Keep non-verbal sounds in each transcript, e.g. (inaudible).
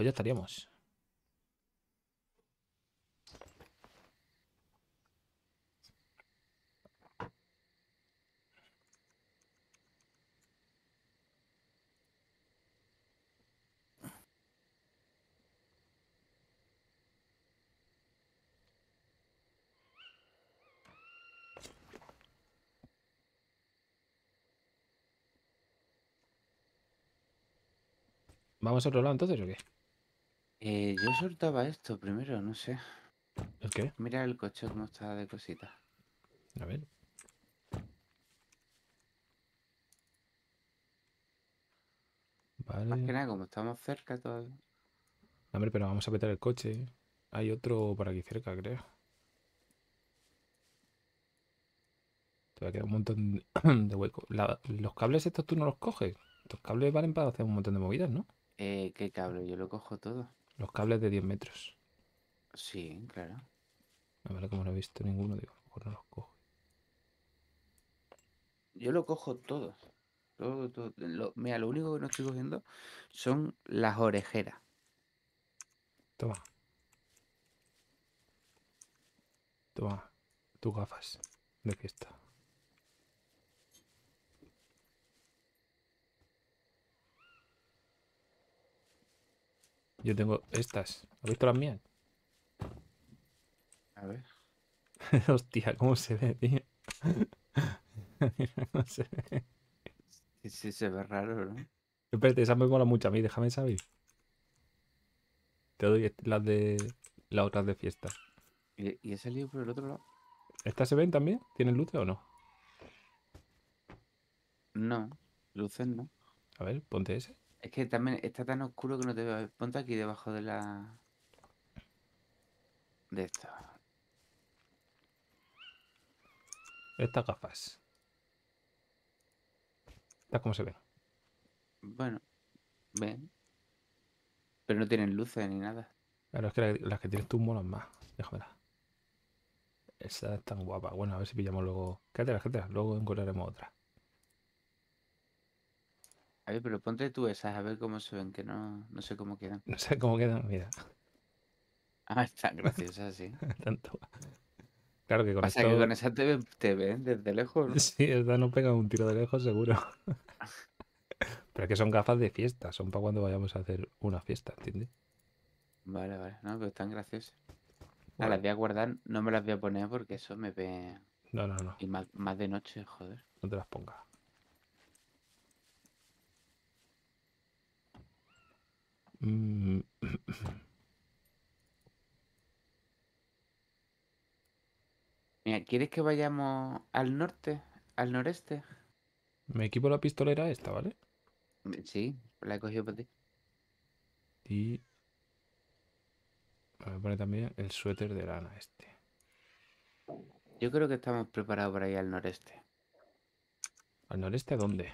Pues ya estaríamos. ¿Vamos a otro lado entonces o qué? Eh, yo soltaba esto primero, no sé. ¿El qué? Mira el coche cómo está de cositas. A ver. Más que Vale. nada, como estamos cerca todavía. Hombre, pero vamos a meter el coche. Hay otro por aquí cerca, creo. Te va a quedar un montón (clears throat) de hueco. La- los cables estos tú no los coges. Los cables valen para hacer un montón de movidas, ¿no? Eh, ¿qué cable? Yo lo cojo todo. Los cables de 10 metros. Sí, claro. A ver, como no he visto ninguno, digo, a lo mejor no los cojo. Yo lo cojo todo. Todo, todo. Lo- mira, lo único que no estoy cogiendo son las orejeras. Toma. Toma. Tus gafas de fiesta. Yo tengo estas. ¿Has visto las mías? (laughs) A ver. Hostia, cómo se ve, tío. (laughs) Mira cómo se ve. Sí, sí, se ve raro, ¿no? Espérate, esa me mola mucho a mí, déjame saber. Te doy las de las otras de fiesta. ¿Y, y he salido por el otro lado? ¿Estas se ven también? ¿Tienen luces o no? No, luces no. A ver, ponte ese. Es que también está tan oscuro que no te veo. Ponte aquí debajo de la... De esto. Estas gafas. Estas cómo se ven. Bueno, ven. Pero no tienen luces ni nada. Claro, es que la- las que tienes tú molan más. Déjamela. Esa es tan guapa. Bueno, a ver si pillamos luego. Quédate, quédate. Luego encontraremos otra. A ver, pero ponte tú esas a ver cómo se ven, que no, no sé cómo quedan. No sé cómo quedan. Mira, Ah, están (laughs) graciosas, sí. tanto. Claro que con Pasa esto. que con esas te ven, te ven desde lejos, ¿no? Sí, esta no pega un tiro de lejos, seguro. (laughs) Pero es que son gafas de fiesta. Son para cuando vayamos a hacer una fiesta, ¿entiendes? Vale, vale. No, pero están graciosas. Ah, Bueno. las voy a guardar, no me las voy a poner porque eso me ve... No, no, no. Y más, más de noche, joder. No te las pongas. Mm, Mira, ¿quieres que vayamos al norte? ¿Al noreste? Me equipo la pistolera esta, ¿vale? Sí, la he cogido para ti. Y me voy a poner también el suéter de lana este. Yo creo que estamos preparados para ir al noreste. ¿Al noreste a dónde?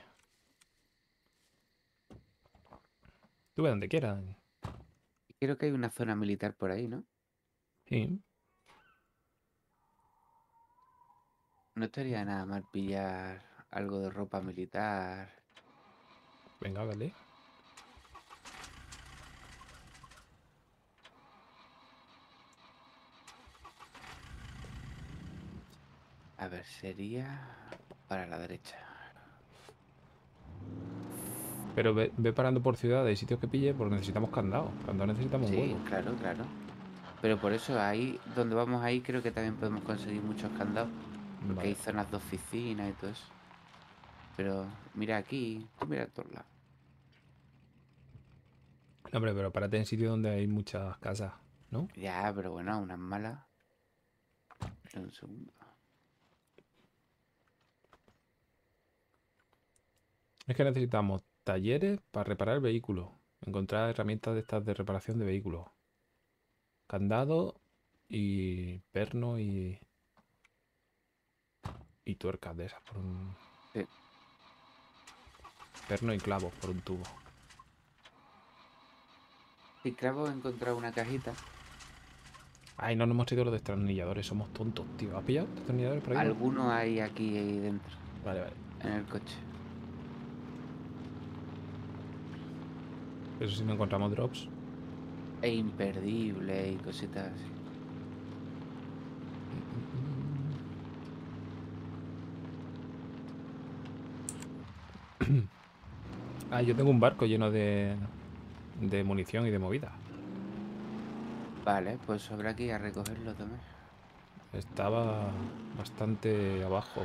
Tú ve donde quieras. Creo que hay una zona militar por ahí, ¿no? Sí. No estaría nada mal pillar algo de ropa militar. Venga, vale. A ver, sería para la derecha. Pero ve, ve parando por ciudades y sitios que pille porque necesitamos candado. Candado necesitamos Sí, huevo. claro, claro. Pero por eso ahí, donde vamos ahí, creo que también podemos conseguir muchos candados. Porque hay zonas de oficina y todo eso. Pero mira aquí, tú mira a todos lados. No, hombre, pero párate en sitios donde hay muchas casas, ¿no? Ya, pero bueno, unas malas. Espera Un segundo. Es que necesitamos talleres para reparar vehículos. Encontrar herramientas de estas de reparación de vehículos. Candado y perno y. Y tuercas de esas por un. Sí. Perno y clavos por un tubo. Sí, claro, he encontrado una cajita. Ay, no nos hemos traído los destornilladores, somos tontos, tío. ¿Has pillado destornilladores por ahí? no? Algunos hay aquí ahí dentro, Vale, vale. en el coche. Eso si no encontramos drops. E imperdible y cositas así. (clears throat) Ah, yo tengo un barco lleno de, de munición y de movida. Vale, pues habrá que ir a recogerlo también. Estaba bastante abajo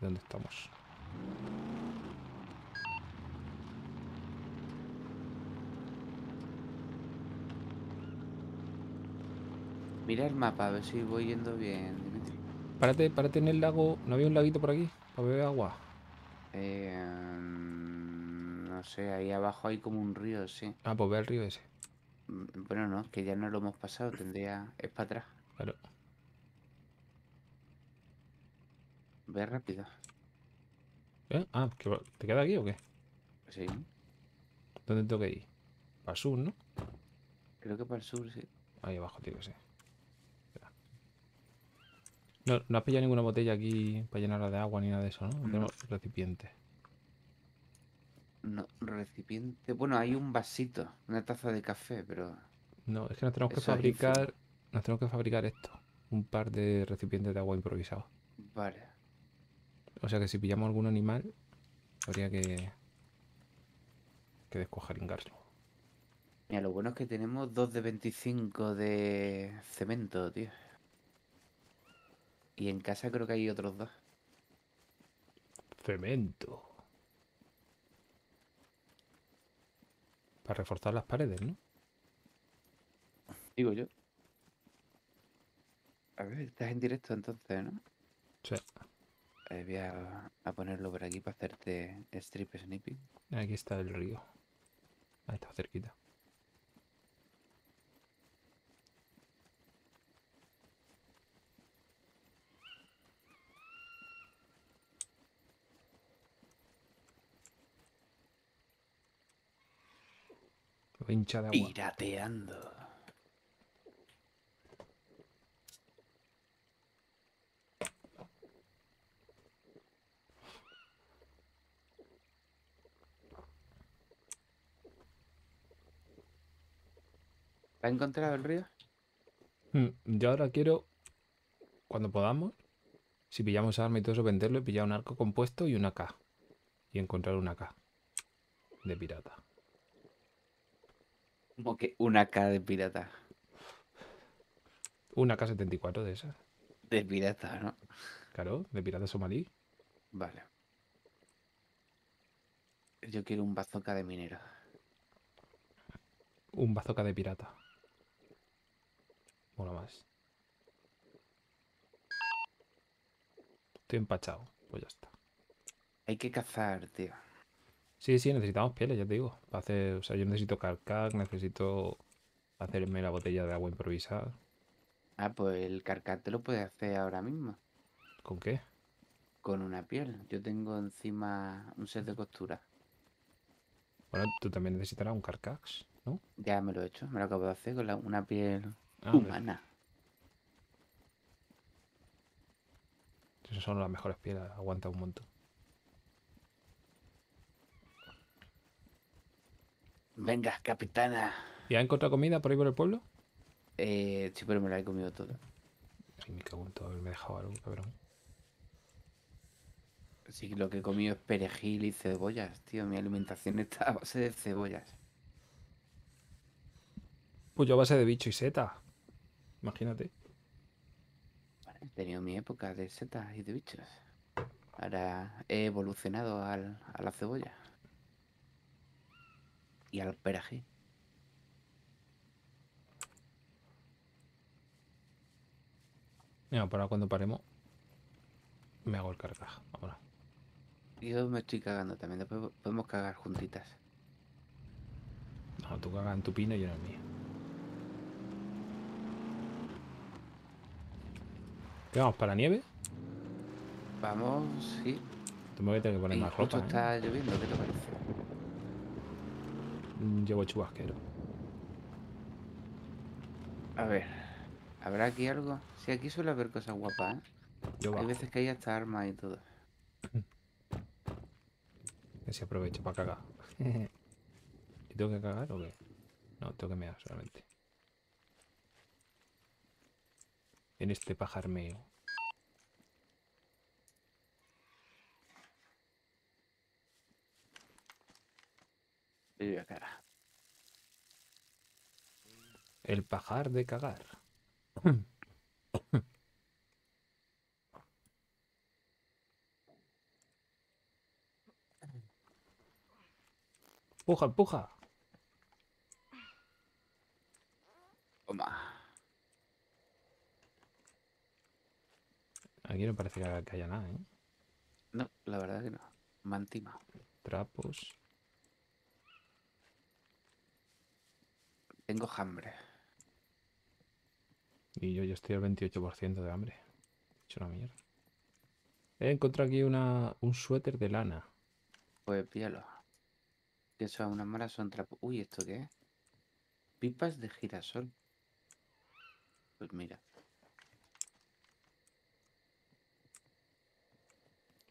de donde estamos. Mira el mapa, a ver si voy yendo bien, Dimitri. Párate, párate en el lago. ¿No había un laguito por aquí? Para beber agua. Eh, no sé, ahí abajo hay como un río, sí. Ah, pues ve el río ese. Mm, Bueno, no, que ya no lo hemos pasado, tendría... Es para atrás. Claro. Ve rápido. ¿Eh? Ah, ¿que va- ¿te queda aquí o qué? Sí, ¿Dónde tengo que ir? Para el sur, ¿no? creo que para el sur, sí. Ahí abajo, tío, sí. No, no has pillado ninguna botella aquí para llenarla de agua ni nada de eso, ¿no? No. Tenemos recipiente. No, recipiente... Bueno, hay un vasito, una taza de café, pero... No, es que nos tenemos que fabricar. Nos tenemos que fabricar esto. Un par de recipientes de agua improvisados. Vale. O sea que si pillamos algún animal, habría que. que descuajaringarlo. Mira, lo bueno es que tenemos dos de 25 de cemento, tío. Y en casa creo que hay otros dos. Cemento. Para reforzar las paredes, ¿no? Digo yo. A ver, estás en directo entonces, ¿no? Sí. Eh, voy a, a ponerlo por aquí para hacerte strip snipping. Aquí está el río. Ahí está cerquita. Hincha de agua. Pirateando. ¿Has encontrado el río? Mm, Yo ahora quiero, cuando podamos, si pillamos arma y todo eso, venderlo y pillar un arco compuesto y una K. Y encontrar una K de pirata. Como que una K de pirata. Una K74 de esas. De pirata, ¿no? Claro, de pirata somalí. Vale. Yo quiero un bazooka de minero. Un bazooka de pirata. Mola más. Estoy empachado. Pues ya está. Hay que cazar, tío. Sí, sí, necesitamos pieles, ya te digo. Para hacer, o sea, yo necesito carcac, necesito hacerme la botella de agua improvisada. Ah, pues el carcat te lo puedes hacer ahora mismo. ¿Con qué? Con una piel. Yo tengo encima un set de costura. Bueno, tú también necesitarás un carcax, ¿no? Ya me lo he hecho. Me lo acabo de hacer con la- una piel Ah, humana. Esas son las mejores pieles, aguanta un montón. Venga, capitana. ¿Y has encontrado comida por ahí por el pueblo? Eh, sí, pero me la he comido toda. Ay, me cago en todo, haberme dejado algo, cabrón. Sí, lo que he comido es perejil y cebollas, tío. Mi alimentación está a base de cebollas. Pues yo a base de bicho y seta. Imagínate. He tenido mi época de setas y de bichos. Ahora he evolucionado al, a la cebolla. Y al perejil. Mira, para cuando paremos, me hago el carcaj. Vámonos. Yo me estoy cagando también. Después podemos cagar juntitas. No, tú cagas en tu pino y yo en el mío. ¿Qué vamos? ¿Para la nieve? Vamos, sí. Tú me voy a tener que poner Y más ropa. ¿eh? está lloviendo, ¿qué te parece? llevo chubasquero. A ver, ¿habrá aquí algo? Sí, aquí suele haber cosas guapas, ¿eh? Hay veces que hay hasta armas y todo. (clears throat) Ese aprovecho para cagar. (laughs) ¿Y tengo que cagar o qué? No, tengo que mear solamente. En este pajarmeo. Cara. El pajar de cagar. Puja, puja. Toma. Aquí no parece que haya- nada, ¿eh? No, la verdad que no. Timado. Trapos. Tengo hambre. Y yo, yo estoy al 28% de hambre. He hecho una mierda. He encontrado aquí una, un suéter de lana. Pues píllalo. Que eso a unas malas son trapos. Uy, ¿esto qué es? Pipas de girasol. Pues mira.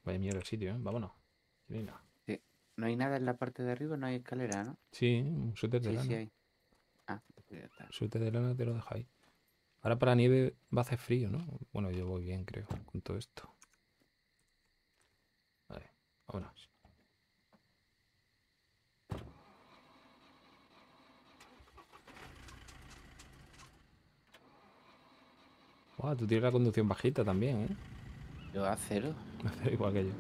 Vaya mierda el sitio, ¿eh? Vámonos. No hay nada en la parte de arriba, no hay escalera, ¿no? Sí, un suéter de Sí, lana. sí hay. Ya está. Suéter de lana te lo dejáis. Ahora para nieve va a hacer frío, ¿no? Bueno, yo voy bien, creo, con todo esto. Vale, vámonos. Guau, tú tienes la conducción bajita también, ¿eh? Yo a cero. (laughs) Igual que yo.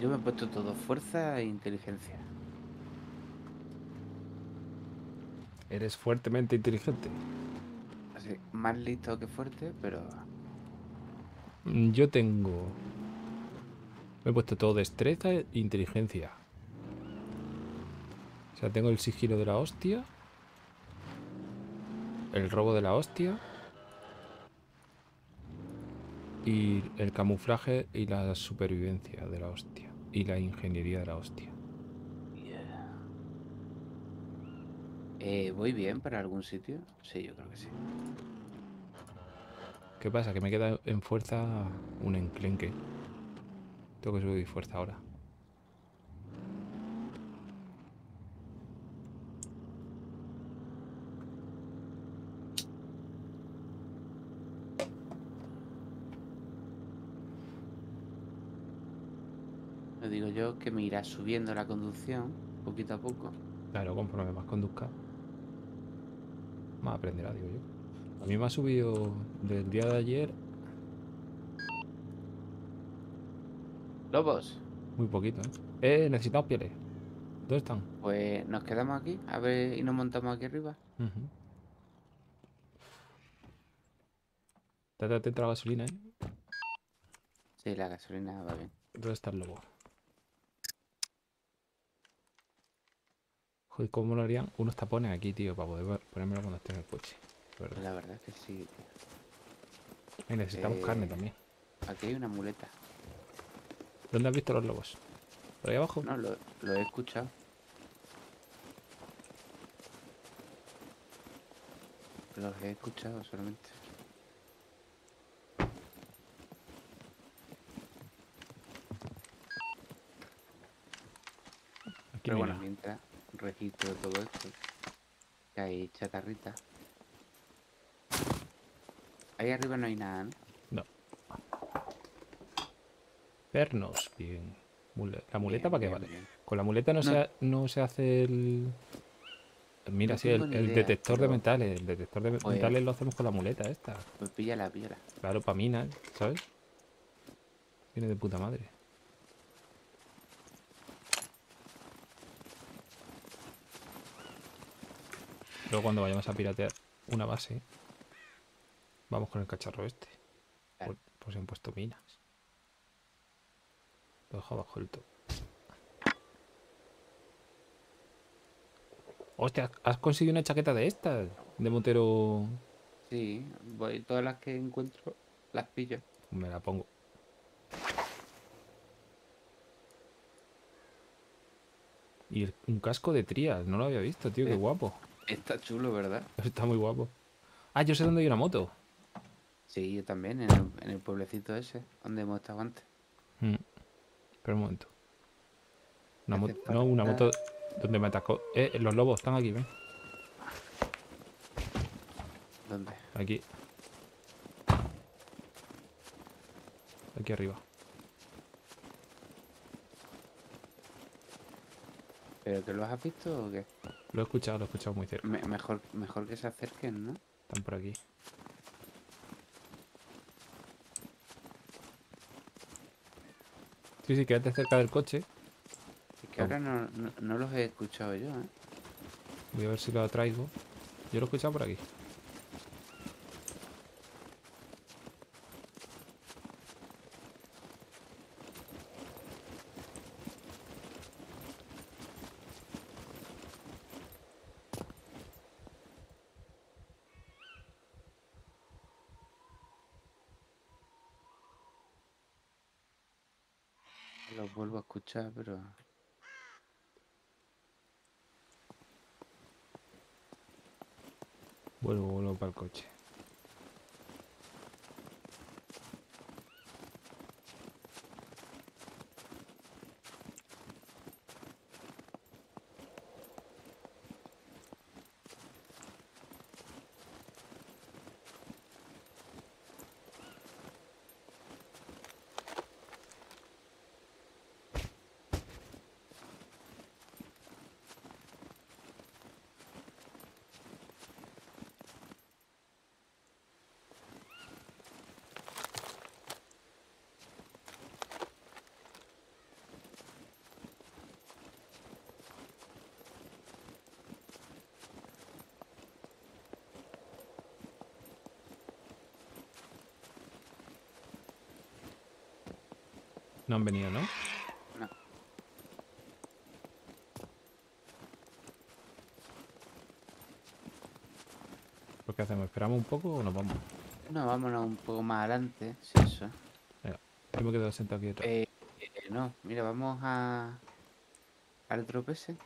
Yo me he puesto todo fuerza e inteligencia. Eres fuertemente inteligente. Así, más listo que fuerte, pero Mm, Yo tengo. Me he puesto todo destreza e inteligencia. O sea, tengo el sigilo de la hostia. El robo de la hostia. Y el camuflaje y la supervivencia de la hostia. Y la ingeniería de la hostia. Eh, ¿voy bien para algún sitio? Sí, yo creo que sí. ¿Qué pasa? Que me queda en fuerza un enclenque. Tengo que subir fuerza ahora. Lo digo yo que me irá subiendo la conducción poquito a poco. Claro, conforme más conduzca, más aprenderá, digo yo. A mí me ha subido del día de ayer Lobos, muy poquito, ¿eh? Eh, necesitamos pieles. ¿Dónde están? pues nos quedamos aquí, a ver, y nos montamos aquí arriba. Ujú. Estate atento a la gasolina, ¿eh? Sí, la gasolina va bien. ¿Dónde está el lobo? Joder, ¿cómo lo harían unos tapones aquí, tío? Para poder ponérmelo cuando esté en el coche. verdad. La verdad es que sí. tío. Y necesitamos carne Eh, también. Aquí hay una muleta. ¿Dónde has visto los lobos? ¿Por ahí abajo? No, lo, lo he escuchado. Los he escuchado solamente. Aquí Pero bueno, mira. mientras registro todo esto, que hay chatarrita. Ahí arriba no hay nada, ¿no? Pernos, bien. ¿La muleta Bien, para qué bien, vale? bien. Con la muleta no, No. Se, ha- no se hace el... Mira, No sí, el, idea, detector de metales. El detector de metales lo hacemos con la muleta esta. Pues píllala, píllala. Claro, para minas, ¿sabes? Viene de puta madre. Luego cuando vayamos a piratear una base, vamos con el cacharro este. Por, por si han puesto minas. Lo dejo abajo del todo. Hostia, has conseguido una chaqueta de estas. De motero. Sí, voy, todas las que encuentro las pillo. Me la pongo. Y el- un casco de trías, no lo había visto, tío, qué guapo. Está chulo, ¿verdad? (laughs) Está muy guapo. Ah, yo sé dónde hay una moto. Sí, yo también, en el, en el pueblecito ese, donde hemos estado antes. Hmm. Pero un momento. Una moto, no, una moto donde me atacó. Eh, los lobos están aquí, ven. ¿Dónde? Aquí. Aquí arriba. ¿Pero que lo has visto o qué? Lo he escuchado, lo he escuchado muy cerca. Me- mejor, mejor que se acerquen, ¿no? Están por aquí. Sí, sí, quédate cerca del coche. Es que ahora no, no, no los he escuchado yo, ¿eh? Voy a ver si lo traigo. Yo lo he escuchado por aquí. Los pero... Vuelvo, vuelvo para el coche. No han venido, ¿no? No. ¿Por qué hacemos? ¿Esperamos un poco o nos vamos? No, vámonos un poco más adelante, si eso. Yo me quedo sentado aquí detrás. Eh, eh, no, mira, vamos a... Al tropese.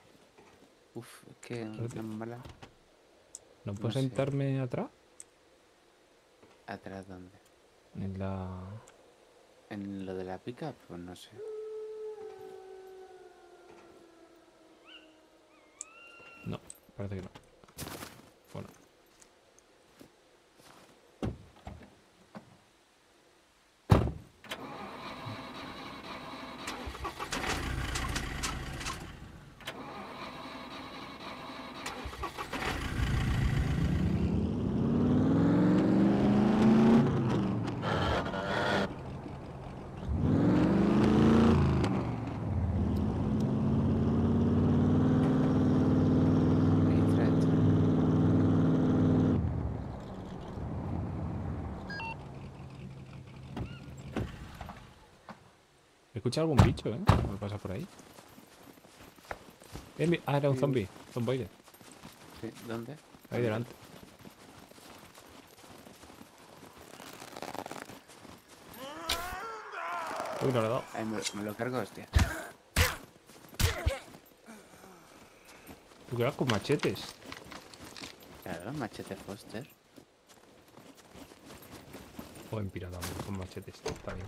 Uf, es que tan mala. ¿No puedo no sé. sentarme atrás? ¿Atrás dónde? En la... ¿En lo de la pica? Pues no sé. No, parece que no. Bueno. Registra esto. ¿Escucha algún bicho, eh? ¿Qué pasa por ahí? Eh, Ah, era un zombie. Zomboide. Sí, ¿Dónde? Ahí delante. Uy, no le he dado. Me, me lo cargo, hostia. ¿Tú qué vas con machetes? Claro, machete Foster. O en pirata, con machetes. Está bien.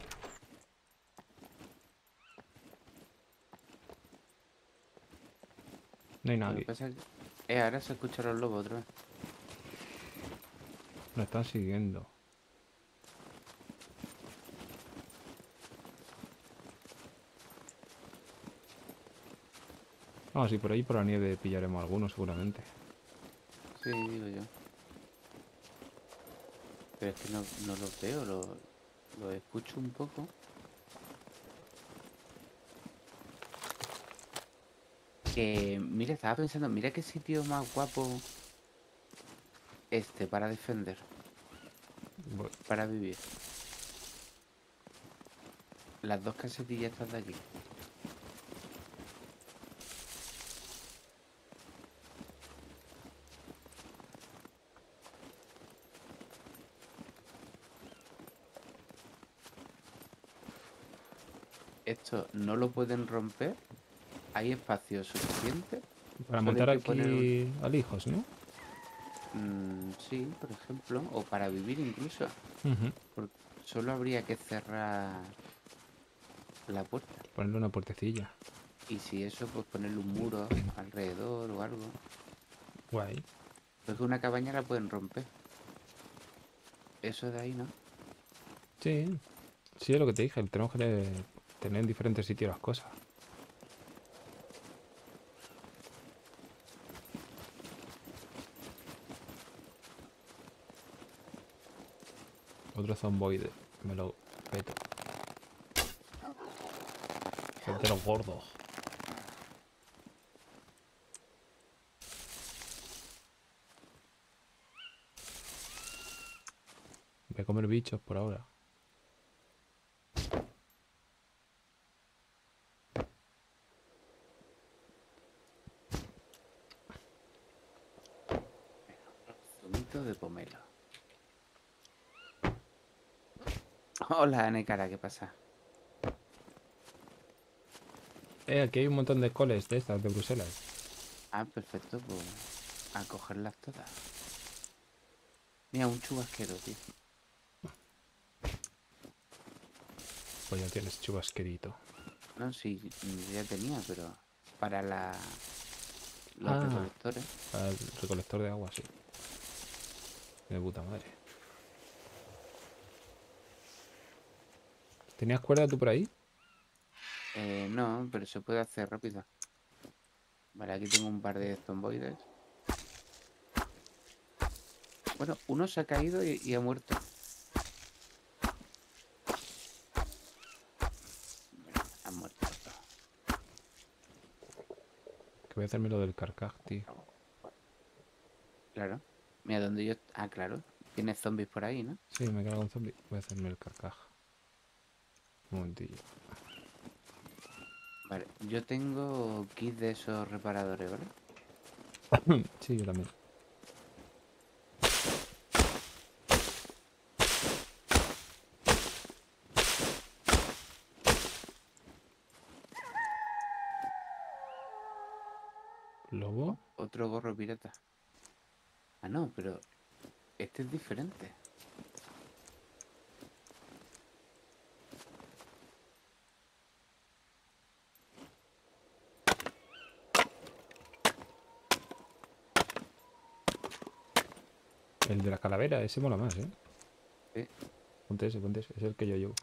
No hay nadie. pasa es que- Eh, ahora se escuchan los lobos otra vez. Nos están siguiendo. Ah, sí, por ahí por la nieve pillaremos algunos seguramente. Sí, digo yo. Pero es que no, no los veo, los lo escucho un poco. Que, mira, estaba pensando, mira qué sitio más guapo este para defender, Voy- para vivir. Las dos casetillas estas de aquí. Esto no lo pueden romper. Hay espacio suficiente. Para montar aquí poner alijos, ¿no? Mm, sí, por ejemplo. O para vivir incluso. Ujú. Solo habría que cerrar la puerta. Ponerle una puertecilla. Y si eso, pues ponerle un muro alrededor o algo. Guay. Porque una cabaña la pueden romper. Eso de ahí, ¿no? Sí. Sí, es lo que te dije. Tenemos que tener en diferentes sitios las cosas. Otro zomboide. Me lo peto. Son de los gordos. Voy a comer bichos por ahora. Hola, Necara, ¿qué pasa? Eh, aquí hay un montón de coles de estas, de Bruselas. Ah, perfecto, pues a cogerlas todas. Mira, un chubasquero, tío. Pues ya tienes chubasquerito. No, sí, ya tenía, pero para la... los Ah. recolectores. Al recolector de agua, sí. De puta madre. ¿Tenías cuerda tú por ahí? Eh, no, pero se puede hacer rápido. Vale, aquí tengo un par de zomboides. Bueno, uno se ha caído y, y ha muerto. Bueno, han muerto. Que voy a hacerme lo del carcaj, tío. Claro. Mira, donde yo... Ah, claro. Tienes zombies por ahí, ¿no? Sí, me he cargado un zombie. Voy a hacerme el carcaj. Un momentillo. Vale, yo tengo kit de esos reparadores, ¿vale? (laughs) sí, yo también. ¿Lobo? Otro gorro pirata. Ah, no, pero este es diferente. Calavera, ese mola más, ¿eh? Sí. Ponte ese, ponte ese. Es el que yo llevo.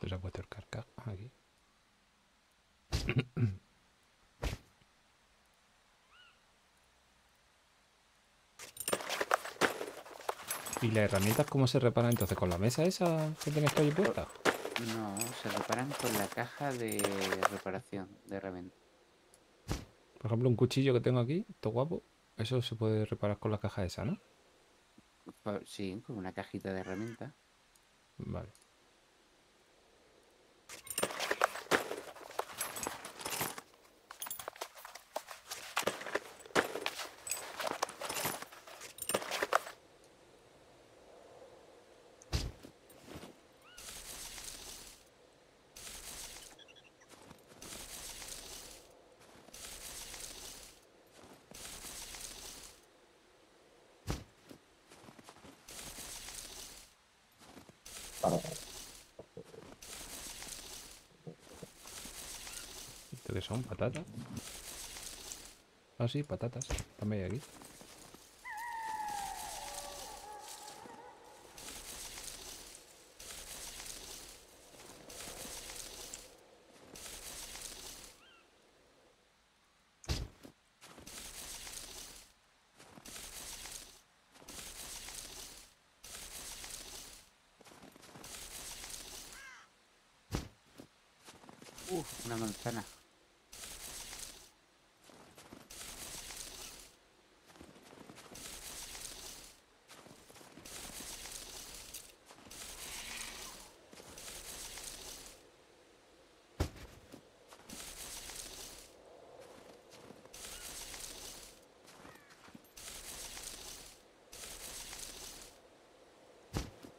¿Dónde se ha puesto el carcaj? Aquí. ¿Y las herramientas cómo se reparan entonces? ¿Con la mesa esa que tenías que ahí puesta? No, se reparan con la caja de reparación de herramientas. Por ejemplo, un cuchillo que tengo aquí, todo guapo. Eso se puede reparar con la caja esa, ¿no? Pa- Sí, con una cajita de herramientas. Vale. ¿Esto qué son? ¿Patatas? Ah, sí, patatas. También hay aquí. Uf, una manzana.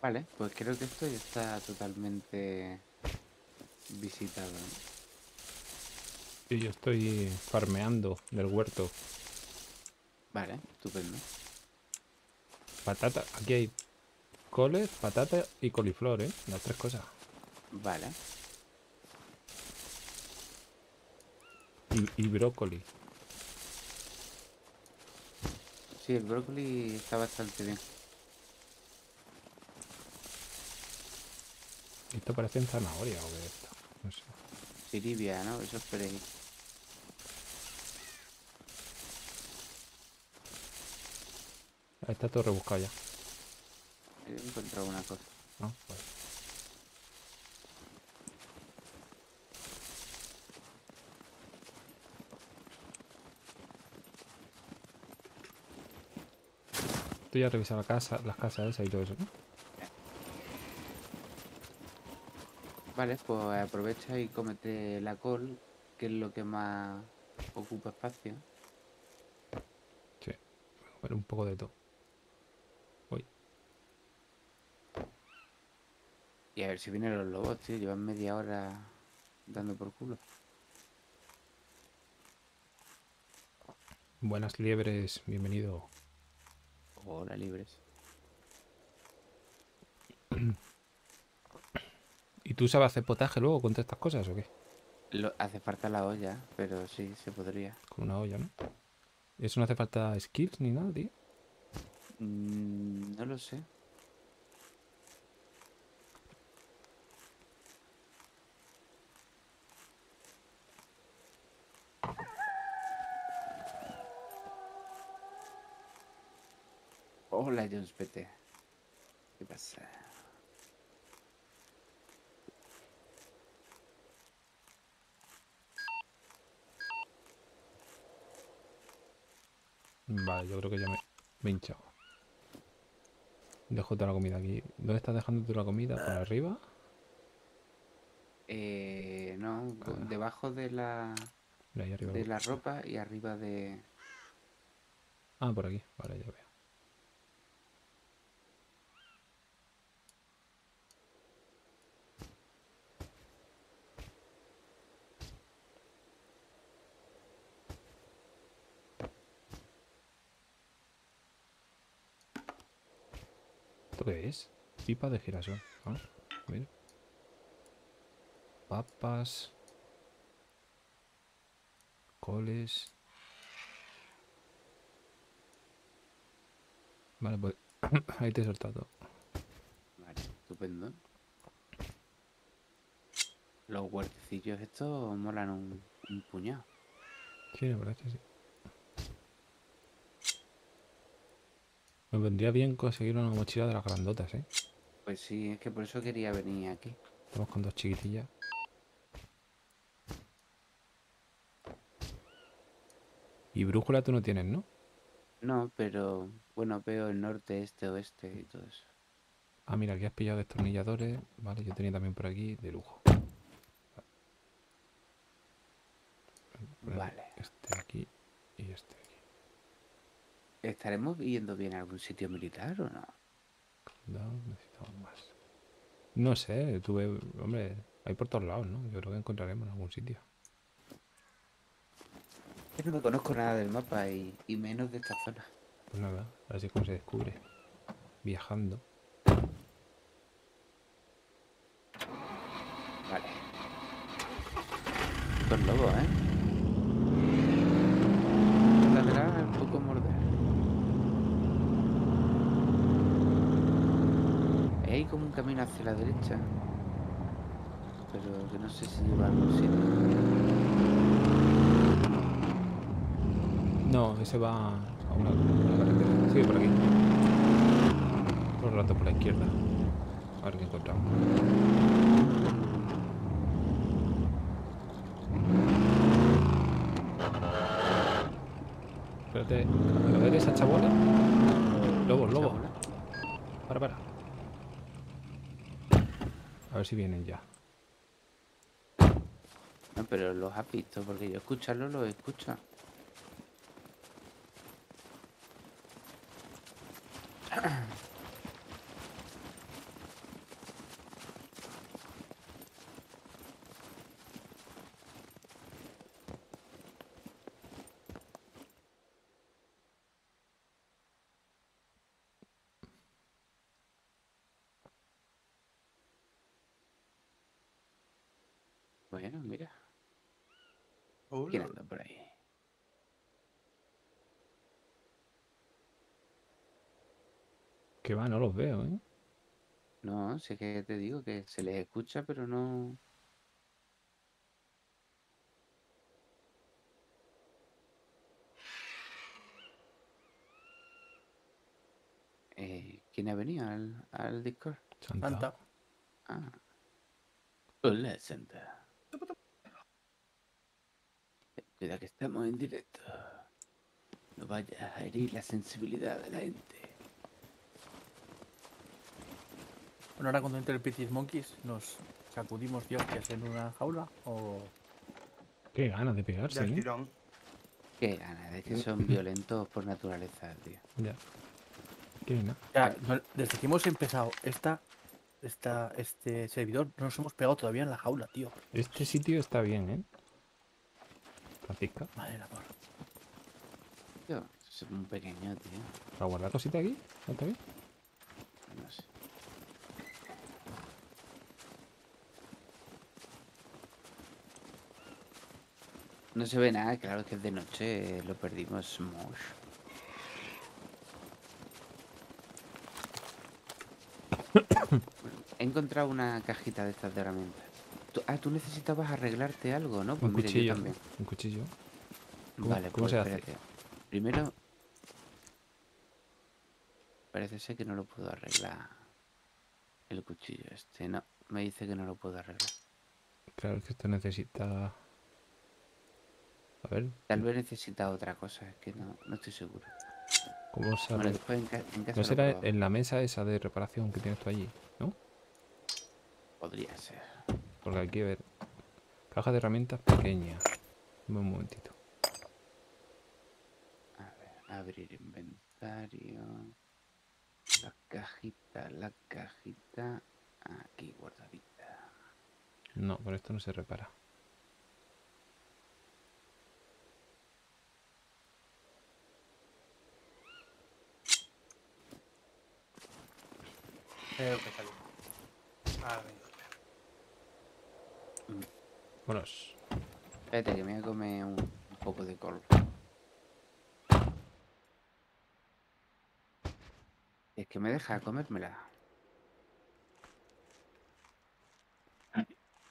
Vale, pues creo que esto ya está totalmente visitado. Y yo estoy farmeando del huerto. Vale, estupendo. Patata. Aquí hay coles, patata y coliflor, ¿eh? Las tres cosas. Vale. Y, y brócoli. Sí, el brócoli está bastante bien. Esto parece en zanahoria o qué es esto. No sé. Siribia, ¿no? Eso es perejil. Ahí Está todo rebuscado ya. He encontrado una cosa. ¿no? Pues, Tú ya has revisado la casa, las casas esas y todo eso, ¿no? Vale, pues aprovecha y cómete la col, que es lo que más ocupa espacio. Sí. Voy a comer un poco de todo. Uy, Y a ver si vienen los lobos, tío. Llevan media hora dando por culo. buenas liebres, bienvenido. Ahora libres. Tú sabes hacer potaje luego con todas estas cosas o qué? Lo, hace falta la olla, pero sí, se podría. Con una olla, ¿no? Eso no hace falta skills ni nada, tío. Mm, no lo sé. Hola, Jones PT. ¿Qué pasa? Vale, yo creo que ya me, me he hinchado. Dejo toda la comida aquí. ¿Dónde estás dejando tú la comida? ¿Por arriba? Eh, no, Ah. debajo de la, de la ropa y arriba de... Ah, por aquí. Vale, ya veo. ¿Esto qué es? Pipa de girasol. Ah, mira. Papas. Coles. Vale, pues (coughs) ahí te he soltado. Vale, estupendo. Los huertecillos estos molan un, un puñado. Sí, la verdad es que sí. Me vendría bien conseguir una mochila de las grandotas, ¿eh? Pues sí, es que por eso quería venir aquí. Estamos con dos chiquitillas. Y brújula tú no tienes, ¿no? No, pero bueno, veo el norte, este, oeste y todo eso. Ah, mira, aquí has pillado destornilladores. Vale, yo tenía también por aquí de lujo. Vale. Este aquí y este. ¿Estaremos yendo bien a algún sitio militar o no? No, necesitamos más. No sé, tuve. Hombre, hay por todos lados, ¿no? Yo creo que encontraremos en algún sitio. Que no conozco nada del mapa y, y menos de esta zona. Pues nada, así es como se descubre. Viajando. Vale. Con lobos, ¿eh? Ladrar, un poco morder. Ahí Hay como un camino hacia la derecha. Pero que no sé si lleva a algún sitio. No, ese va a una, carretera. Sigue por aquí. Por un rato por la izquierda. A ver qué encontramos. Espérate, a ver esa chabola. Lobos, lobos. Chabola. Para, para. A ver si vienen ya. No, pero los has visto, porque yo escucharlo lo escucho. Bueno, mira. Hola. ¿Quién anda por ahí? Que va, no los veo, ¿eh? No, sé que te digo que se les escucha, pero no. Eh, ¿Quién ha venido al, al Discord? Santa. Santa. Ah. Hola, Santa. Cuidado que estamos en directo. No vayas a herir la sensibilidad de la gente. Bueno, ahora cuando entre el Pitis Monkeys, ¿nos sacudimos de hostias en una jaula? ¿O Qué ganas de pegarse, Del ¿eh? tirón. Qué ganas, es que son violentos por naturaleza, tío. Ya. Qué nada. Ya, no- desde que hemos empezado esta, esta, este servidor, no nos hemos pegado todavía en la jaula, tío. Este sitio está bien, ¿eh? Francisca, Madre del amor. Tío, es muy pequeño, tío. ¿para guardar cosita aquí? ¿No está bien? No sé. No se ve nada, claro que es de noche, lo perdimos. Mosh. Bueno, (coughs) He encontrado una cajita de estas de herramientas. Tú- ah, tú necesitabas arreglarte algo, ¿no? Pues Un mira, yo cuchillo. también. Un cuchillo. ¿Cómo- Vale, cómo pues se hace? espérate. Primero. Parece ser que no lo puedo arreglar. El cuchillo este, no. Me dice que no lo puedo arreglar. Claro que esto necesita. A ver, Tal vez necesita otra cosa, es que no, no estoy seguro. ¿cómo se Bueno, después en, ca- en casa No lo será en la mesa esa de reparación que tienes tú allí, ¿no? Podría ser. Porque aquí, a ver. Caja de herramientas pequeña. Un momentito. A ver, abrir inventario. La cajita, la cajita. Aquí guardadita. No, por esto no se repara. Creo que salió. Ah, venga. Vámonos. Espérate, que me voy a comer un, un poco de col. Es que me deja comérmela.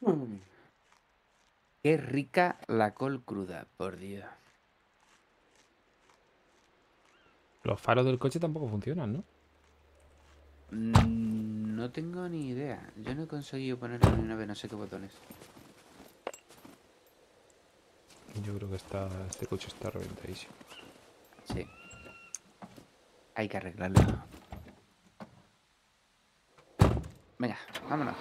Mm. Qué rica la col cruda, por Dios. Los faros del coche tampoco funcionan, ¿no? Mm, No tengo ni idea. Yo no he conseguido ponerlo ni una vez, no sé qué botones. Yo creo que está, este coche está reventadísimo. Sí. Hay que arreglarlo. Venga, vámonos.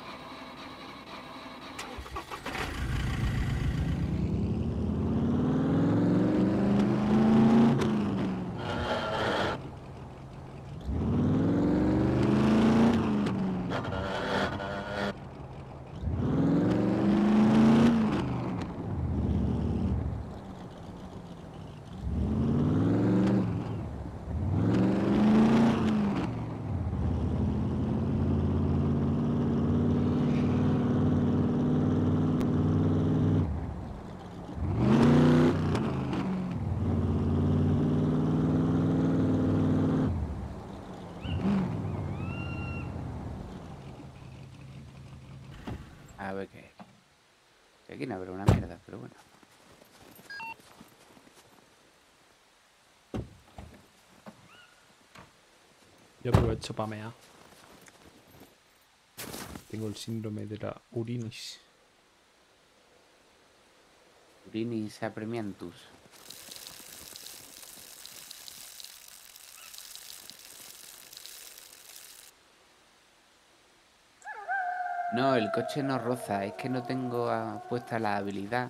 A ver qué. que Aquí no habrá una mierda, pero bueno. Para mear. Tengo el síndrome de la urinis. Urinis apremiantus. No, el coche no roza, es que no tengo ah, puesta la habilidad.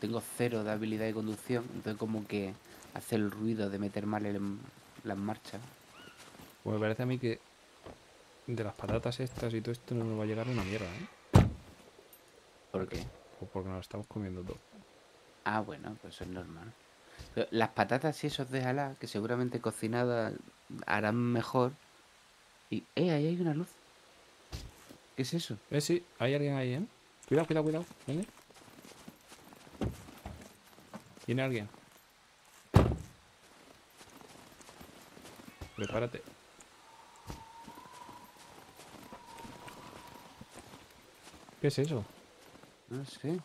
Tengo cero de habilidad de conducción, entonces como que hace el ruido de meter mal el- las marchas. Pues me parece a mí que de las patatas estas y todo esto no nos va a llegar una mierda, ¿eh? ¿Por qué? Pues porque nos lo estamos comiendo todo. Ah, bueno, pues es normal. Pero las patatas y esos déjala, que seguramente cocinadas harán mejor. Y, eh, ahí hay una luz. ¿Qué es eso? Eh, sí, hay alguien ahí, ¿eh? Cuidado, cuidado, cuidado. ¿Viene? ¿Viene alguien? Prepárate. ¿Qué es eso? No sé.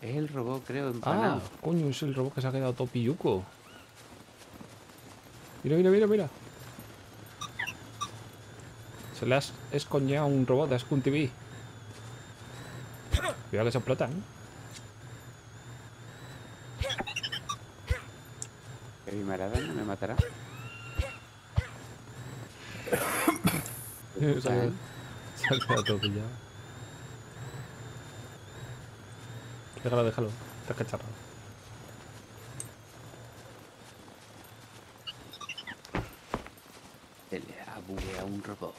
Es el robot, creo, Ah, empanado. coño, es el robot que se ha quedado todo pilluco. Mira, mira, mira, mira. Se le ha es- escoñado un robot de Ascun TV. Cuidado que se explotan. ¿eh? Que mi maradona me matará. Se ha puta, quedado- ¿eh? se ha quedado (laughs) todo pillado. Déjalo, déjalo. Estás cacharrado. Se le ha bugueado un robot.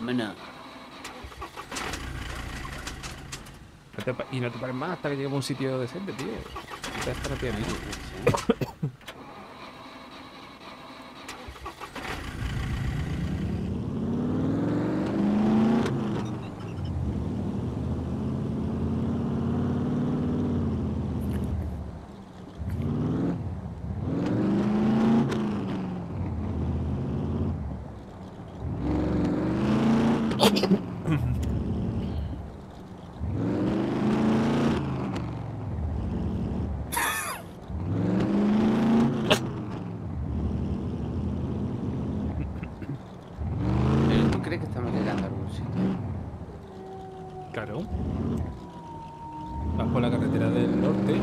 Bueno, No te pa- y no te pares más hasta que lleguemos a un sitio decente, tío. No te estar aquí a mí. no sé. Pero ¿Tú crees que estamos llegando a algún sitio? Claro. Vas por la carretera del norte.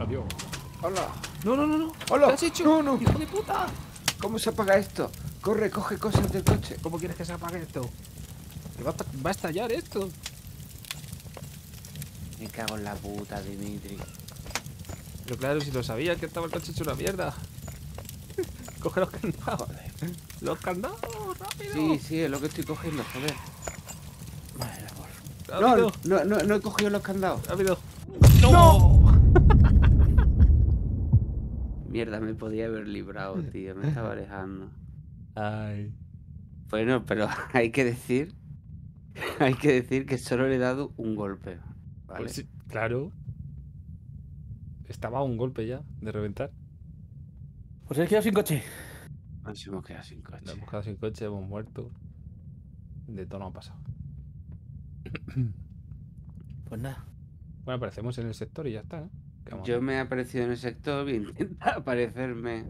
Adiós. ¡Hola! No, no, no, no. ¡Hola! ¿Qué has hecho? ¡No, no! ¡Hijo de puta! ¿Cómo se apaga esto? Corre, coge cosas del coche. ¿Cómo quieres que se apague esto? Que va, a pa- va a estallar esto. Me cago en la puta, Dimitri. Pero claro, si lo sabía que estaba el coche hecho una mierda. (laughs) Coge los candados. Los candados, rápido. Sí, sí, es lo que estoy cogiendo, joder. No, rápido, no, no, no he cogido los candados. rápido. ¡No! Mierda, me podía haber librado, tío. Me estaba alejando. Ay. Bueno, pero (laughs) hay que decir. Hay que decir que solo le he dado un golpe. ¿Vale? Pues sí, claro. Estaba a un golpe ya de reventar. Pues he quedado sin coche. Nos hemos quedado sin Nos coche. hemos quedado sin coche, hemos muerto. De todo no ha pasado. Pues nada. Bueno, aparecemos en el sector y ya está, ¿no? ¿Qué vamos a Yo me he aparecido en el sector, voy a intentar (laughs) aparecerme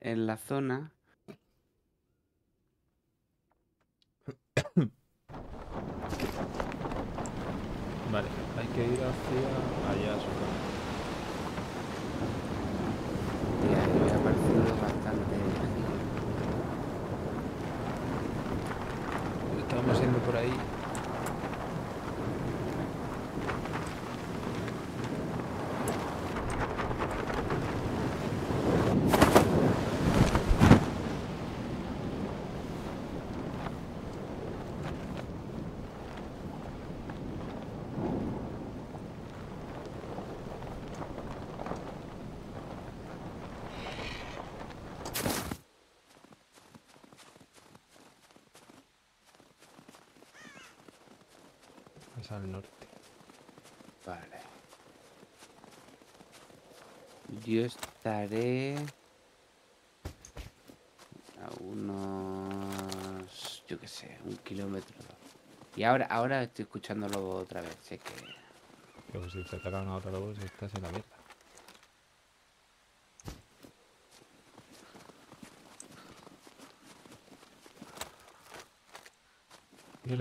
en la zona. Vale, hay que ir hacia allá, supongo. Me ha parecido bastante. Estábamos yendo por ahí. Al norte. Vale. Yo estaré a unos, yo qué sé, un kilómetro. Y ahora, ahora estoy escuchándolo otra vez. Sé que Pero si te atacan ahora lobos, estás en la mierda.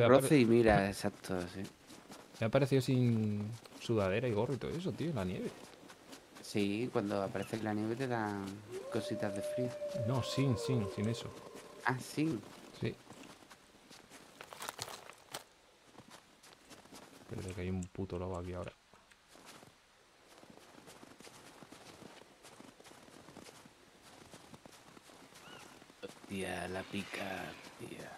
Roce y mira, exacto, sí. Me ha parecido sin sudadera y gorro y todo eso, tío, la nieve. Sí, cuando aparece la nieve te dan cositas de frío. No, sin, sin, sin eso. Ah, sí. Sí. Pero que hay un puto lobo aquí ahora. Hostia, la pica, tía.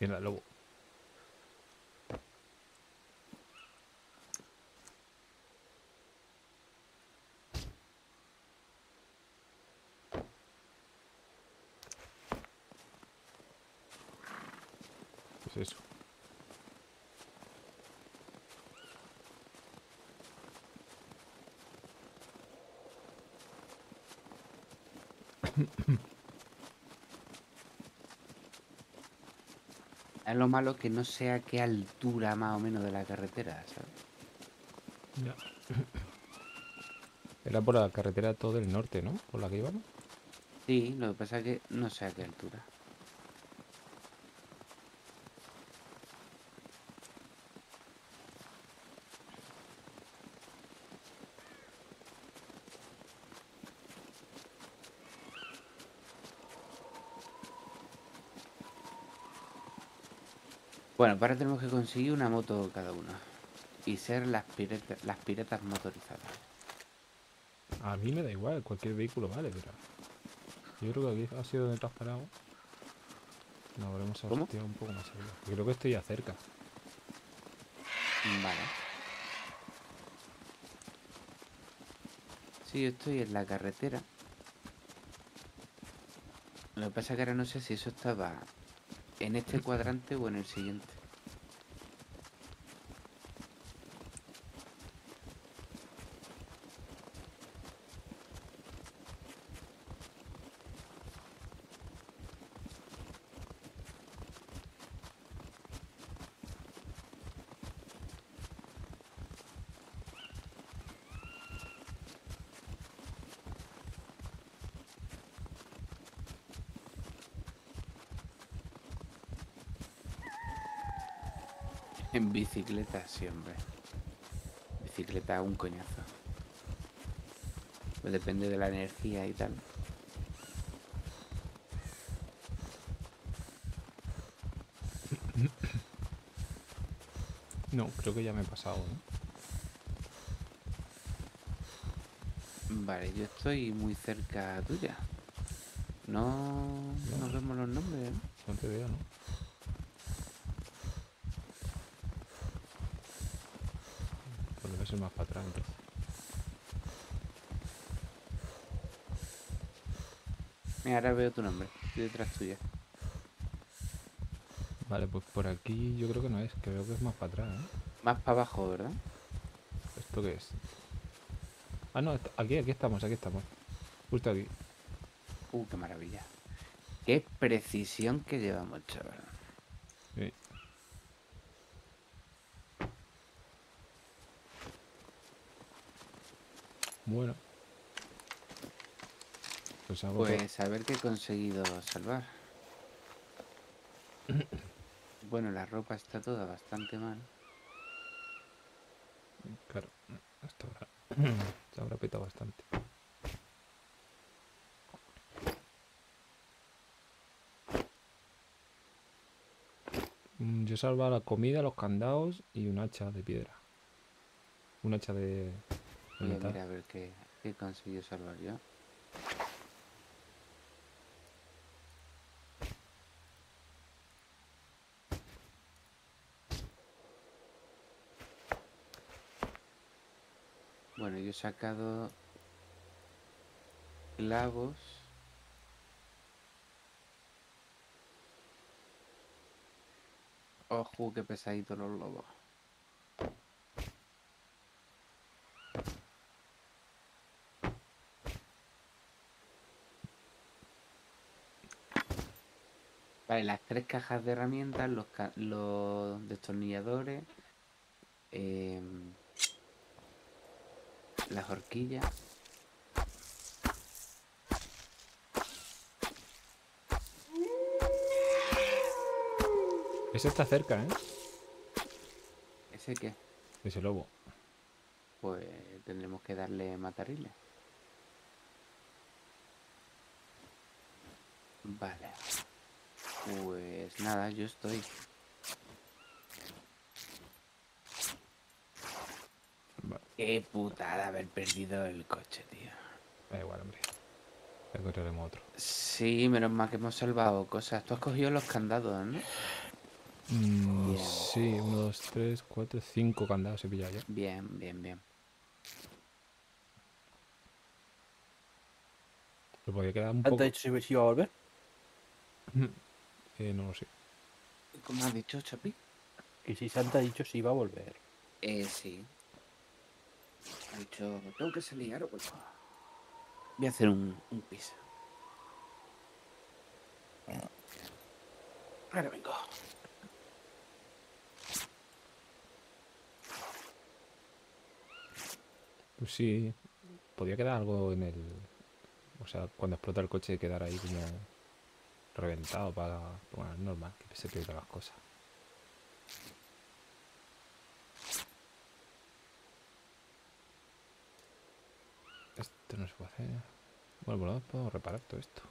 Mira el lobo. Pues eso. (clears throat) Es lo malo que no sé a qué altura más o menos de la carretera, ¿sabes? Ya. Era por la carretera todo del norte, ¿no? Por la que íbamos. Sí, lo que pasa es que no sé a qué altura. Bueno, para tenemos que conseguir una moto cada uno. Y ser las, piratas motorizadas. A mí me da igual, cualquier vehículo vale, pero. Yo creo que aquí ha sido donde te has parado. Nos habremos un poco más arriba. Creo que estoy ya cerca. Vale. Sí, yo estoy en la carretera. Lo que pasa es que ahora no sé si eso estaba en este cuadrante o en el siguiente. Bicicleta siempre. Bicicleta un coñazo. Pues depende de la energía y tal. (coughs) No, creo que ya me he pasado, ¿no? Vale, yo estoy muy cerca tuya. No nos vemos los nombres, ¿no? No te veo, ¿no? Más para atrás, entonces. Mira, ahora veo tu nombre. Estoy detrás tuya. Vale, pues por aquí yo creo que no es, que veo que es más para atrás, ¿eh? Más para abajo, ¿verdad? ¿Esto qué es? Ah, no, aquí, aquí estamos, aquí estamos. Justo aquí. Uh, qué maravilla. Qué precisión que llevamos, chaval. Sí. Bueno. Ver qué he conseguido salvar. (clears throat) Bueno, la ropa está toda bastante mal. Claro, esto habrá, (clears throat) se habrá petado bastante. Yo he salvado la comida, los candados y un hacha de piedra. Un hacha de, Voy a metal. mirar a ver qué, qué he conseguido salvar yo. Sacado clavos. Ojo, qué pesaditos los lobos. Vale, las tres cajas de herramientas, los, los destornilladores, em, las horquillas. Ese está cerca, ¿eh? ¿Ese qué? Ese lobo. Pues tendremos que darle matariles. Vale. Pues nada, yo estoy. Qué putada haber perdido el coche, tío. Da igual, hombre. Encontraremos otro. Sí, menos mal que hemos salvado cosas. Tú has cogido los candados, ¿no? Mm, sí, uno, dos, tres, cuatro, cinco candados he pillado ya. Bien, bien, bien. Pero podría quedar un ¿Antes poco. ha dicho si, si iba a volver? Eh, no lo sé. ¿Cómo has dicho, Chapi? Que si Santa ha dicho si iba a volver. Eh, sí. Ha dicho, tengo que salir, ahora vuelvo. Voy a hacer un, un pis. Ahora vengo. Pues sí, podría quedar algo en el. O sea, cuando explota el coche, quedar ahí como reventado para. Bueno, es normal que se pierdan las cosas. No se puede hacer. Bueno, por lo reparar todo esto.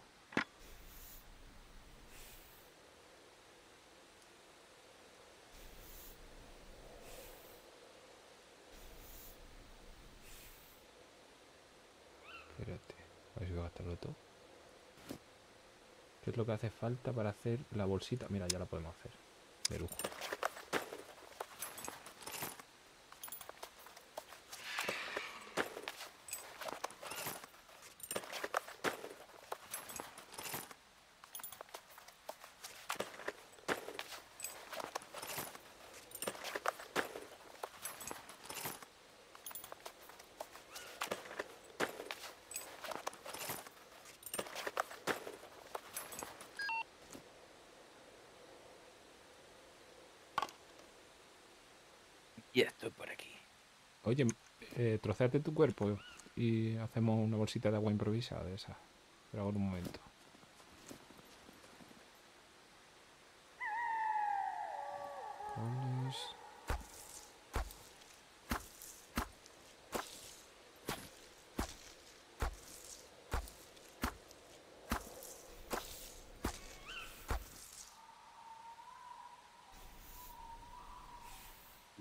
Espérate, a ver si voy a gastarlo todo. ¿Qué es lo que hace falta para hacer la bolsita? Mira, ya la podemos hacer. De lujo. Y estoy por aquí. Oye, eh, tu cuerpo y hacemos una bolsita de agua improvisada de esa. Pero ahora un momento. Cones.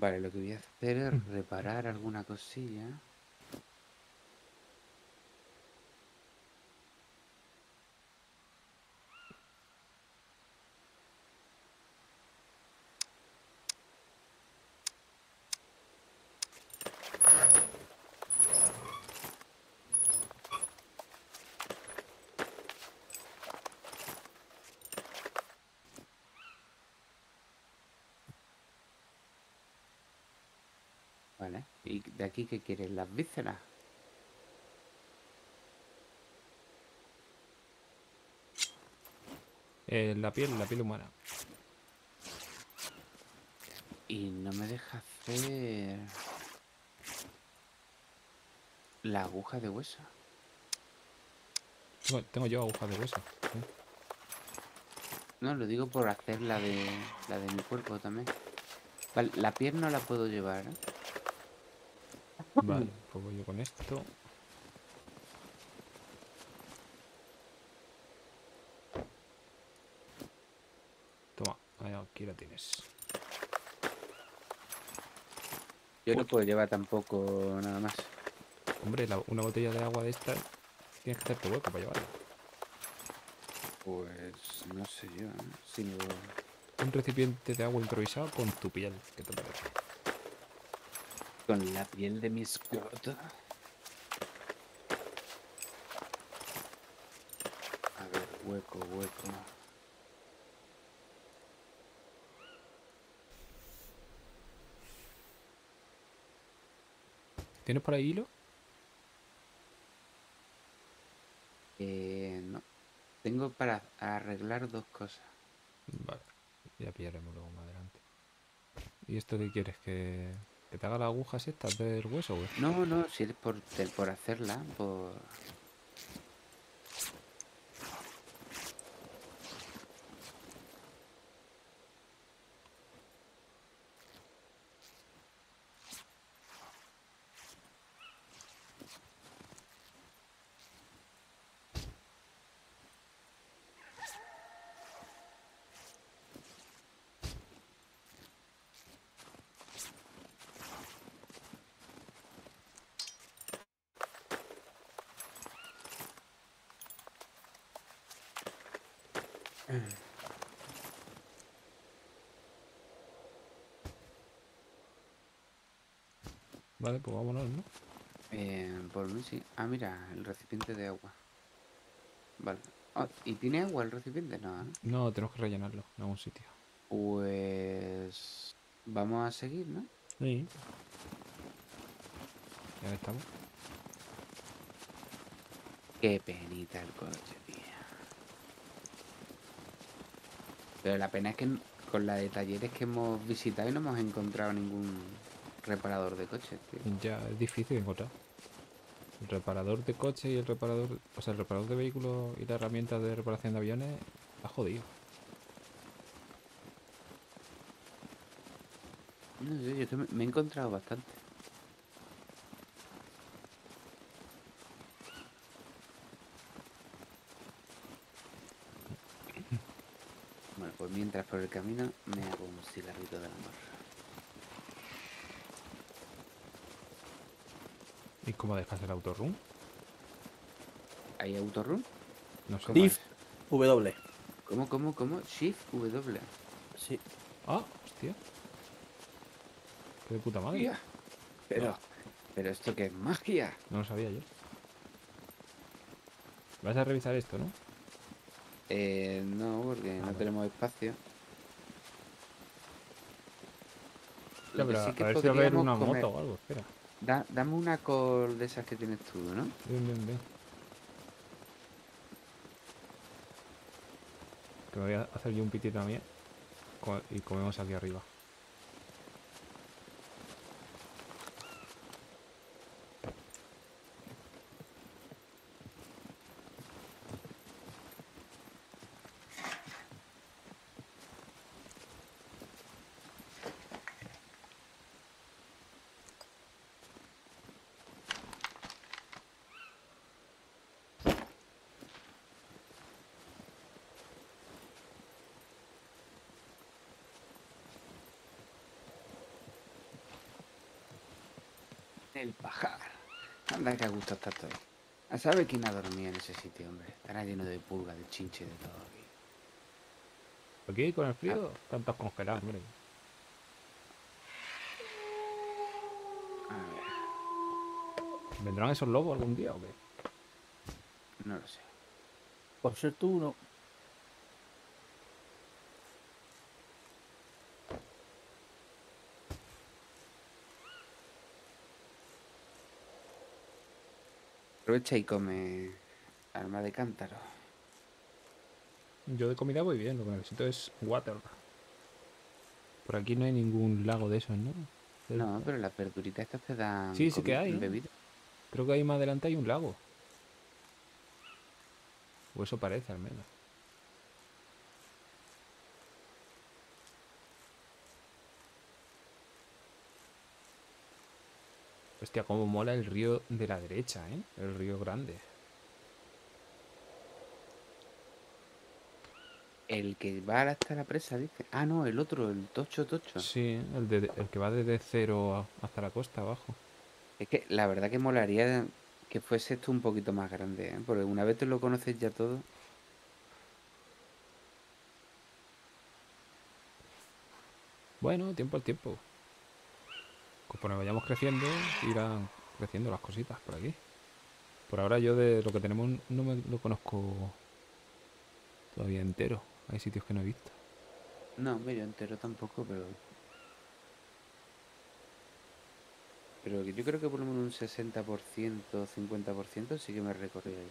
Vale, lo que voy a hacer es reparar alguna cosilla. Vale. ¿Y de aquí qué quieres? ¿Las vísceras? Eh, la piel, la piel humana. Y no me deja hacer... La aguja de hueso. Tengo, tengo yo agujas de hueso. sí. No, lo digo por hacer la de la de mi cuerpo también. Vale, la piel no la puedo llevar, ¿eh? Vale, (laughs) pues voy yo con esto. Toma, ahí aquí la tienes. Yo no puedo llevar tampoco nada más. Hombre, la- una botella de agua de esta tienes que hacerte hueco para llevarla. Pues no sé yo, ¿eh? Si lo... Un recipiente de agua improvisado con tu piel. ¿Qué te parece? Con la piel de mi escroto. A ver, hueco, hueco. ¿Tienes por ahí hilo? Eh, no. Tengo para arreglar dos cosas. Vale, ya pillaremos luego más adelante. ¿Y esto qué quieres? ¿Que Que te haga las agujas estas del hueso, güey. No, no, si es por, por hacerla, por... Vale, pues vámonos, ¿no? Eh, por mí sí. Ah, mira, el recipiente de agua. Vale. Ah, ¿Y tiene agua el recipiente? No, ¿no? No, tenemos que rellenarlo en algún sitio. Pues... Vamos a seguir, ¿no? Sí. Ya estamos. Qué penita el coche, tío. Pero la pena es que con la de talleres que hemos visitado y no hemos encontrado ningún reparador de coches, tío. Ya es difícil encontrar. El reparador de coche y el reparador, o sea, el reparador de vehículos y la herramienta de reparación de aviones ha jodido. No sé, yo me, he encontrado bastante. Bueno, pues mientras por el camino me hago un cigarrito del amor. ¿Y cómo dejas el autorun? ¿Hay autorun? No sé. ¿Cómo Div es? W. ¿Cómo, cómo, cómo? Shift W. Sí. Ah, hostia. Qué de puta magia. Pero, pero esto que es magia. No lo sabía yo. Vas a revisar esto, ¿no? Eh, no, porque no vale. tenemos espacio. Ya, Lo que pero sí que a ver si va a haber podríamos una comer- moto o algo. Espera. Da- dame una col de esas que tienes tú, ¿no? Ven, ven, ven. Que me voy a hacer yo un pitito a mí. co- Y comemos aquí arriba. El pajar. Anda que a gusto está todo. ¿A sabe quién ha dormido en ese sitio, hombre? Estará lleno de pulga, de chinche, de todo aquí. Aquí con el frío, tantos congelados, mire. A ver, ¿Vendrán esos lobos algún día o qué? no lo sé. Por ser tú, no. Aprovecha y come alma de cántaro. Yo de comida voy bien, lo que necesito es water. Por aquí no hay ningún lago de esos, ¿no? No, pero las verduritas estas te dan Sí, sí que hay, ¿eh? Creo que ahí más adelante hay un lago. O eso parece al menos. Hostia, cómo mola el río de la derecha, ¿eh? El río grande. El que va hasta la presa, dice. Ah, no, el otro, el tocho tocho. Sí, el, de- el que va desde cero a- hasta la costa abajo. Es que la verdad que molaría que fuese esto un poquito más grande, ¿eh? Porque una vez te lo conoces ya todo. Bueno, tiempo al tiempo. Conforme vayamos creciendo, irán creciendo las cositas por aquí. Por ahora yo de lo que tenemos no me lo conozco todavía entero. Hay sitios que no he visto. No, yo entero tampoco, pero. Pero yo creo que por lo menos un 60%, 50% sí que me recorrí ahí.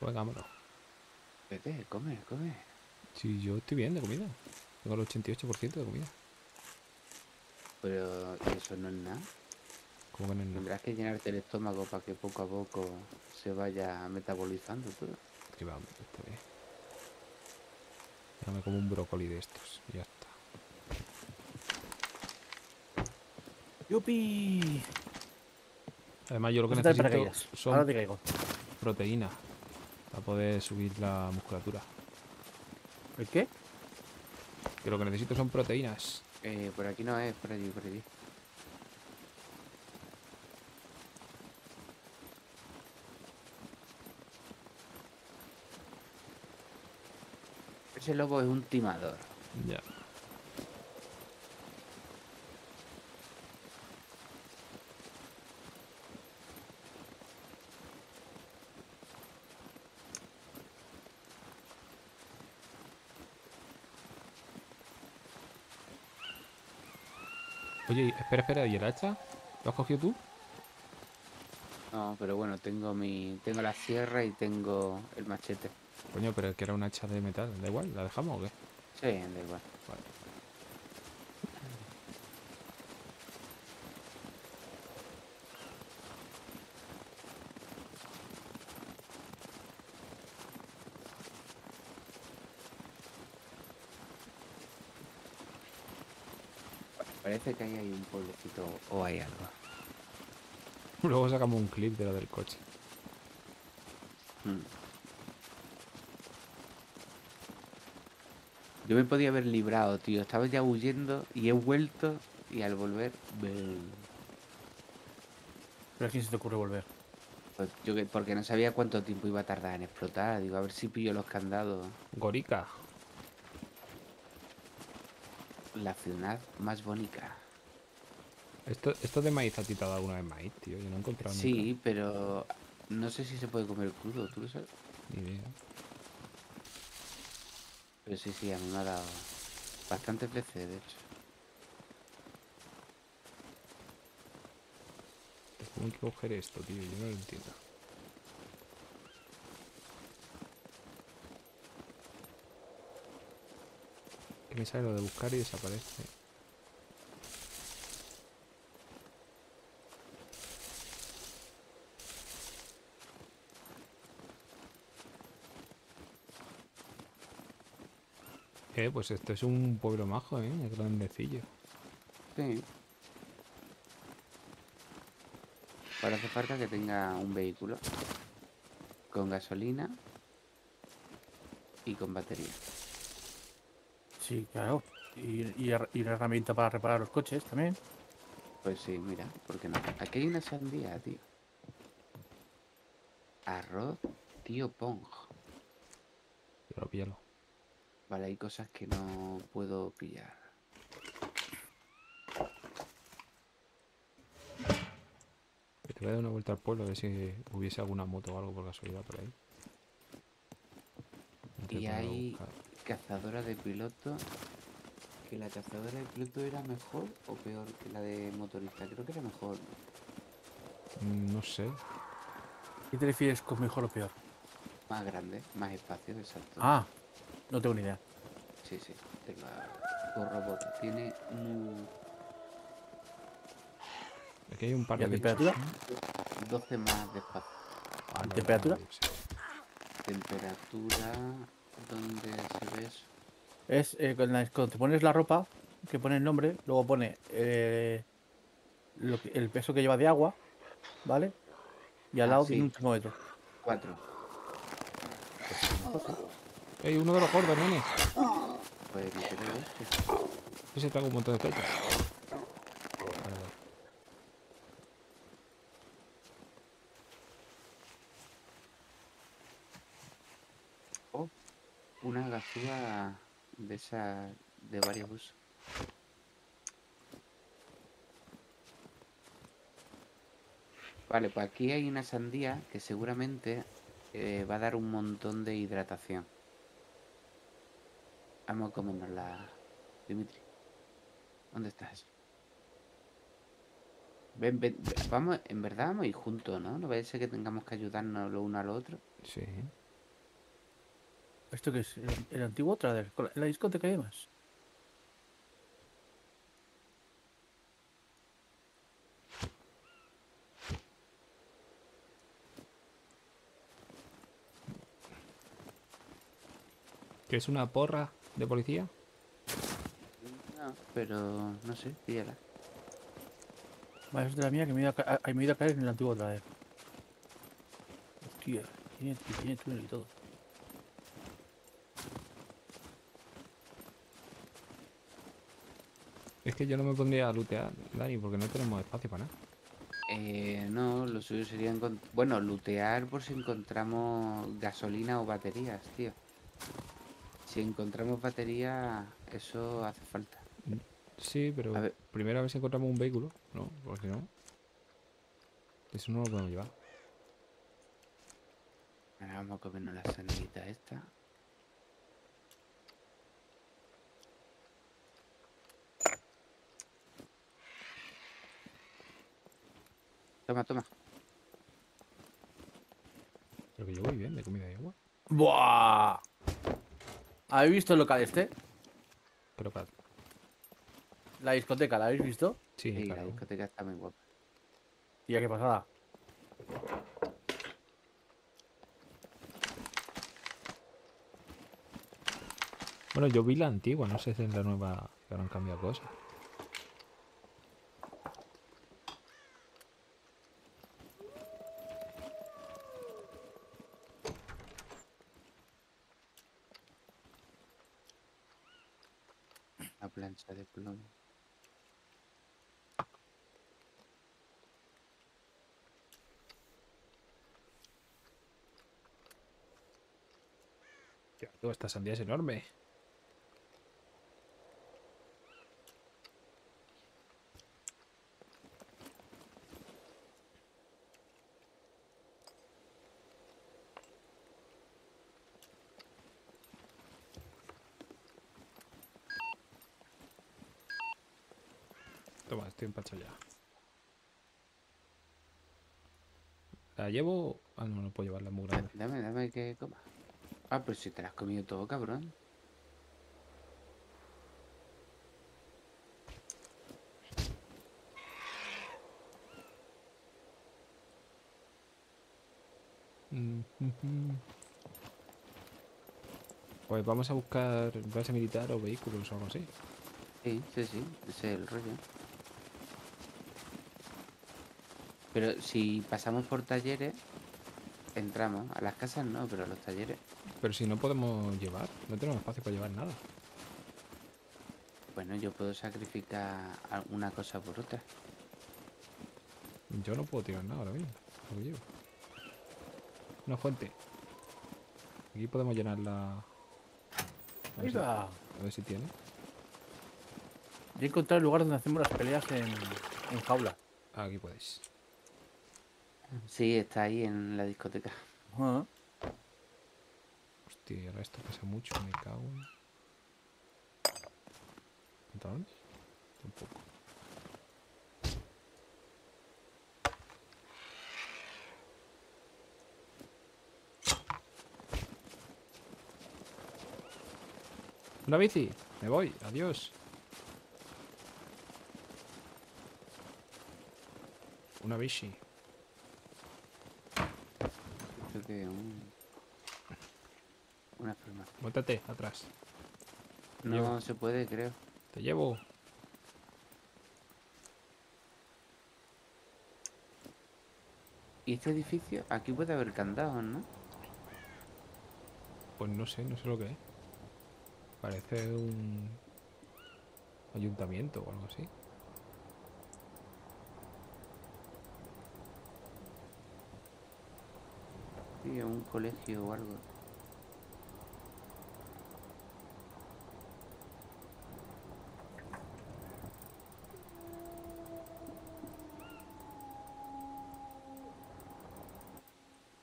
Pues vámonos. Vete, come, come. Si yo estoy bien de comida. Tengo el 88% de comida. Pero eso no es nada. Como que no es nada. Tendrás que llenarte el estómago para que poco a poco se vaya metabolizando todo. Que va, está bien. Ahora me como un brócoli de estos. Ya está. ¡Yupi! Además, yo lo que necesito son te caigo. proteínas para poder subir la musculatura. ¿El qué? Que lo que necesito son proteínas. Eh, por aquí no es, por allí, por allí. Ese lobo es un timador. Ya. Espera, espera, ¿y el hacha? ¿Lo has cogido tú? No, pero bueno, tengo mi. tengo la sierra y tengo el machete. Coño, pero es que era un hacha de metal, da igual, ¿la dejamos o qué? Sí, da igual. Vale. Parece que ahí hay un pueblecito o hay algo. (laughs) Luego sacamos un clip de lo del coche. Mm. Yo me podía haber librado, tío. Estaba ya huyendo y he vuelto y al volver... ¿Pero a quién se te ocurre volver? Pues yo que- porque no sabía cuánto tiempo iba a tardar en explotar. Digo, a ver si pillo los candados. Gorica. La ciudad más bonita. Esto, esto de maíz a ti te ha dado alguna vez maíz, tío. Yo no he encontrado Sí, pero no sé si se puede comer crudo, ¿tú lo sabes? Ni idea. Pero sí, sí, a mí me ha dado bastantes veces, de hecho. ¿Cómo hay que coger esto, tío? Yo no lo entiendo. Que me sale lo de buscar y desaparece. Eh, pues esto es un pueblo majo, ¿eh? Es grandecillo. Sí. Ahora hace falta que tenga un vehículo con gasolina y con batería. Sí, claro. Y, y, her- y una herramienta para reparar los coches también. Pues sí, mira, ¿por qué no? Aquí hay una sandía, tío. Arroz, tío Pong. Píllalo, píllalo. Vale, hay cosas que no puedo pillar. Te voy a dar una vuelta al pueblo a ver si hubiese alguna moto o algo por casualidad por ahí. No Y hay cazadora de piloto. ¿Que la cazadora de piloto era mejor o peor que la de motorista? Creo que era mejor. ¿no? Mm, No sé. ¿Qué te refieres con mejor o peor? Más grande, más espacio, exacto. Ah, no tengo ni idea. Sí, sí. Tengo por robot. Tiene un Aquí hay un par ¿Y de temperatura? ¿no? 12 más de espacio. Ah, no, ¿Temperatura? no. Temperatura. ¿Dónde se ve eso? Es eh, cuando te pones la ropa, que pone el nombre, luego pone eh, lo que- el peso que lleva de agua, ¿vale? Y al Ah, lado sí. tiene un termómetro. 4. ¡Ey, uno de los gordos, nene! Pues este. Ese traga un montón de vale. Oh, una gazúa de esa de varios usos. Vale, pues aquí hay una sandía que seguramente eh, va a dar un montón de hidratación. Vamos a comérnosla, Dimitri. ¿Dónde estás? Ven, ven, ven, vamos, en verdad vamos a ir juntos, ¿no? No ser que tengamos que ayudarnos lo uno al otro. Sí. ¿Esto qué es? ¿El, el antiguo trader? ¿Con la- ¿En la discoteca hay más? ¿Que es una porra de policía? No, pero no sé, píllala. Vale, es de la mía que me he ido a, ca- a- me he ido a caer en el antiguo trader. Hostia, tiene, tiene túnel y todo. Es que yo no me pondría a lootear, Dani, porque no tenemos espacio para nada. Eh, no, lo suyo sería bueno, lootear por si encontramos gasolina o baterías, tío. Si encontramos batería, eso hace falta. Sí, pero A ver. primero a ver si encontramos un vehículo, ¿no? Porque no... Eso no lo podemos llevar. Ahora vamos a comernos la sanguita esta. Toma, toma. Pero que yo voy bien de comida y agua. ¡Buah! ¿Habéis visto el local este? Pero claro, La discoteca, ¿la habéis visto? sí, Sí, la claro. discoteca está muy guapa. Y ya qué pasada. Bueno, yo vi la antigua, no sé si en la nueva que habrán cambiado cosas. Plancha de plomo. Tío, esta sandía es enorme. Toma, estoy empachado ya. ¿La llevo? Ah, no, no puedo llevarla muy grande. Dame, dame que coma. Ah, pero si te la has comido todo, cabrón. Mm. Pues vamos a buscar base militar o vehículos o algo así. Sí, sí, sí, ese es el rollo. Pero si pasamos por talleres, entramos. A las casas no, pero a los talleres. Pero si no podemos llevar, no tenemos espacio para llevar nada. Bueno, yo puedo sacrificar una cosa por otra. Yo no puedo tirar nada ahora mismo. Lo llevo. Una fuente. Aquí podemos llenarla. A ver, si, Mira, a ver si tiene. ya he encontrado el lugar donde hacemos las peleas en, en jaula. Aquí podéis. Sí, está ahí en la discoteca. Hostia, ahora esto pesa mucho, me cago en... ¿Pantalones? Tampoco. Una bici, me voy, adiós. Una bici. Creo que un... Una forma. Móntate atrás. No Llevo. se puede, creo. Te llevo. ¿Y este edificio? Aquí puede haber candados, ¿no? Pues no sé, no sé lo que es. Parece un ayuntamiento o algo así. Un colegio o algo.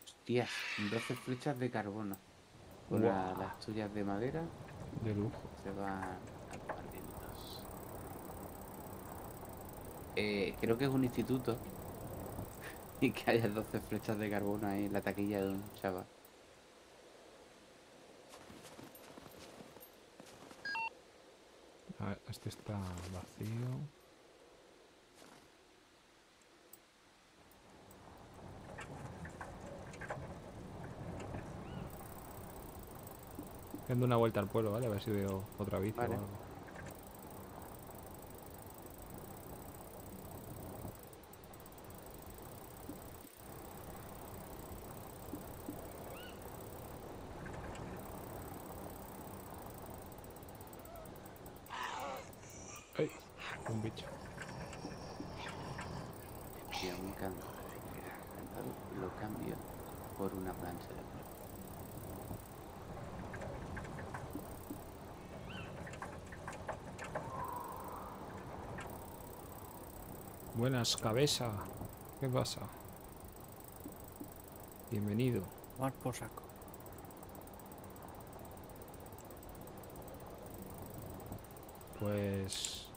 Hostias, 12 flechas de carbono. Con la- las tuyas de madera De lujo. se van apartamentos. Eh, creo que es un instituto. (laughs) Y que haya 12 flechas de carbono ahí en la taquilla de un chaval. A ver, este está vacío. Dando una vuelta al pueblo, ¿vale? A ver si veo otra bici o algo. Buenas, cabeza. ¿Qué pasa? Bienvenido. Tomar por saco. Pues...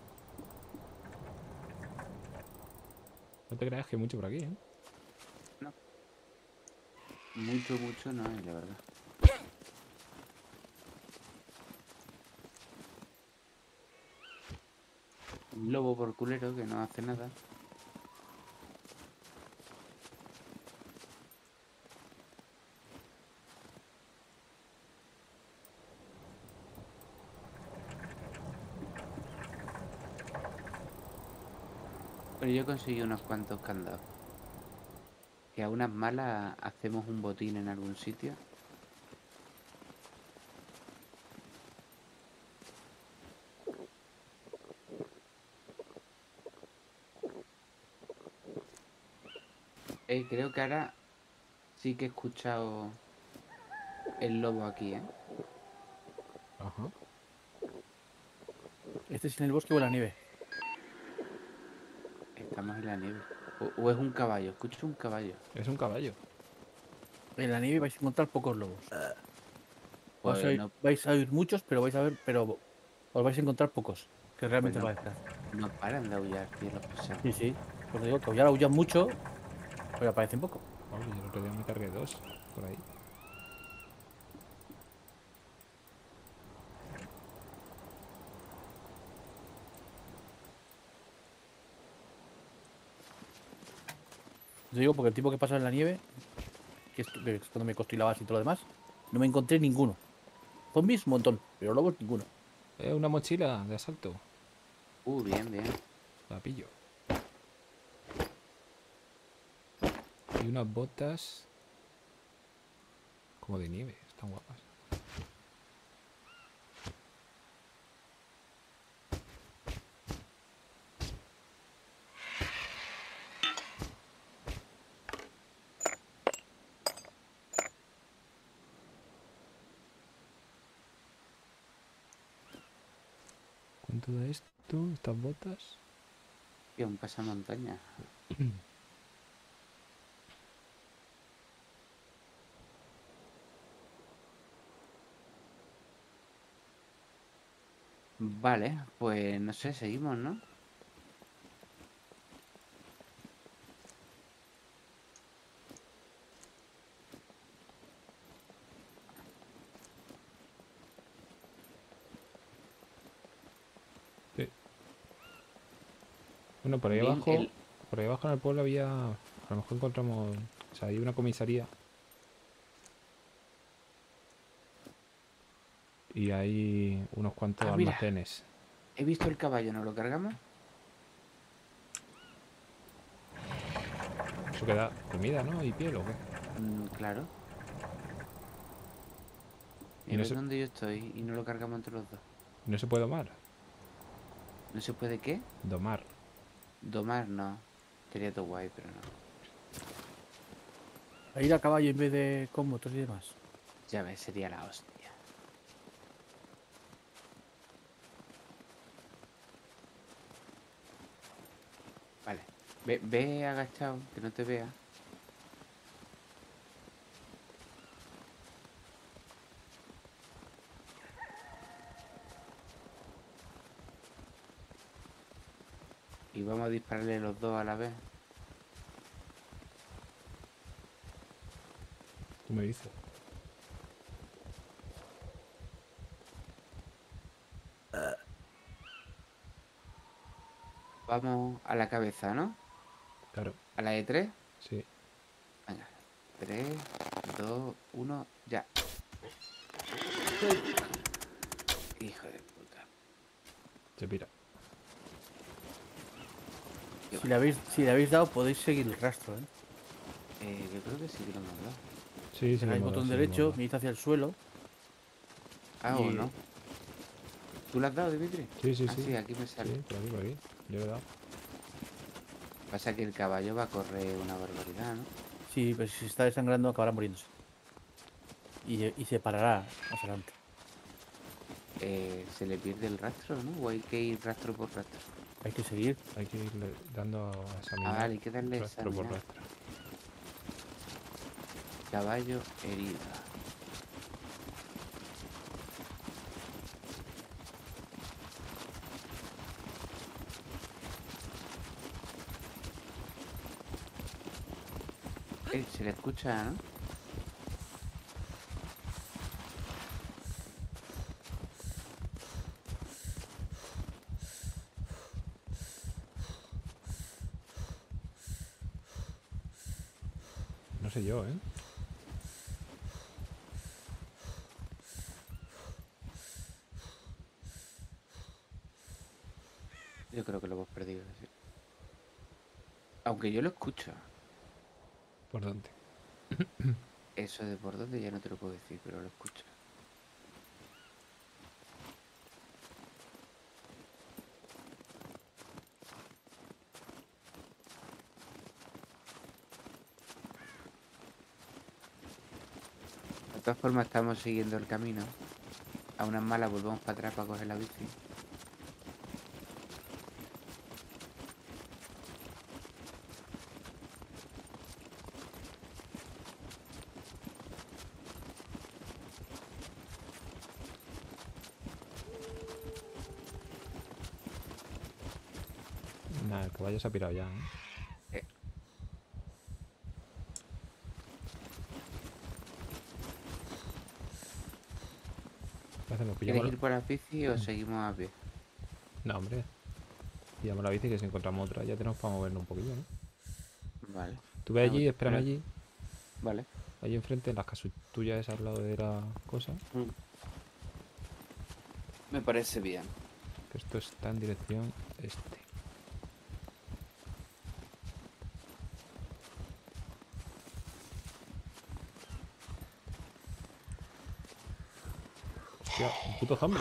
No te creas que hay mucho por aquí, ¿eh? Mucho, mucho no es, la verdad. Un lobo por culero que no hace nada. Pero yo conseguí unos cuantos candados. Que a unas malas hacemos un botín en algún sitio. Eh, creo que ahora sí que he escuchado el lobo aquí, ¿eh? Ajá. Este es en el bosque o la nieve. Estamos en la nieve. O, o es un caballo, escucho un caballo. Es un caballo. En la nieve vais a encontrar pocos lobos. Pues Vais a, no, vais a oír muchos, pero vais a ver, pero os vais a encontrar pocos. Que realmente Bueno. parezcan. no paran de aullar, tío, los pesados. Sí, sí. Os digo que ya aullan mucho, pero aparecen poco. Oye, el otro día me cargué dos por ahí. Os digo porque el tiempo que pasa en la nieve, que es, que es cuando me costilabas y todo lo demás, no me encontré ninguno. Zombies, un montón, pero lobos, ninguno. Eh, una mochila de asalto. Uh, bien, bien. La pillo. Y unas botas como de nieve. Están guapas. ¿Cuánto da esto? Estas botas. Y un pasamontaña. (clears throat) Vale, pues no sé, seguimos, ¿no? Por ahí abajo, el- por ahí abajo en el pueblo había, a lo mejor encontramos, o sea, hay una comisaría. Y hay unos cuantos Ah, mira. almacenes. He visto el caballo, ¿no lo cargamos? Eso que da comida, ¿no? Y piel o qué. Mm, claro. Y no se- donde yo estoy y no lo cargamos entre los dos. No se puede domar. ¿No se puede qué? Domar. Domar, no. Sería todo guay, pero no. A ir a caballo en vez de con motos y demás. Ya ves, sería la hostia. Vale. Ve, ve agachado, que no te vea. Y vamos a dispararle los dos a la vez. Tú me dices. Vamos a la cabeza, ¿no? Claro, A la de 3. sí. Venga. 3, 2, 1, ya. Hijo de puta. Se pira. Si le habéis, si le habéis dado, podéis seguir el rastro, ¿eh? Eh, yo creo que sí que lo hemos dado. Sí, sí. Dado, botón sí, derecho, dado. miráis hacia el suelo. Ah, o no. ¿Tú lo has dado, Dimitri? Sí, sí, ah, sí. sí, aquí me sale. Sí, por aquí, por aquí. Yo he dado. Pasa que el caballo va a correr una barbaridad, ¿no? Sí, pero si está desangrando acabará muriéndose. Y, y se parará más adelante. Eh, se le pierde el rastro, ¿no? O hay que ir rastro por rastro. Hay que seguir. Hay que irle dando a Ah, examinar. vale, hay que darle rastro por examinar. rastro. Caballo herido. Eh, se le escucha, ¿no? No sé yo, ¿eh? Yo creo que lo hemos perdido. sí. Aunque yo lo escucho. ¿Por dónde? (clears throat) Eso de por dónde ya no te lo puedo decir, pero lo escucho. De todas formas estamos siguiendo el camino. A unas malas volvemos para atrás para coger la bici. Caballo se ha pirado ya, ¿eh? Eh. ¿Qué hacemos? ¿Quieres ¿Pillamos ir por la bici o seguimos a pie? No, hombre. Pillamos la bici que si encontramos otra ya tenemos para movernos un poquillo, ¿no? Vale, Tú ves Vamos, allí, espérame allí. vale. Allí enfrente, en las casas tuyas esas al lado de la cosa. Me parece bien. Que esto está en dirección este. Hostia, un puto zombie.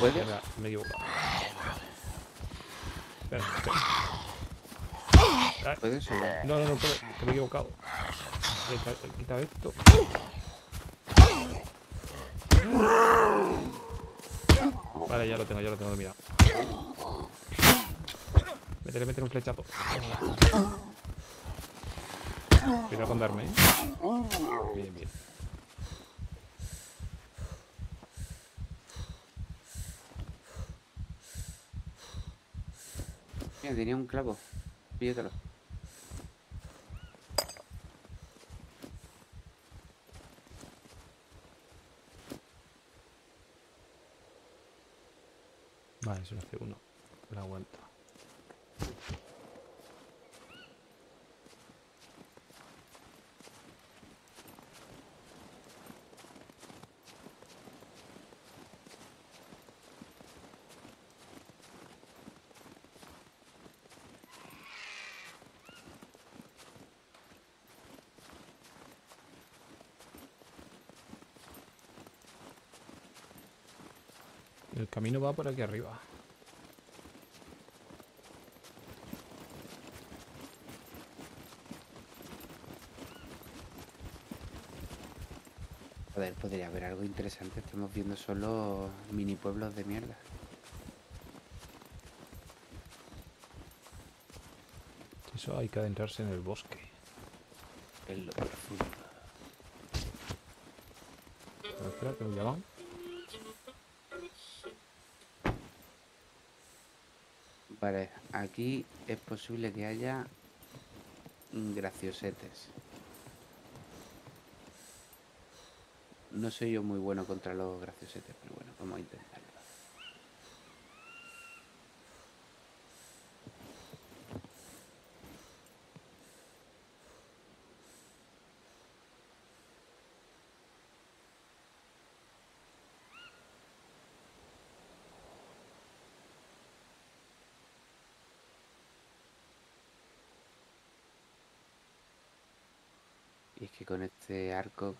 ¿Puedes? Mierda, me he equivocado. Espera, espera. ¿Puedes subir? No, no, no puedo, que me he equivocado. Quita, quita esto. Vale, ya lo tengo, ya lo tengo dominado. Métele, métele un flechazo. Cuidado con darme, ¿eh? Bien, bien. Mira, tenía un clavo. Píllatelo. Vale, eso lo hace uno. La aguanto. El camino va por aquí arriba. Joder, podría haber algo interesante. Estamos viendo solo mini pueblos de mierda. Eso hay que adentrarse en el bosque. En lo profundo. Espera, que me llaman. Vale, aquí es posible que haya graciosetes. No soy yo muy bueno contra los graciosetes, pero bueno, vamos a intentarlo.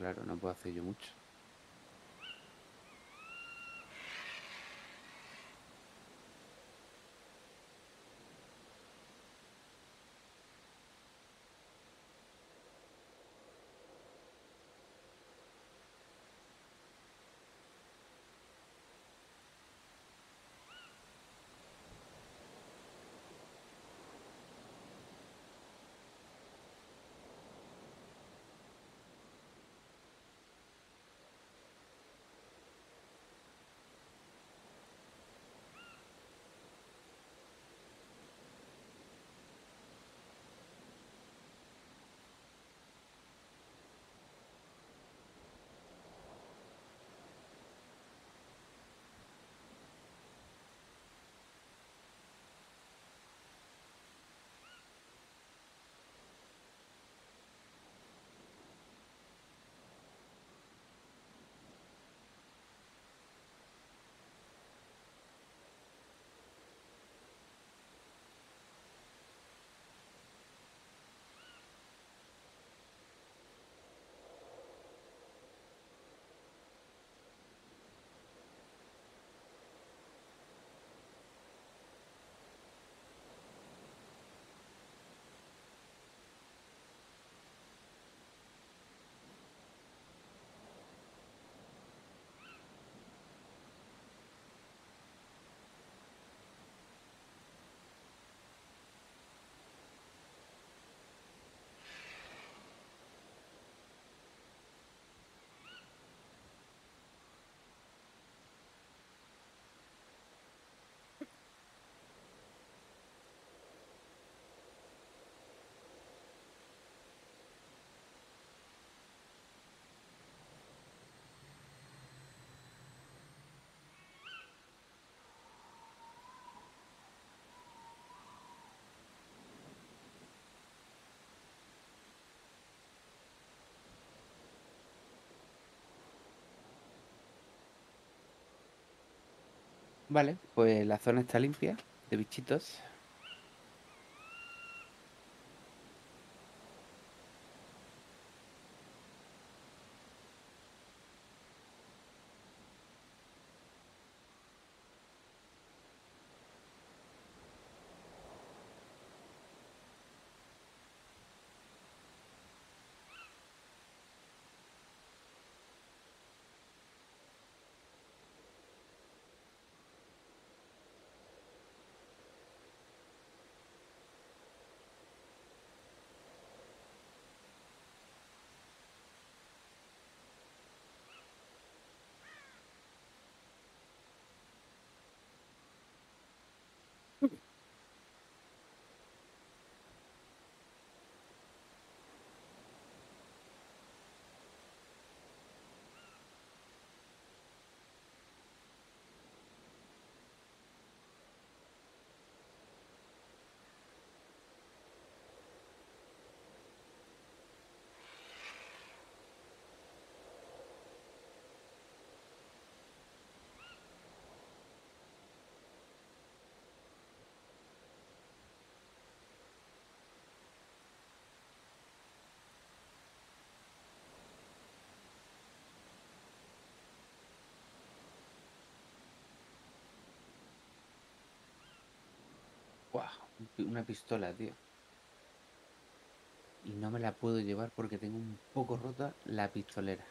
Claro, no puedo hacer yo mucho. Vale, pues la zona está limpia de bichitos. Una pistola, tío. Y no me la puedo llevar porque tengo un poco rota la pistolera.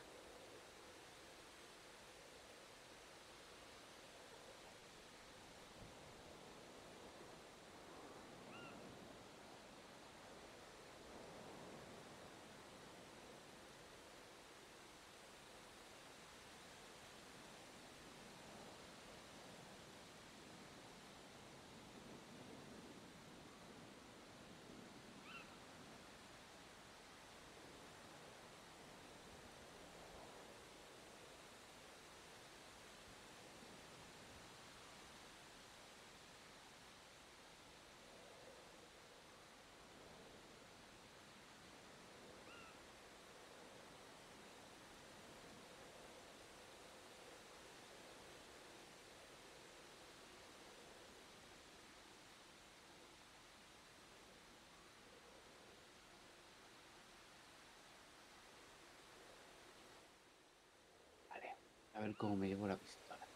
A ver cómo me llevo la pistola.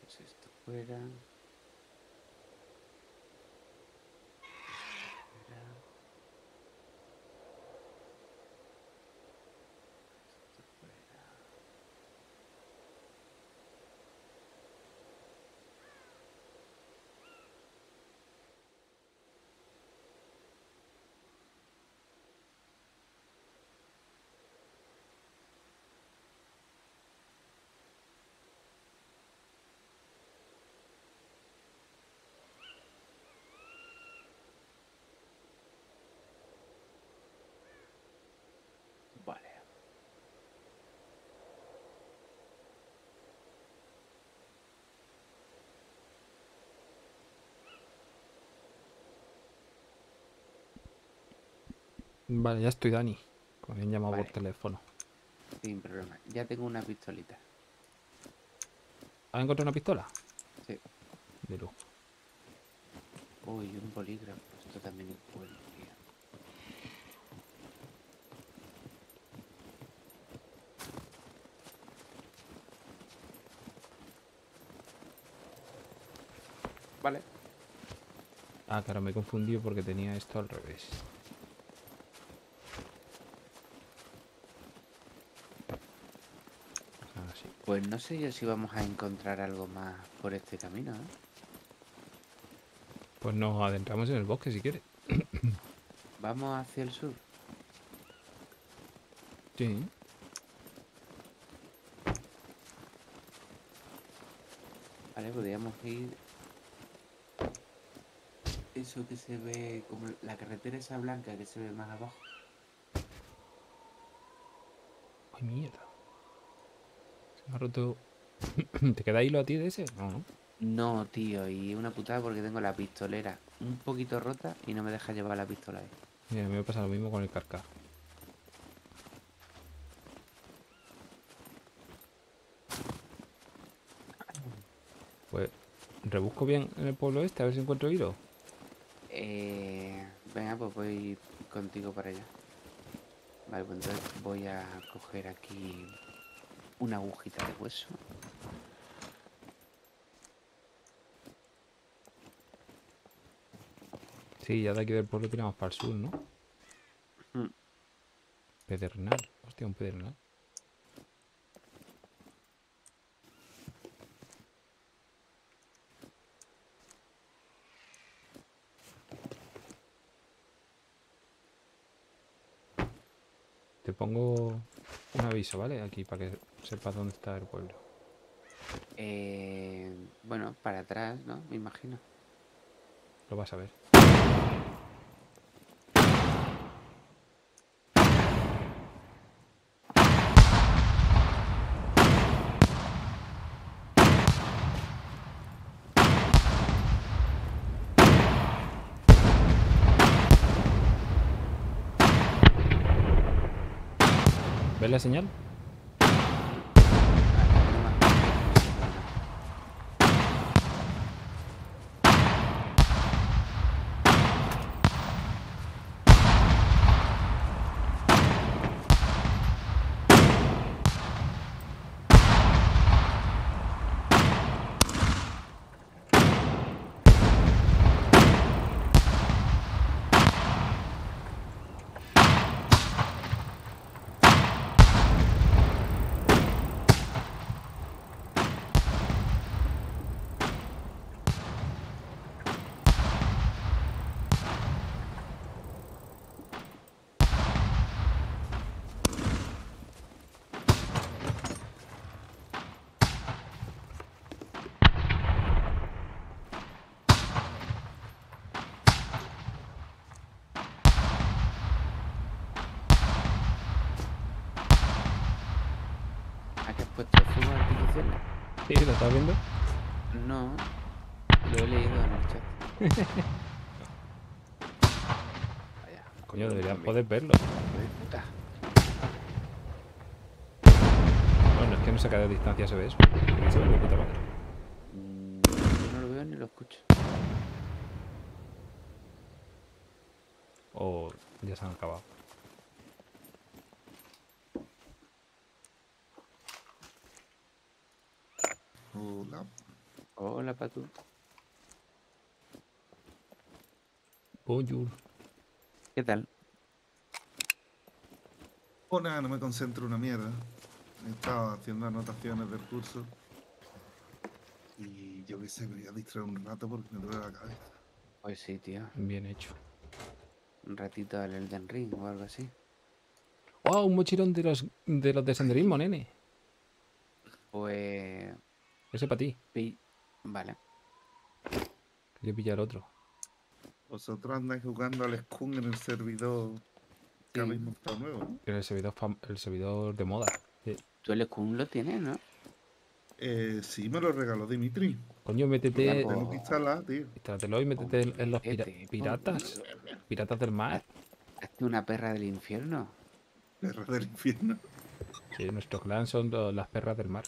Pues esto fuera. Vale, ya estoy, Dani. Como me han llamado por teléfono. Sin problema. Ya tengo una pistolita. ¿Has encontrado una pistola? Sí. De luz. Uy, un bolígrafo. Esto también es bueno, tío. Vale. Ah, claro, me he confundido porque tenía esto al revés. Así. Pues no sé yo si vamos a encontrar algo más por este camino, ¿eh? Pues nos adentramos en el bosque si quieres. (coughs) Vamos hacia el sur. Sí. Vale, podríamos ir. Eso que se ve como la carretera esa blanca que se ve más abajo. Ay, mierda. Ha roto. (clears throat) ¿Te queda hilo a ti de ese? No, no. No, tío, y una putada porque tengo la pistolera un poquito rota y no me deja llevar la pistola ahí. Mira, me va a pasar lo mismo con el carcaj. Pues rebusco bien en el pueblo este a ver si encuentro hilo. Eh, venga, pues voy contigo para allá. Vale, pues entonces voy a coger aquí una agujita de hueso. Sí, ya de aquí del pueblo tiramos para el sur, ¿no? Mm. Pedernal. Hostia, un pedernal. Te pongo un aviso, ¿vale? Aquí para que sepas dónde está el pueblo. Eh, bueno, para atrás, ¿no? Me imagino. Lo vas a ver. La señal? ¿A qué has puesto fuego artificial? Sí, ¿lo estás viendo? No, lo he leído en el chat. (laughs) Coño, deberías poder verlo. puta. Bueno, es que no sé a qué distancia se ve eso. Se ve de puta madre. Mm, Yo no lo veo ni lo escucho. O ya se han acabado. Hola. Hola, Patu. Bonjour. ¿Qué tal? Oh, nada, no me concentro una mierda. He estado haciendo anotaciones del curso. Y yo qué sé, me voy a distraer un rato porque me duele la cabeza. Pues sí, tío. Bien hecho. Un ratito al Elden Ring o algo así. ¡Oh! Un mochilón de los de los de senderismo, nene. Pues... Ese para ti. pi- Vale. Yo pillar otro. Vosotros andáis jugando al Skun en el servidor que Sí. habéis montado nuevo, ¿no? El servidor, el servidor de moda. Sí. Tú el Skun lo tienes, ¿no? Eh, sí, me lo regaló Dimitri. Coño, métete. tengo que instalar, tío. Instrálatelo y métete en, en los pira- Paquete, piratas. Piratas del mar. Hazte una perra del infierno. Perra del infierno. Sí, nuestro clan son las perras del mar.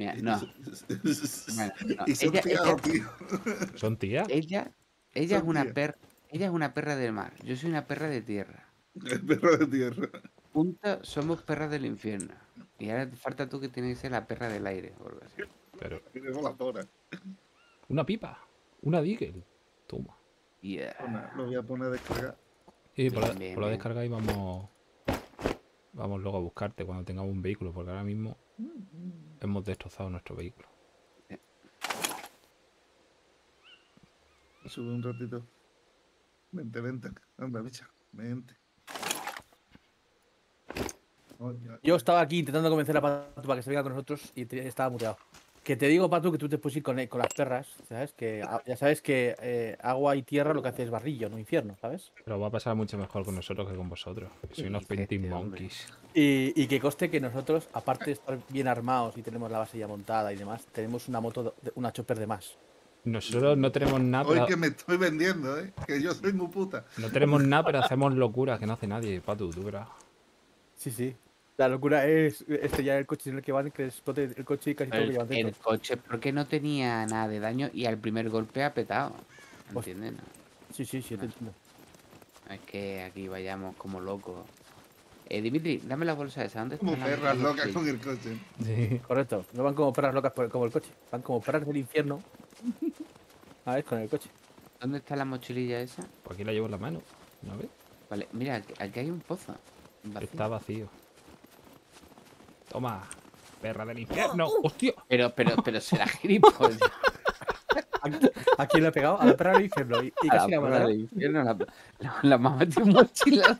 Mira, no. (laughs) Bueno, no, y son ella- fiados, ella- tío. ¿Son tías? Ella, ella es una tías. perra. Ella es una perra del mar. Yo soy una perra de tierra. El perro de tierra. Juntas somos perras del infierno. Y ahora te falta tú que tienes que ser la perra del aire o algo así. Pero, una pipa. Una Deagle. Toma. Yeah. Lo voy a poner a descargar. Y por la, Bien, bien, por la bien. descarga y vamos. Vamos luego a buscarte cuando tengamos un vehículo, porque ahora mismo hemos destrozado nuestro vehículo. Sube un ratito. Vente, vente. Anda, bicha. Vente. Oh, ya. Yo estaba aquí intentando convencer a Patu para que se venga con nosotros y estaba muteado. Que te digo, Patu, que tú te puedes ir con, e- con las perras, ¿sabes? Que a- ya sabes que eh, agua y tierra lo que hace es barrillo, no infierno, ¿sabes? Pero va a pasar mucho mejor con nosotros que con vosotros. que Soy ¿Qué unos painting este hombre? monkeys. Y, y que coste que nosotros, aparte de estar bien armados y tenemos la base ya montada y demás, tenemos una moto, de- una chopper de más. Nosotros no tenemos nada, Hoy pero, que me estoy vendiendo, ¿eh? Que yo soy muy puta. no tenemos nada, pero hacemos (laughs) locuras que no hace nadie, Patu, tú verás. Sí, sí. La locura es estrellar el coche en el que van, que explote el coche y casi todo lo que El, el dentro. coche, porque no tenía nada de daño y al primer golpe ha petado. Pues- ¿Entiendes? No? Sí, sí, sí, te entiendo. Es que aquí vayamos como locos. Eh, Dimitri, dame la bolsa esa. ¿Dónde Como perras locas con el coche. Sí. Correcto. No van como perras locas por- como el coche. Van como perras del infierno. A ver, con el coche. ¿Dónde está la mochililla esa? Pues aquí la llevo en la mano. ¿No ves? Vale, mira, aquí, aquí hay un pozo. vacío. Está vacío. Toma, perra del infierno. ¡Hostia! Pero, pero, pero será gilipollas. ¿A quién le ha pegado? A la perra del infierno. Y, y A la casi la perra del infierno, la, la, la mamá tiene un mochila.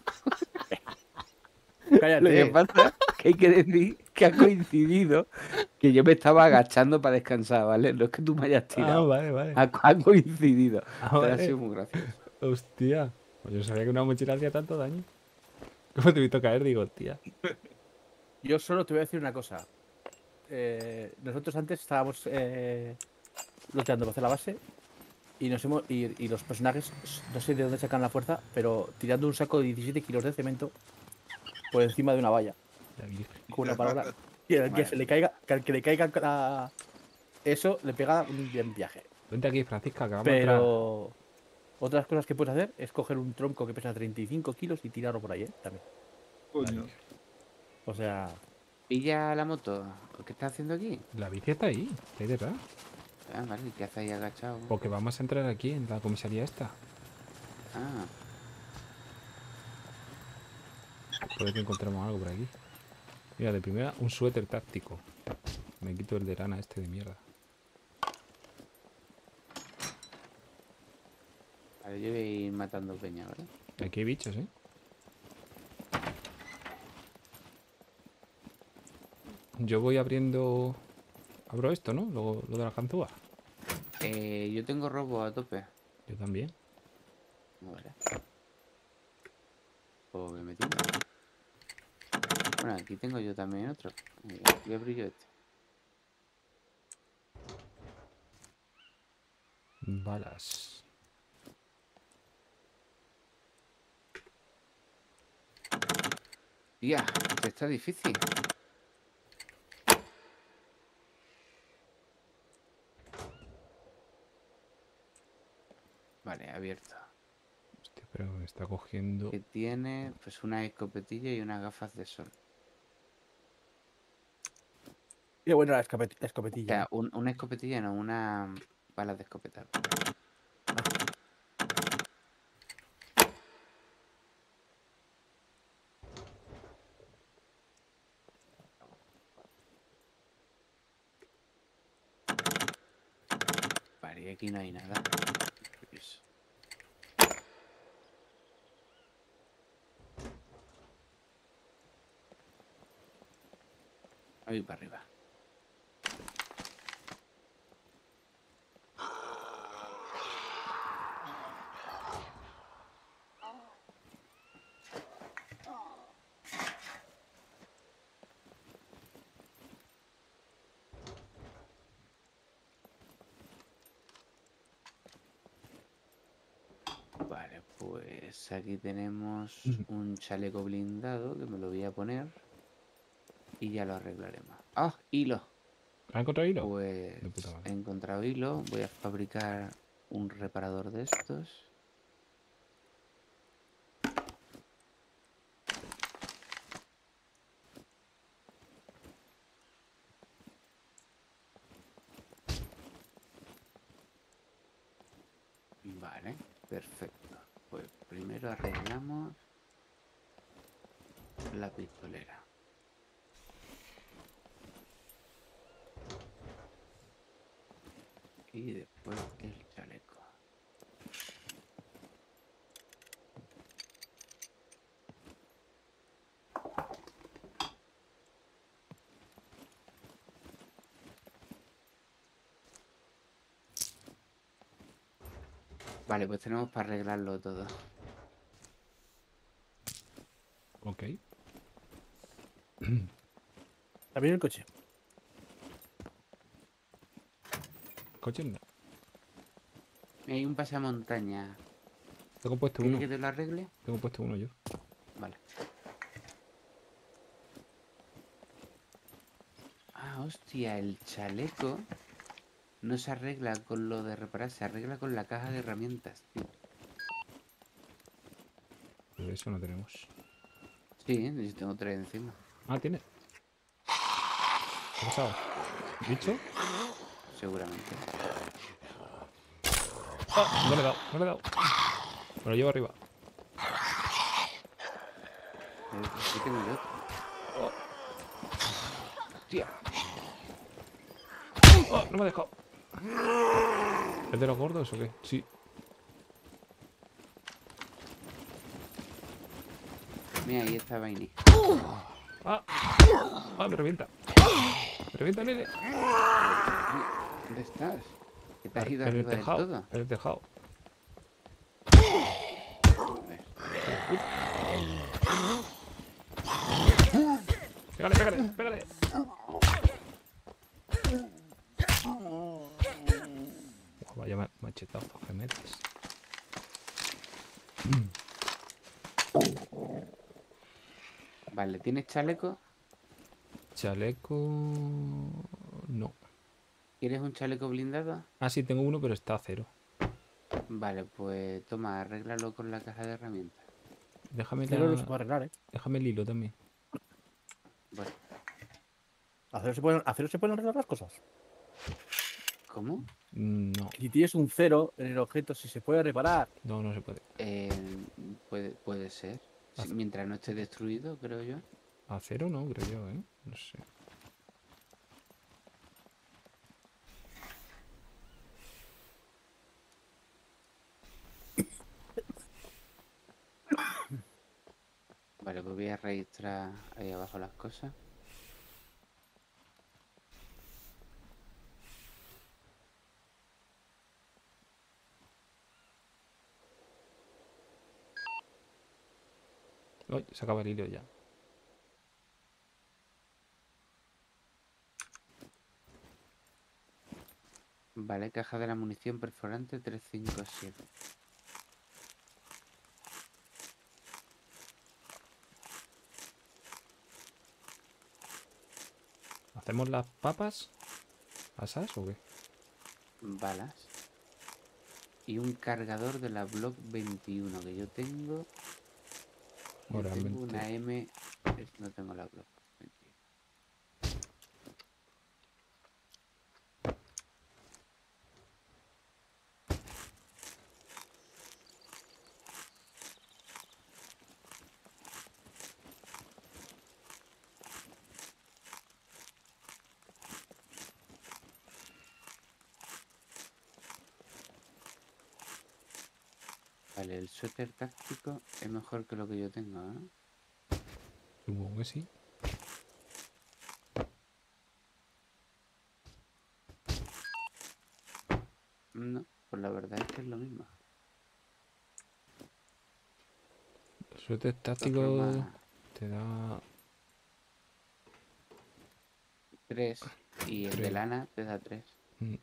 Cállate. Lo que pasa es que hay que decir que ha coincidido que yo me estaba agachando para descansar, ¿vale? No es que tú me hayas Ah, tirado. vale, vale. Ha, ha coincidido. Ah, Pero ha sido muy gracioso. Hostia. Pues yo sabía que una mochila hacía tanto daño. ¿Cómo te he visto caer? Digo, hostia. Yo solo te voy a decir una cosa. Eh, nosotros antes estábamos eh, loteando para hacer la base y nos hemos y, y los personajes no sé de dónde sacan la fuerza, pero tirando un saco de 17 kilos de cemento por encima de una valla con una palabra (laughs) y al que Vale. se le caiga que al que le caiga la- eso le pega un bien viaje. Vente aquí, Francisca, que vamos a. Pero otras cosas que puedes hacer es coger un tronco que pesa 35 kilos y tirarlo por ahí, ¿eh? También. Coño. O sea, Pilla la moto. ¿Qué estás haciendo aquí? La bici está ahí, está ahí detrás. Ah, vale, ¿y ¿qué haces ahí agachado? Porque vamos a entrar aquí en la comisaría esta. Ah, Puede que encontremos algo por aquí. Mira, de primera, un suéter táctico. Me quito el de lana este de mierda. vale, yo voy a ir matando peña, ¿verdad? Aquí hay bichos, ¿eh? Yo voy abriendo... Abro esto, ¿no? Lo, lo de la cantúa. Eh, yo tengo robo a tope. Yo también. Vale. Pues me metí. Bueno, aquí tengo yo también otro. Voy a abrir yo este. Balas. Tía, este está difícil. Vale, abierto. Hostia, pero me está cogiendo... Que tiene pues una escopetilla y unas gafas de sol. Y bueno, la, escopet- la O escopetilla. sea, un- una escopetilla, no, una bala de escopeta. Vale, y aquí no hay nada. Curioso. Ahí para arriba. Vale, pues aquí tenemos un chaleco blindado que me lo voy a poner y ya lo arreglaremos. ¡Ah! Hilo. ¿Has encontrado hilo? Pues he encontrado hilo. Voy a fabricar un reparador de estos. Vale, perfecto. Pues primero arreglamos la pistolera. Y después el chaleco. Vale, pues tenemos para arreglarlo todo. Ok. (clears throat) También el coche. Coche no. Hay un pasamontaña. Tengo puesto ¿Quieres uno. que te lo arregle? Tengo puesto uno yo. Vale. Ah, hostia, el chaleco no se arregla con lo de reparar, se arregla con la caja de herramientas, tío. Pero eso no tenemos. Sí, yo tengo tres encima. Ah, tiene. ¿Qué ha pasado? ¿Bicho? Seguramente. Ah, no le he dado, no le he dado. Me lo llevo arriba. Aquí tengo yo. Hostia. ¡Oh! No me ha dejado. ¿Es de los gordos o qué? Sí. Mira, ahí está Vaini. ¡Ah! ¡Ah! Me revienta. Me revienta, nene. ¿Dónde estás? Que te has En ido el arriba del tejado. todo. En el tejado. Joder. Pégale, pégale, pégale. Buah, Vaya ma- machetazo que metes. Vale, ¿tienes chaleco? Chaleco. No. ¿Quieres un chaleco blindado? Ah, sí, tengo uno, pero está a cero. Vale, pues toma, arréglalo con la caja de herramientas. Déjame, la- se puede arreglar, ¿eh? Déjame el hilo también. Bueno, ¿Acero se pueden, acero se pueden arreglar las cosas? ¿cómo? No, Si tienes un cero en el objeto, si se puede reparar. no, no se puede. Eh, puede, puede ser. Sí, mientras no esté destruido, creo yo. A cero no, creo yo, ¿eh? No sé. Vale, pues voy a registrar ahí abajo las cosas. Uy, se acaba el hilo ya. Vale, caja de la munición perforante 357. ¿Hacemos las papas? ¿Asas o qué? Balas. Y un cargador de la Block 21 que yo tengo. Tengo una. M. No tengo la Block suéter táctico es mejor que lo que yo tengo, ¿eh? Supongo que sí. No, pues la verdad es que es lo mismo. El suéter táctico te da. tres y el de lana te da tres. Mm.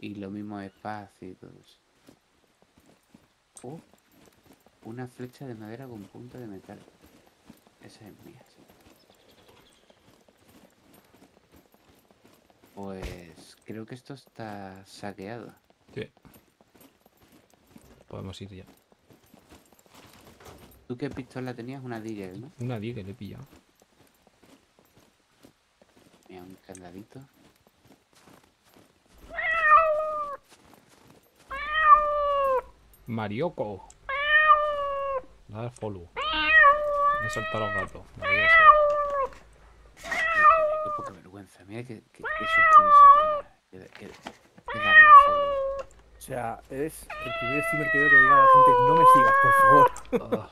Y lo mismo espacio y todo eso. Oh, una flecha de madera con punta de metal. Esa es mía, sí. Pues creo que esto está saqueado. Sí. Podemos ir ya. ¿Tú qué pistola tenías? Una Deagle, ¿no? Una 10 que le he pillado. Mira, un candadito. Marioco. Nada follow. Me he soltado los gatos. maravilloso. Qué poca vergüenza. Mira que, que, que suscribirse. Que. O sea, eres el primer streamer que veo que diga a la gente, no me sigas, por favor.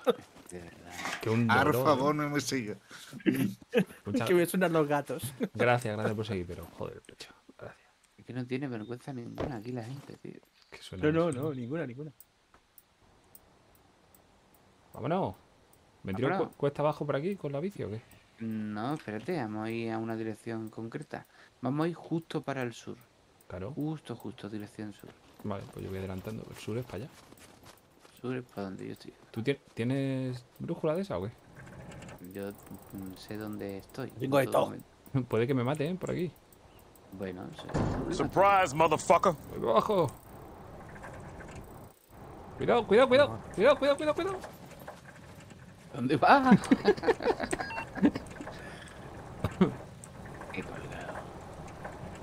Ah, De verdad. que un Por dolor, favor, ¿eh? no me siga. Muchas que me suenan los gatos. gracias, gracias por seguir, pero joder, el pecho. Gracias. Es que no tiene vergüenza ninguna aquí la gente, tío. Que suena No, no, eso. no, ninguna, ninguna. Vámonos. ¿Me tiro cu- cuesta abajo por aquí con la bici o qué? No, espérate, vamos a ir a una dirección concreta. Vamos a ir justo para el sur. Claro. Justo, justo, dirección sur. Vale, pues yo voy adelantando. El sur es para allá. Sur es para donde yo estoy. ¿Tú tie- tienes brújula de esa o qué? Yo mm, sé dónde estoy. en Tengo de todo. (laughs) Puede que me maten por aquí. Bueno, no sé. Surprise, motherfucker. Voy abajo. Cuidado, cuidado, cuidado. Cuidado, cuidado, cuidado, cuidado. ¿Dónde vas? (laughs) Qué colgado.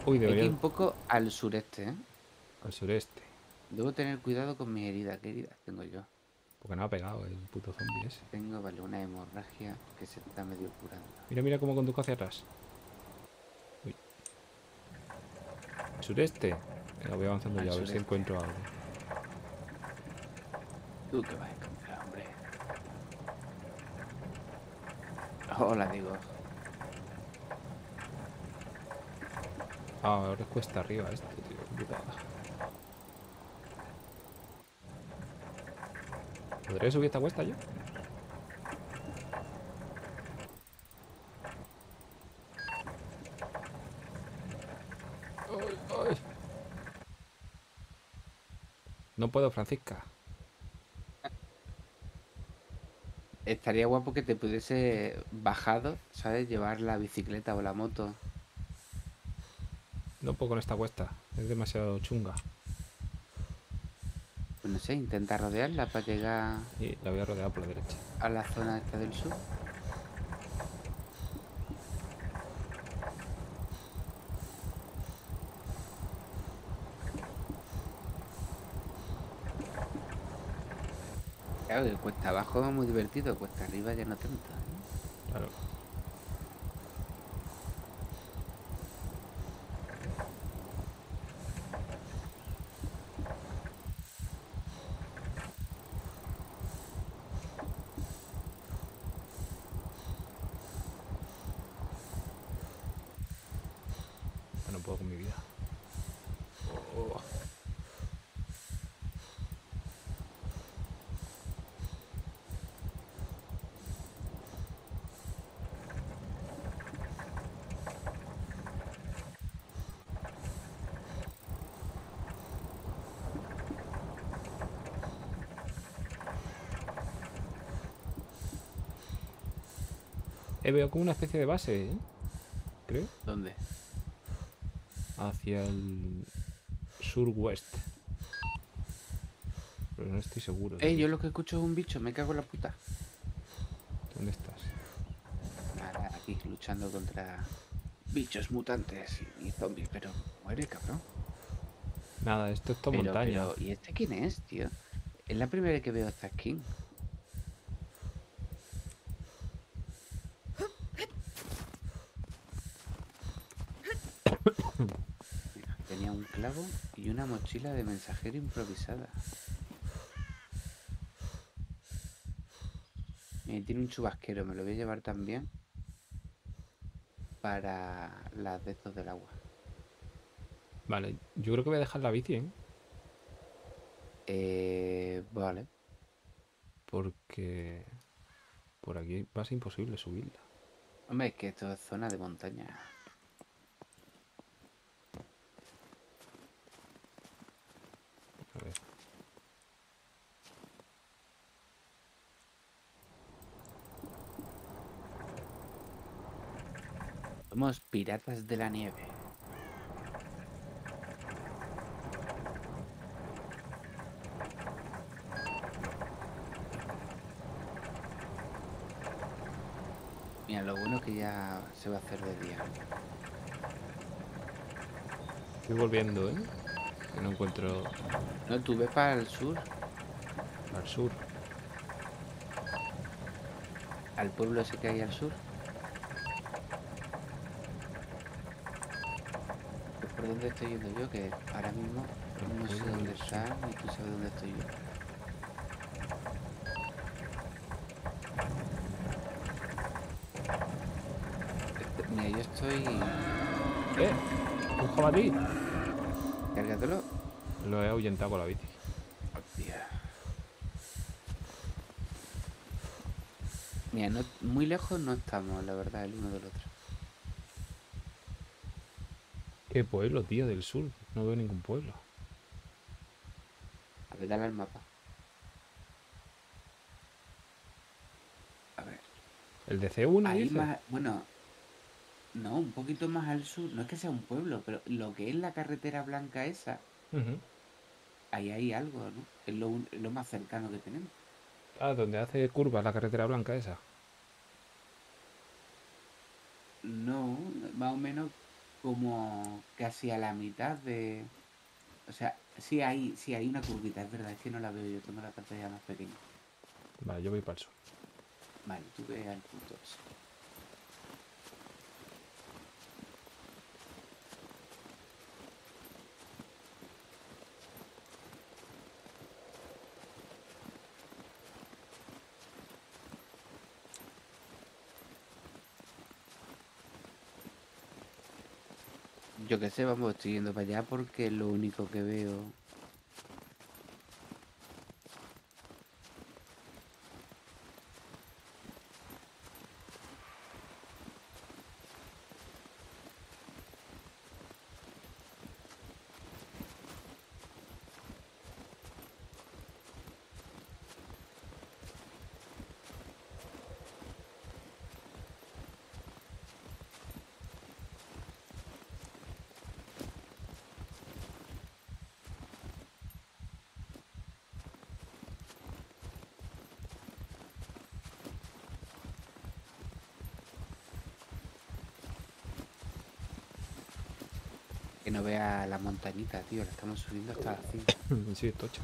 Uy, Hay que ir debería un poco al sureste, ¿eh? al sureste. Debo tener cuidado con mis heridas. ¿Qué heridas tengo yo? Porque no ha pegado el puto zombie ese. Tengo, vale, una hemorragia que se está medio curando. Mira, mira cómo conduzco hacia atrás. Uy. Sureste. Venga, voy avanzando Al ya a ver si encuentro algo. ¿Tú qué vas a encontrar, hombre? Hola, digo. Ah, ahora es cuesta arriba esto, tío. putada. ¿Podré subir esta cuesta yo? No puedo, Francisca. Estaría guapo que te pudiese bajado, ¿sabes? Llevar la bicicleta o la moto. No puedo con esta cuesta. Es demasiado chunga. Pues no sé, intenta rodearla para llegar Y la voy a rodear por la derecha. a la zona esta del sur. Claro, que cuesta abajo es muy divertido, cuesta arriba ya no tanto. ¿eh? Claro. Ya no puedo con mi vida. Oh. Eh, veo como una especie de base, ¿eh? Creo. ¿Dónde? Hacia el surwest. Pero no estoy seguro. Eh, yo lo que escucho es un bicho, me cago en la puta. ¿Dónde estás? Nada, aquí luchando contra bichos mutantes y, zombies, pero muere, cabrón. Nada, esto es todo montaña. pero, ¿y este quién es, tío? Es la primera vez que veo esta skin. mochila de mensajero improvisada. Eh, tiene un chubasquero, me lo voy a llevar también para las de estos del agua. Vale, yo creo que voy a dejar la bici, ¿eh? eh vale. Porque por aquí va a ser imposible subirla. Hombre, es que esto es zona de montaña. Piratas de la nieve. Mira, lo bueno es que ya se va a hacer de día. Estoy volviendo, ¿eh? Que no encuentro No, tú ves para el sur, al sur. al pueblo ese que hay al sur. Donde estoy yendo yo, que ahora mismo no sé dónde está, ni tú sabes dónde estoy yo. Este- Mira, yo estoy... ¡Eh! ¡Un jabalí! Cárgatelo. Lo he ahuyentado con la bici. Hostia. Mira, no- muy lejos no estamos, la verdad, el uno del otro. ¿Qué pueblo, tío, del sur? No veo ningún pueblo. A ver, dale al mapa. A ver. ¿El de C1 Ahí más, bueno, no, un poquito más al sur, no es que sea un pueblo, pero lo que es la carretera blanca esa, ahí hay algo, ¿no? Es lo, lo más cercano que tenemos. Ah, donde hace curvas la carretera blanca esa. No, más o menos como casi a la mitad de... O sea, sí hay, sí hay una curvita, es verdad, es que no la veo yo, tengo la pantalla más pequeña. Vale, yo voy para el sur. Vale, tú ve al punto ese. Yo qué sé, vamos, estoy yendo para allá porque lo único que veo. Que no vea la montañita, tío, la estamos subiendo hasta la cima. (coughs) sí, tocha.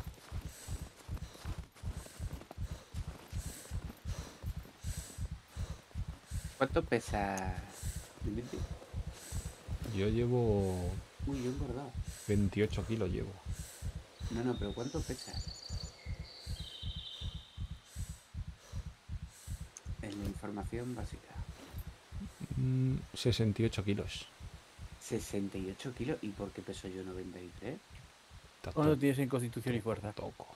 ¿Cuánto pesa? Yo llevo Uy, yo he engordado. 28 kilos llevo. No, no, pero ¿cuánto pesa? En la información básica. Mm, 68 kilos. 68 kilos. ¿Y por qué peso yo 93? Está ¿Cuánto to- tienes en constitución y fuerza? toco.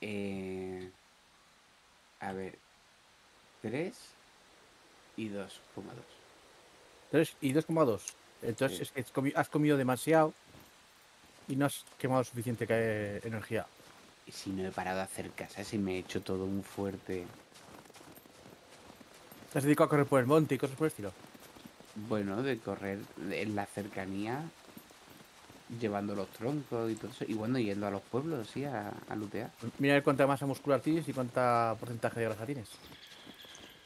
Eh, a ver. 3 y 2,2. 3 y 2,2. Entonces Sí. es que has comi- has comido demasiado y no has quemado suficiente energía. Y si no he parado a hacer casa, si me he hecho todo un fuerte. Te has dedicado a correr por el monte y cosas por el estilo. Bueno, de correr en la cercanía, llevando los troncos y todo eso. Y bueno, yendo a los pueblos, sí, a, a lootear. Mira a ver cuánta masa muscular tienes y cuánta porcentaje de grasa tienes.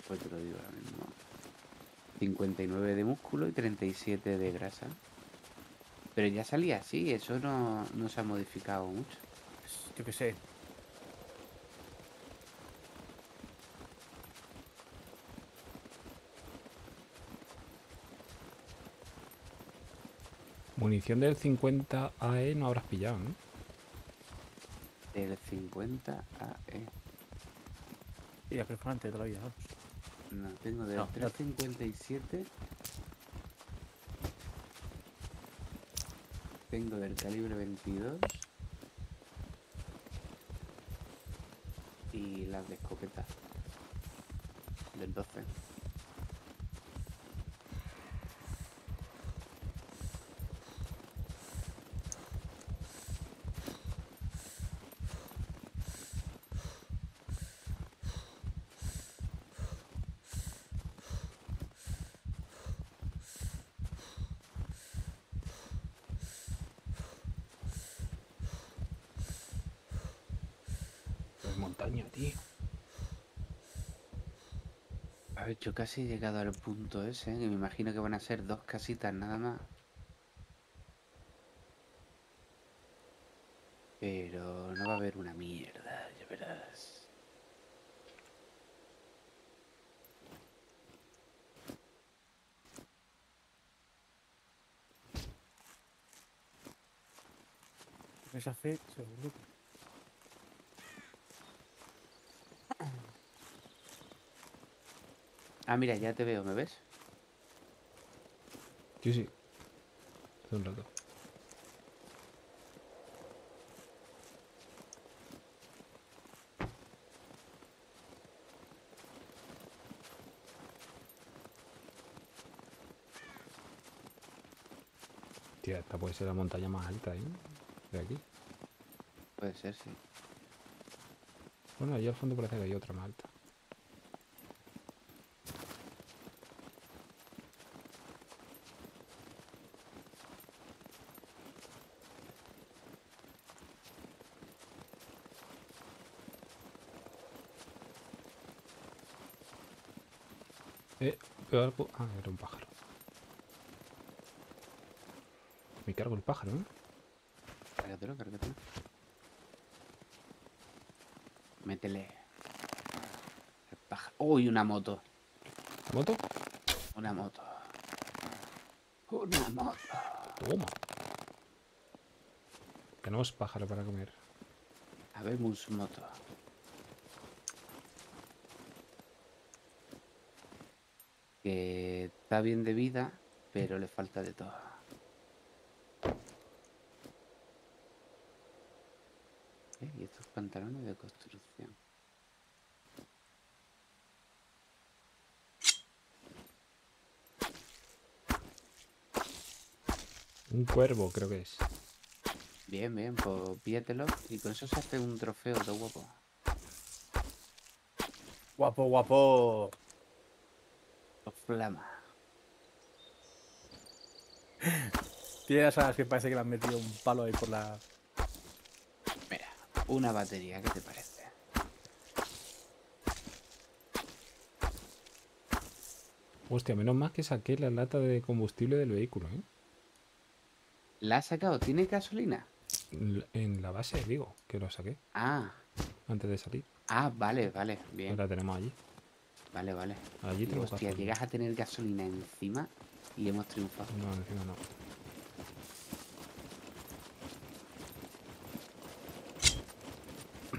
Pues te lo digo ahora mismo. 59 de músculo y 37 de grasa. Pero ya salía así, eso no, no se ha modificado mucho. Yo qué sé. Munición del 50 AE no habrás pillado, ¿no? Del 50 a... E. Y el perforante de toda la vida, vamos. No, tengo del No, no. 357. Tengo del calibre 22. Y las de escopeta. Del 12. Es montaña, tío. A ver, yo casi he llegado al punto ese, que me imagino que van a ser dos casitas nada más. Pero no va a haber una mierda, ya verás. Esa fe, seguro Ah, mira, ya te veo, ¿me ves? Sí, sí. Hace un rato. Tía, esta puede ser la montaña más alta, ¿eh? De aquí. Puede ser, sí. Bueno, allí al fondo parece que hay otra más alta. Algo. Ah, era un pájaro. Me cargo el pájaro, ¿eh? Cárgatelo, cárgatelo. Métele. El paja- Uy, una moto. ¿Moto? Una moto. Una moto. Toma. Tenemos pájaro para comer. Habemos moto. Que está bien de vida, pero le falta de todo. Eh, Y estos pantalones de construcción. Un cuervo, creo que es. Bien, bien, pues píllatelo y con eso se hace un trofeo de guapo. Guapo, guapo. Flama. Tienes a que parece que le han metido un palo ahí por la. Mira, una batería, ¿qué te parece? Hostia, menos mal que saqué la lata de combustible del vehículo, ¿eh? ¿La has sacado? ¿Tiene gasolina? L- En la base, digo, que lo saqué Ah, antes de salir. ah, vale, vale, bien. La tenemos allí. Vale, vale. Allí hostia, gasolina. llegas a tener gasolina encima y hemos triunfado. No, encima no.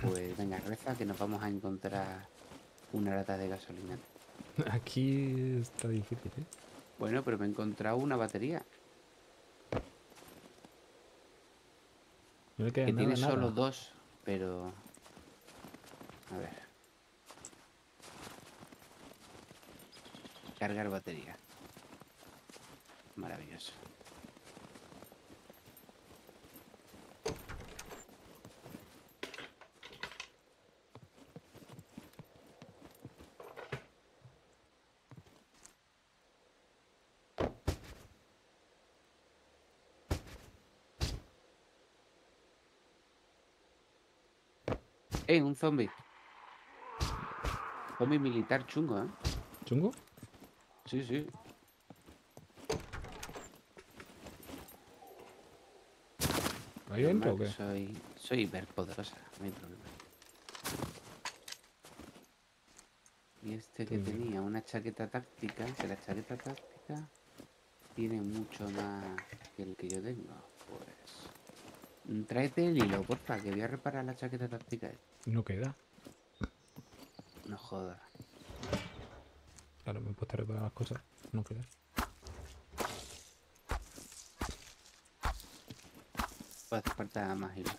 Pues venga, reza que nos vamos a encontrar una lata de gasolina. (laughs) Aquí está difícil, ¿eh? Bueno, pero me he encontrado una batería No que nada, tiene solo nada. dos, pero... A ver. Cargar batería. Maravilloso. ¡Eh, un zombie! Zombie militar chungo, ¿eh? ¿Chungo? Sí, sí. ¿Ahí dentro o qué? Soy, soy hiperpoderosa, no hay problema. Y este que tenía una chaqueta táctica, que la chaqueta táctica tiene mucho más que el que yo tengo. Pues. Tráete el hilo, porfa, que voy a reparar la chaqueta táctica. No queda. No jodas. A reparar las cosas. No queda. Pues hace falta más hilo.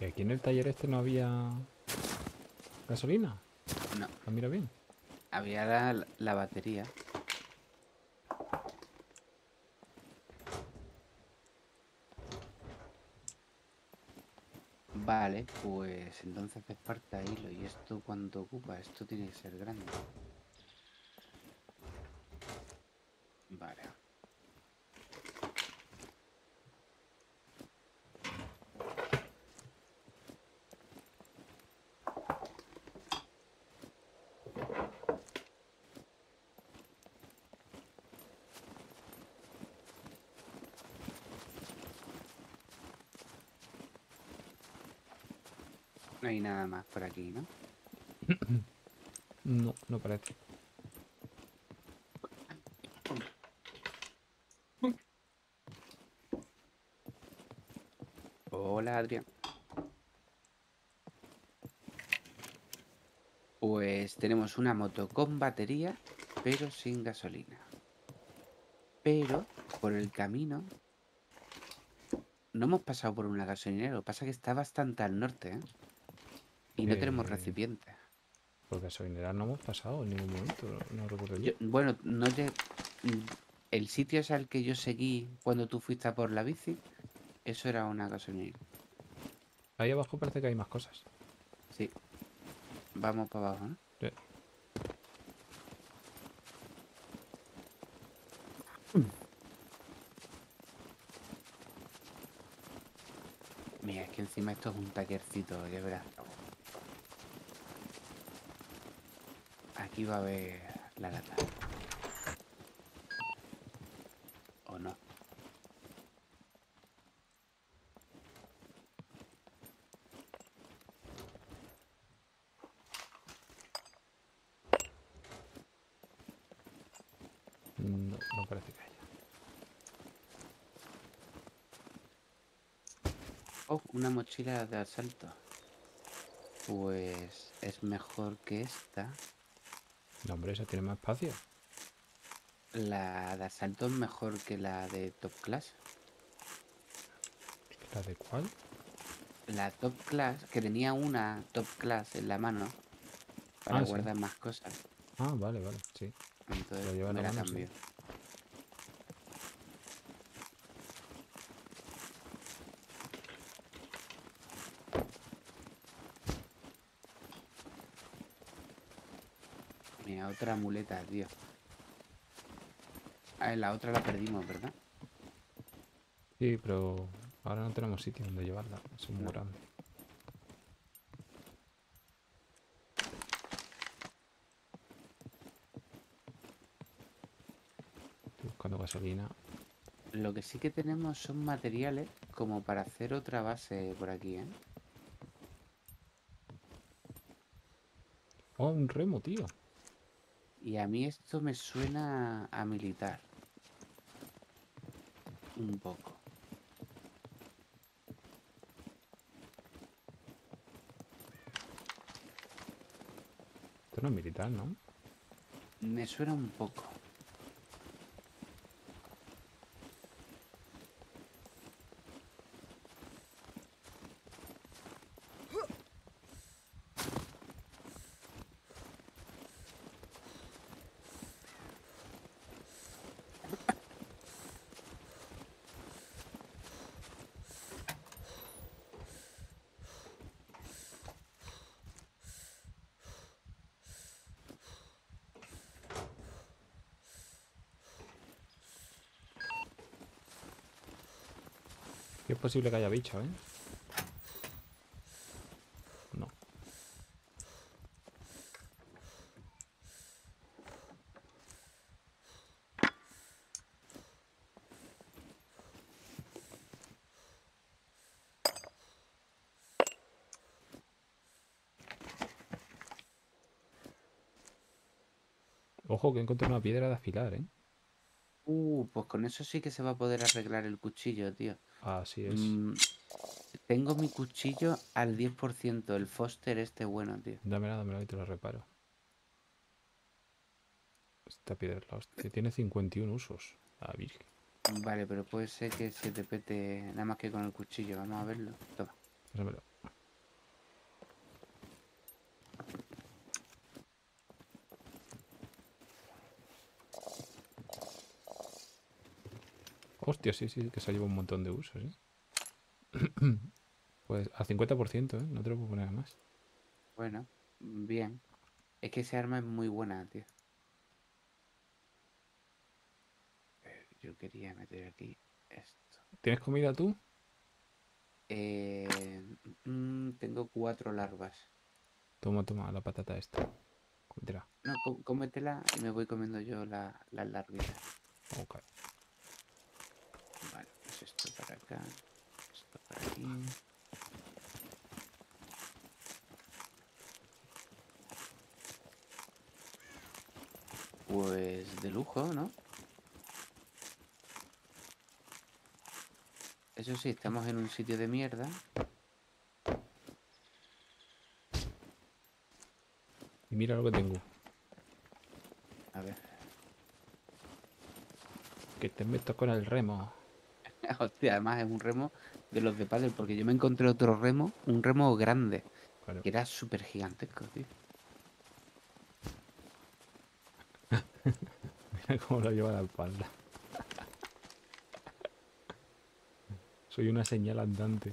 ¿Y aquí en el taller este no había gasolina? No, Ah, mira bien. había la, la batería. Vale, pues entonces falta hilo. ¿Y esto cuánto ocupa? Esto tiene que ser grande. Vale. No hay nada más por aquí, ¿no? (clears throat) No, no parece. Hola, Adrián. Pues tenemos una moto con batería, pero sin gasolina. Pero por el camino no hemos pasado por una gasolinera. Lo que pasa es que está bastante al norte, ¿eh? Y no tenemos Eh, recipientes. Por gasolinera no hemos pasado en ningún momento. No, no recuerdo yo. Yo- bueno, no mm, el sitio es al que yo seguí cuando tú fuiste a por la bici. Eso era una gasolinera. Ahí abajo parece que hay más cosas. Sí. Vamos para abajo, ¿no? Sí. Mira, es que encima esto es un taquercito, que verás. Va a haber la lata. ¿O no? No, no parece que haya. Oh, una mochila de asalto. Pues es mejor que esta. No, hombre, esa tiene más espacio. La de asalto es mejor que la de top class. ¿La de cuál? La top class, que tenía una top class en la mano para Ah, sí. guardar más cosas. Ah, vale, vale, sí. Entonces lleva en me la mano, sí. Otra muleta, tío. Ah, la otra la perdimos, ¿verdad? Sí, pero ahora no tenemos sitio donde llevarla. Es muy No. grande. Estoy buscando gasolina. Lo que sí que tenemos son materiales como para hacer otra base por aquí, ¿eh? Oh, un remo, tío. Y a mí esto me suena a militar. Un poco. Esto no es militar, ¿no? Me suena un poco. Posible que haya bicho, ¿eh? No. Ojo que encontré una piedra de afilar, ¿eh? Pues con eso sí que se va a poder arreglar el cuchillo, tío. Así es. Mm, tengo mi cuchillo al 10%, el Foster este bueno, tío. Dámela, dámela y te lo reparo. Esta piedra es la hostia. Tiene 51 usos. La virgen. Vale, pero puede ser que se te pete nada más que con el cuchillo. Vamos a verlo. Toma. Pásamelo. Hostia, sí, sí, que se lleva un montón de usos, ¿eh? (clears throat) Pues al 50%, ¿eh? No te lo puedo poner a más. Bueno, bien. Es que ese arma es muy buena, tío. Yo quería meter aquí esto. ¿Tienes comida tú? Eh, mm, tengo cuatro larvas. Toma, toma, la patata esta. Cómetela. No, có- cómetela y me voy comiendo yo la- las larvitas. Ok. Vale, pues esto para acá. Esto para aquí. Pues de lujo, ¿no? Eso sí, estamos en un sitio de mierda. Y mira lo que tengo. A ver. Que te meto con el remo. (laughs) Hostia, además es un remo de los de pádel, porque yo me encontré otro remo, un remo grande, Claro. que era súper gigantesco, tío. (laughs) Mira cómo lo lleva a la espalda. (laughs) Soy una señal andante.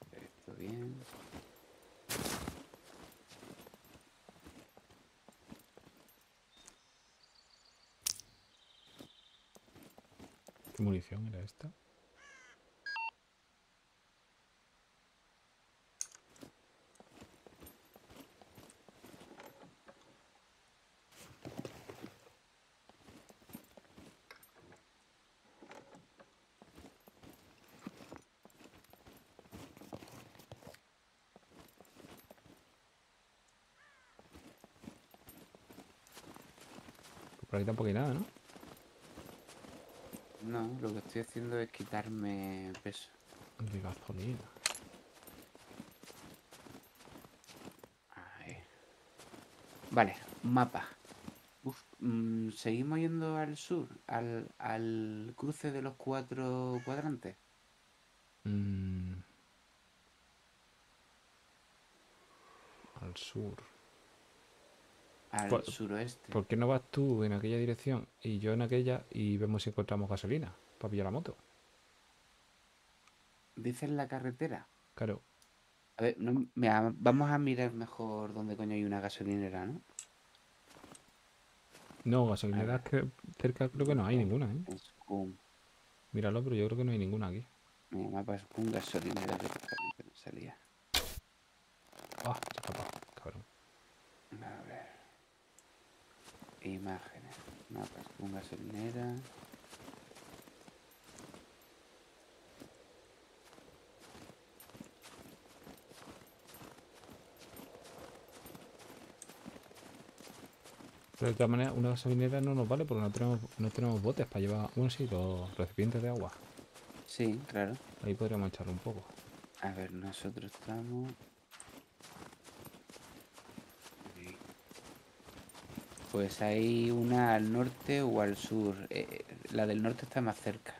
Hacer esto bien. ¿Qué munición era esta? Por aquí tampoco hay nada, ¿no? No, lo que estoy haciendo es quitarme peso. De gasolina. Ahí. Vale, mapa. Uf, mm, seguimos yendo al sur, al, al cruce de los cuatro cuadrantes. Mm. Al sur. Al Por- suroeste. ¿Por qué no vas tú en aquella dirección y yo en aquella y vemos si encontramos gasolina para pillar la moto? ¿Dices la carretera? Claro. A ver, no, mira, vamos a mirar mejor dónde coño hay una gasolinera, ¿no? No, gasolineras que cerca creo que no hay ninguna, ¿eh? Míralo, pero yo creo que no hay ninguna aquí. mira, mapa es un gasolinera directamente no salía. Ah, se escapa, cabrón. A ver. Imágenes. Mapas con gasolinera. Pero de todas maneras, una gasolinera no nos vale porque no tenemos, no tenemos botes para llevar. Bueno, sí, los recipientes de agua. Sí, claro. Ahí podríamos echarlo un poco. A ver, nosotros estamos. Ahí. Pues hay una al norte o al sur. Eh, la del norte está más cerca.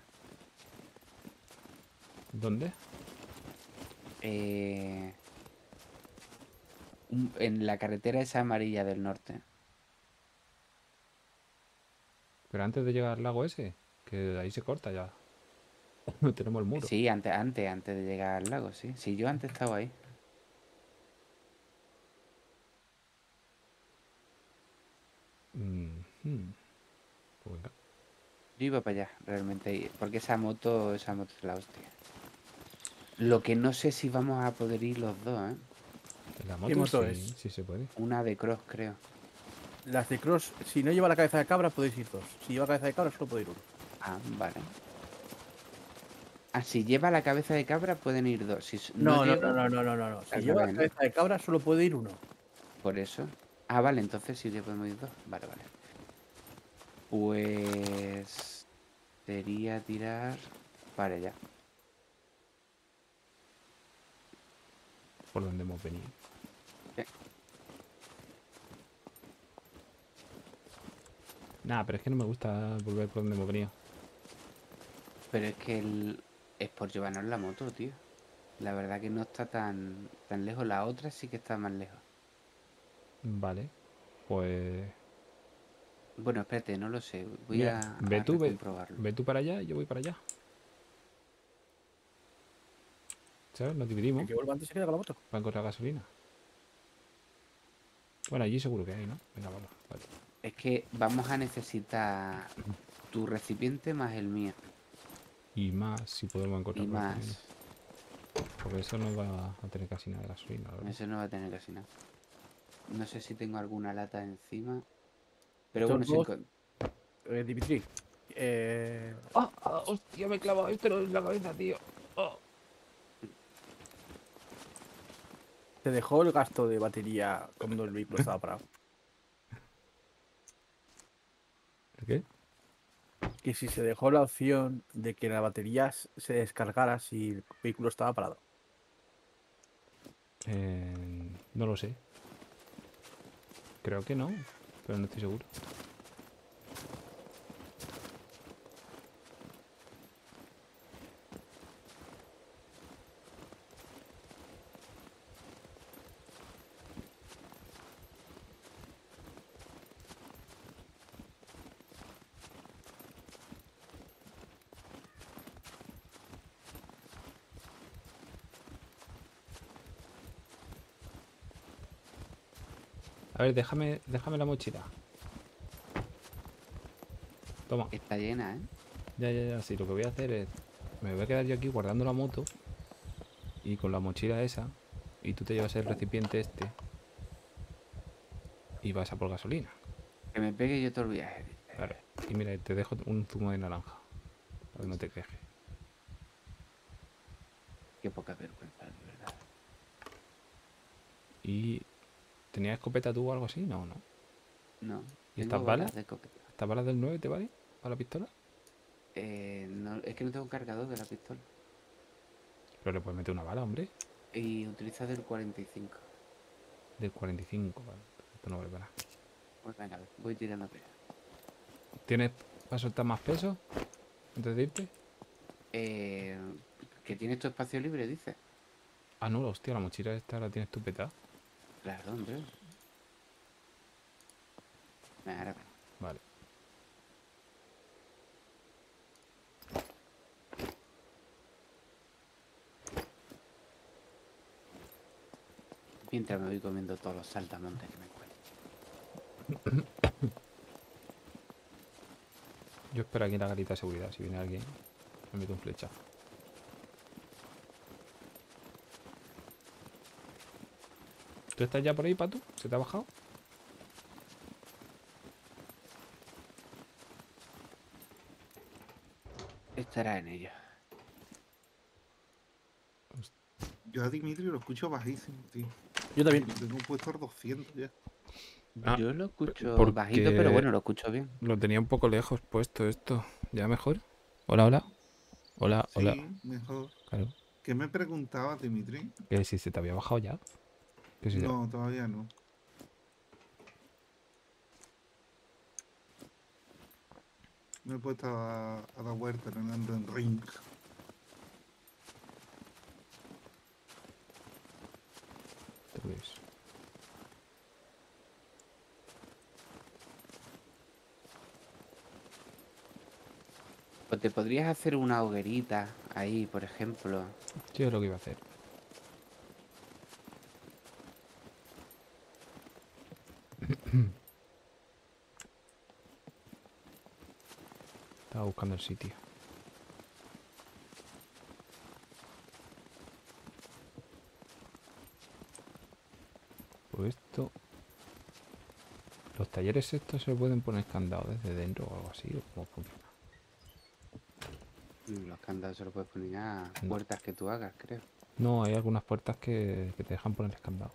¿Dónde? Eh, en la carretera esa amarilla del norte. Pero antes de llegar al lago ese, que ahí se corta ya. (laughs) No tenemos el muro. Sí, antes, antes, antes de llegar al lago, sí. Sí, yo antes estaba ahí. Mhm. Pues venga. Yo iba para allá, realmente, porque esa moto, esa moto es la hostia. Lo que no sé si vamos a poder ir los dos, ¿eh? La ¿Qué moto, moto sí, es? sí se puede. Una de cross, creo. Las de cross, si no lleva la cabeza de cabra, podéis ir dos. Si lleva cabeza de cabra, solo puede ir uno. Ah, vale. Ah, si lleva la cabeza de cabra pueden ir dos. Si No, no, lleva, no, no, no, no, no, no. Si lleva la cabeza de cabra, solo puede ir uno. Por eso. Ah, vale, entonces sí que podemos ir dos. Vale, vale. Pues. Sería tirar. Vale, ya. Por donde hemos venido. Sí. Nah, pero es que no me gusta volver por donde hemos venido. Pero es que el... es por llevarnos la moto, tío. La verdad que no está tan, tan lejos. La otra sí que está más lejos. Vale. Pues. Bueno, espérate, no lo sé. Voy Mira, a, ve a tú, ve, comprobarlo. ve tú para allá y yo voy para allá. ¿Sabes? Nos dividimos El que vuelva antes se queda con la moto. para encontrar gasolina. Bueno, allí seguro que hay, ¿no? Venga, vamos. Vale. Es que vamos a necesitar tu recipiente más el mío. Y más si podemos encontrar Y gasolina. más. Porque eso no va a tener casi nada de gasolina, la verdad. Ese no va a tener casi nada. No sé si tengo alguna lata encima. Pero bueno, dos- Eh, Dimitri, eh, ¡Ah! ah, ¡Hostia! Me he clavado esto en la cabeza, tío. ¡Oh! te dejó el gasto de batería cuando el vehículo estaba parado. ¿El qué? Que si se dejó la opción de que la batería se descargara si el vehículo estaba parado. Eh, no lo sé. Creo que no, pero no estoy A ver, déjame, déjame la mochila. Toma. está llena, ¿eh? Ya, ya, ya. Sí, lo que voy a hacer es. Me voy a quedar yo aquí guardando la moto. Y con la mochila esa. Y tú te llevas el recipiente este. Y vas a por gasolina. Que me pegue yo todo el viaje. Claro. Y mira, te dejo un zumo de naranja. Para que no te quejes. Qué poca vergüenza, de verdad. Y. ¿Tenías escopeta tú o algo así? No, no. No. ¿Y estas balas? ¿Estas balas del 9 te vale? ¿Para la pistola? Eh, no, es que no tengo cargador de la pistola. Pero le puedes meter una bala, hombre. Y utiliza del 45. Del 45, vale. Esto no vale para nada. Pues venga, voy tirando pera. ¿Tienes para soltar más peso? Antes de irte. Eh, que tienes tu espacio libre, dice. Ah, no, hostia, la mochila esta la tienes tú petada. Claro, hombre. Venga, ahora va. Vale. Mientras me voy comiendo todos los saltamontes que me encuentro. (coughs) Yo espero aquí en la garita de seguridad. Si viene alguien, me meto un flechazo. ¿Tú estás ya por ahí, Pato? ¿Se te ha bajado? Estará en ello. Yo a Dimitri lo escucho bajísimo, tío. Yo también. Lo tengo puesto a 200 ya. Ah, Yo lo escucho porque- bajito, pero bueno, lo escucho bien. Lo tenía un poco lejos puesto esto. ¿Ya mejor? Hola, hola. Hola, hola. Sí, mejor. Claro. ¿Qué me preguntaba Dimitri? Que si se te había bajado ya. Que si ya- No, todavía no. Me he puesto a, a dar vueltas en el en ring. ves. Pues te podrías hacer una hoguerita ahí, por ejemplo. Sí, es lo que iba a hacer. Estaba buscando el sitio. Pues esto Los talleres estos se pueden poner candados desde dentro o algo así, o cómo funciona. Los candados se los puedes poner a No. puertas que tú hagas, creo. No, hay algunas puertas que, que te dejan poner candado.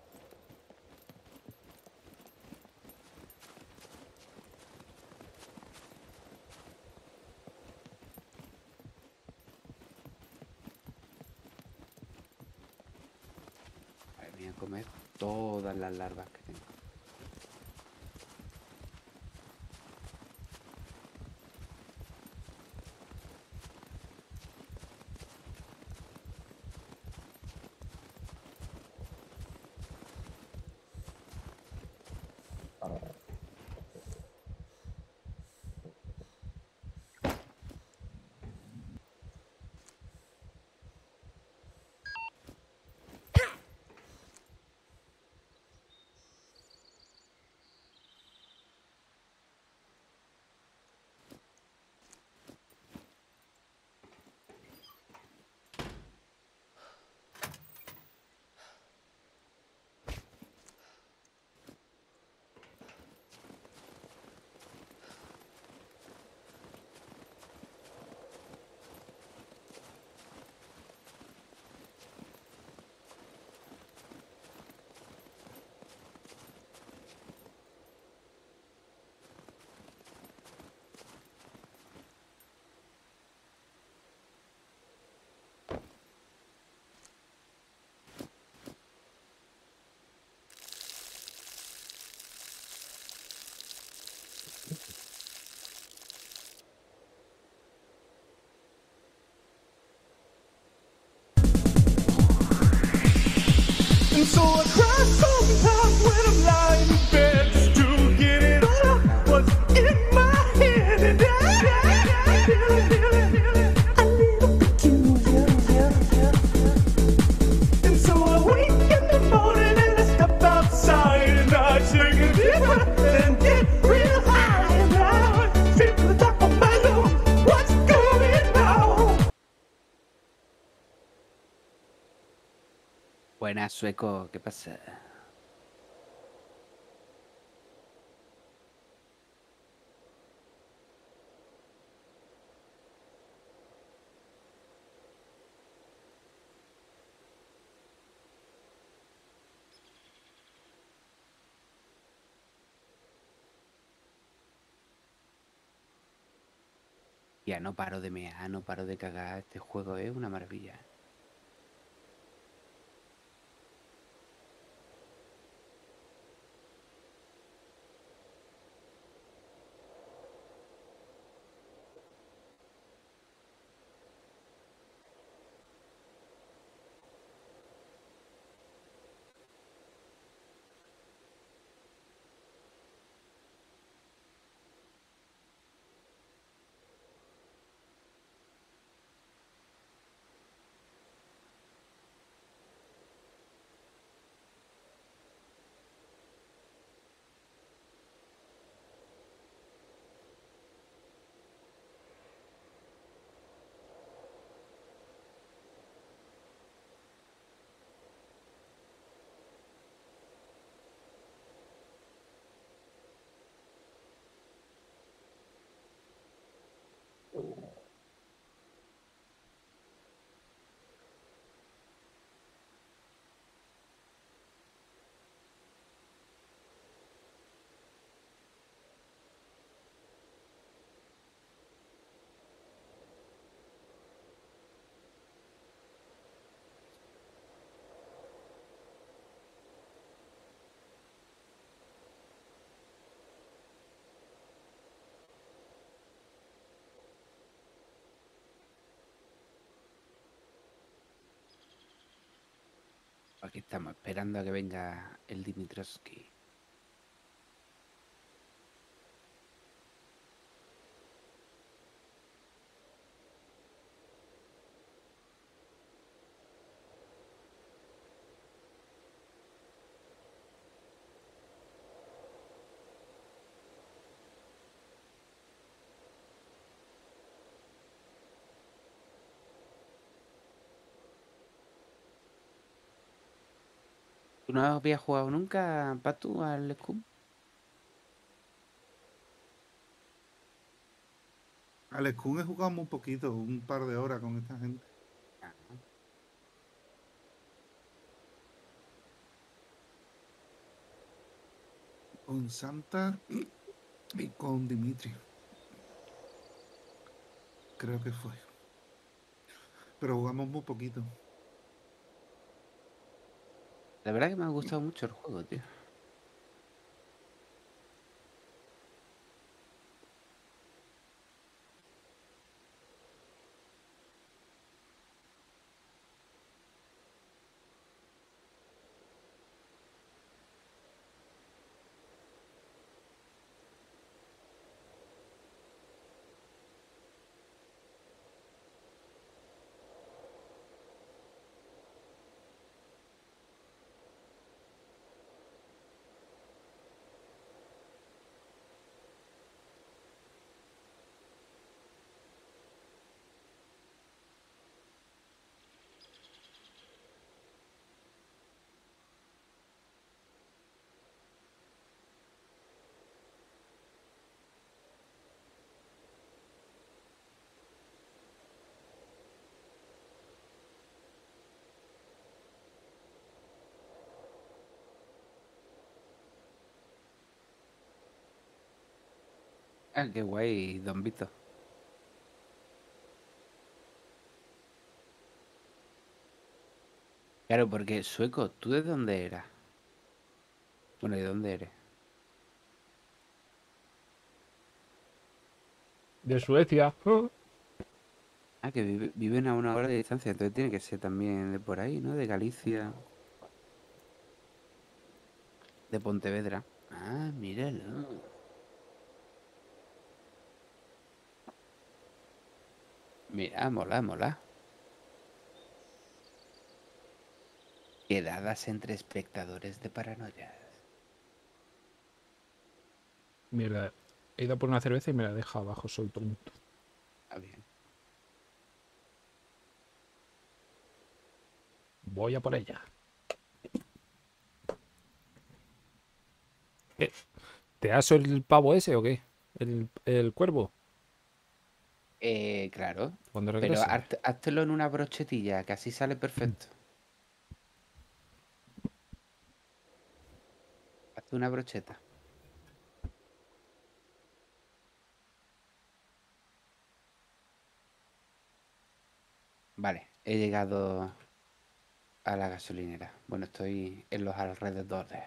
And sueco, ¿qué pasa? Ya no paro de mear, no paro de cagar. Este juego es una maravilla. Aquí estamos esperando a que venga el Dimitrovsky. no había jugado nunca, Patu, al Scum? Al Scum he jugado muy poquito, un par de horas con esta gente. Ah. Con Santa y con Dimitri. Creo que fue. Pero jugamos muy poquito. La verdad que me ha gustado mucho el juego, tío. Ah, qué guay, Don Vito. Claro, porque sueco, ¿tú de dónde eras? Bueno, ¿de dónde eres? De Suecia. Ah, que vive- viven a una hora de distancia, entonces tiene que ser también de por ahí, ¿no? De Galicia. De Pontevedra. Ah, míralo. Mira, mola, mola. Quedadas entre espectadores de paranoias. Mierda. He ido por una cerveza y me la deja abajo, soy tonto. Ah, bien. Voy a por ella. ¿Qué? ¿Te aso el pavo ese o qué? ¿El, el cuervo? Eh, claro. Cuando Pero regrese. háztelo en una brochetilla, que así sale perfecto. Hazte una brocheta. Vale, he llegado a la gasolinera. Bueno, estoy en los alrededores.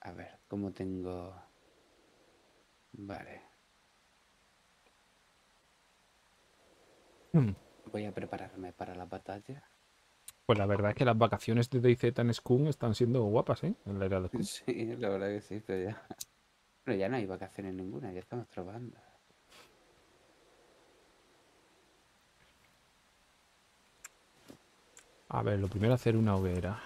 A ver, ¿cómo tengo...? Vale. Voy a prepararme para la batalla. Pues la verdad es que las vacaciones de DayZ en Skun están siendo guapas, ¿eh? En la era de. (laughs) Sí, la verdad que sí, pero ya. Pero ya no hay vacaciones ninguna, ya estamos trabajando. A ver, lo primero hacer una hoguera.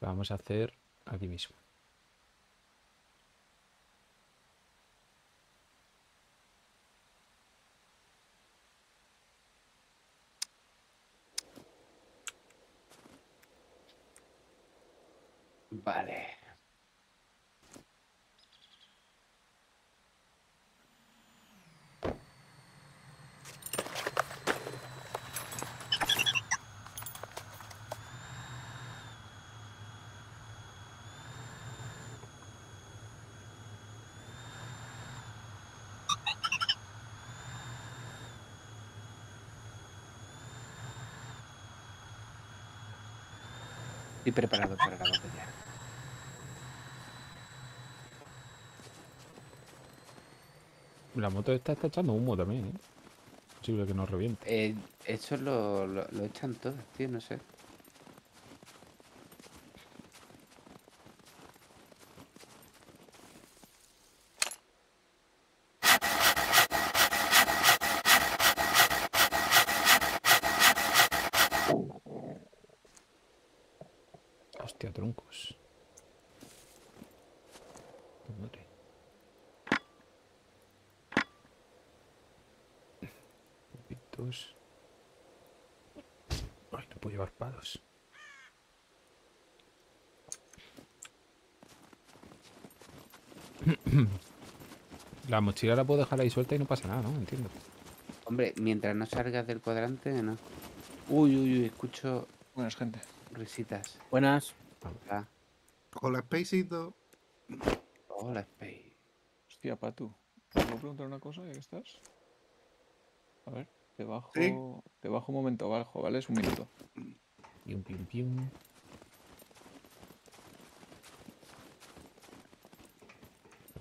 La vamos a hacer aquí mismo. Vale. Estoy preparado para la batalla. La moto esta está echando humo también, ¿eh? Posible que no reviente. Eh, eso lo, lo, lo echan todos, tío, no sé. Hostia, troncos. Madre. Pupitos. Ay, no puedo llevar palos. La mochila la puedo dejar ahí suelta y no pasa nada, ¿no? Entiendo. Hombre, mientras no salgas del cuadrante, no. Uy, uy, uy, escucho Buenas, gente. risitas. Buenas. Ah, Hola, Spacito. hola, Space. Hostia, Patu. ¿Te puedo preguntar una cosa ya que estás? A ver, te bajo. Sí. Te bajo un momento abajo, ¿vale? Es un minuto. Pium, pium, pium.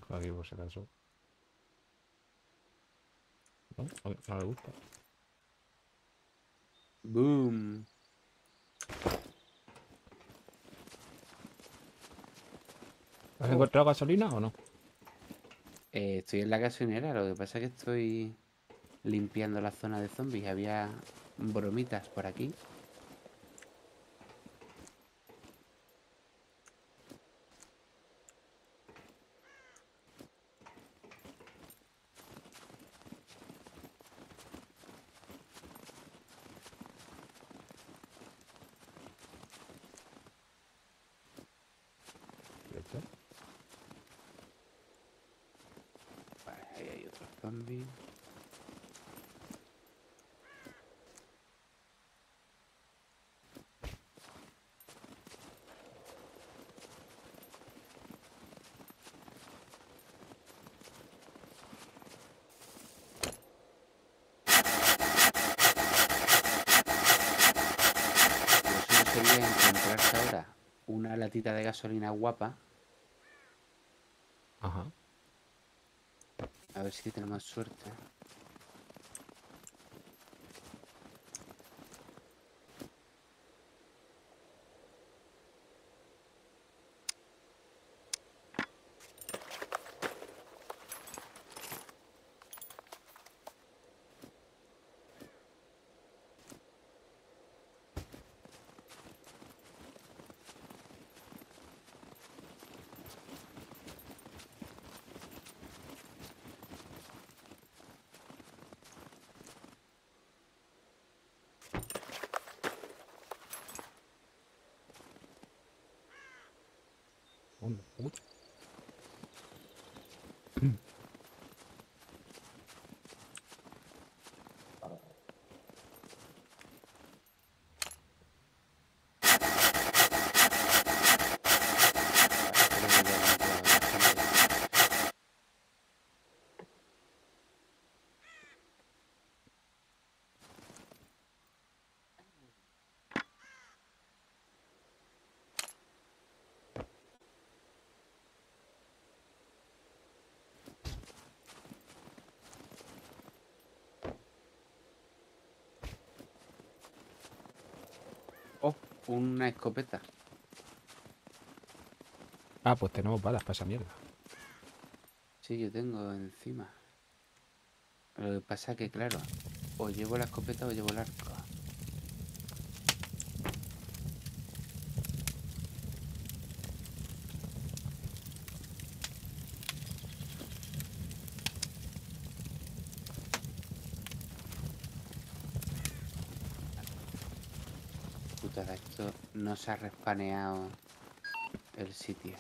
Aquí por si acaso. No, le gusta. Boom. ¿Has encontrado gasolina o no? Eh, estoy en la gasolinera, lo que pasa es que estoy limpiando la zona de zombies. Había bromitas por aquí. Perfecto. Vale, ahí hay otro zombie. Lo suyo sería encontrarse ahora una latita de gasolina guapa. Ajá. A ver si tenemos suerte. Una escopeta. Ah, pues tenemos balas para esa mierda. Sí, yo tengo encima. Lo que pasa que, claro, o llevo la escopeta o llevo el arco. Esto no se ha respaneado el sitio.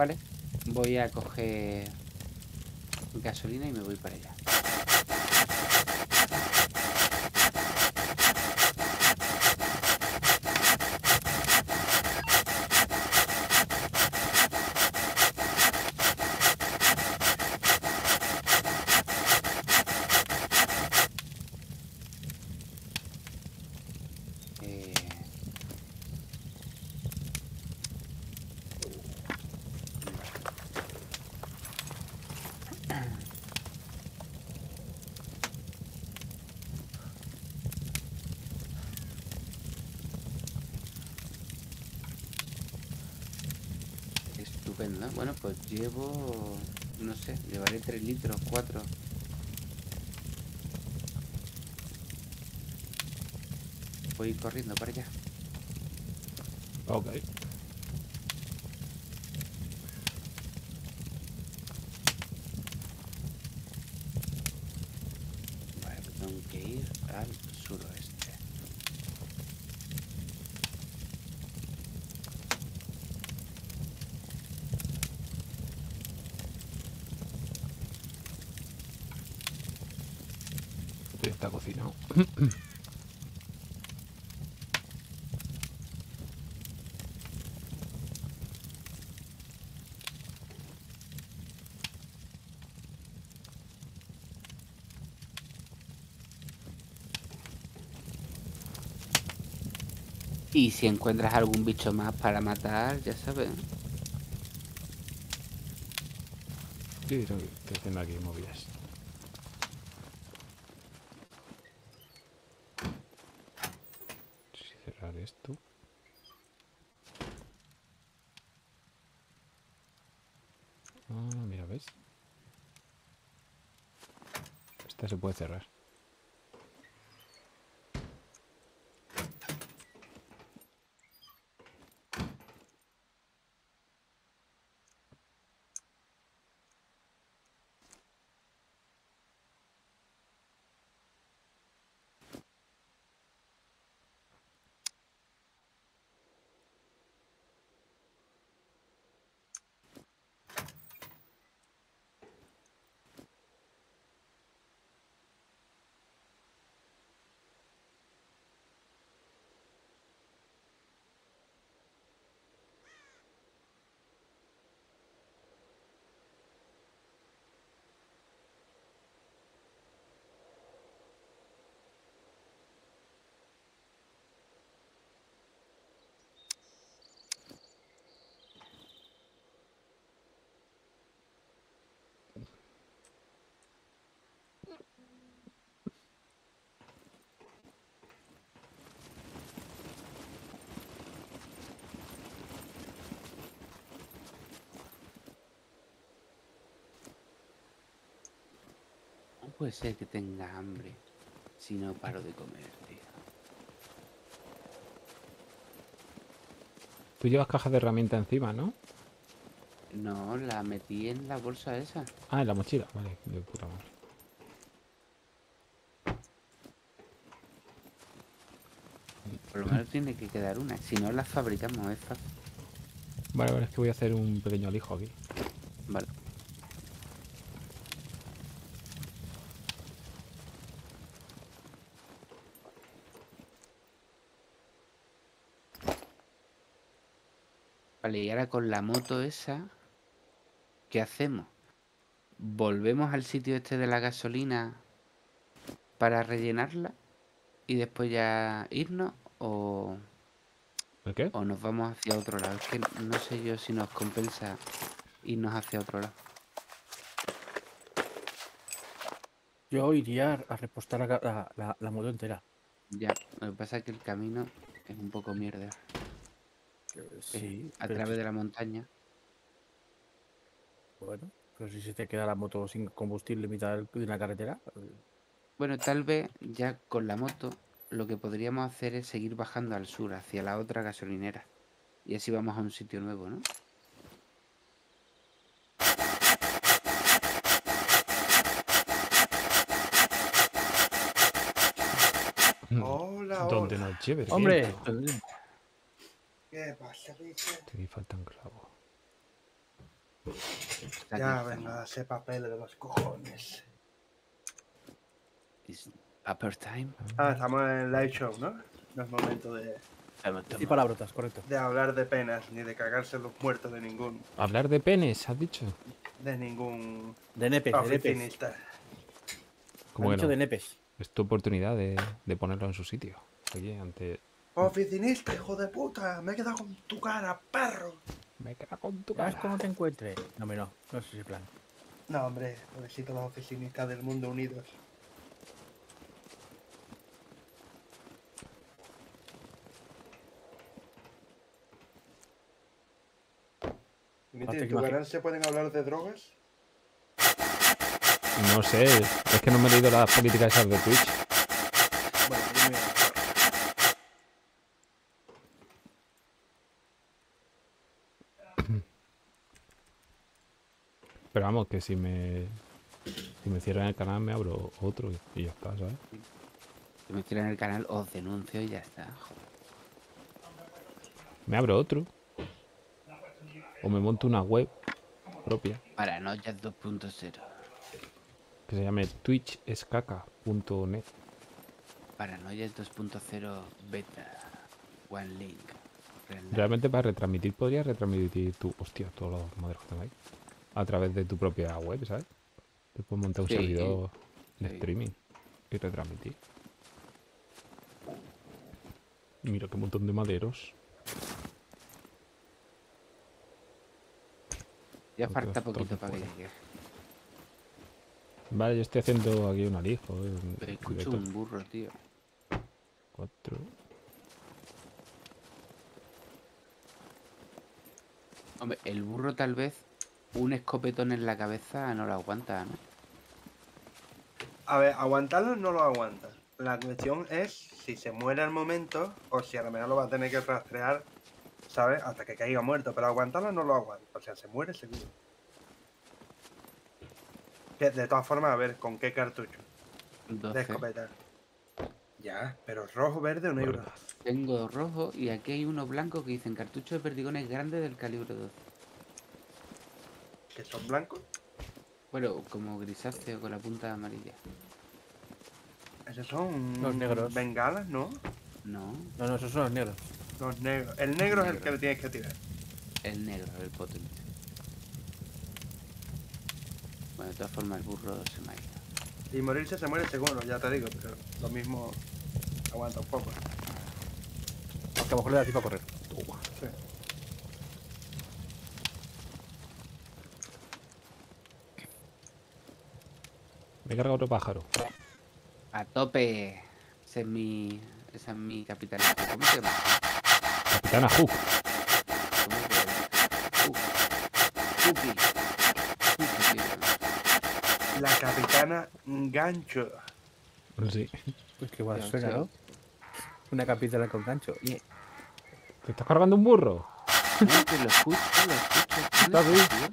Vale, voy a coger gasolina y me voy para allá. Estupendo. Bueno, pues llevo, no sé, llevaré 3 litros, 4. Voy corriendo para allá. Ok. Vale, pues tengo que ir al suroeste. Esto ya está cocinado. Y si encuentras algún bicho más para matar, ya sabes. Sí, estoy aquí movidas. Si cerrar esto. Ah, mira, ¿ves? Esta se puede cerrar. Puede ser que tenga hambre si no paro de comer, tío. Tú llevas cajas de herramienta encima, ¿no? No, la metí en la bolsa esa. Ah, en la mochila. Vale, de puta madre. Por lo menos tiene que quedar una. Si no, la fabricamos, es fácil. Vale, vale, es que voy a hacer un pequeño alijo aquí. Vale. Vale, y ahora con la moto esa, ¿qué hacemos? ¿Volvemos al sitio este de la gasolina para rellenarla y después ya irnos o, ¿El qué? o nos vamos hacia otro lado? Es que no sé yo si nos compensa irnos hacia otro lado. Yo iría a repostar la, la- la- la moto entera. Ya, lo que pasa es que el camino es un poco mierda. Sí, a través si- de la montaña. Bueno, pero si se te queda la moto sin combustible en mitad de una carretera, eh, Bueno, tal vez ya con la moto lo que podríamos hacer es seguir bajando al sur, hacia la otra gasolinera. Y así vamos a un sitio nuevo, ¿no? (laughs) Hola, Donde nos lleve. ¡Hombre! ¿Qué pasa, bicho? Aquí faltan clavos. Ya, venga, ese papel de los cojones. It's upper time. Ah, estamos en el live show, ¿no? No es momento de, Y palabrotas, correcto. de hablar de penas ni de cagarse los muertos de ningún Hablar de penes, has dicho. de ningún De nepes, de nepes. oficinista. ¿Cómo que dicho no? de nepes. Es tu oportunidad de, de ponerlo en su sitio. Oye, ante. Oficinista, hijo de puta, me he quedado con tu cara, perro. Me queda con tu ¿Sabes cara. cómo te encuentres? No, me no. No es ese plan. No, hombre, pobrecito los oficinistas del mundo unidos. ¿en que tu canal se pueden hablar de drogas? No sé, es que no me he leído las políticas esas de Twitch. Bueno, yo me- Pero vamos, que si me. Si me cierran el canal me abro otro y- y ya está, ¿sabes? Si me tiran el canal, os denuncio y ya está. joder. Me abro otro. O me monto una web propia Paranoia 2.0. que se llame twitchescaca.net. Paranoia 2.0 beta. One link. Realmente para retransmitir podrías retransmitir tú, hostia, todos los modelos que tengo ahí. A través de tu propia web, ¿sabes? Te puedes montar un Sí, servidor de sí. streaming y retransmitir. Mira qué montón de maderos. Ya falta poquito de para que llegue. Vale, yo estoy haciendo aquí un alijo. eh, un escucho un burro, tío. Cuatro. Hombre, el burro tal vez un escopetón en la cabeza no lo aguanta, ¿no? A ver, aguantarlo no lo aguanta. La cuestión es si se muere al momento o si a lo mejor lo va a tener que rastrear, ¿sabes? Hasta que caiga muerto. Pero aguantarlo no lo aguanta. O sea, se muere seguro. De todas formas, a ver, ¿con qué cartucho? De 12. escopeta. Ya, pero rojo, verde o negro. Tengo rojo y aquí hay uno blanco que dicen cartucho de perdigones grande del calibre 12. Que son blancos. Bueno, como grisáceo con la punta amarilla. Esos son Los negros. bengalas, ¿no? No, No, no, esos son los negros. Los negros. El negro es el que le tienes que tirar. el negro, el potente. Bueno, de todas formas el burro se me ha ido. Y morirse se muere seguro, ya te digo, pero lo mismo aguanta un poco. Porque a lo mejor le da tiempo a correr. Sí. Me he cargado otro pájaro. A tope. Ese es mi. Esa es mi capitán. ¿Cómo se llama? Capitana Hook. ¿Cómo se llama? Tío. La capitana Gancho. Sí. Pues que igual Tío, suena. ¿no? Una capitana con gancho. Y- ¿Te estás cargando un burro? No, que lo escucho, lo escucho. ¿Dónde está, tío?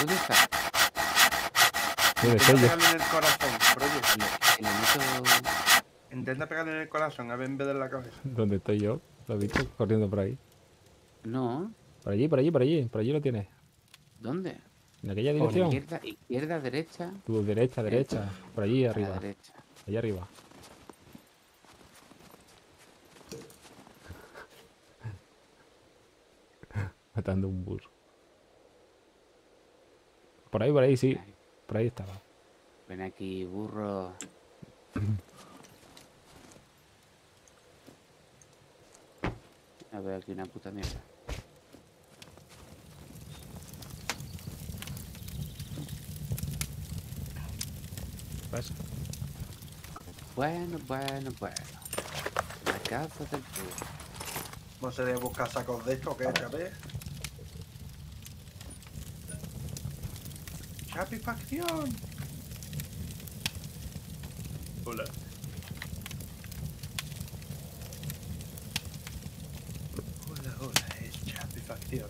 ¿Dónde está? ¿Dónde Intenta pegarle en el corazón. Intenta pegarle en el corazón, a ver en vez de la cabeza. ¿Dónde estoy yo? ¿Lo has visto? Corriendo por ahí. No, Por allí, por allí, por allí. Por allí lo tienes. ¿dónde? En aquella Por dirección. izquierda, izquierda, derecha. Tu derecha, derecha. Por allí A la arriba. derecha. Allá arriba. (laughs) Matando un burro. Por ahí, por ahí, sí. Por ahí estaba. Ven aquí, burro. A ver, aquí una puta mierda. ¿Qué pasa? Bueno, bueno, bueno. La casa del burro. No se debe buscar sacos de estos, que es vez. ¡Chapifacción! Hola. Hola, hola, es Chapifacción.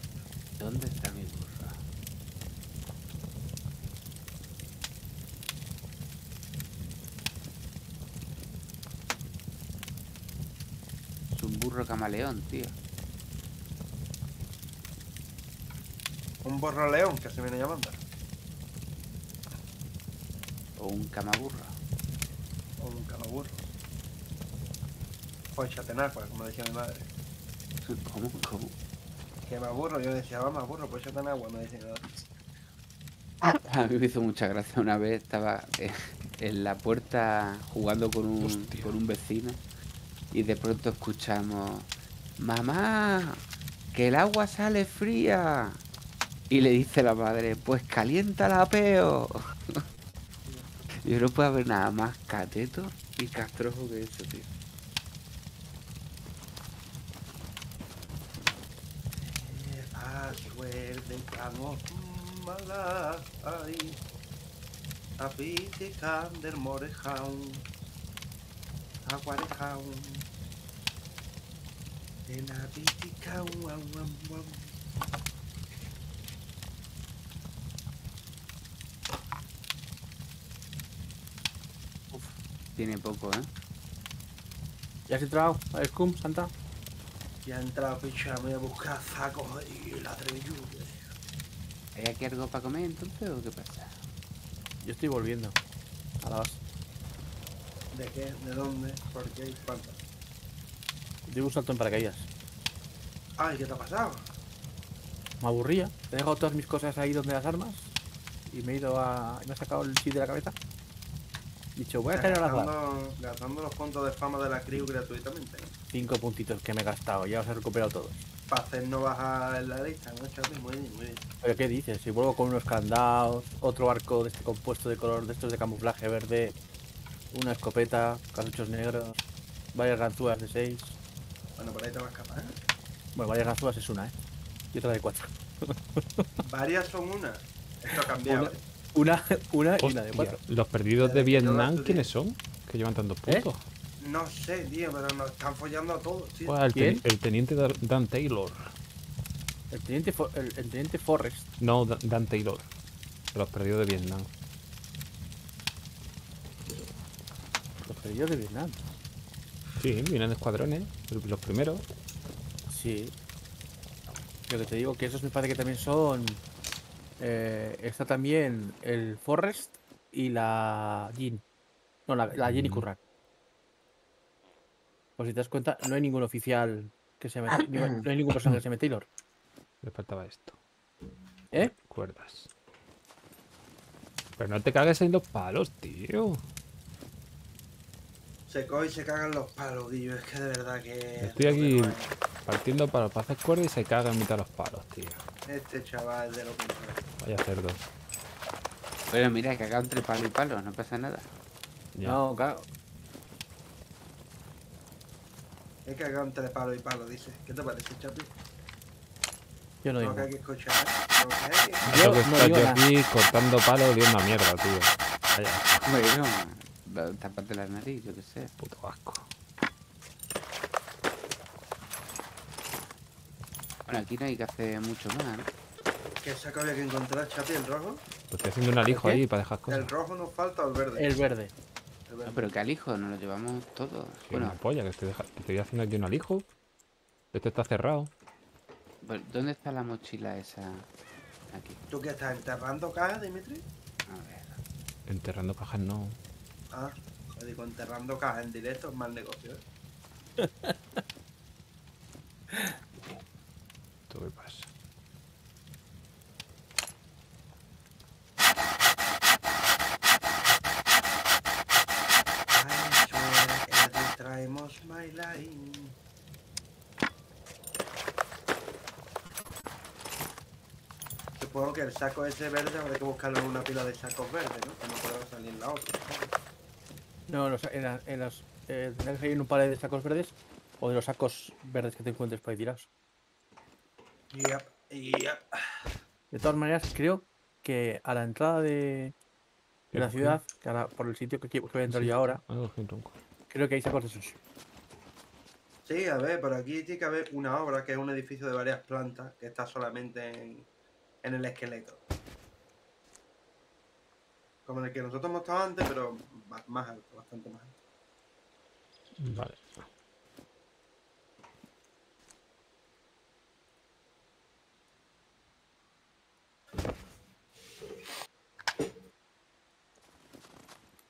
¿Dónde está mi burro? Es un burro camaleón, tío. Un borro león que se viene llamando. O un camaburro. O un camaburro. O chatenacua, como decía mi madre. ¿Cómo? ¿Cómo? Que me aburro, yo decía, vamos, aburro, pues échate en agua, me decía mi madre. A mí me hizo mucha gracia una vez, estaba eh, en la puerta jugando con un, Hostia. con un vecino y de pronto escuchamos, mamá, que el agua sale fría. Y le dice la madre, pues calienta la peo. Yo no puedo haber nada más cateto y castrojo que eso, tío. Lleva suerte Vamos mala ahí. A piticar del morejão. Aguarejão. En la pitica, guau, Tiene poco, ¿eh? ¿Ya has entrado al Scum, Santa? Ya he entrado, picha, me voy a buscar sacos y la trevillude. ¿Hay aquí algo para comer entonces o qué pasa? Yo estoy volviendo a la base. ¿De qué? ¿De dónde? ¿Por qué? ¿Y ¿Cuánto? Digo un salto en paracaídas. Ay, ¿qué te ha pasado? Me aburría. He dejado todas mis cosas ahí donde las armas. Y me he ido a. y me ha sacado el chip de la cabeza. Dicho, voy a balas. gastando, gastando los puntos de fama de la crew gratuitamente. Cinco puntitos que me he gastado. Ya os he recuperado todos. Para hacer no bajar en la lista, ¿no, Chapi? Muy bien, muy bien. ¿Pero qué dices? Si vuelvo con unos candados, otro arco de este compuesto de color de estos de camuflaje verde, una escopeta, cartuchos negros, varias ganzúas de 6. Bueno, por ahí te vas a escapar. ¿eh? Bueno, varias ganzúas es una, ¿eh? Y otra de 4. Varias son una. Esto ha cambiado. Una- ¿eh? Una, una y una de Hostia, 4. los perdidos de Vietnam. ¿quiénes son? Que llevan tantos ¿Eh? puntos. No sé, tío, pero nos están follando a todos, tío. Pues el, ¿Quién? teni- el teniente Dan- Taylor. El teniente, Fo- el, el teniente Forrest. No, Dan, Taylor. Los perdidos de Vietnam. Los perdidos de Vietnam. Sí, vienen de escuadrones. Los primeros. Sí. Lo que te digo que esos me parece que también son. Eh, está también el Forrest y la Jean. No, la, la Jenny Mm. Curran. Pues si te das cuenta, no hay ningún oficial que se ni- no hay ningún personaje que se llame Taylor. Le faltaba esto. ¿Eh? Cuerdas. Pero no te cagues en los palos, tío. Se coge y se cagan los palos, tío. Es que de verdad que. Estoy aquí partiendo palos para hacer cuerda y se caga en mitad de los palos, tío. Este chaval de lo que no. Vaya cerdo. Bueno, mira, que acá entre palo y palo, no pasa nada. Ya. No, claro. He cagado entre palo y palo, dice. ¿Qué te parece, Chapi? Yo no digo. Lo que hay que escuchar. ¿eh? Lo que hay que escuchar. Tengo Yo que no estar digo yo nada. aquí cortando palos oliendo a mierda, tío. Vaya, Bueno, tápate la nariz, yo qué sé. puto asco. Bueno, aquí no hay que hacer mucho más, ¿no? ¿Qué saco había que encontrar, Chapi? ¿El rojo? Pues estoy haciendo un alijo qué? ahí para dejar cosas. ¿El rojo nos falta o el verde? El verde. El verde. No, pero que al hijo nos lo llevamos todo. Sí, Bueno, una polla, que estoy, deja- que estoy haciendo aquí un alijo. Este está cerrado. pues, ¿dónde está la mochila esa? Aquí. ¿Tú qué estás enterrando cajas, Dimitri? A ver. Enterrando cajas no. Ah, me digo, enterrando cajas en directo es mal negocio, ¿eh? (laughs) ¿Esto qué pasa? Traemos my line. Supongo que el saco ese verde habrá que buscarlo en una pila de sacos verdes, ¿no? Que no podrá salir la otra. No, en los, en, la- en los. Eh, tendrás que ir en un par de sacos verdes o de los sacos verdes que te encuentres por ahí tirados. Yep, yep. De todas maneras, creo que a la entrada de, de la ciudad, que ahora, por el sitio que, que voy a entrar yo ahora, Ah, creo que hay sacos de esos. Sí, a ver, por aquí tiene que haber una obra que es un edificio de varias plantas que está solamente en, en el esqueleto. Como en el que nosotros hemos estado antes, pero más alto, bastante más alto. Vale.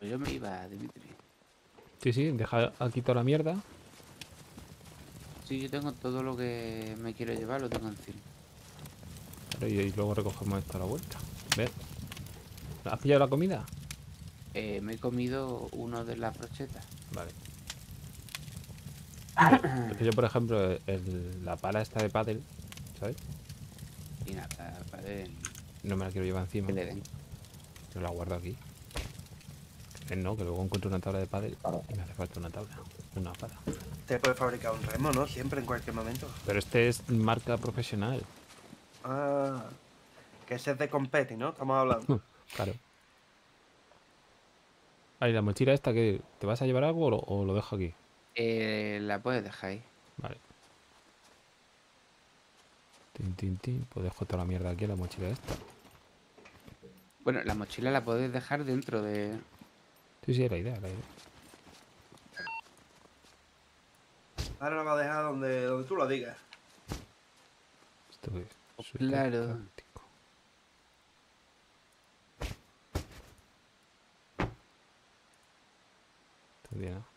Yo me iba, Dimitri. Sí, sí, deja aquí toda la mierda. Sí, yo tengo todo lo que me quiero llevar, lo tengo encima. Claro, y, y luego recogemos esto a la vuelta. ¿Ves? ¿Has pillado la comida? Eh, me he comido uno de las brochetas. Vale. (coughs) Es que yo, por ejemplo, el- la pala esta de paddle, ¿sabes? Y nada, ver No me la quiero llevar encima. que le den. Yo la guardo aquí. Que no, que luego encuentro una tabla de paddle y me hace falta una tabla, una pala. Te puedes fabricar un remo, ¿no? Siempre, en cualquier momento. Pero este es marca profesional. Ah. Que ese es de competi, ¿no? Estamos hablando. (laughs) Claro. Ahí, la mochila esta que te vas a llevar algo o lo, o lo dejo aquí. Eh, la puedes dejar ahí. Vale. Tin, tin, tin. Pues dejo toda la mierda aquí en la mochila esta. Bueno, la mochila la puedes dejar dentro de. Sí, sí, la idea, la idea. Ahora la va a dejar donde, donde tú lo digas. Esto es súper claro. Está bien, ¿no?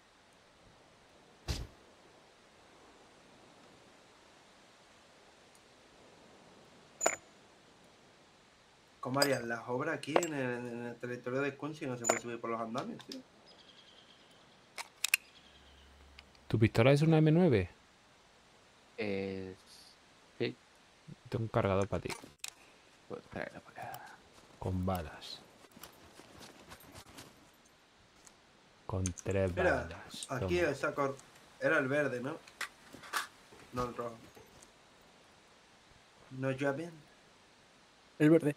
¿Cómo harían las obras aquí en el, en el territorio de si no se puede subir por los andamios, tío? ¿Tu pistola es una M9? Eh, sí, Tengo un cargador para ti. pues para acá. Con balas. Con tres Mira, balas. aquí Toma. el saco era el verde, ¿no? No el rojo. ¿No ya bien? El verde.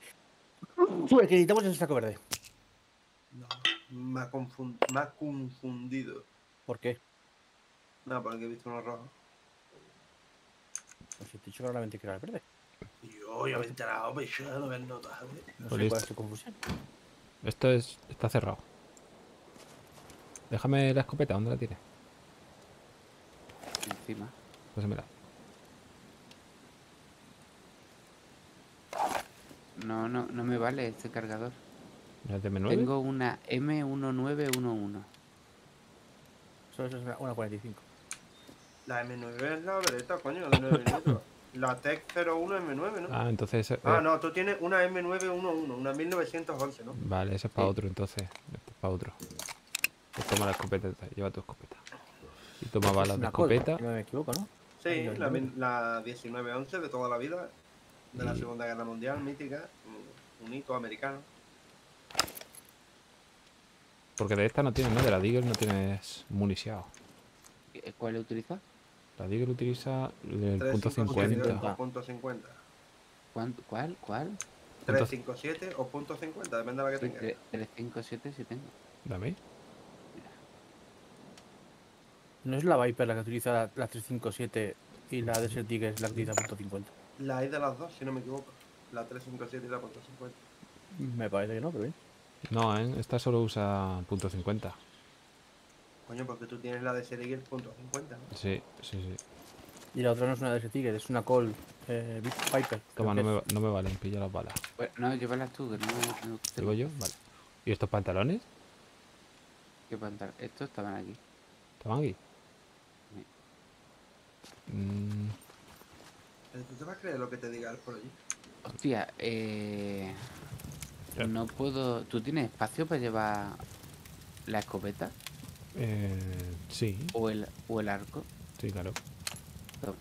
Uy, que necesitamos el saco verde. No. Me ha, confun- me ha confundido. ¿Por qué? No, porque he visto uno rojo. Pues si te he dicho claramente que era el verde. Yo ya me he enterado, pero yo no me he notado. ¿eh? No Pues sé listo. cuál es tu confusión. Esto es. está cerrado. Déjame la escopeta, ¿dónde la tienes? Encima. Pásamela. No, no, no me vale este cargador. ¿No es de M9? Tengo una M1911. Solo eso es una, una 45. La M9 es la vereta, coño, de 9 minutos. La Tech 01 M9, ¿no? Ah, entonces. eh, Ah, no, tú tienes una M911, una 1911, ¿no? Vale, ese es para Sí. otro entonces. Este es para otro. Pues toma la escopeta, lleva tu escopeta. Y toma balas de escopeta. no me equivoco, ¿no? Sí, Ay, la, la 1911 de toda la vida, de la Segunda Guerra Mundial, mítica, un- hito americano. Porque de esta no tienes, ¿no? De la Deagle no tienes municiado. ¿Qué- ¿Cuál utiliza? La Deagle utiliza el punto 357 50. o punto 50. ¿Cuánto- ¿Cuál? ¿Cuál? 357 o punto 50, depende de la que Sí, tengas. tre- 357 sí tengo. Dame. No es la Viper la que utiliza la, la 357 y la Desert es la que utiliza punto .50. La hay de las dos, si no me equivoco. La 357 y la punto 50. Me parece que no, pero bien. No, ¿eh? esta solo usa punto 50. Coño, porque tú tienes la de Serie punto 50, ¿no? Sí, sí, sí. Y la otra no es una Desert Eagle, es una Call eh, Viper. creo Toma, no me, no me valen, pilla las balas. Bueno, no, llévalas tú, que no no te- ¿Digo yo? Vale. ¿Y estos pantalones? ¿Qué pantalón? Estos estaban aquí. ¿Estaban aquí? Mm, Pero ¿Tú te vas a creer lo que te diga él por allí? Hostia, eh... No puedo... ¿Tú tienes espacio para llevar la escopeta? eh, sí, ¿O el, o el arco? sí, claro. No.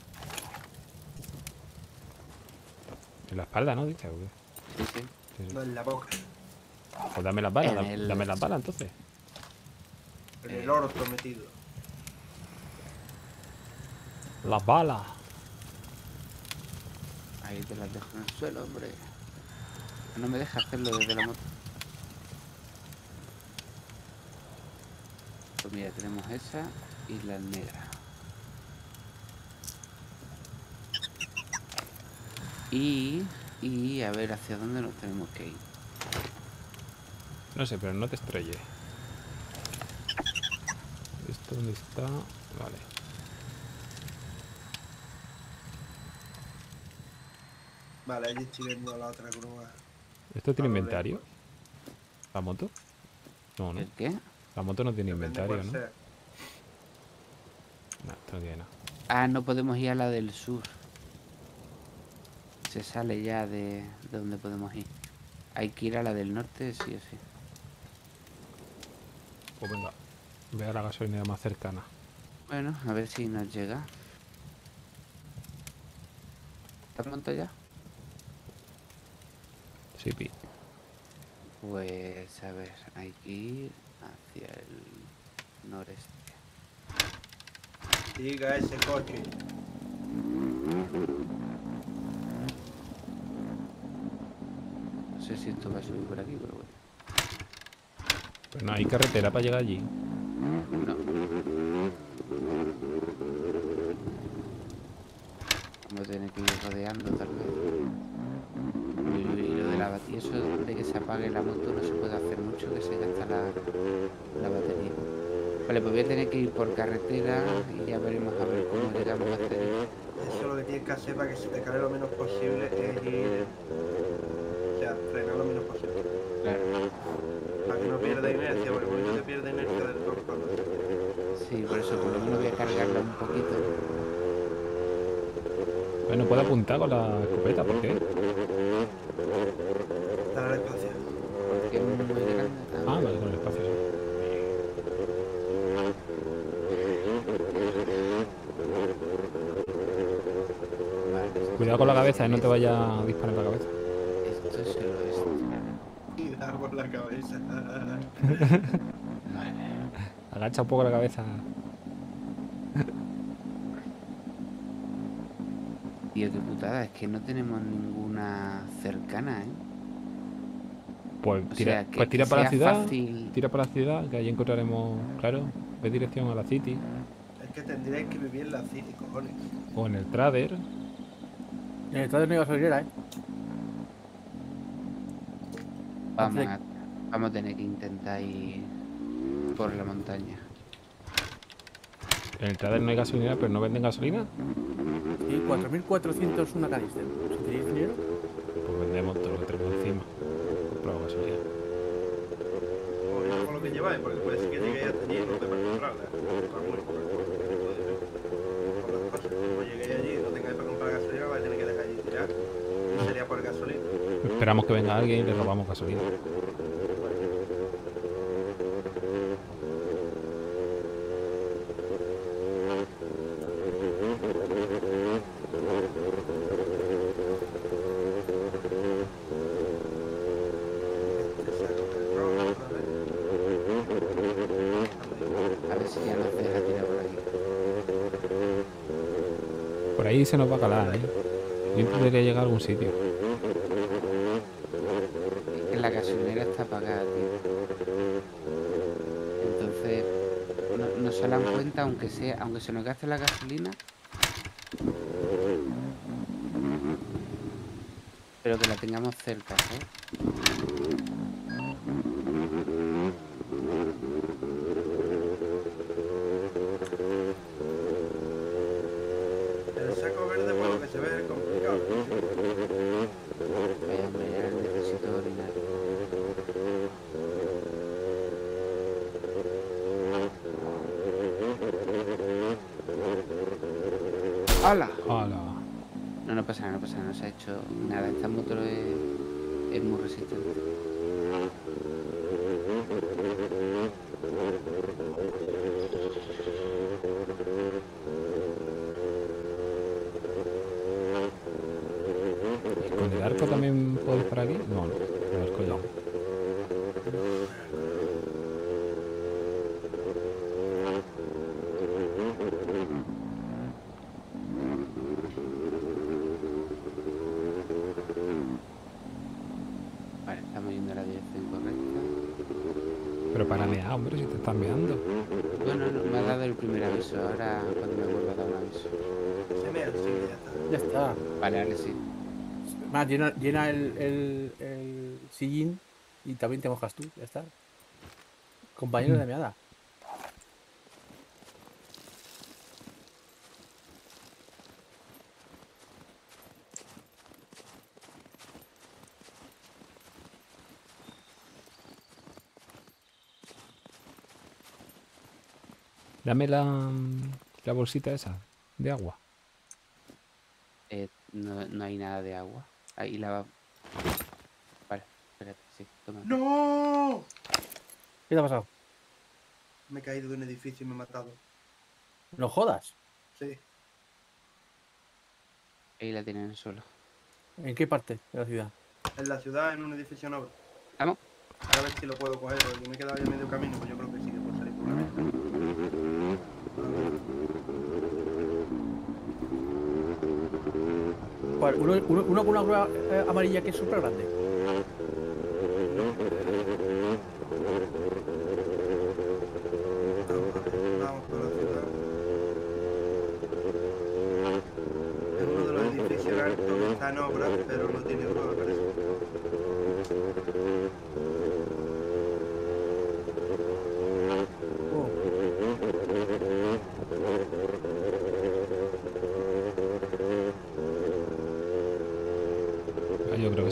En la espalda, ¿no? Dice. Sí, sí. Sí. No, en la boca. Pues dame las balas, el- dame las balas entonces. En el oro prometido. Las balas. Ahí te las dejo en el suelo, hombre. No me deja hacerlo desde la moto. Pues mira, tenemos esa y la negra. Y, y a ver hacia dónde nos tenemos que ir. No sé, pero no te estrelles. ¿Esto dónde está? Vale. Vale, allí estoy viendo la otra grúa. ¿Esto tiene inventario? lejos. ¿La moto? No, no. ¿El qué? La moto no tiene Depende inventario, ¿no? No, esto no tiene nada. Ah, no podemos ir a la del sur. Se sale ya de, de donde podemos ir. Hay que ir a la del norte, sí o sí. Pues venga. Ve a la gasolinera más cercana. Bueno, a ver si nos llega. ¿Estás montado ya? Sí, pi. Pues a ver, hay que ir hacia el noreste. Diga ese coche. sé si esto va a subir por aquí, pero bueno. Pero no hay carretera para llegar allí. No. Vamos a tener que ir rodeando tal vez. Y, y lo de la batería, eso de que se apague la moto no se puede hacer mucho, que se gasta la, la batería. Vale, pues voy a tener que ir por carretera y ya veremos a ver cómo llegamos a hacer esto. Eso lo que tienes que hacer para que se te caiga lo menos posible es ir. O sea, frenar lo menos posible. Claro. Para que no pierda inercia, porque cuando se pierde inercia del cuando Sí, por eso por lo menos voy a cargarla un poquito. Bueno, puedo apuntar con la escopeta, ¿por qué? Dale al espacio. Porque es muy grande. Ah, vale, con el espacio. sí. Vale, No te vaya a disparar en la cabeza. esto se lo es. Y dar por la cabeza. (laughs) Agacha un poco la cabeza. Tío, qué putada, es que no tenemos ninguna cercana, ¿eh? Pues O tira, sea, que- pues tira para la ciudad. fácil. Tira para la ciudad, que allí encontraremos, claro, ve dirección a la City Es que tendríais que vivir en la City, cojones. o en el Trader. En no hay gasolinera, ¿eh? Vamos a, vamos a tener que intentar ir por la montaña. En el Trader no hay gasolinera, pero no venden gasolina. Y 4.400 una canister. Si tenéis dinero, Pues vendemos todo lo que tenemos encima. Compramos gasolina. O con lo que lleváis, porque puede ser que lleguéis hasta allí y no te para comprarla. Con muy poca cosa, tipo de- con las cosas. Como lleguéis allí y no tengáis para comprar gasolina, vais a tener que dejar allí tirar. Y sería por gasolina. Esperamos que venga alguien y le robamos gasolina. Por ahí se nos va a calar, ¿eh? Yo intentaría llegar a algún sitio. Es que la gasolinera está apagada, tío. Entonces, no, no se aunque sea, aunque se nos gaste la gasolina. Pero que la tengamos cerca, ¿sabes? El saco verde, por lo que se ve, es complicado. Vaya, hombre, ya necesito orinar. ¡Hala! ¡Hala! No, no pasa nada, no pasa nada, no se ha hecho nada. Esta moto es, es muy resistente. ¿Y ¿Con el arco también puedo disparar aquí? No, no. El arco ya. no. Vale, estamos yendo a la dirección correcta. Pero para mear, meando. Bueno, no, me ha dado el primer aviso, ahora cuando me vuelva a dar un aviso. Se me sí, ya está. ya está. Vale, ahora sí. Más, llena, llena el, el, el sillín y también te mojas tú, ya está. Compañero de meada. Dame la, la bolsita esa de agua. Eh, no, no hay nada de agua. Ahí la va. Vale, espérate, sí, toma. ¡No! ¿Qué te ha pasado? Me he caído de un edificio y me he matado. No jodas. Sí. Ahí la tienen solo. ¿En qué parte de la ciudad? En la ciudad, en un edificio noble. Vamos. A ver si lo puedo coger, porque me he quedado ya medio camino, pues yo creo que sí que puedo salir por la ventana. ¿Cuál? ¿Uno, uno, uno con una grúa eh, amarilla que es súper grande? Vamos por la ciudad. Es uno de los edificios altos que está en obra, pero no tiene fuego, parece.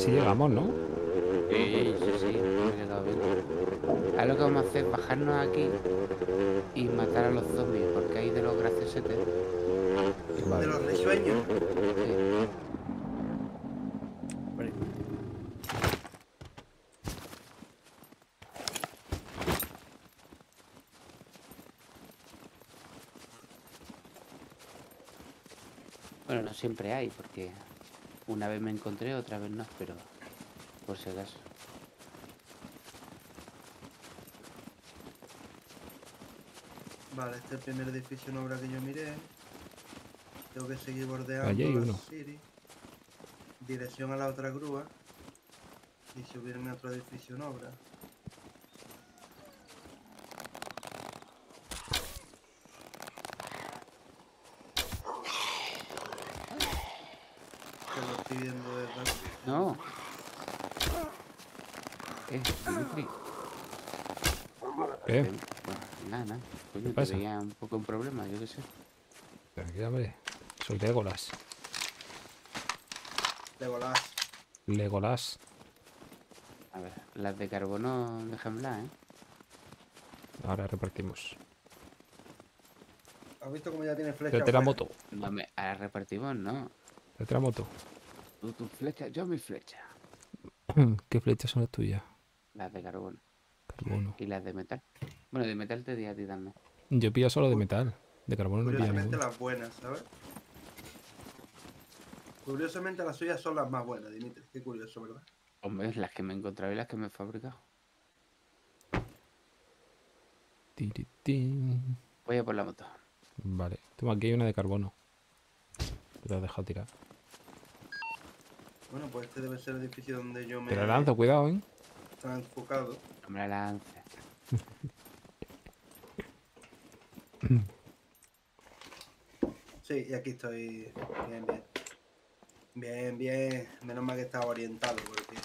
Ah, Llegamos, ¿no? Sí, sí, sí, me he quedado bien. Ahora lo que vamos a hacer es bajarnos aquí y matar a los zombies, porque hay de los graciosetes. De Vale. los risueños. Sí. Vale. Bueno, no siempre hay, porque una vez me encontré, otra vez no, pero por si acaso. Vale, este es el primer edificio en obra que yo miré. Tengo que seguir bordeando Allí hay la uno. City. Dirección a la otra grúa. Y subirme a otro edificio en obra. Que lo estoy viendo desde aquí. No. Eh, Dimitri. ¿Qué? Bueno, nada, nada. Coño, te veía un poco en problema, yo qué sé. Tranquila, hombre. Soy Legolas. Legolas. Legolas. A ver, las de carbono, déjenlas, ¿eh? Ahora repartimos. ¿Has visto cómo ya tiene flecha? Tráete la moto. No, me, ahora repartimos, no. Tráete la moto. Tú tu flecha, yo mi flecha. (clears throat) ¿Qué flechas son las tuyas? Las de carbono. Carbono. Y las de metal. Bueno, de metal te di a ti también. Yo pillo solo de metal. De carbono no pillo Curiosamente las buenas, ¿sabes? Curiosamente las suyas son las más buenas, Dimitri. Qué curioso, ¿verdad? Hombre, las que me he encontrado y las que me he fabricado. Tiritín. Voy a por la moto. Vale. Toma, aquí hay una de carbono. Te la he dejado tirar. Bueno, pues este debe ser el edificio donde yo me Te la lanzo, cuidado, ¿eh? he enfocado. No me la lance. Sí, y aquí estoy. Bien, bien. Bien, bien. Menos mal que estaba orientado porque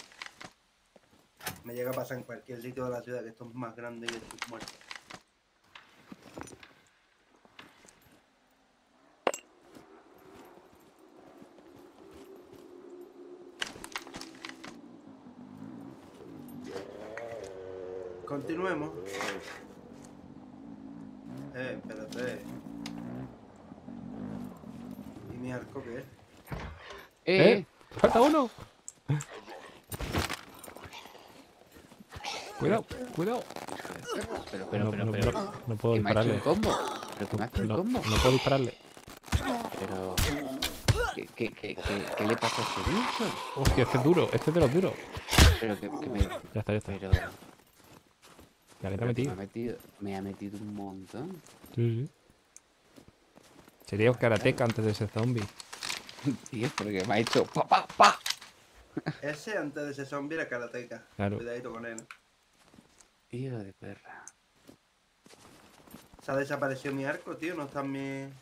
me llega a pasar en cualquier sitio de la ciudad que esto es más grande y estoy muerto. Continuemos. Eh, espérate. ¿Y mi arco qué es? ¡Eh! ¡Eh! ¡Falta uno! Cuidado, cuidado. Pero, pero, no, pero, no- pero. no- no puedo dispararle. combo. Pero que me ha hecho combo. no puedo dispararle. Pero. ¿Qué, qué, qué, qué, qué le pasa a este bicho? Hostia, este es duro, este es de los duros. Pero que, que me. Ya está, ya está. Pero. Ya que te ha que me metido. ha metido. Me ha metido un montón. Sí, sí. Sería un karateca antes de ser zombie. (laughs) Tío, porque me ha hecho. ¡Pa, pa, pa! Ese antes de ese zombie era karateca. Claro. Cuidadito con él. Hijo de perra. Se ha desaparecido mi arco, tío. No está en mi.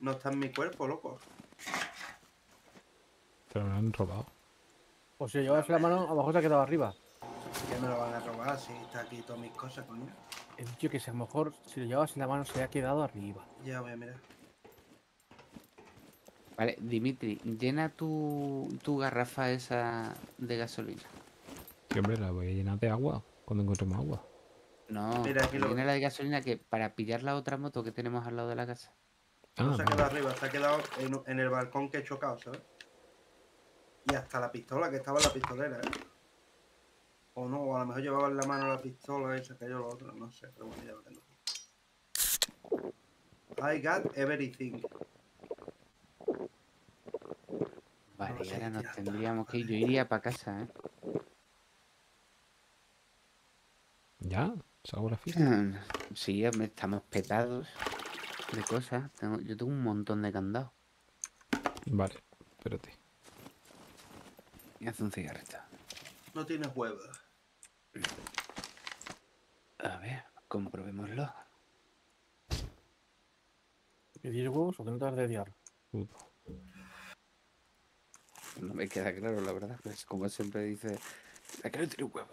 No está en mi cuerpo, loco. Pero me lo han robado. Pues si lo llevas en la mano, a lo mejor se ha quedado arriba. Que me lo van a robar si está aquí todas mis cosas, coño. He dicho que si a lo mejor si lo llevas en la mano se ha quedado arriba. Ya voy a mirar. Vale, Dimitri, llena tu, tu garrafa esa de gasolina. Sí, hombre, la voy a llenar de agua cuando encontremos agua. No, Mira, aquí lo- llena la de gasolina que para pillar la otra moto que tenemos al lado de la casa. No Ah, se ha vale. quedado arriba, se ha quedado en, en el balcón que he chocado, ¿sabes? Y hasta la pistola que estaba en la pistolera, ¿eh? O no, o a lo mejor llevaba en la mano la pistola y se cayó lo otro, no sé, pero bueno, ya lo tengo. I got everything. Vale, No y ahora nos tendríamos que ir. Yo iría para casa, ¿eh? ¿Ya? ¿Salgo la fiesta? Sí, hombre, estamos petados de cosas. Tengo- yo tengo un montón de candados. Vale, espérate. Y hace un cigarrito. No tienes huevos. comprobémoslo. ¿Que tienes huevos o que no te vas a dedicar? Puto. No me queda claro, la verdad. Pues como siempre dice, ¿a qué no tiene huevo?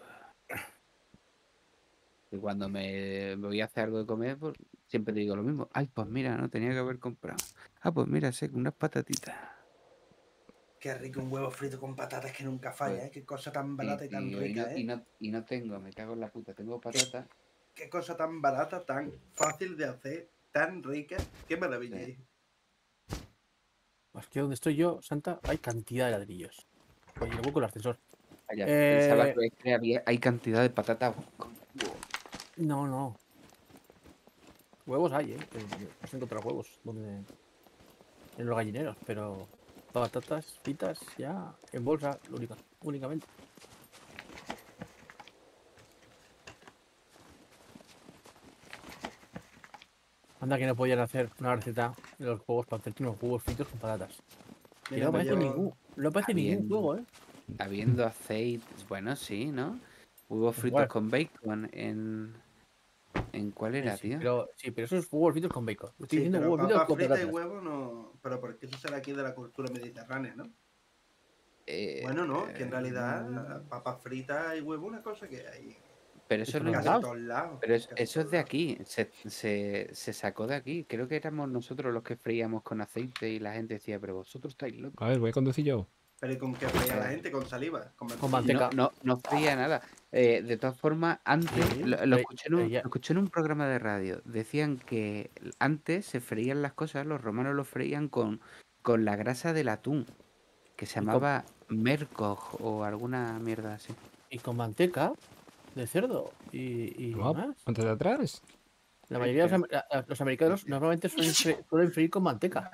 Y cuando me, voy a hacer algo de comer, pues siempre digo lo mismo. Ay, pues mira, no tenía que haber comprado. Ah, pues mira, sé que unas patatitas. Qué rico un huevo frito con patatas que nunca falla, Pues, ¿eh? Qué cosa tan barata y tan y- y rica, no, y ¿eh? no- y no tengo, me cago en la puta. Tengo patatas. Qué cosa tan barata, tan fácil de hacer, tan rica. Qué maravilla. Sí. Es que donde estoy yo, Santa, hay cantidad de ladrillos. Oye, luego con el ascensor. Vaya, Eh, que- había- hay cantidad de patatas. No, no. Huevos hay, ¿eh? Eh, Has encontrado huevos donde... en los gallineros, pero patatas fritas ya en bolsa única, únicamente. Anda que no podían hacer una receta de los huevos para hacerte unos huevos fritos con patatas. No me aparece llevo- ningún, no aparece ningún juego, ¿eh? Habiendo aceite. Bueno, sí, ¿no? Huevos fritos igual. con bacon en. ¿En cuál era, Sí, tío? pero, sí, pero eso es huevos fritos con bacon. Estoy Sí, diciendo pero huevos fritos papa con frita y huevo no. Pero porque eso será aquí de la cultura mediterránea, ¿no? Eh, Bueno, no, que en eh, realidad papas fritas y huevo es una cosa que hay Pero eso no es lados. todos lados. Pero es- eso es de aquí, se, se, se sacó de aquí. Creo que éramos nosotros los que freíamos con aceite y la gente decía, pero vosotros estáis locos. A ver, voy a conducir yo. Pero ¿y con qué freía la gente? Con saliva. Con, Con manteca. No, no, no freía nada. Eh, de todas formas, antes, Sí, lo, lo eh, escuché en un, ya. lo escuché en un programa de radio, decían que antes se freían las cosas, los romanos lo freían con, con la grasa del atún, que se llamaba mercoj o alguna mierda así. Y con manteca de cerdo. Y, y más. Antes de atrás. La mayoría de los, americanos normalmente suelen, (laughs) suelen freír con manteca.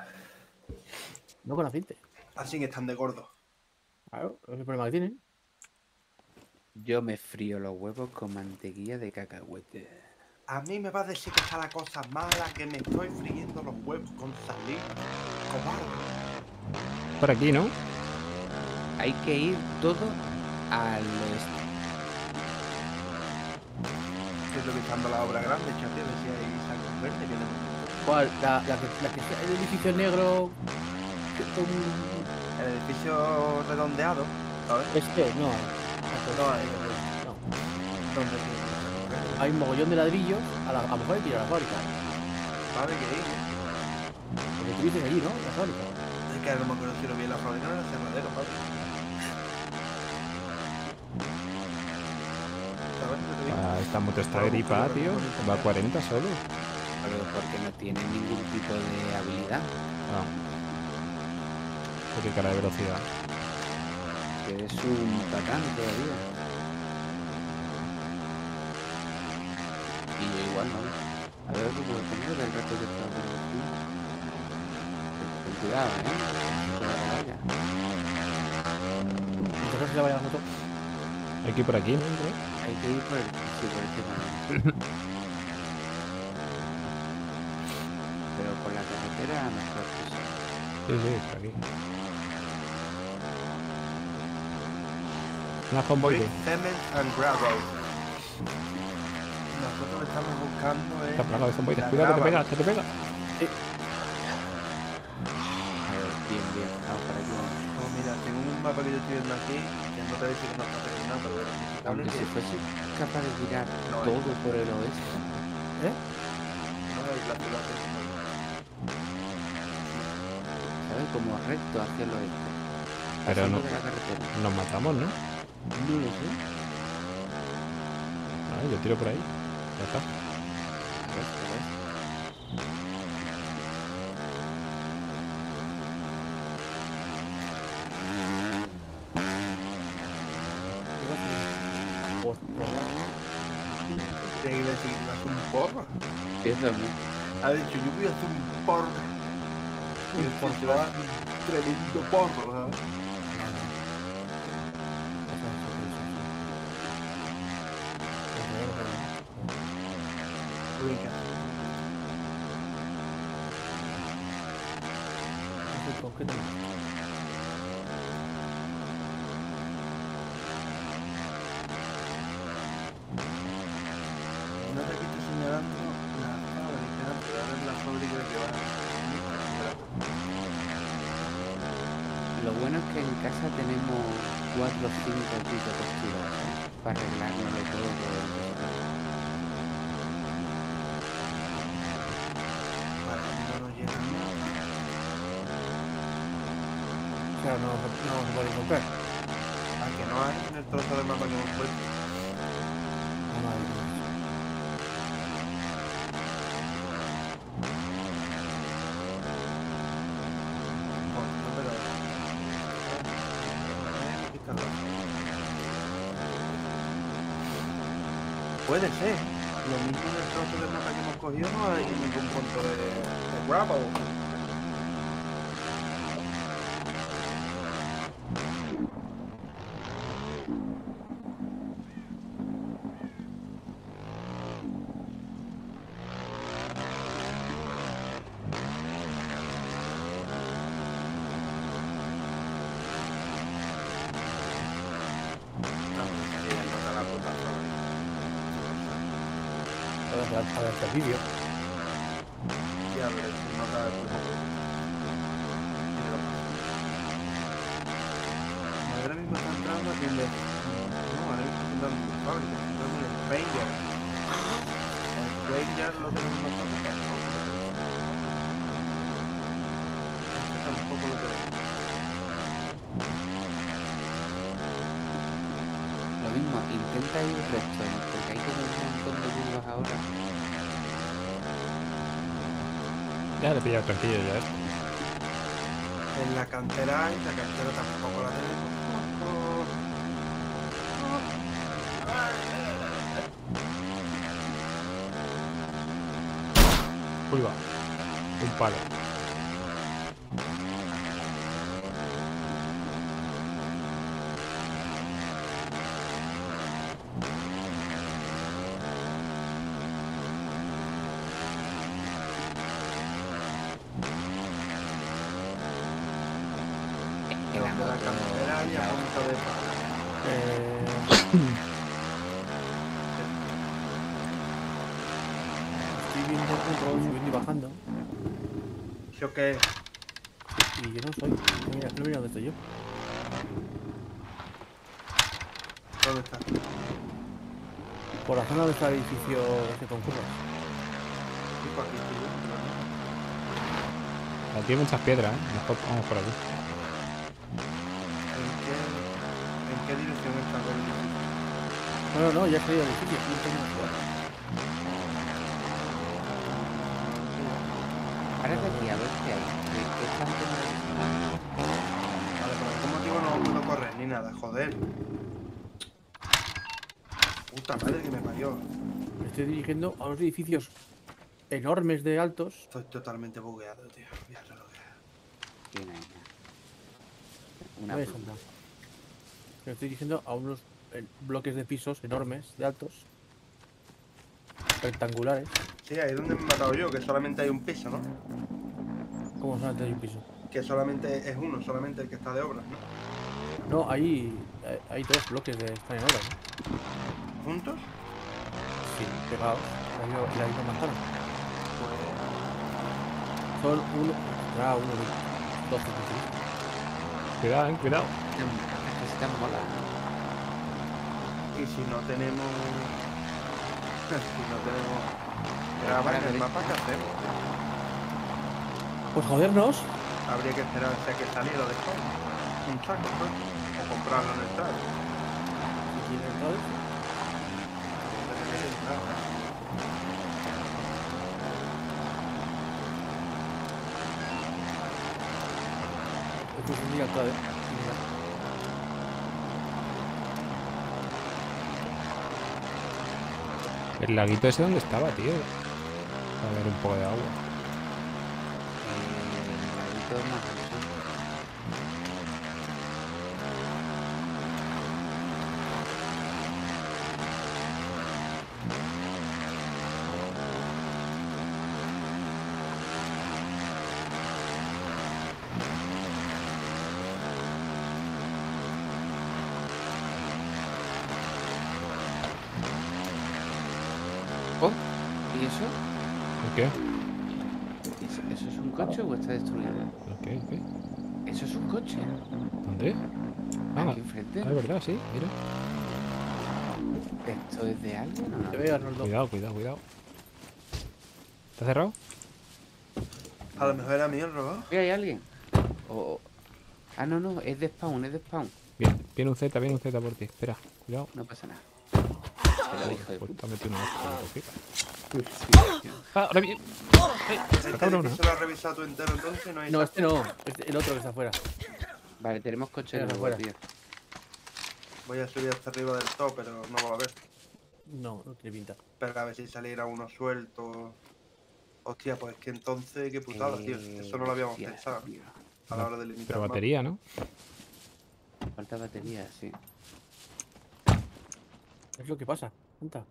No con aceite. Así que están de gordo. Claro, es el problema que tienen. Yo me frío los huevos con mantequilla de cacahuete. A mí me va a decir que está la cosa mala, que me estoy friendo los huevos con saliva. Cobarde. Por aquí, ¿no? Hay que ir todo al oeste. Estoy revisando la obra grande, chaval, a ver si hay sacos verdes que no- ¿Cuál? La, la, que, la que está- el edificio negro. que con- El edificio redondeado, ¿sabes? Este, no. No, ahí, no. tiene Hay un mogollón de ladrillos. A, la, a lo mejor hay que ir a la fábrica. Vale, que ir. Porque tú dices allí, ¿no? La fábrica. Es que no me acuerdo si lo vi en la fábrica o en el cerradero, Pablo. ¿Sabes lo que te digo? Ah, esta moto está gripada, tío. Va a 40 solo. Pero porque no tiene ningún tipo de habilidad. Ah. Qué cara de velocidad. Que es un patán todavía. Y yo igual no. A ver cómo lo tengo del está por aquí. Ten cuidado, eh. Entonces se le vaya la moto. Hay que ir por aquí, ¿no? Hay que ir por el, Pero por la carretera mejor que sea. Sí, sí, por aquí. Una convoy. And Gravel. Nosotros estamos buscando. Está plagado de zomboides. Cuidado que pega, que te pega. A ver, bien, bien. Vamos para aquí. vamos. Oh, mira, según un mapa que yo estoy viendo aquí, que no te decir que no está terminado, pero bueno, se supone Aunque que si fuese capaz de girar No, todo por el oeste. no es la ciudad principal. ¿Sabes? Como recto hacia el oeste. Pero no-. Nos matamos, ¿no? No lo sé. Ah, yo tiro por ahí. Ya está. A ver, a ver. Pues, pues, Tiene que decir que hace un porro. Empieza, ¿no? Ha dicho, yo voy a hacer un porro. Y el porro va un. No te has visto, señor dando la fábrica, pero que. Lo bueno es que en casa tenemos cuatro o cinco tipos de ¿eh? para arreglárnoslo todo. Vale, no nos llega nada. O sea, no, no se puede comprar. Ah, que no hay en el trozo de mapa que hemos puesto. Madre mía. Bueno, no, pero. Aquí está el otro. Puede ser. Lo mismo en trozo de mapa que hemos cogido no hay ningún punto de, de gravel. No, sería encontrar la puta fábrica. A ver, el vídeo. No da el. Ahora mismo está entrando. No, ahora mismo está entrando en la fábrica. Está entrando en el Ranger. El Ranger lo tenemos nosotros tampoco. Este tampoco lo tenemos. Lo mismo, intenta ir recto, porque hay como un montón de curvas ahora. Ya le he pillado tranquillo ya esto. En la cantera hay, la cantera tampoco la tenemos. Uy, va. Un palo. Que la Los de la moto, cantera y a ya, punto de parar. Eh... Estoy viendo cómo subiendo y bajando. ¿Yo qué? Y yo no soy. Mira, no mira dónde estoy yo. ¿Dónde está? Por la zona donde está el edificio ese con curvas. Tipo aquí estoy yo. Aquí hay muchas piedras, ¿eh? Mejor vamos por aquí. ¿En qué, ¿En qué dirección está el edificio? No, no, no, ya he salido del edificio jugar. Párate aquí a ver qué hay. ¿Qué, qué tanto me Vale, por algún motivo no puedo correr ni nada, joder. Puta madre que me parió. Me estoy dirigiendo a unos edificios enormes de altos. Estoy totalmente bugueado, tío. Voy a relojear. tiene ahí? Una me dejan Me estoy dirigiendo a unos eh, bloques de pisos enormes, de altos. Rectangulares. Sí, ahí es donde me he matado yo, que solamente hay un piso, ¿no? Como solamente hay un piso. Que solamente es uno, solamente el que está de obras, ¿no? No, hay, hay, hay dos bloques de están en obra, ¿no? ¿Juntos? Sí, pegados. La misma, la misma manzana. Pues Son uno. Ah, uno de 12 centímetros. Cuidado, eh, cuidado. Mola. Y si no tenemos. (laughs) si no tenemos. Graba en el mapa, ¿qué hacemos? Pues jodernos. Habría que esperarse a que saliera después. Un saco, pues. O comprarlo en el track. Si quieren entonces. Esto es un día clave. El laguito ese donde estaba, tío. A ver un poco de agua. Eh, el ladito más al sur. Oh, ¿Y eso? ¿El qué? ¿Eso, eso es un coche o está destruido? ¿El qué? ¿El qué? ¿Eso es un coche? ¿Dónde? Ah, Aquí enfrente. ah, es verdad, sí, mira. ¿Esto es de alguien o no? Te veo, Arnoldo. Cuidado, cuidado, cuidado. ¿Está cerrado? A lo mejor era mío el robot. Mira, hay alguien. O- o- Ah, no, no, es de spawn, es de spawn. Bien, viene un Z, viene un Z por ti. Espera, cuidado. No pasa nada. Pero, hijo de puta. Sí, tío. Ah, ahora viene. Este cabrona. edificio lo has revisado tú entero entonces, no hay No, este no. este- el otro que está afuera. Vale, tenemos coche nuevo, fuera. tío. Voy a subir hasta arriba del top, pero no lo va a ver. No, no tiene pinta. Pero a ver si saliera uno suelto. Hostia, pues que entonces, qué putada, tío. Eso no lo habíamos Hostia, pensado tío. a la hora de limitar. Pero más. batería, ¿no? Falta batería, sí. Es lo que pasa. Anda.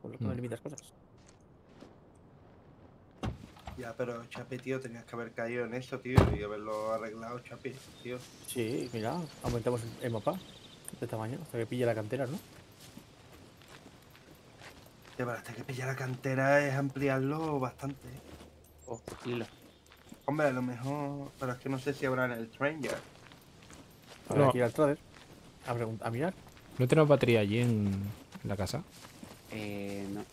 Por lo que no Mm. limitas cosas. Ya, pero Chapi, tío, tenías que haber caído en eso, tío, y haberlo arreglado, Chapi, tío. Sí, mira, aumentamos el- mapa de tamaño hasta que pille la cantera, ¿no? Ya, pero hasta que pillar la cantera es ampliarlo bastante. ¿eh? Oh. Hombre, a lo mejor. Pero es que no sé si habrá en el. Habrá No. que ir al trader a, a mirar. ¿No tenemos batería allí en, en la casa? Eh, no.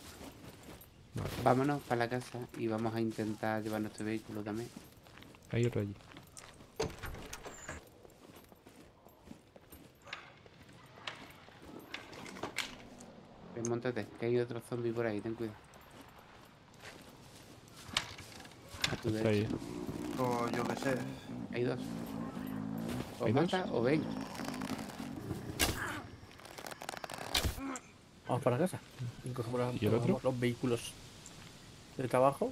Vale. Vámonos para la casa y vamos a intentar llevar nuestro vehículo también. Hay otro allí. Ven, montate, que hay otro zombie por ahí, ten cuidado. A tu Está ahí. derecha. O yo qué sé. Hay dos. O ¿Hay dos? mata o ven. Vamos para casa. Y cogemos la- ¿Y el otro? los vehículos de trabajo.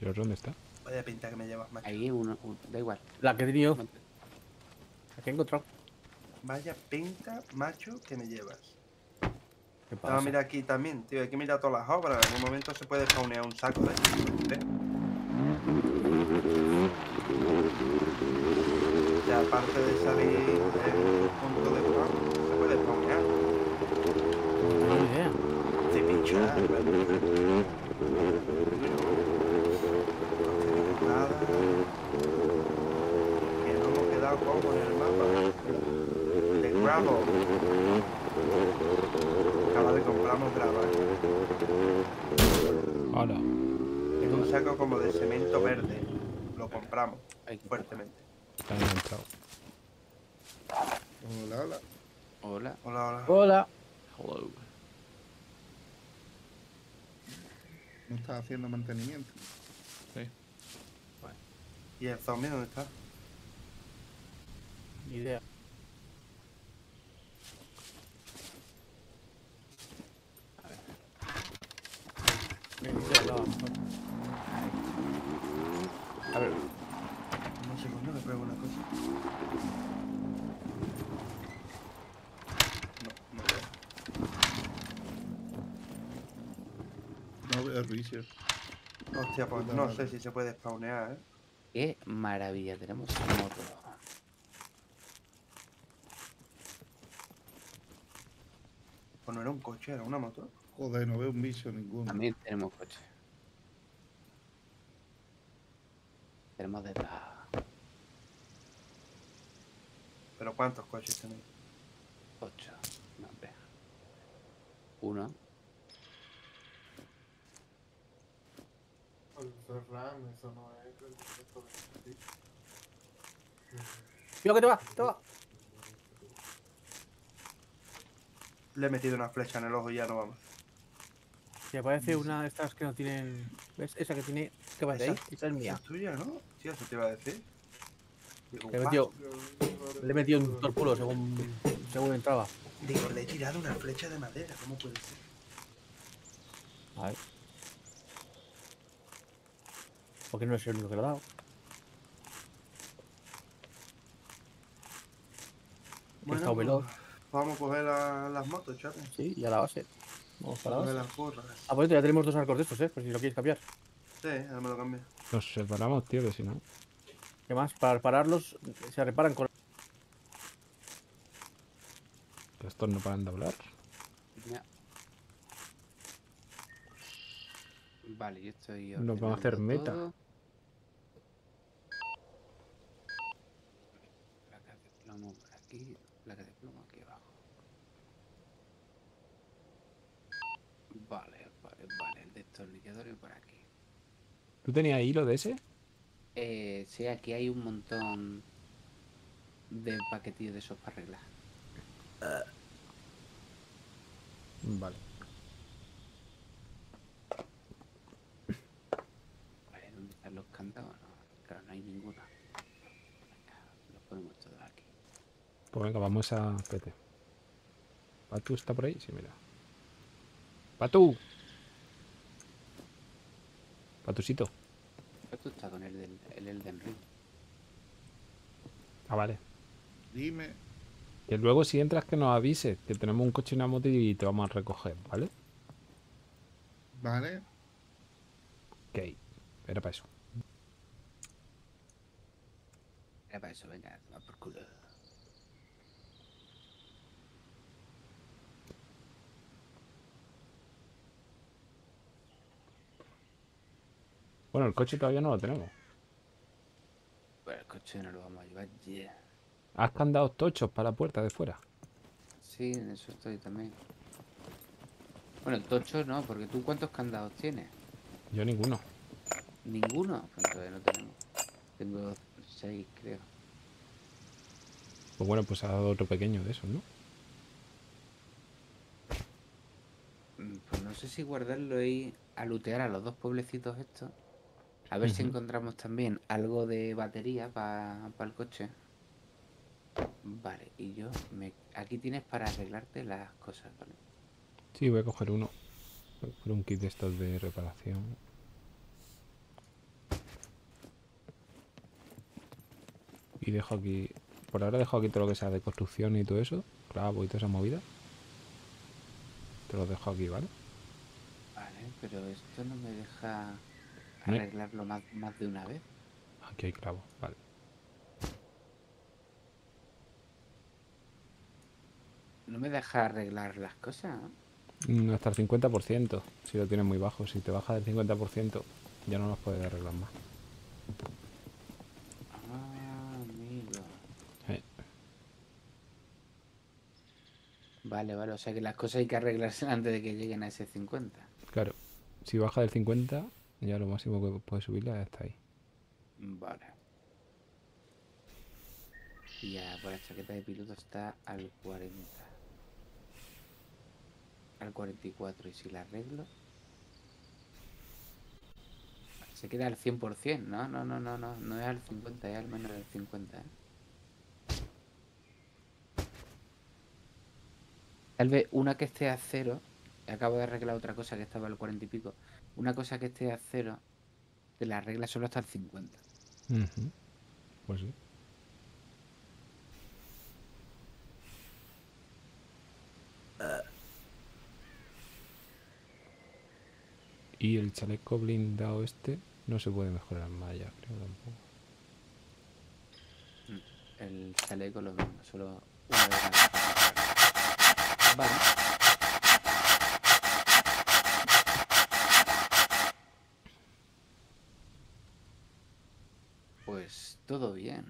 ¿Y otro dónde está? Vaya pinta que me llevas, macho. Ahí uno, uno, da igual. La que he tenido, la que he encontrado. Vaya pinta, macho, que me llevas. ¿Qué Vamos pasa? a mirar aquí también, tío. Hay que mirar todas las obras. En algún momento se puede spawnear un saco de ¿eh? Y aparte de salir el punto de spawn, se puede spawnear. No tengo ni idea. Nada. Que no hemos quedado como en el mapa. De Gravel. Acaba de compramos Gravel. Hola. Es un saco como de cemento verde. Lo compramos fuertemente. Está bien entrado. Hola, hola. Hola. Hola, hola. Hola. Hello. No estás haciendo mantenimiento. ¿Y el zombie dónde está? Ni idea. No, no. A ver, Un segundo, le pruebo una cosa. No, no Hostia, pues no sé si se puede spawnear, ¿eh? qué maravilla, tenemos moto. Pues no era un coche, era una moto. Joder, no veo un bicho ninguno. También tenemos coche. Tenemos de todo. Pero ¿cuántos coches tenéis? Ocho. No, hombre. Uno. Eso no es. Cuidado que te va, te va. Le he metido una flecha en el ojo y ya no vamos. Si aparece una de estas que no tienen. ¿Ves? Esa que tiene. ¿Qué va de ahí? Esa es Esa mía. es tuya, ¿no? Sí, eso te iba a decir. Digo, Le he metido, le he metido un torpulo según, según entraba. Digo, le he tirado una flecha de madera, ¿cómo puede ser? A ver. Porque no es el único que lo ha dado. Está veloz. pues, vamos a coger la- las motos, chato. Sí, y a la base. Vamos para la base. las. Ah, por cierto, ya tenemos dos arcos de estos, ¿eh? Por si lo quieres cambiar. Sí, ahora me lo cambio. Nos separamos, tío, que si no. ¿Qué más? Para pararlos, se reparan con. Estos no paran de hablar. Ya. Vale, yo estoy. Nos vamos a hacer meta. todo. Placas de aquí, placas de plomo aquí abajo. Vale, vale, vale. El destornillador y por aquí. ¿Tú tenías hilo de ese? Eh, sí, aquí hay un montón de paquetillos de esos para arreglar. Vale. Vale, ¿dónde están los candados? No, claro, no hay ninguno. Venga, los ponemos todos aquí. Pues venga, vamos a. Espérate. ¿Patu está por ahí? Sí, mira. ¡Patu! Patusito. Esto está con el del el Elden Ring. Ah, vale. Dime, Que luego si entras que nos avises, que tenemos un coche y una moto y te vamos a recoger, ¿vale? ¿vale? Ok. Era para eso. Era para eso, venga, toma por culo. Bueno, el coche todavía no lo tenemos. Bueno, el coche no lo vamos a llevar ya. ¿Has candado tochos para la puerta de fuera? Sí, en eso estoy también. Bueno, el tocho no, porque tú cuántos candados tienes? Yo ninguno. Ninguno. Pues todavía no tenemos. Tengo seis, creo. Pues bueno, pues ha dado otro pequeño de esos, ¿no? Mm, Pues no sé si guardarlo y a lootear a los dos pueblecitos estos. A ver si encontramos también algo de batería para el coche. Vale, y yo me... aquí tienes para arreglarte las cosas, ¿vale? Sí, voy a coger uno. Voy a coger un kit de estos de reparación. Y dejo aquí... Por ahora dejo aquí todo lo que sea de construcción y todo eso. Clavo y toda esa movida. Te lo dejo aquí, ¿vale? Vale, pero esto no me deja arreglarlo más, más de una vez. Aquí hay clavo, vale. No me deja arreglar las cosas. ¿no? Mm, Hasta el 50%, si lo tienes muy bajo. Si te baja del 50%, ya no los puedes arreglar más. Ah, amigo. Eh, Vale, vale, o sea que las cosas hay que arreglarse (laughs) antes de que lleguen a ese 50. claro, si baja del 50, ya lo máximo que puedes subirle hasta ahí. Vale. Y ya por la chaqueta de piloto está al 40. Al 44. Y si la arreglo... Se queda al 100%. No, no, no, no, no. No es al 50, es al menos del 50. ¿eh? Tal vez una que esté a cero. Acabo de arreglar otra cosa que estaba al 40 y pico. Una cosa que esté a cero. Te la arregla solo hasta el 50. Ujú. Pues sí. Y el chaleco blindado este no se puede mejorar más ya, creo tampoco. El chaleco lo mismo, solo una vez. Vale. Pues todo bien.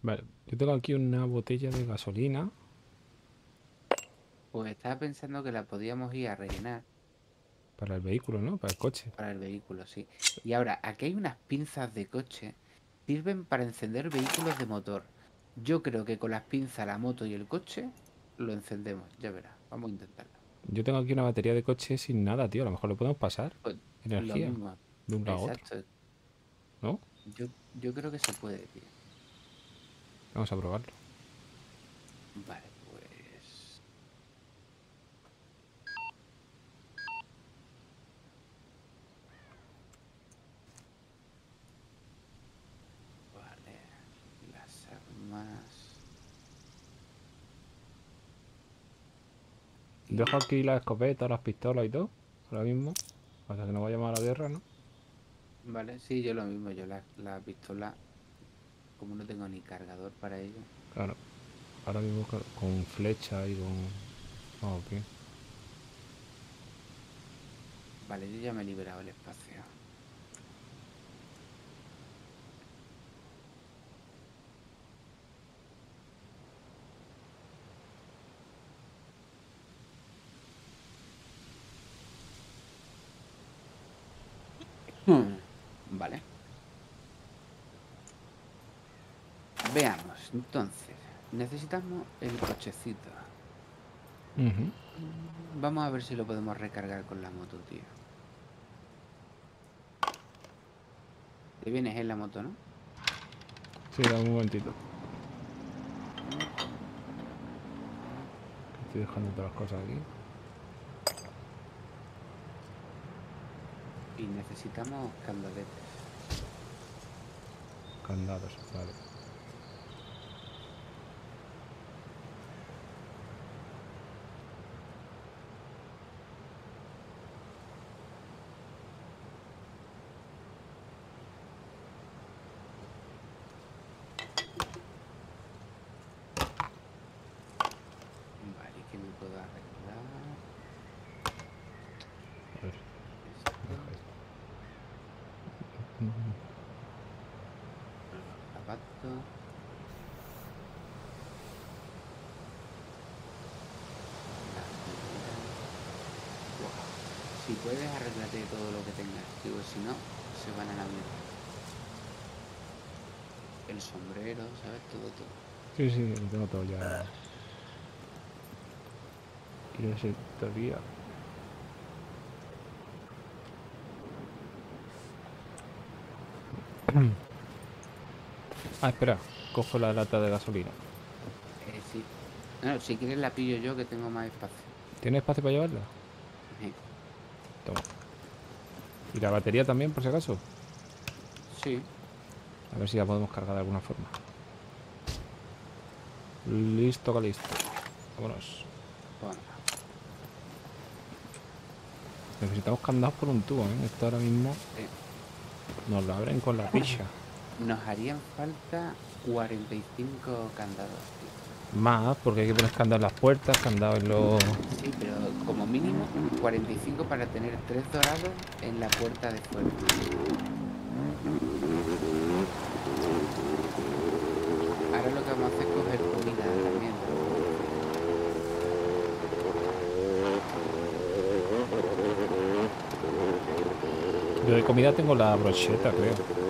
Vale, yo tengo aquí una botella de gasolina. Pues estaba pensando que la podíamos ir a rellenar Para el vehículo, ¿no? Para el coche. para el vehículo, sí. Y ahora, aquí hay unas pinzas de coche. Sirven para encender vehículos de motor. Yo creo que con las pinzas, la moto y el coche lo encendemos. Ya verás. Vamos a intentarlo. Yo tengo aquí una batería de coche sin nada, tío. A lo mejor lo podemos pasar. Pues, Lo Energía. mismo. De un lado a otro. Exacto. ¿No? Yo, yo creo que se puede, tío. Vamos a probarlo. Vale, pues. Vale, las armas. Dejo aquí la escopeta, las pistolas y todo. Ahora mismo. Hasta que no vayamos a la guerra, ¿no? Vale, sí, yo lo mismo. Yo la, la pistola, como no tengo ni cargador para ello. Claro. Ahora mismo con- flecha y con. Vamos bien. Vale, yo ya me he liberado el espacio. Hmm, Vale. Veamos, entonces, necesitamos el cochecito. Vamos a ver si lo podemos recargar con la moto, tío. Te vienes en la moto, ¿no? Sí, dame un momentito. Estoy dejando todas las cosas aquí. Y necesitamos candeletes. Candados. Vale, ¿qué me puedo arreglar? A ver, Esto, deja esto. Si puedes, arréglate todo lo que tengas, digo, si no, se van a la mierda. El sombrero, ¿sabes? Todo, todo. Sí, sí, lo tengo todo ya. Y necesitaría. Ah, espera, cojo la lata de gasolina. Eh, sí. No, si quieres la pillo yo que tengo más espacio. ¿Tienes espacio para llevarla? Sí. Toma. ¿Y la batería también, por si acaso? Sí. A ver si la podemos cargar de alguna forma. Listo, que listo. Vámonos. Bueno, Necesitamos candados por un tubo, ¿eh? Esto ahora mismo Sí. nos lo abren con la picha. Nos harían falta 45 candados, tío. Más, porque hay que poner candados en las puertas, candados en los... Sí, pero como mínimo 45 para tener tres dorados en la puerta de fuera. Ahora lo que vamos a hacer es coger comida también. Yo de comida tengo la brocheta, creo.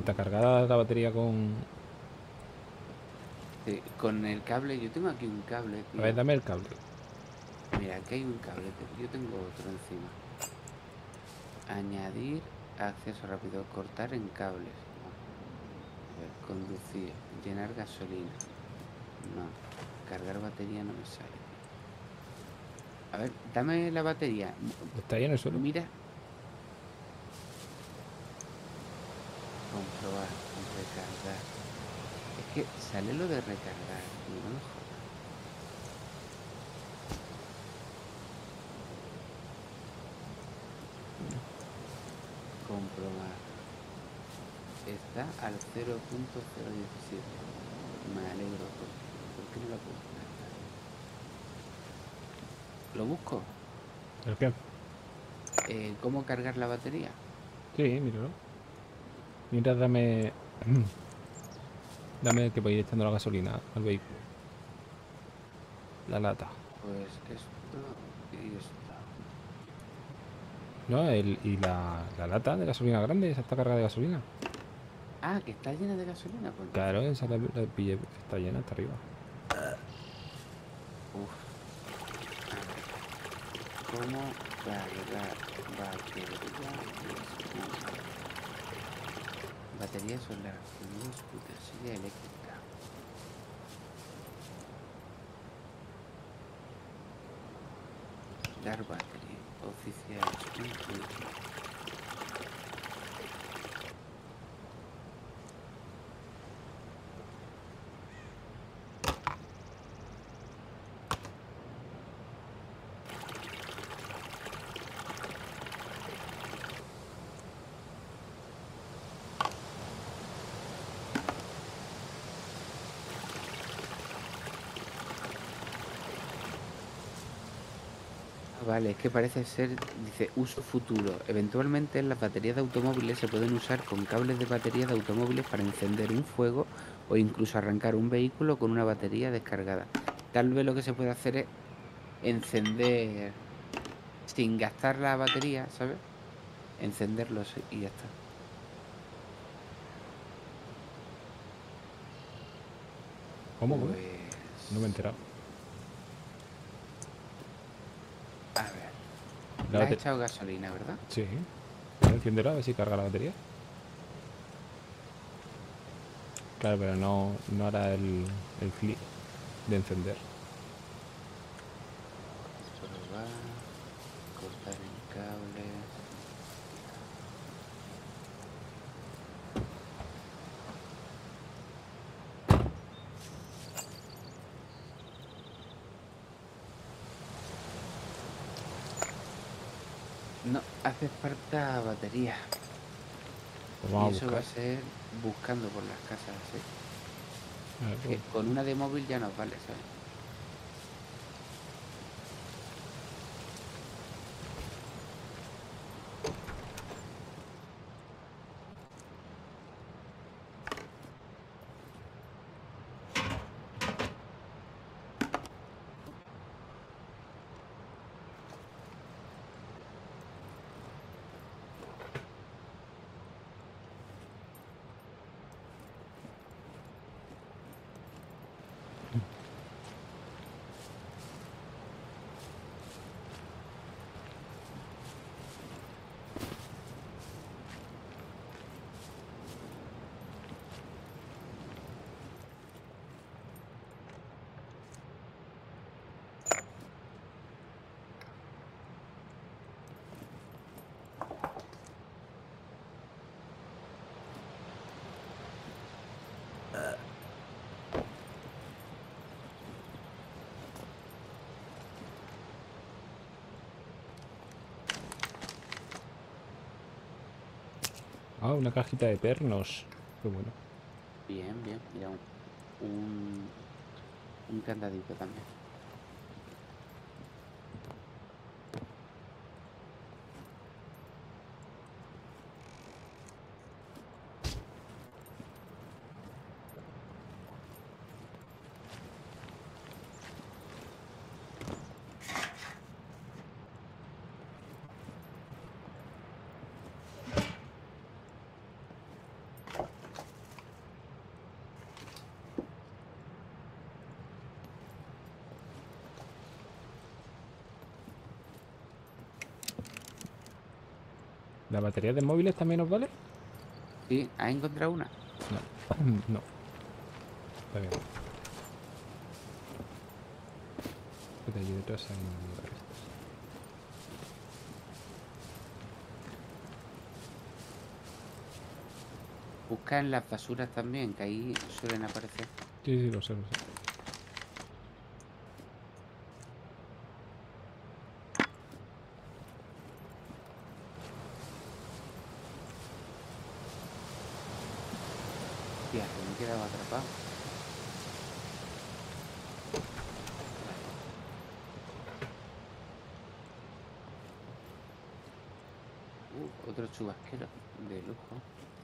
A intentar cargar la batería con... Sí, con el cable, yo tengo aquí un cable, A tío. ver, dame el cable. Mira, aquí hay un cable, yo tengo otro encima. Añadir acceso rápido, cortar en cables. No. A ver, conducir, llenar gasolina. No, cargar batería no me sale. A ver, dame la batería. ¿Está ahí en el suelo? Mira. Comprobar, recargar. Es que sale lo de recargar, no me jodas. Comprobar. Está al 0.017. Me alegro. ¿Por, qué no lo puedo? ¿Lo busco? ¿El qué? Eh, ¿Cómo cargar la batería? Sí, míralo. Mientras dame... (clears throat) Dame que voy a ir echando la gasolina al vehículo. La lata. Pues esto y esto. No, el, y la, la lata de gasolina grande, esa está cargada de gasolina. Ah, que está llena de gasolina. Pues Claro, esa la, la pillé, está llena hasta arriba. Uf. ¿Cómo cargar batería? Batería solar, no scooter, silla eléctrica. Dar battery, oficial, incluye. Vale, es que parece ser, dice, uso futuro. Eventualmente las baterías de automóviles se pueden usar con cables de batería de automóviles para encender un fuego o incluso arrancar un vehículo con una batería descargada. Tal vez lo que se puede hacer es encender sin gastar la batería, ¿sabes? Encenderlos y ya está. ¿Cómo? Pues, No me he enterado. A ver. La Le has bate- echado gasolina, ¿verdad? Sí. Voy a encenderla a ver si carga la batería. Claro, pero no, no hará el, el clic de encender. Probar, cortar el cable. No, hace falta batería. Eso va a ser buscando por las casas, ¿sí? A ver, Que pues, con una de móvil ya nos vale, ¿sabes? Una cajita de pernos. Qué bueno. Bien, bien. Mira, un, un candadito también. ¿La batería de móviles también nos vale? Sí, ¿has encontrado una? No. (laughs) no. Está bien. Espérate, allí detrás hay. Busca en las basuras también, que ahí suelen aparecer. Sí, sí, lo sé, lo sé. Hostia, que me he quedado atrapado. Uh, otro chubasquero de lujo. Y en busca de energía. Eh,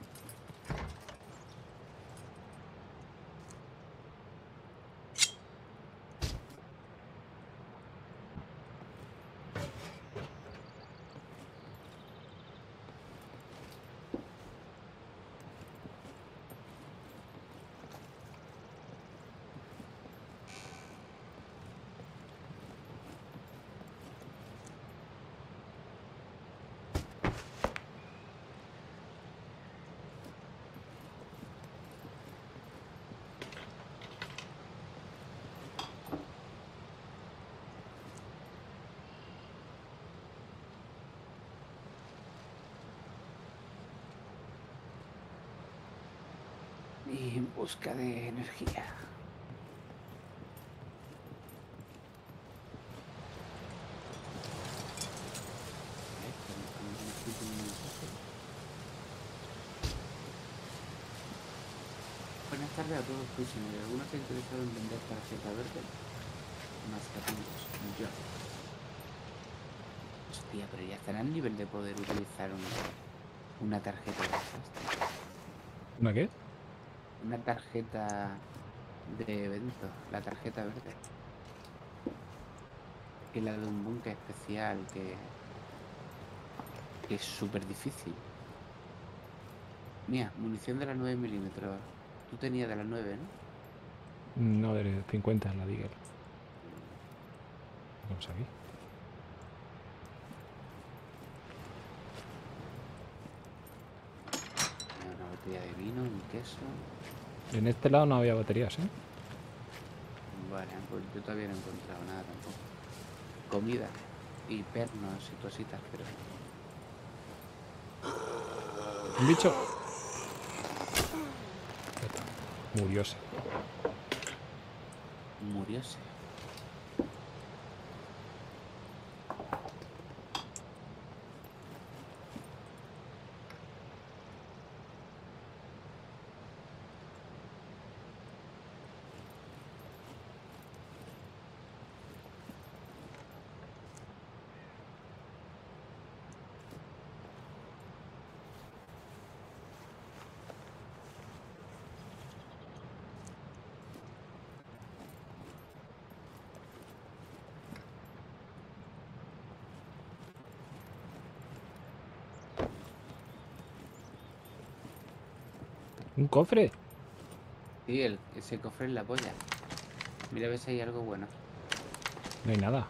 cuando necesito un mensaje. Buenas tardes a todos, prisioneros. ¿Alguno está interesado en vender tarjeta verde? Más capítulos. Yo. Hostia, pero ya estará al nivel de poder utilizar una, una tarjeta de esas, tío. ¿Una qué? Una tarjeta de evento, la tarjeta verde. Que la de un búnker especial que, que es súper difícil. Mira, munición de la 9 milímetros. Tú tenías de la 9, ¿no? No, de 50 en la Digger. ¿Qué conseguí? Mira, Una botella de vino, un queso. En este lado no había baterías, ¿eh? Vale, pues yo todavía no he encontrado nada tampoco. Comida y pernos y cositas, pero Un bicho. Murióse. murióse. ¿Un cofre? Sí, el, ese cofre es la polla. Mira a ver si hay algo bueno. No hay nada.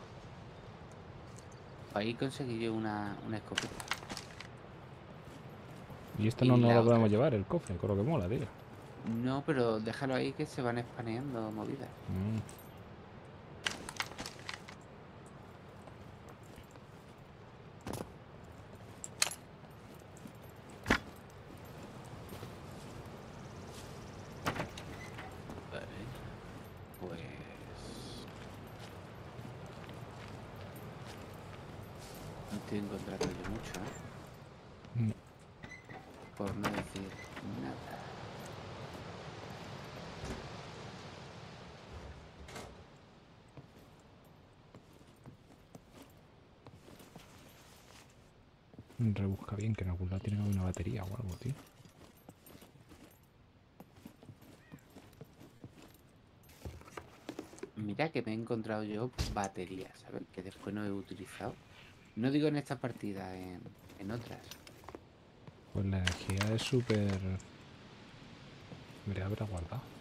Ahí conseguí yo una, una escopeta. Y esto Y no, no lo podemos llevar, el cofre, con lo que mola, tío. No, pero déjalo ahí que se van espaneando movidas. Mm. Vale. Pues. No estoy encontrando yo mucho, ¿eh? No. Por no decir nada. Rebusca bien, que en algún lado tiene que haber una batería o algo, tío. Mira que me he encontrado yo baterías, ¿sabes? Que después no he utilizado. No digo en esta partida, en, en otras. Pues la energía es súper... Debería haber guardado.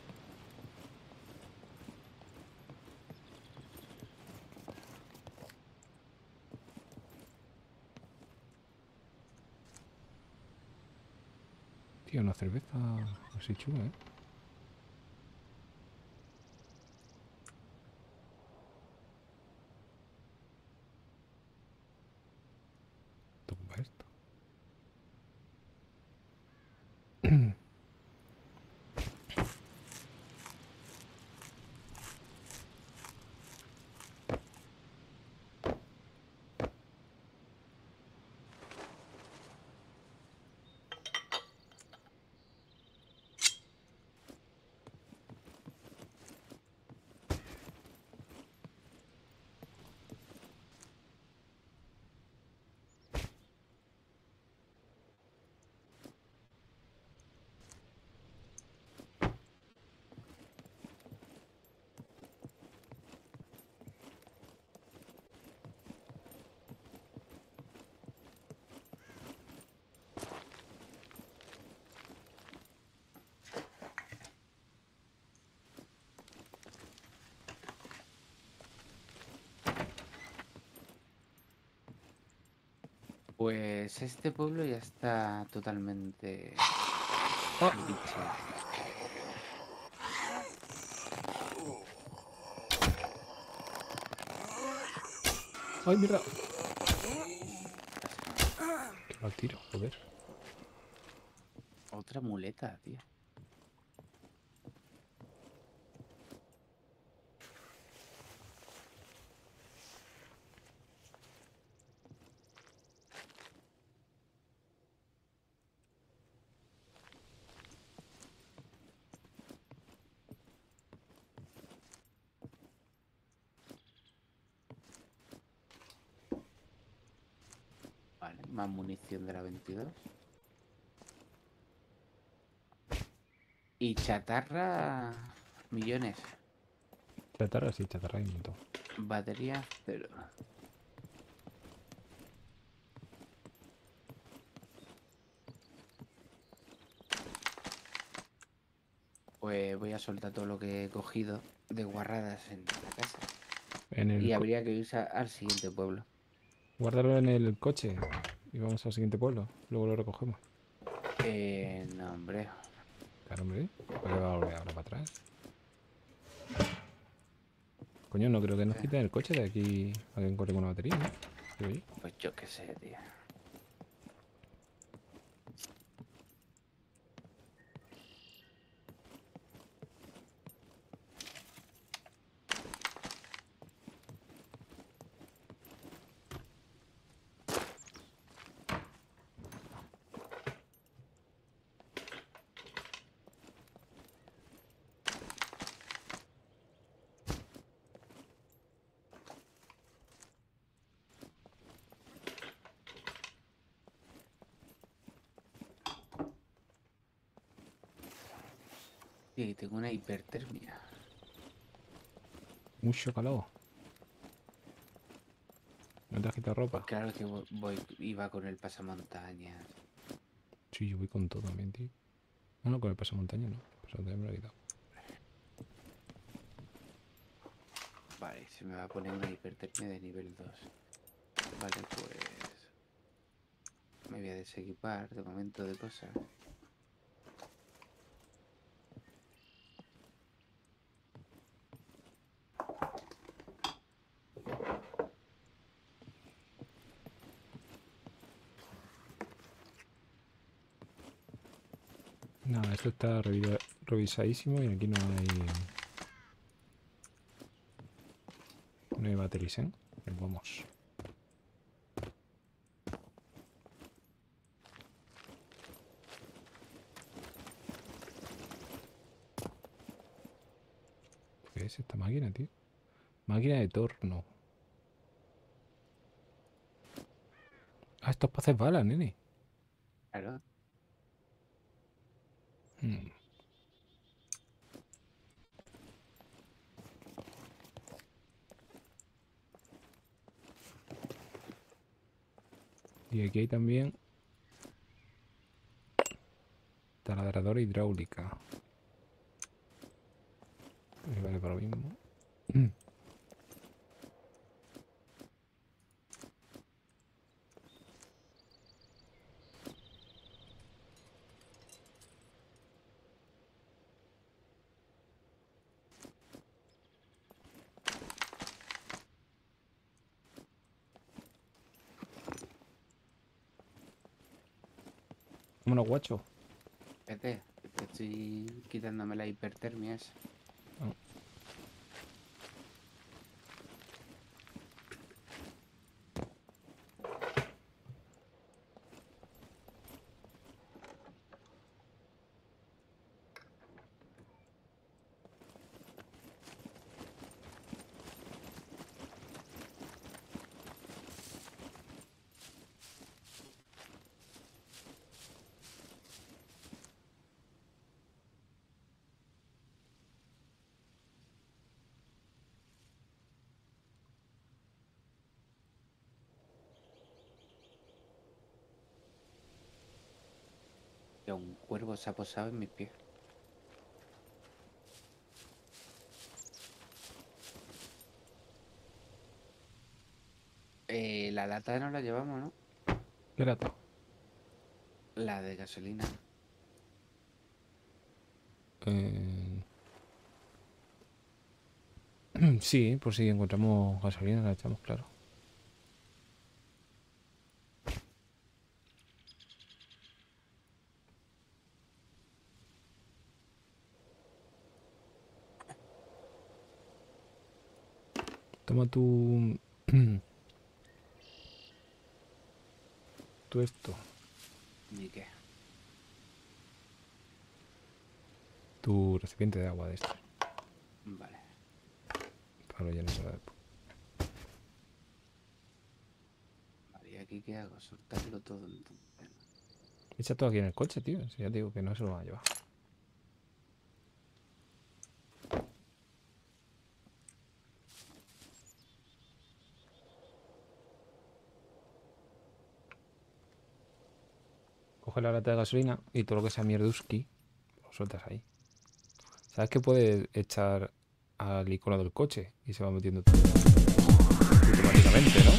Así Pues este pueblo ya está totalmente Oh. ¡Ay, mira! Qué mal tiro, joder. Otra muleta, tío. 22. Y chatarra, millones. Chatarra, sí, chatarra hay un montón. Batería, cero. Pues voy a soltar todo lo que he cogido de guarradas en la casa. En el Y habría que irse al siguiente pueblo. Guárdalo en el coche y vamos al siguiente pueblo. Luego lo recogemos. Eh, no, hombre. Claro, hombre. ¿Para qué va a volver ahora para atrás? Coño, no creo que nos quiten el coche de aquí a que encuentre con una batería, ¿no? Pues yo qué sé, tío. Sí, tengo una hipertermia. Mucho calor. ¿No te has quitado ropa? Pues claro que voy, voy- iba con el pasamontañas. Sí, yo voy con todo también, tío. No, no, con el pasamontaña no. El pasamontaña me lo he quitado. Vale, se me va a poner una hipertermia de nivel 2. Vale, pues... Me voy a desequipar de momento de cosas. Nada, esto está revisadísimo y aquí no hay... No hay baterías, ¿eh? Vamos. ¿Qué es esta máquina, tío? Máquina de torno. Ah, esto es para hacer balas, nene. Claro. Hmm. Y aquí hay también taladradora hidráulica. Me vale para lo mismo. Vámonos, guacho. Que estoy quitándome la hipertermia esa. Se ha posado en mis pies. Eh, la lata no la llevamos, ¿no? ¿Qué rato? La de gasolina. Eh... (clears throat) Sí, por si encontramos gasolina la echamos, claro. Tu... (clears throat) tu esto, Ni qué. tu recipiente de agua de esto. Vale. Para lo llenas ahora después. Vale, y aquí qué hago? Soltarlo todo entonces. Echa todo aquí en el coche, tío. Si ya te digo que no se lo van a llevar. Coge la lata de gasolina y todo lo que sea mierduski lo sueltas ahí. ¿Sabes que puedes echar al icono del coche y se va metiendo todo automáticamente, ¿no?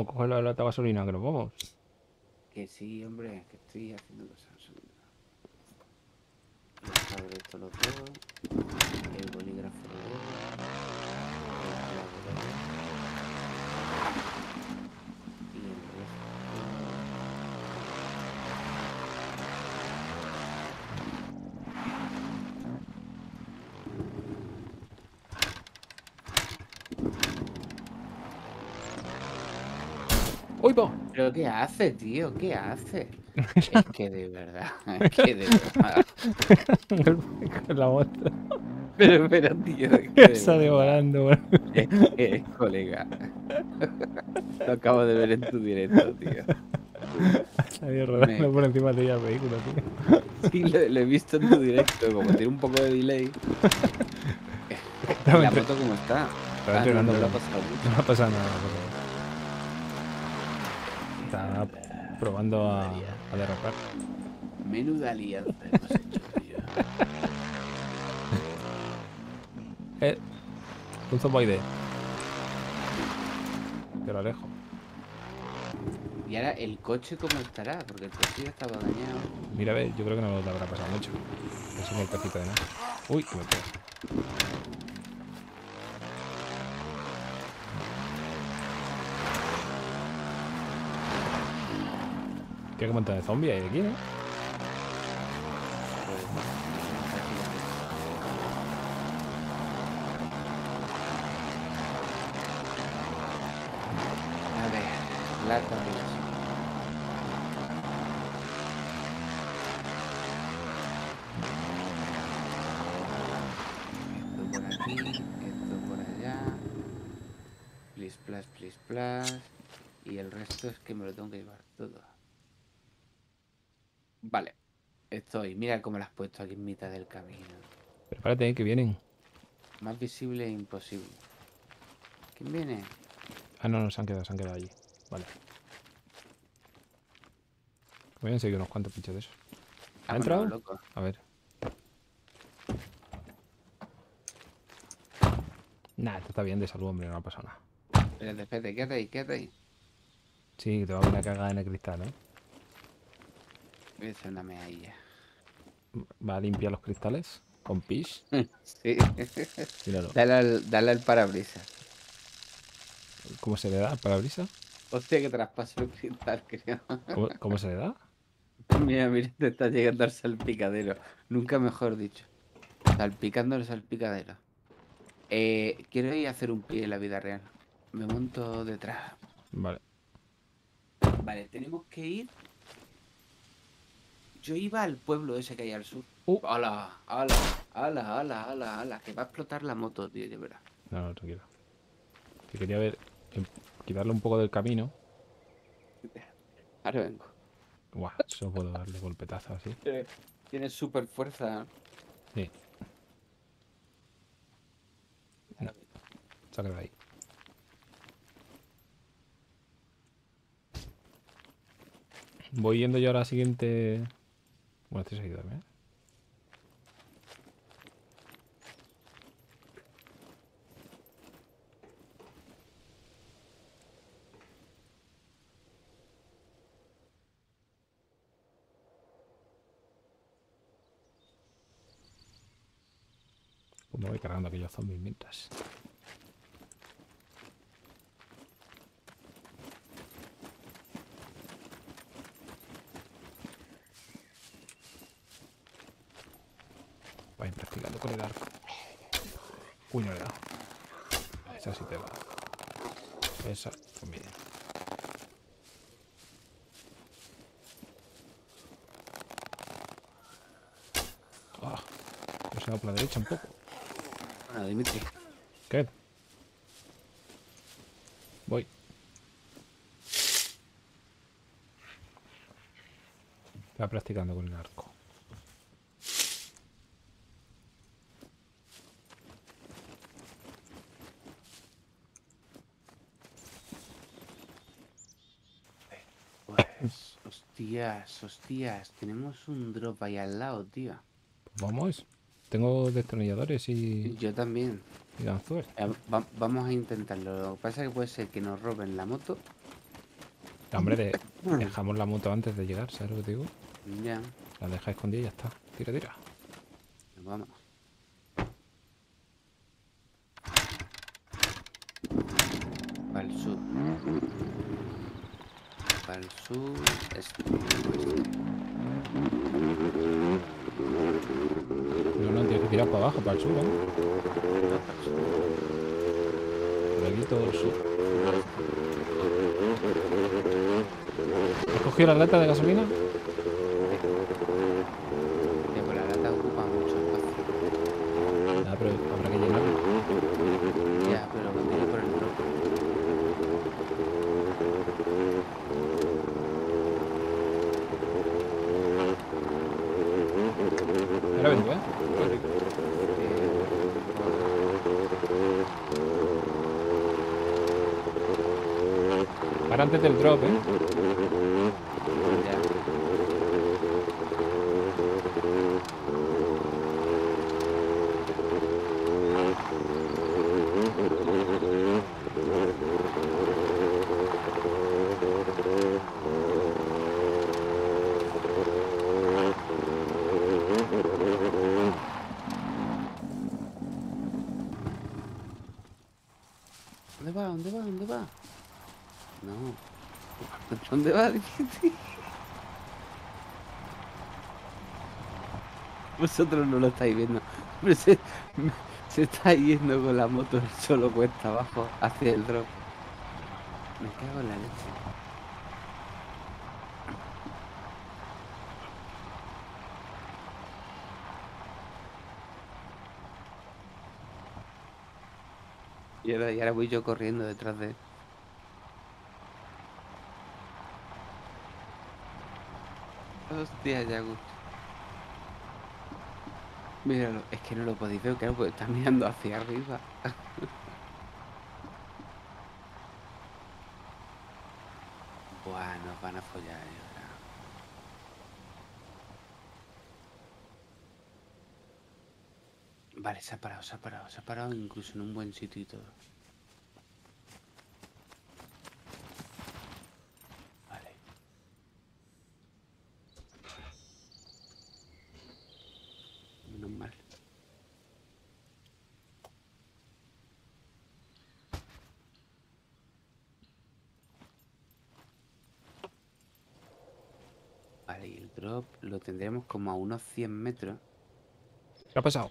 Vamos, coge la lata de gasolina, que nos vamos. Que sí, hombre, que estoy haciendo cosas. Los abro esto los dos. El bolígrafo lo dejo. El clavo lo dejo. Y el resto. ¡Uy, po! ¿Pero qué hace, tío? ¿Qué hace? (laughs) es que de verdad, (laughs) es que de verdad. (laughs) Con la moto. Pero, pero, tío, es que Está devorando, bueno. Es que, colega. Lo acabo de ver en tu directo, tío. Ahí rodando Me- por encima de ella el vehículo, tío. Sí, lo, lo he visto en tu directo, como tiene un poco de delay. ¿Y la moto cómo está? Ah, no, no le ha pasado mucho. No ha pasado nada. Está probando a, a derrapar. Menuda alianza hemos hecho, tío. (laughs) Eh, un zomboide. Te lo alejo. Y ahora, ¿el coche cómo estará? Porque el coche ya estaba dañado. Mira, a ver, yo creo que no le habrá pasado mucho. Es un golpecito de nada. Uy, que me pego. Qué montón de zombies hay aquí, ¿no? A ver, de gasolina. Esto por aquí, esto por allá. Plis, plas, plis, plas. Y el resto es que me lo tengo que llevar todo. Vale, estoy. Mira cómo lo has puesto aquí en mitad del camino. Prepárate, eh, que vienen. Más visible e imposible. ¿Quién viene? Ah, no, no, se han quedado, se han quedado allí. Vale. Voy a seguir unos cuantos pinchos de esos. ¿Ha entrado? loco. A ver. Nah, esto está bien de salud, hombre, no ha pasado nada. Espérate, espérate, quédate ahí, quédate ahí. Sí, te va a venir a cagar en el cristal, ¿eh? Voy a hacer una medalla. Va a limpiar los cristales con pis. (laughs) Sí. Míralo. Dale al, dale al parabrisas. ¿Cómo se le da al parabrisas? Hostia, que traspaso el cristal, (laughs) creo. ¿Cómo, cómo se le da? Mira, mira, te está llegando al salpicadero. Nunca mejor dicho. Salpicando el salpicadero. Eh, quiero ir a hacer un pie en la vida real. Me monto detrás. Vale. Vale, tenemos que ir. Yo iba al pueblo ese que hay al sur. Uh. ¡Hala! ¡Hala! ¡Hala! ¡Hala! ¡Hala! ¡Hala! Que va a explotar la moto, tío, de verdad. No, no, tranquilo. Que quería ver, em, quitarle un poco del camino. (laughs) Ahora vengo. Guau, solo puedo darle golpetazos así. Tienes super fuerza. Sí. No. Sácalo de ahí. Voy yendo yo a la siguiente. Bueno, estoy seguido también. Pues me voy cargando aquellos zombies mientras. Ahí practicando con el arco. Uy, no le he dado. Esa sí te va. Esa. Ah, no se ha dado por la derecha un poco. Bueno, Dimitri. ¿Qué? Voy. Está practicando con el arco. Pues, hostias, hostias. Tenemos un drop ahí al lado, tío. Pues vamos. Tengo destornilladores y, Yo también. y ganzúes. Eh, va- vamos a intentarlo. Lo que pasa es que puede ser que nos roben la moto. Hombre, de- (laughs) dejamos la moto antes de llegar, ¿sabes lo que te digo? Ya, La deja escondida y ya está. Tira, tira. vamos. Para el sur. Este. No, no, tienes que tirar para abajo, para el sur, ¿no? Por aquí todo el sur. ¿Has cogido la lata de gasolina? Que por la lata ocupa mucho espacio. Ah, pero habrá que llenarla. Ya, pero que viene por el drop. Ahora vengo, ¿eh? Para antes del drop, ¿eh? Ya. ¿Dónde va? ¿Dónde va? ¿Dónde va? No. ¿Dónde va? (laughs) Vosotros no lo estáis viendo. Se, se está yendo con la moto solo cuesta abajo hacia el drop. Me cago en la leche. Y ahora, y ahora voy yo corriendo detrás de él. Hostia, Yagus. Míralo, es que no lo podéis ver, claro, porque está mirando hacia arriba. (laughs) Buah, nos van a follar eh, ahora. Vale, se ha parado, se ha parado, se ha parado incluso en un buen sitio y todo. Vale. Menos mal. Vale, y el drop lo tendremos como a unos 100 metros. ¿Qué ha pasado?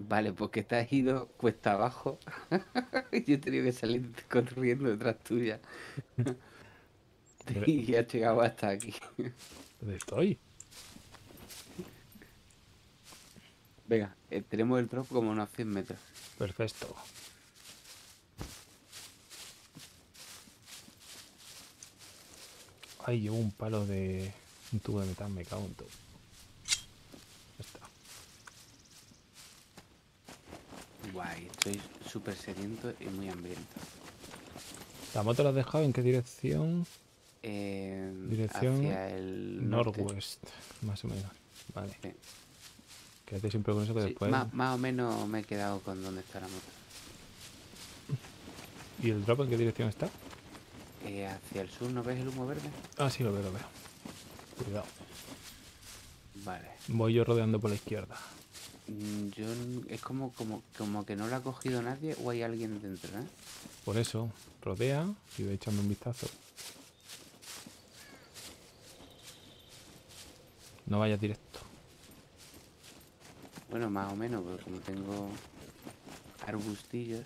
Vale, porque te has ido cuesta abajo. (laughs) Yo he tenido que salir corriendo detrás tuya. (laughs) Y has llegado hasta aquí. ¿Dónde estoy? Venga, eh, tenemos el drop como a unos 100 metros. Perfecto. Ay, llevo un palo de... Un tubo de metal, me cago en todo. Ya está. Guay, estoy súper sediento y muy hambriento. ¿La moto la has dejado en qué dirección? Eh, Dirección hacia el. Northwest, más o menos. Vale. Sí. Quédate siempre con eso que Sí, después... más, más o menos me he quedado con donde está la moto. ¿Y el drop en qué dirección está? Eh, hacia el sur, ¿no ves el humo verde? Ah, sí, lo veo, lo veo. Cuidado. Vale. Voy yo rodeando por la izquierda. Mm, Yo es como, como, como que no lo ha cogido nadie o hay alguien dentro, ¿eh? Por eso, rodea y voy echando un vistazo. No vayas directo. Bueno, más o menos, porque como tengo arbustillos.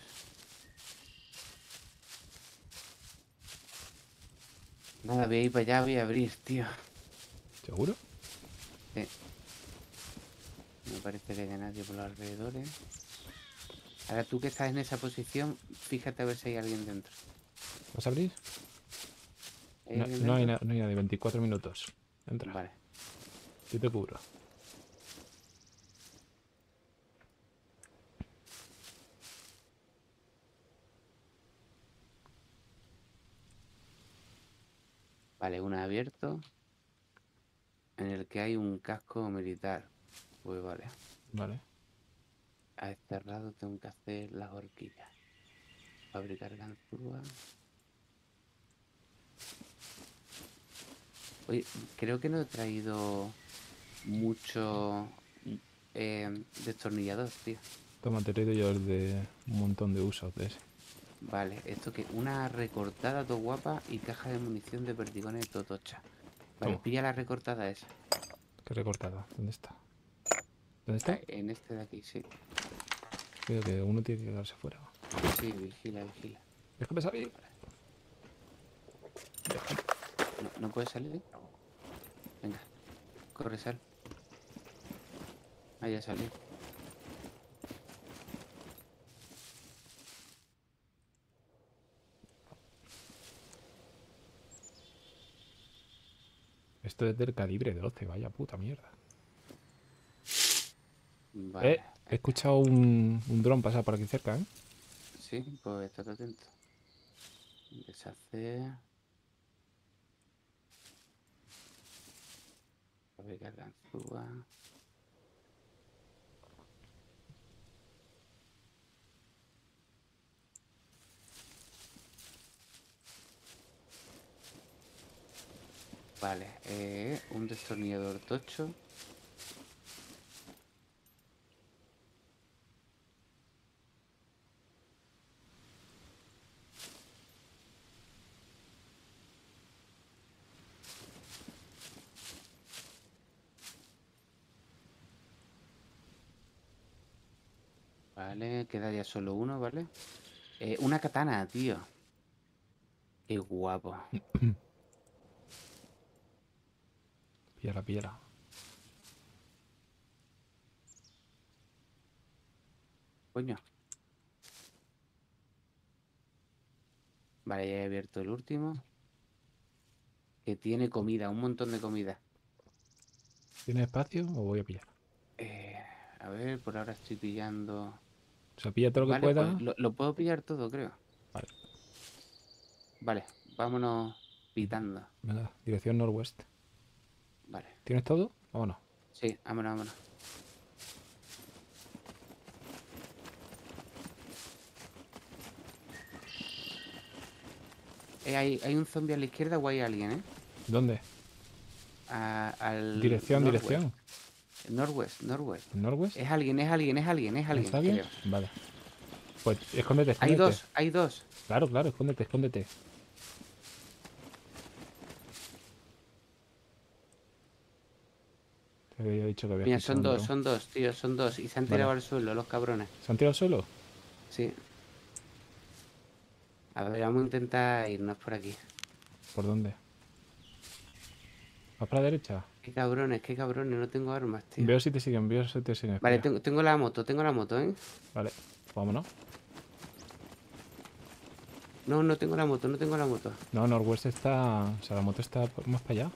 Nada, voy a ir para allá, voy a abrir, tío. ¿Seguro? No parece que haya nadie por los alrededores. Ahora tú que estás en esa posición, fíjate a ver si hay alguien dentro. ¿Vas a abrir? ¿Hay No, no hay, no hay nadie, 24 minutos. Entra. Vale. Yo te cubro. Vale, una abierto. En el que hay un casco militar. Pues vale. Vale. A este lado tengo que hacer las horquillas. Fabricar ganzúa. Oye, creo que no he traído mucho eh, destornillador, tío. Toma, te he traído yo el de un montón de usos de ese. Vale, esto que una recortada todo guapa y caja de munición de perdigones todo tocha. Vale, Toma. pilla la recortada esa. Qué recortada. ¿Dónde está? ¿Dónde está? Ah, En este de aquí, sí. Creo que uno tiene que quedarse fuera. Sí, vigila, vigila. Déjame salir. ¿No, no puedes salir? Venga, corre, sal. Ah, ya salí. Esto es del calibre 12, vaya puta mierda. Vale. Eh, he escuchado un, un dron pasar por aquí cerca, ¿eh? Sí, pues estate atento. Deshacer. Fabricar ganzúa. Vale, eh, un destornillador tocho. Vale, quedaría solo uno, ¿vale? Eh, una katana, tío. Qué guapo. (coughs) Píllala, píllala. Coño. Vale, ya he abierto el último. Que tiene comida, un montón de comida. ¿Tienes espacio o voy a pillar? Eh, a ver, por ahora estoy pillando. O sea, pilla todo lo que pueda. pues lo, lo puedo pillar todo, creo. Vale. Vale, vámonos pitando. Venga, dirección noroeste. Vale. ¿Tienes todo? Vámonos. Sí, vámonos, vámonos. Eh, hay, hay un zombie a la izquierda o hay alguien, ¿eh? ¿Dónde? A- al Dirección, northwest. dirección. Northwest, northwest. ¿Norwest? Es alguien, es alguien, es alguien, es alguien. ¿Es alguien? creo. Vale. Pues escóndete, Hay escóndete. dos, hay dos. Claro, claro, escóndete, escóndete. Había dicho que había Mira, son dos, son dos, tío, son dos. Y se han Vale. tirado al suelo, los cabrones. ¿Se han tirado al suelo? Sí. A ver, vamos a intentar irnos por aquí. ¿Por dónde? ¿Vas para la derecha? Qué cabrones, qué cabrones, no tengo armas, tío. Veo si te siguen, veo si te siguen. Vale, tengo, tengo la moto, tengo la moto, ¿eh? Vale, vámonos. No, no tengo la moto, no tengo la moto. No, Norwest está... O sea, la moto está más para allá.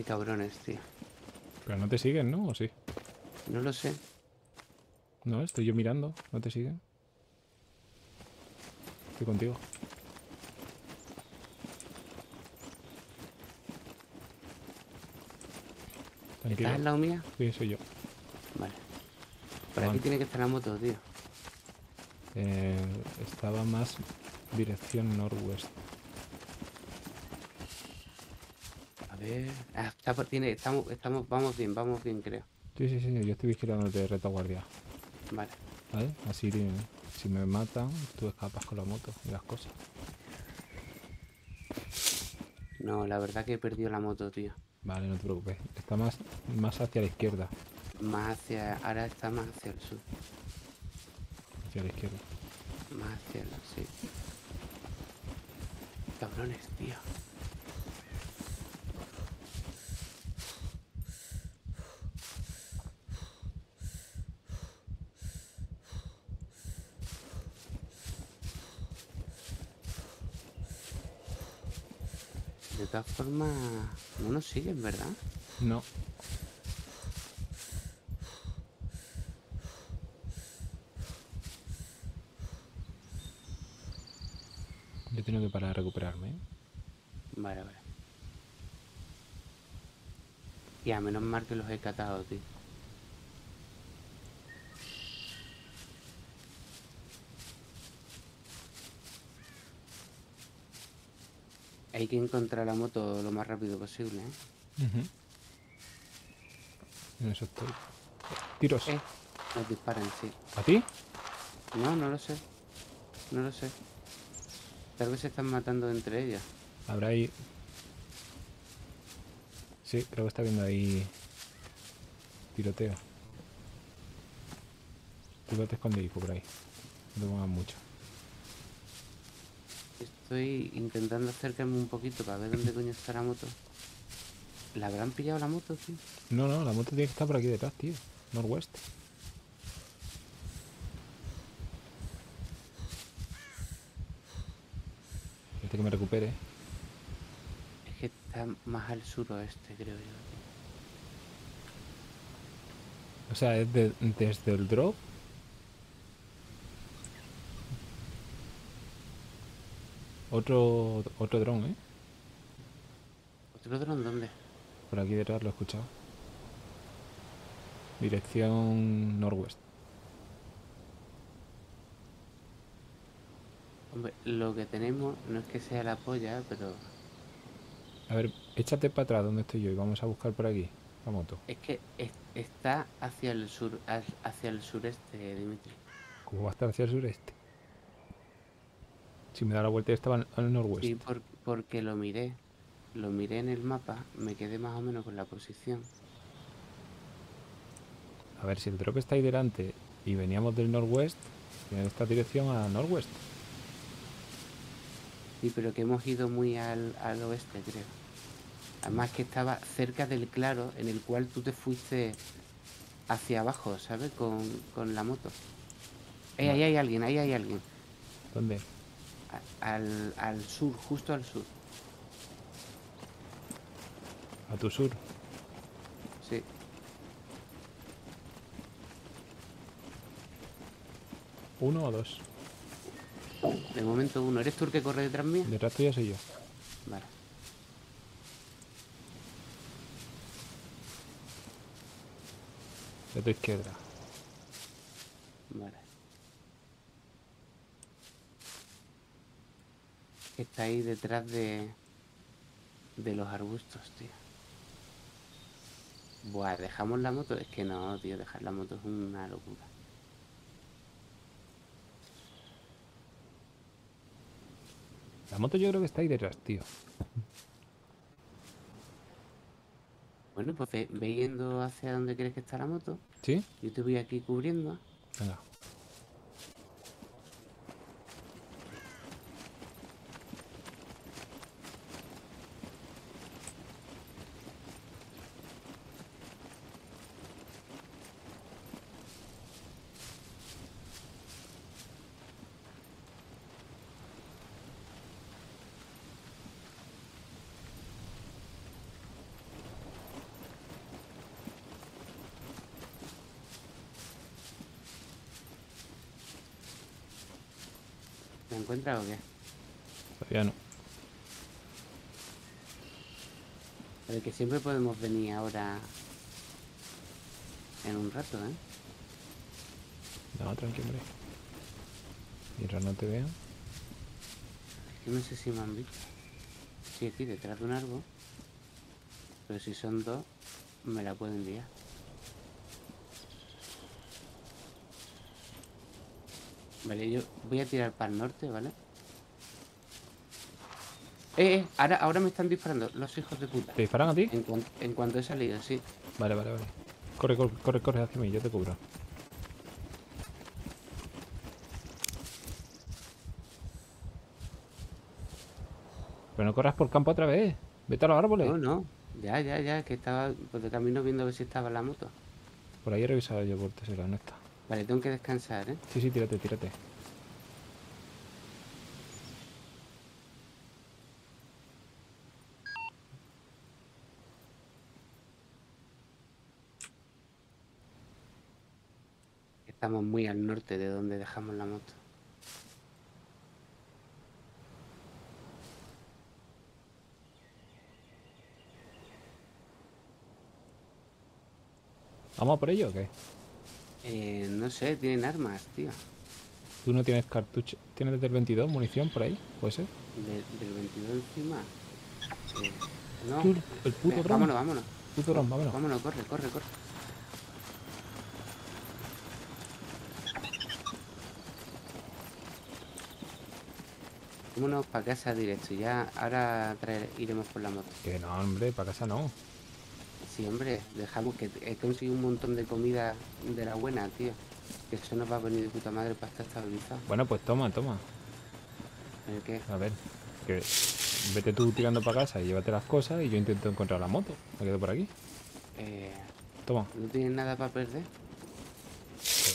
Qué cabrones, tío. Pero no te siguen, ¿no? ¿O sí? No lo sé. No, estoy yo mirando. ¿No te siguen? Estoy contigo. Tranquilo. ¿Estás al lado mía? Sí, soy yo. Vale. Por aquí tiene que estar la moto, tío. Eh, estaba más dirección norwest. A ver. Ah, está tiene, estamos, estamos, vamos bien, vamos bien, creo. Sí, sí, sí, yo estoy vigilando de retaguardia. Vale. ¿Vale? Así, eh, si me matan, tú escapas con la moto y las cosas. No, la verdad que he perdido la moto, tío. Vale, no te preocupes. Está más, más hacia la izquierda. Más hacia. Ahora está más hacia el sur. Hacia la izquierda. Más hacia el. Sí. Cabrones, tío. De todas formas, no nos siguen, ¿verdad? No. Yo tengo que parar a recuperarme. ¿eh? Vale, vale. Ya, menos mal que los he catado, tío. Hay que encontrar la moto lo más rápido posible, ¿eh? En eso estoy. Tiros. Eh, nos disparan, sí. ¿A ti? No, no lo sé. No lo sé. Tal vez se están matando entre ellas. Habrá ahí. Sí, creo que está viendo ahí. Tiroteo. Tú te escondes por ahí. No te pongas mucho. Estoy intentando acercarme un poquito para ver dónde coño está la moto. ¿La habrán pillado la moto, tío? No, no, la moto tiene que estar por aquí detrás, tío. Norwest. Espérate que me recupere. Es que está más al suroeste, creo yo. O sea, es de- desde el drop. Otro, otro dron, ¿eh? ¿Otro dron dónde? Por aquí detrás lo he escuchado. Dirección norwest. Hombre, lo que tenemos no es que sea la polla, pero A ver, échate para atrás donde estoy yo y vamos a buscar por aquí la moto. es que es- está hacia el sur, ha- hacia el sureste, Dimitri. ¿Cómo va a estar hacia el sureste? Si me da la vuelta estaba al- norwest. Sí, por- porque lo miré. Lo miré en el mapa, me quedé más o menos con la posición. A ver, si el drop está ahí delante y veníamos del norwest, tiene esta dirección a norwest. Sí, pero que hemos ido muy al, al oeste, creo. Además que estaba cerca del claro en el cual tú te fuiste hacia abajo, ¿sabes? Con, con la moto. Eh, ahí hay alguien, ahí hay alguien. ¿Dónde? Al, al sur, justo al sur. A tu sur. Sí. ¿Uno o dos? De momento uno. ¿Eres tú el que corre detrás mía? Detrás tuyo soy yo. Vale. De tu izquierda. Vale. Está ahí detrás de. de los arbustos, tío. Buah, ¿dejamos la moto? Es que no, tío, dejar la moto es una locura. La moto yo creo que está ahí detrás, tío. Bueno, pues ve, ve yendo hacia donde crees que está la moto. ¿Sí? Yo te voy aquí cubriendo. Venga. ¿Me encuentras o qué? Todavía no. Pero que siempre podemos venir ahora. En un rato, ¿eh? No, tranquilo, hombre. Mientras no te vean. Es que no sé si me han visto. Estoy aquí detrás de un árbol. Pero si son dos, me la pueden enviar. Vale, yo voy a tirar para el norte, ¿vale? Eh, eh, ahora, ahora me están disparando los hijos de puta. ¿Te disparan a ti? En, cuan- en cuanto he salido, sí. Vale, vale, vale. Corre, corre, corre, corre hacia mí, yo te cubro. Pero no corras por campo otra vez. Vete a los árboles. No, no. Ya, ya, ya, que estaba pues, de camino viendo a ver si estaba la moto. Por ahí he revisado yo por tercera, no está. Vale, tengo que descansar, ¿eh? Sí, sí, tírate, tírate. Estamos muy al norte de donde dejamos la moto. ¿Vamos a por ello o qué? Eh, no sé, tienen armas, tío. ¿Tú no tienes cartucho? ¿Tienes desde el 22 munición por ahí? ¿Puede ser? De- del 22 encima. Eh, no. Tú, el puto Venga, vámonos, vámonos. Puto dron, vámonos. Vámonos, corre, corre, corre. Vámonos para casa directo. Ya ahora traer- iremos por la moto. Que no, hombre, para casa no. Sí, hombre, dejamos que he conseguido un montón de comida de la buena, tío. Que eso nos va a venir de puta madre para estar estabilizado. Bueno, pues toma, toma. ¿El qué? A ver, que vete tú tirando para casa y llévate las cosas y yo intento encontrar la moto. Me quedo por aquí. Eh, Toma. ¿No tienes nada para perder?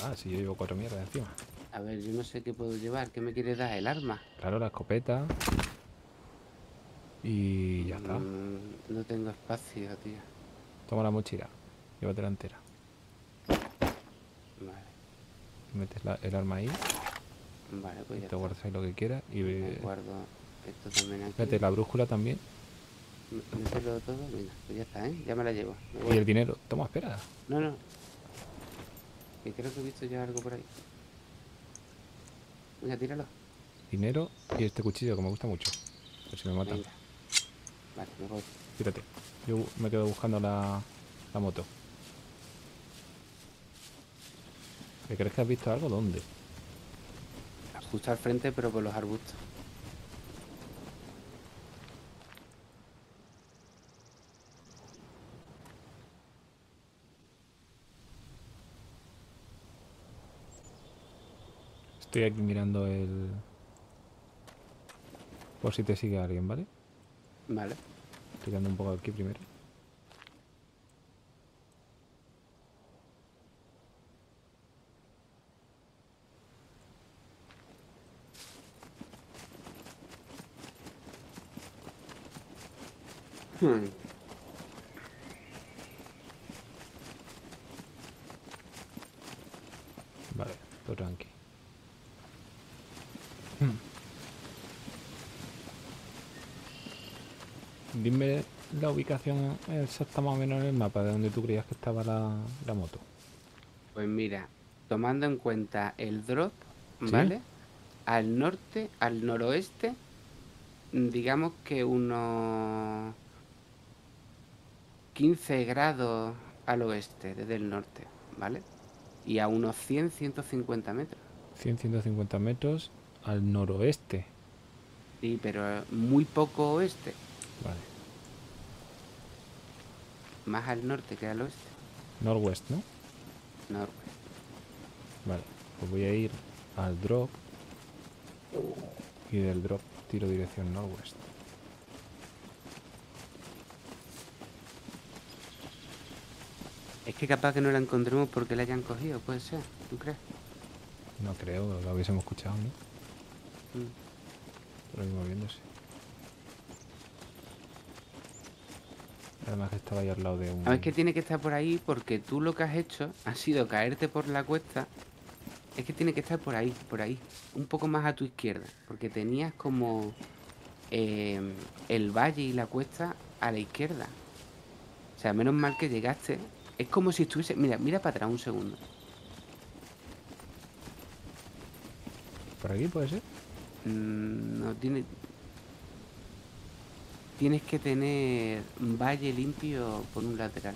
Va, si yo llevo cuatro mierdas encima. A ver, yo no sé qué puedo llevar. ¿Qué me quieres dar? ¿El arma? Claro, la escopeta. Y ya está. Mm, no tengo espacio, tío. Toma la mochila. Llévatela entera. Vale, Metes la- el arma ahí, vale, pues ya te guardas ahí lo que quieras y Me ve- guardo esto también aquí. la brújula también M- Mételo todo. Mira, pues ya está, ¿eh? Ya me la llevo. Me y el dinero. Toma, espera. No, no. Que creo que he visto ya algo por ahí. Venga, tíralo. Dinero y este cuchillo que me gusta mucho. Por si me matan. Venga. Vale, me voy. Tírate. Yo me quedo buscando la, la moto. ¿Me crees que has visto algo? ¿Dónde? Justo al frente, pero por los arbustos. Estoy aquí mirando el... Por si te sigue alguien, ¿vale? Vale. Quedando un poco aquí primero. Hmm. Vale, todo tranqui. Hmm. Dime la ubicación exacta más o menos en el mapa de donde tú creías que estaba la, la moto. Pues mira, tomando en cuenta el drop, ¿Sí? ¿vale? Al norte, al noroeste, digamos que unos 15 grados al oeste, desde el norte, ¿vale? Y a unos 100, 150 metros. 100, 150 metros al noroeste. Sí, pero muy poco oeste, Vale. más al norte que al oeste. Norwest, ¿no? Noroeste. Vale. Pues voy a ir al drop. Y del drop tiro dirección norwest. Es que capaz que no la encontremos porque la hayan cogido, puede ser, ¿tú crees? No creo, lo hubiésemos escuchado, ¿no? Mm. Por ahí moviéndose. Además que estaba ahí al lado de un... A ver, que tiene que estar por ahí porque tú lo que has hecho ha sido caerte por la cuesta. Es que tiene que estar por ahí, por ahí. Un poco más a tu izquierda. Porque tenías como eh, el valle y la cuesta a la izquierda. O sea, menos mal que llegaste. Es como si estuviese... Mira, mira para atrás un segundo. ¿Por aquí puede ser? Mm, no tiene tienes que tener valle limpio con un lateral.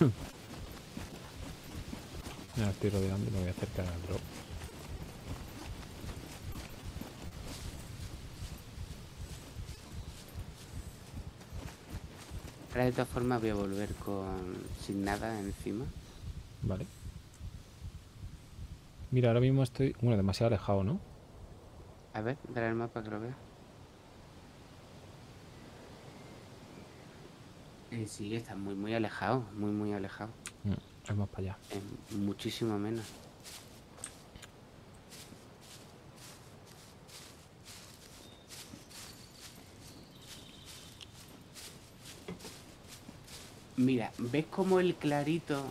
(coughs) estoy rodeando y me voy a acercar al drop. Ahora de todas formas voy a volver con sin nada encima. Vale. Mira, ahora mismo estoy... Bueno, demasiado alejado, ¿no? A ver, dale el mapa que lo vea. Eh, sí, está muy muy alejado, muy muy alejado. Mm, es más para allá. Eh, muchísimo menos. Mira, ¿ves como el clarito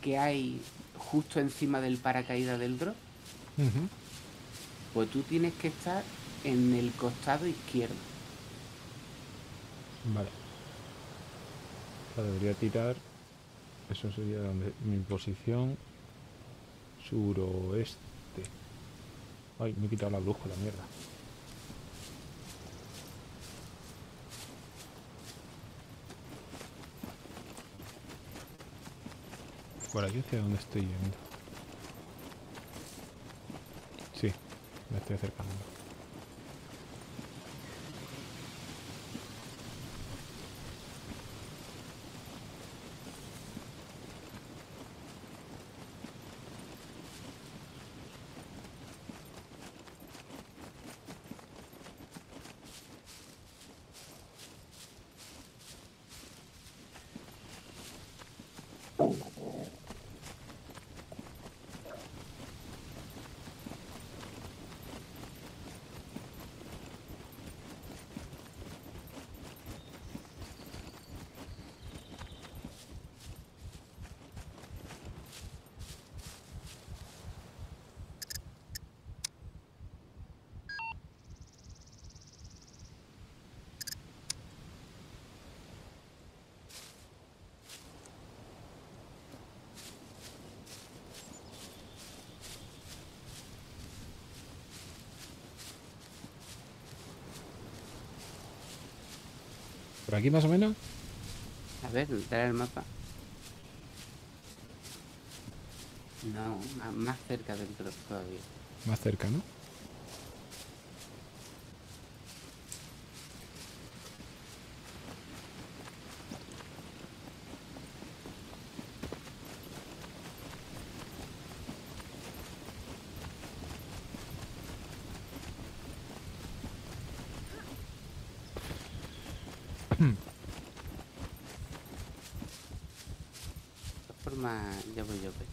que hay justo encima del paracaídas del drop? Pues tú tienes que estar en el costado izquierdo. Vale. O sea, debería tirar. Eso sería donde mi posición. Suroeste. Ay, me he quitado la brújula, mierda. Por aquí hacia donde estoy yendo. Sí, me estoy acercando. ¿Por aquí más o menos? A ver, dale el mapa. No, más cerca del todavía. Más cerca, ¿no? De todas formas, ya voy yo para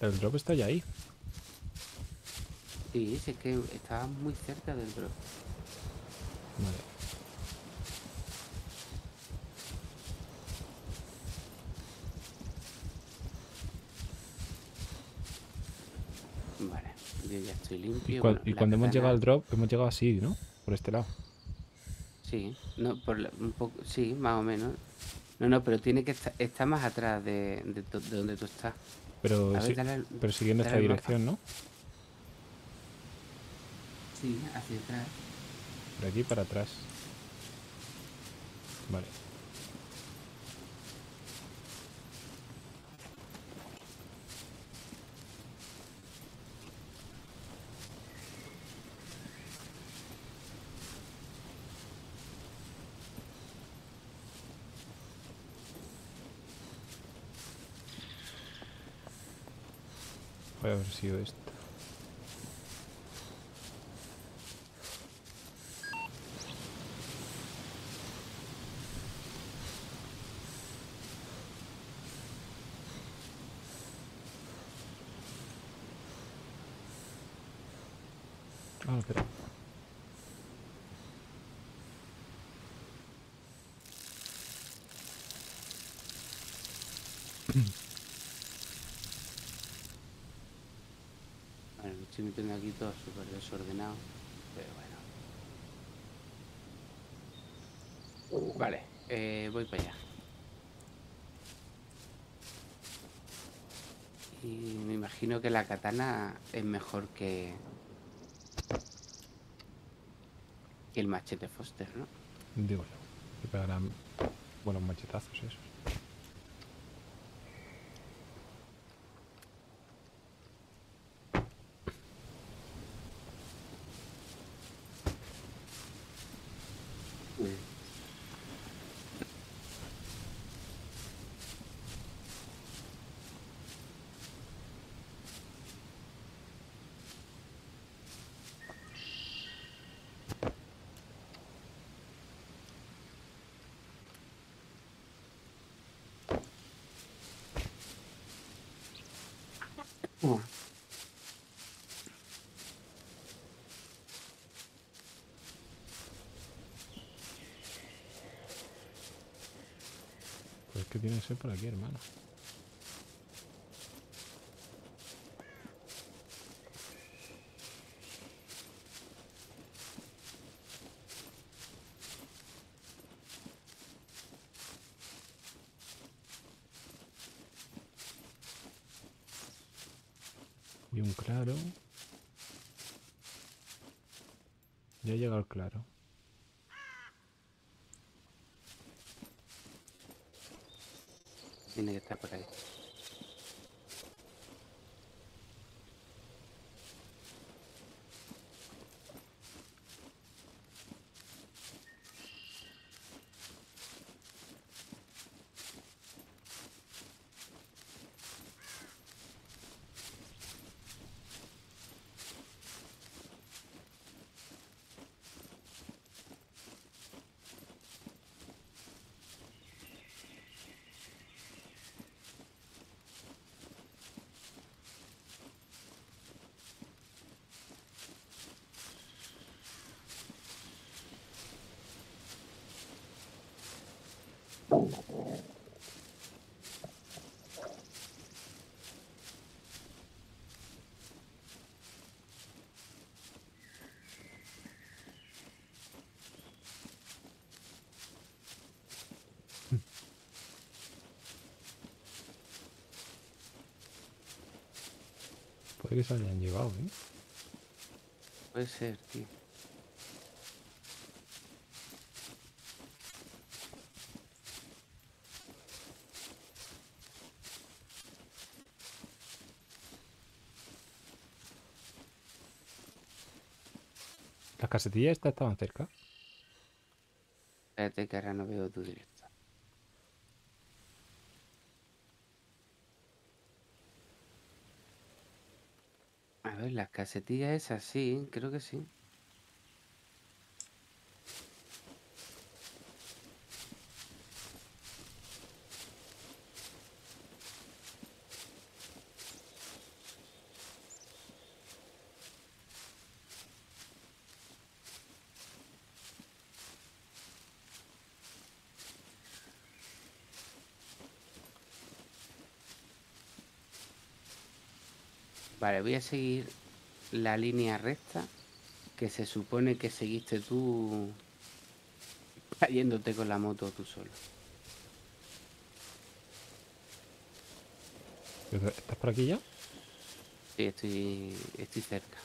El drop está ya ahí. Sí, sí, es que estaba muy cerca del drop. Vale. Vale, yo ya estoy Y, limpio. bueno, y cuando hemos llegado al drop, hemos llegado así, ¿no? Por este lado. Sí, no, por la- un poco, sí, más o menos. No, no, pero tiene que estar, está más atrás de, de donde tú estás. Pero, ver, dale siguiendo esta dirección, ¿no? Sí, hacia atrás. Por aquí para atrás. Vale. Puede haber sido esto. Ah, espera. Bueno, me estoy metiendo aquí todo súper desordenado. Pero bueno. Vale, eh, voy para allá. Y me imagino que la katana es mejor que, que el machete Foster, ¿no? Digo yo. Que pegarán buenos machetazos esos. Uh, Pues que tiene que ser por aquí, hermano. Y un claro. Ya llega el claro. Tiene que estar Puede que se hayan llevado, ¿eh? Puede ser, tío. Las casetillas estas estaban cerca. Espérate que ahora no veo tu directo. A ver, las casetillas esas sí, creo que sí. Vale, voy a seguir la línea recta que se supone que seguiste tú (laughs) cayéndote con la moto tú solo. ¿Estás por aquí ya? Sí, estoy, estoy cerca.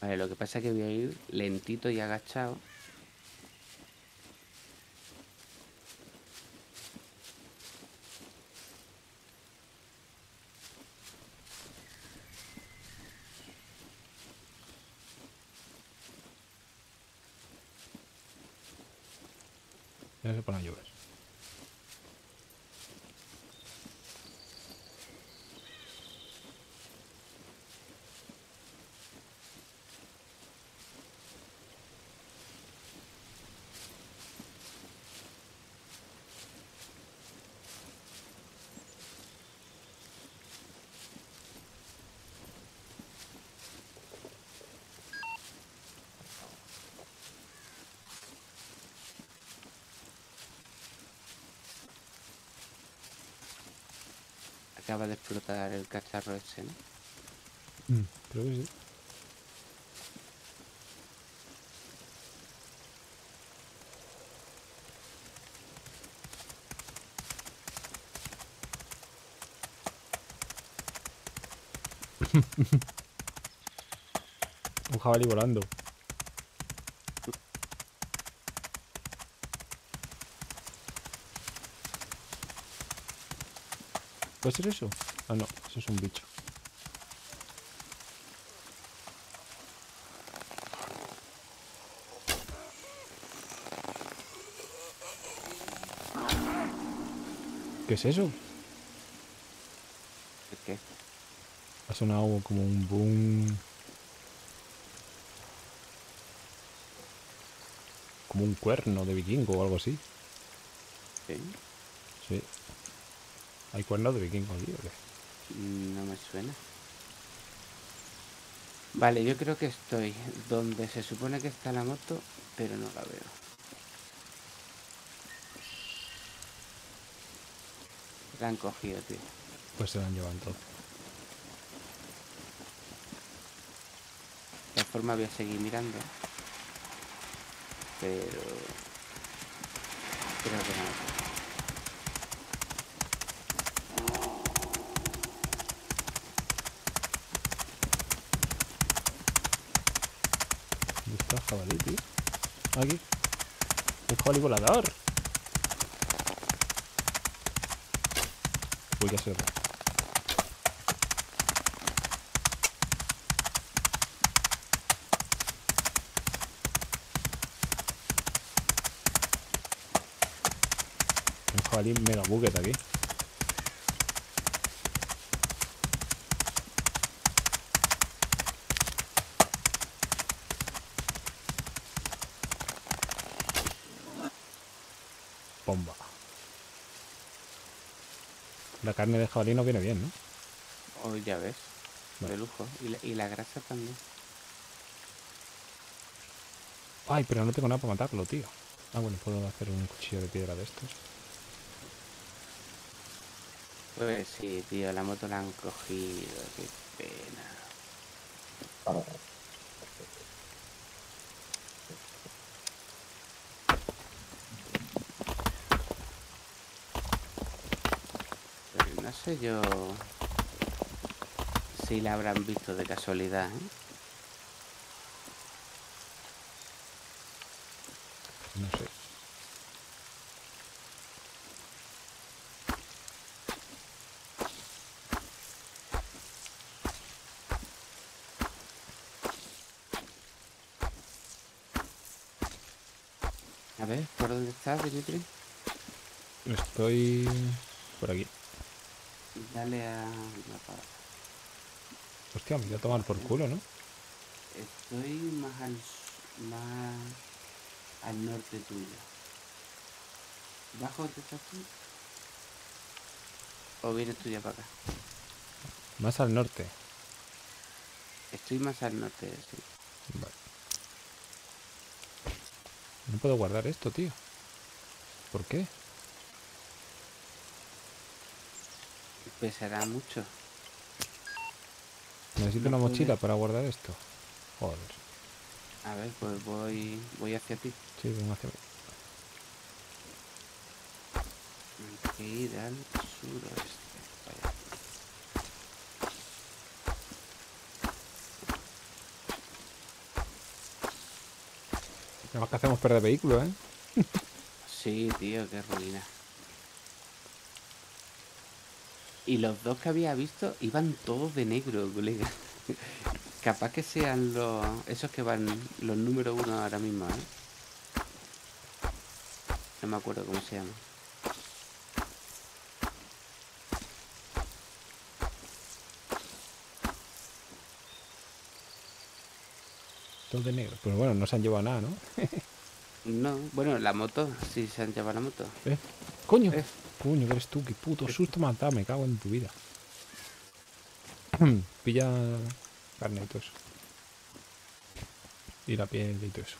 Vale, lo que pasa es que voy a ir lentito y agachado. Ya se pone a llover. Acaba de explotar el cacharro ese, ¿no? Mm, creo que sí. (laughs) Un jabalí volando. ¿Puede ser eso? Ah, no, eso es un bicho. ¿Qué es eso? ¿El qué? Ha sonado como un boom. Como un cuerno de vikingo o algo así. ¿Sí? Sí. ¿Hay cuernos de vikingo aquí o qué? Mm, No me suena. Vale, yo creo que estoy donde se supone que está la moto, pero no la veo. La han cogido, tío. Pues se la han llevado entonces. De formas voy a seguir mirando. Pero... Creo que no. ¿Dónde está el jabalí, tío? Aquí. Volador. Voy a hacerlo. Un jabalí mega bucket aquí. Bomba. La carne de jabalí no viene bien, ¿no? Oh, ya ves. De lujo. Y la, y la grasa también. Ay, pero no tengo nada para matarlo, tío. Ah, bueno, puedo hacer un cuchillo de piedra de estos. Pues sí, tío, la moto la han cogido. Qué pena. Pero no yo si la habrán visto de casualidad, ¿eh? No sé. A ver, ¿por dónde estás, Dimitri? Estoy por aquí. Dale a la pa- Hostia, me voy a tomar por culo, ¿no? Estoy más al más al norte tuyo. ¿Bajo donde estás tú? ¿O vienes tú ya para acá? Más al norte. Estoy más al norte, sí. Vale. No puedo guardar esto, tío. ¿Por qué? Pesará mucho. Necesito una mochila para guardar esto. Joder. A ver, pues voy voy hacia ti. Sí, ven hacia mí. Hay que ir al suroeste. Vaya. Además que hacemos perder vehículos, ¿eh? Sí, tío, qué ruina. Y los dos que había visto iban todos de negro, colega. (laughs) Capaz que sean los esos que van los número uno ahora mismo, ¿eh? No me acuerdo cómo se llama. Todos de negro. Pero bueno, no se han llevado nada, ¿no? (laughs) No, bueno, la moto, sí se han llevado la moto. ¿Eh? ¡Coño! Eh. Coño, que eres tú, qué puto susto me me cago en tu vida. (clears throat) Pilla carne y todo eso. Y la piel y todo eso.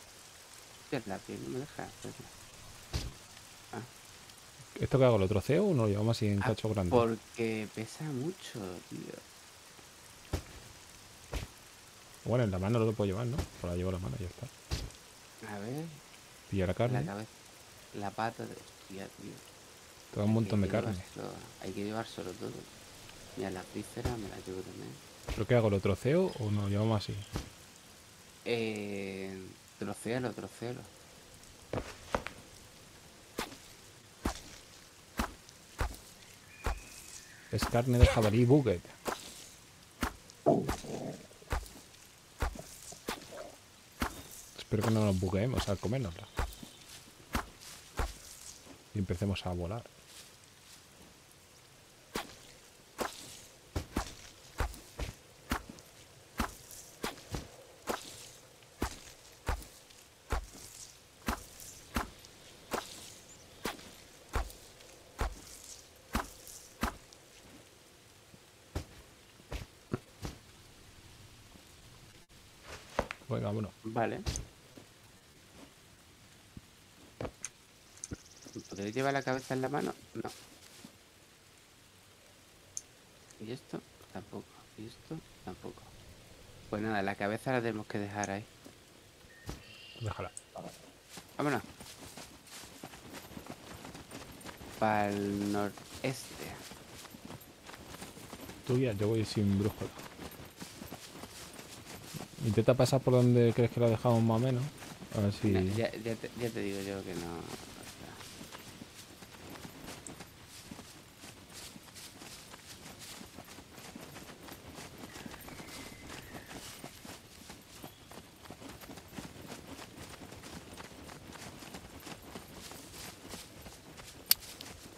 Hostia, la piel no me deja hacerla. ¿Esto qué hago? ¿Lo troceo o no lo llevamos así en Ah, cachos grandes? Porque pesa mucho, tío. Bueno, en la mano no lo puedo llevar, ¿no? Pues la llevo la mano y ya está. A ver, Pilla la la carne, cabeza, la pata de... Hostia, tío. Te da un montón de Hay que carne. hay que llevárselo todo. Mira, la vísceras me la llevo también. ¿Pero qué hago? ¿Lo troceo o no llevamos así? Eh, trocéalo, trocéalo. Es carne de jabalí buget. Espero que no nos bugueemos al comérnosla. Y empecemos a volar. Venga, bueno. Vale. ¿Podéis llevar la cabeza en la mano? No. ¿Y esto? Tampoco. ¿Y esto? Tampoco. Pues nada, la cabeza la tenemos que dejar ahí. Déjala. Vámonos. Para el noreste. Tú ya, yo voy sin brújula. Intenta pasar por donde crees que lo dejamos más o menos. A ver si. No, ya, ya te, ya te digo yo que no.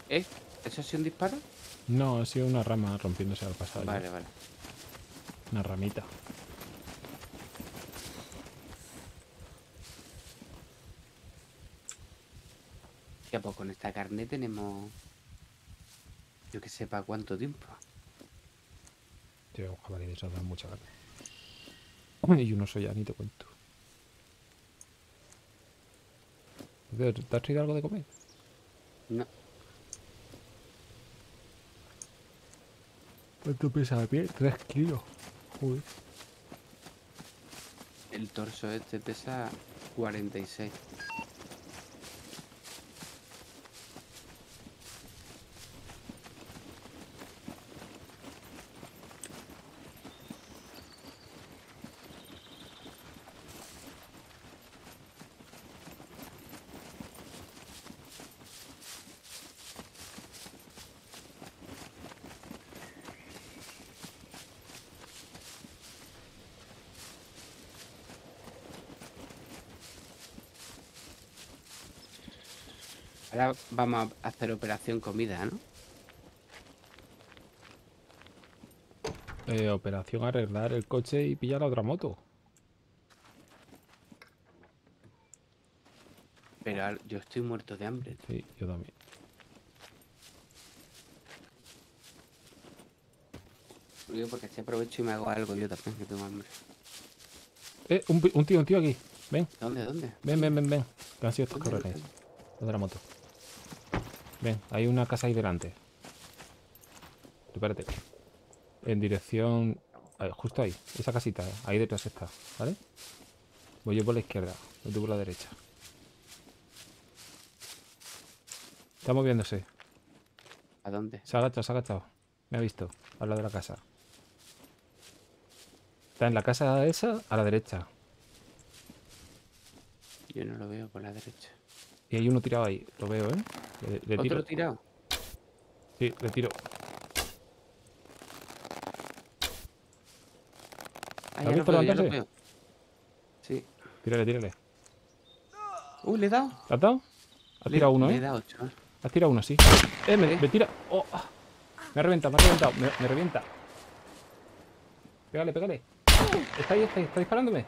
¿Eh? ¿Eso ha sido un disparo? No, ha sido una rama rompiéndose al pasar. Vale, vale. Una ramita. Ya pues con esta carne tenemos. Yo que sepa cuánto tiempo. Tío, un jabalí de esos da mucha carne. (clears throat) Y uno soy ya, ni te cuento. ¿Te has traído algo de comer? No. ¿Cuánto pesa la piel? Tres kilos. Joder. El torso este pesa 46. Ahora vamos a hacer operación comida, ¿no? Eh, operación arreglar el coche y pillar la otra moto. Pero yo estoy muerto de hambre. tío. Sí, yo también. Digo porque si aprovecho y me hago algo yo también, que tengo hambre. Eh, un, tío, un tío aquí. Ven, ¿Dónde, dónde? ven, ven, ven, ven. Que han sido estos ¿Dónde, cabrones. dónde? Los de la moto. Ven, hay una casa ahí delante. Espérate. En dirección. ahí, justo ahí. Esa casita, eh, ahí detrás está. ¿Vale? Voy yo por la izquierda. Voy tú por la derecha. Está moviéndose. ¿A dónde? Se ha agachado, se ha agachado. Me ha visto. Al lado de la casa. Está en la casa esa, a la derecha. Yo no lo veo por la derecha. Y hay uno tirado ahí. Lo veo, ¿eh? Le, le tiro. ¿Otro tirado? Sí, le tiro. Ah, ¿Has ya lo visto lo levantarse? veo. Sí. Tírale, tírale. Uh, le he dado. ¿Le has dado? Has Le- tirado uno, Le he ¿eh? dado, chaval. Has tirado uno, sí. Eh, me, me tira. Oh, ah. Me ha reventado, me ha reventado. Me, me revienta. Pégale, pégale. Está ahí, está ahí, está disparándome.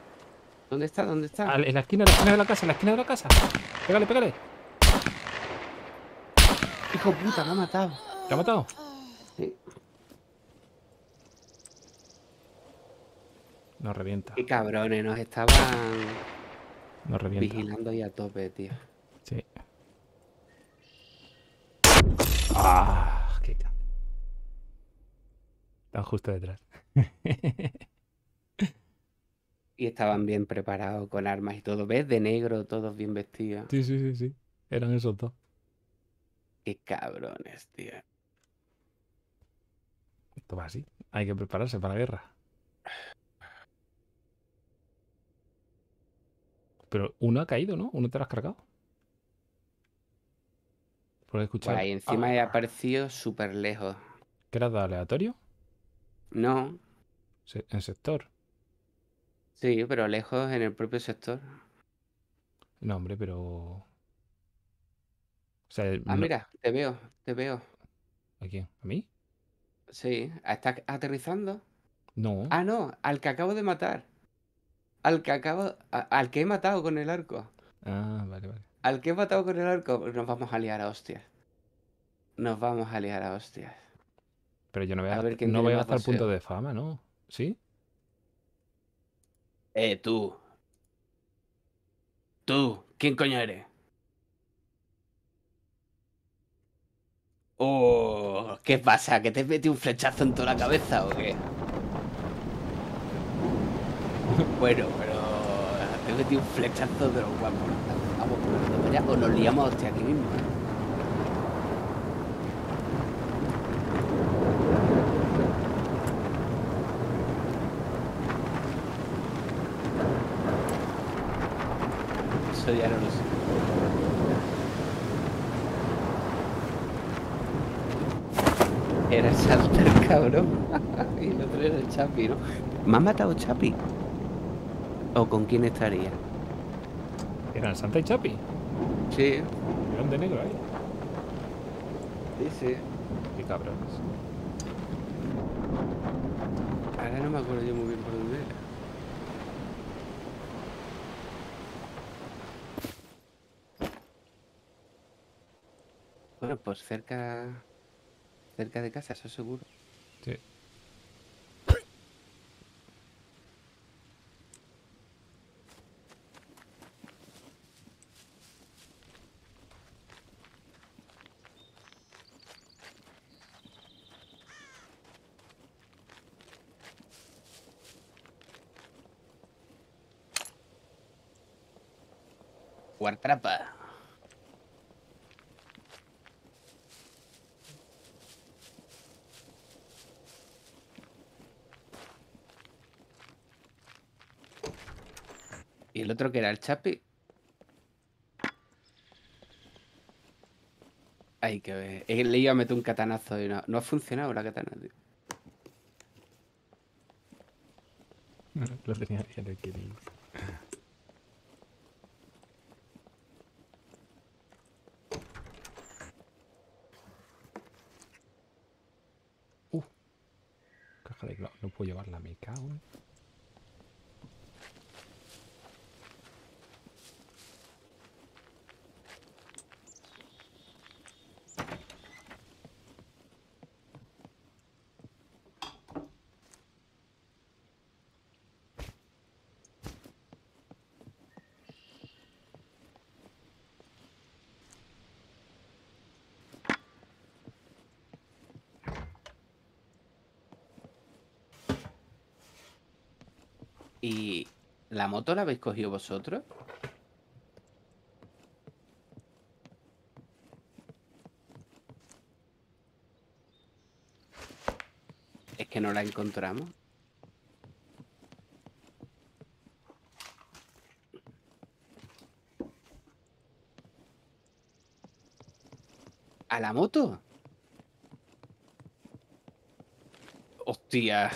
¿Dónde está? ¿Dónde está? En la esquina, en la esquina de la casa, en la esquina de la casa. Pégale, pégale. Hijo de puta, me ha matado. ¿Te ha matado? Sí. Nos revienta. Qué cabrones, nos estaban Nos revienta. vigilando ahí a tope, tío. Sí. Ah, qué Están justo detrás. (laughs) Y estaban bien preparados con armas y todo. ¿Ves? De negro, todos bien vestidos. Sí, sí, sí, sí. Eran esos dos. Qué cabrones, tío. Esto va así. Hay que prepararse para la guerra. Pero uno ha caído, ¿no? Uno te lo has cargado. Por escuchar. Ahí encima he Ah, aparecido súper lejos. ¿Qué era de aleatorio? No, En sector. Sí, pero lejos en el propio sector. No, hombre, pero. O sea, Ah, no- mira, te veo, te veo. ¿A quién? ¿A mí? Sí, ¿estás aterrizando? No. Ah, no, al que acabo de matar. Al que acabo, a- al que he matado con el arco. Ah, vale, vale. Al que he matado con el arco, nos vamos a liar a hostias. Nos vamos a liar a hostias. Pero yo no voy a, A ver no voy a más gastar puntos boxeo. de fama, ¿no? ¿Sí? Eh, tú. Tú, ¿quién coño eres? Oh, ¿qué pasa? ¿Que te metí un flechazo en toda la cabeza o qué? (laughs) Bueno, pero te metí un flechazo de los guapos. Vamos allá o nos liamos hostia aquí mismo. ¿eh? Eso ya no lo sé. Era el Cabrón. (laughs) y el otro era el Chapi, ¿no? ¿Me ha matado Chapi? ¿O con quién estaría? ¿Eran Santa y Chapi? Sí, Eran de negro ahí. sí, sí. Qué cabrones. Ahora no me acuerdo yo muy bien por dónde era. Bueno, pues cerca. Cerca de casa, eso seguro. ¿Y el otro que era el Chapi? Hay que ver. Le iba a meter un catanazo y no, no ha funcionado la katana, tío. Lo tenía ahí en el killing. Uh. Caja de clavos. No puedo llevarla, me cago en... ¿Y la moto la habéis cogido vosotros? Es que no la encontramos. ¿A la moto? Hostia.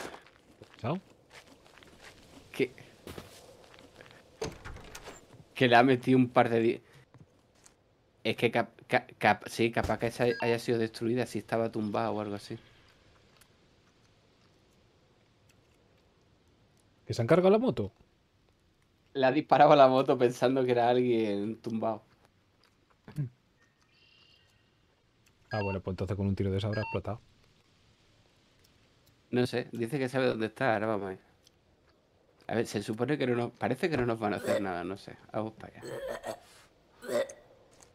¿Chao? Que. Que le ha metido un par de. Es que cap- ca- cap- sí, capaz que esa haya sido destruida si estaba tumbado o algo así. ¿Que se han cargado la moto? Le ha disparado a la moto pensando que era alguien tumbado. Ah, bueno, pues entonces con un tiro de esa habrá explotado. No sé, dice que sabe dónde está, ahora vamos a ir. A ver, se supone que no nos. Parece que no nos van a hacer nada, no sé. Vamos para allá.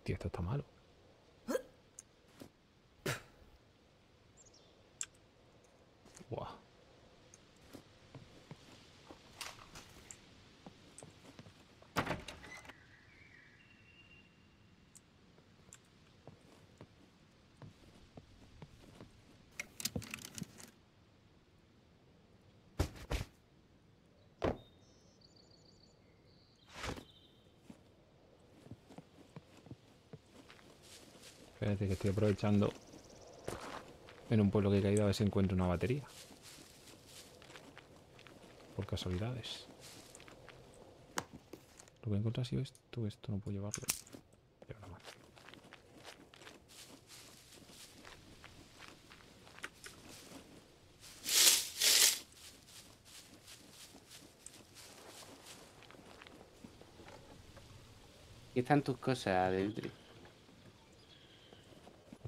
Tío, esto está malo. Buah. Espérate que estoy aprovechando en un pueblo que he caído a ver si encuentro una batería. Por casualidades. Lo que he encontrado ha sido esto, esto no puedo llevarlo. Pero nada más. Aquí están tus cosas, Dimitri.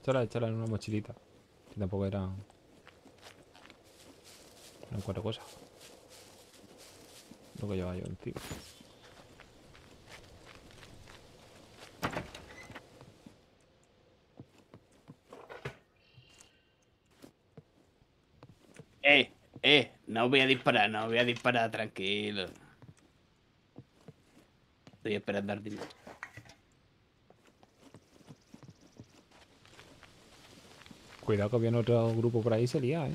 Échala, échala en una mochilita. Que tampoco eran. Eran cuatro cosas. Lo que llevaba yo encima. Eh, eh, no voy a disparar, no voy a disparar, tranquilo. Estoy esperando al Dimitri. Cuidado que viene otro grupo por ahí y se lía, ¿eh?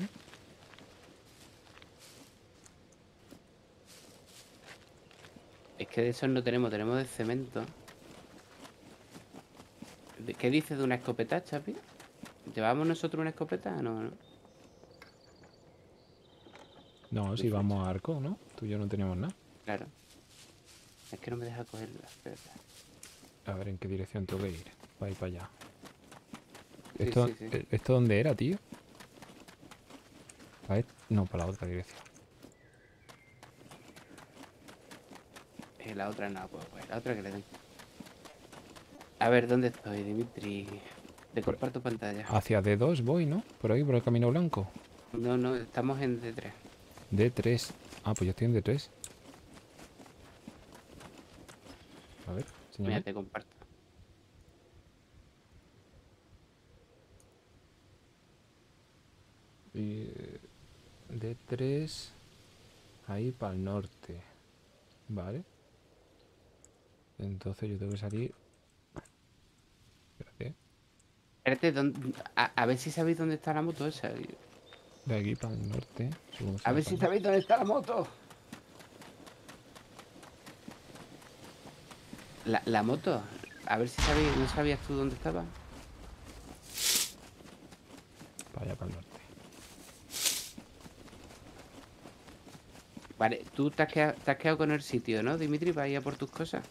Es que de esos no tenemos, tenemos de cemento. ¿De- ¿Qué dices de una escopeta, Chapi? ¿Llevamos nosotros una escopeta? No, no. No, si vamos a arco, ¿no? Tú y yo no teníamos nada. Claro. Es que no me deja cogerla. espérate. A ver en qué dirección tengo que ir. Para ir para allá. Sí, ¿Esto, sí, sí. eh, ¿Esto dónde era, tío? A ver, no, para la otra dirección. Eh, la otra no, pues, pues, la otra que le den. A ver, ¿dónde estoy, Dimitri? Te Por- comparto pantalla. Hacia D2 voy, ¿no? Por ahí, por el camino blanco. No, no, estamos en D3. D3. Ah, pues yo estoy en D3. A ver, Mira, señala. te comparto. Y eh, D3. Ahí para el norte. Vale. Entonces yo tengo que salir. Espérate. Espérate, ¿dónde- a, a ver si sabéis dónde está la moto esa. De aquí para el norte. A ver si sabéis dónde está la moto. La, la moto. A ver si sabéis, ¿no sabías tú dónde estaba? Para allá, para el norte. Vale, tú te has, quedado, te has quedado con el sitio, ¿no, Dimitri, para ir a por tus cosas?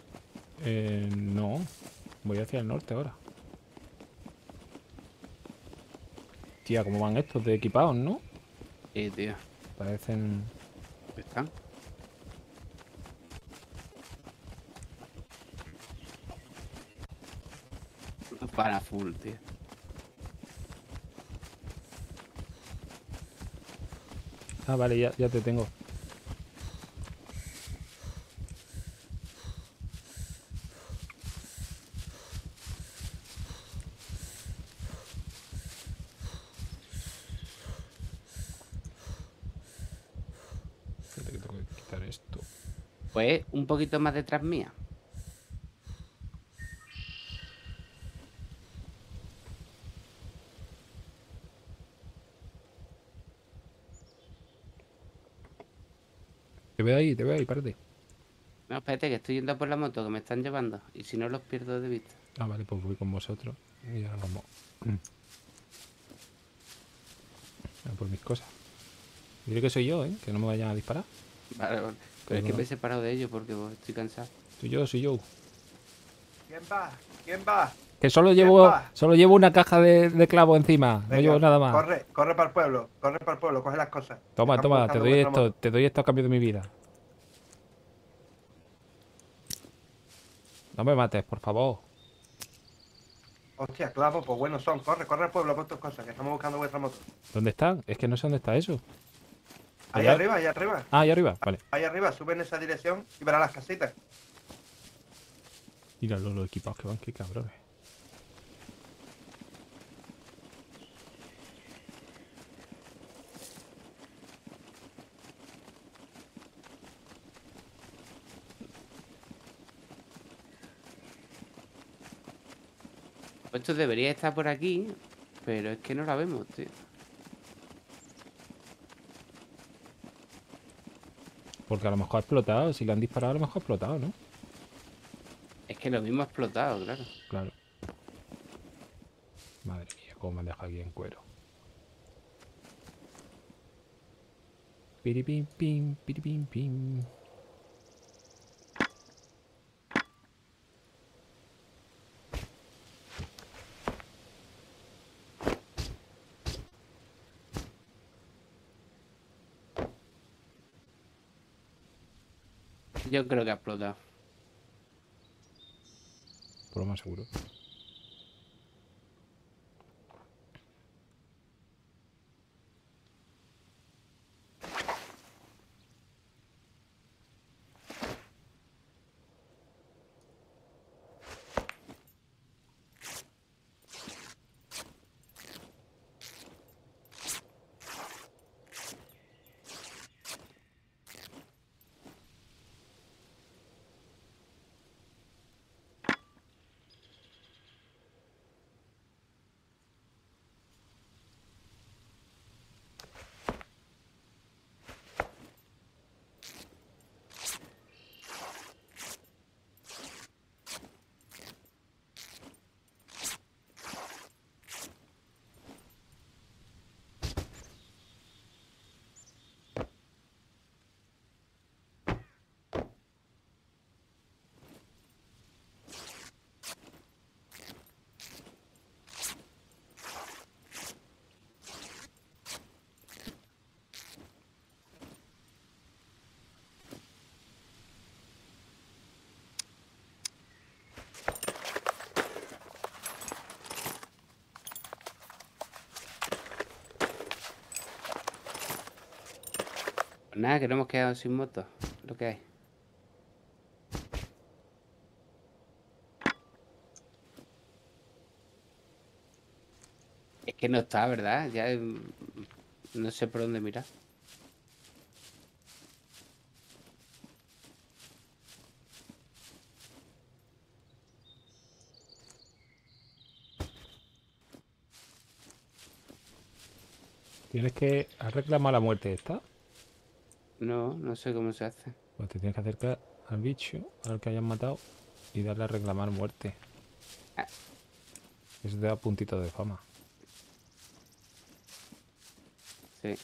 Eh, no. Voy hacia el norte ahora. Tía, ¿cómo van estos de equipados, no? Sí, tío. Parecen. ¿Están? Para full, tío. Ah, vale, ya, ya te tengo. Espérate que tengo que quitar esto. Pues un poquito más detrás mía. Te veo ahí, te veo ahí, párate. No, espérate, que estoy yendo por la moto, que me están llevando. Y si no, los pierdo de vista. Ah, vale, pues voy con vosotros. Y ahora vamos. A por mis cosas. Diré que soy yo, ¿eh? Que no me vayan a disparar. Vale, vale. Pero es que me he separado de ellos porque estoy cansado. Soy yo, soy yo. ¿Quién va? ¿Quién va? Que solo llevo, solo llevo una caja de, de clavo encima. no llevo nada más. Corre, corre para el pueblo, corre para el pueblo, coge las cosas. Toma, Estamos toma, te doy esto, moto. te doy esto a cambio de mi vida. No me mates, por favor. Hostia, clavo, pues buenos son. Corre, corre al pueblo con tus cosas, que estamos buscando vuestra moto. ¿Dónde están? Es que no sé dónde está eso. Ahí Allá- arriba, ahí arriba. Ah, ahí arriba, vale. Ahí arriba, sube en esa dirección y verás las casitas. Mira los, los equipados que van, qué cabrones. Pues esto debería estar por aquí, pero es que no la vemos, tío. Porque a lo mejor ha explotado. Si le han disparado, a lo mejor ha explotado, ¿no? Es que lo mismo ha explotado, claro. Claro. Madre mía, cómo me han dejado aquí en cuero. Piripim, pim, piripim, pim. Yo creo que ha explotado. Por lo más seguro. Nada, que no hemos quedado sin moto. Lo que hay. Es que no está, ¿verdad? Ya mm, no sé por dónde mirar. Tienes que ¿has reclamado la muerte esta. No, no sé cómo se hace. Pues te tienes que acercar al bicho, al que hayan matado, y darle a reclamar muerte. Ah. Eso te da puntito de fama. Sí.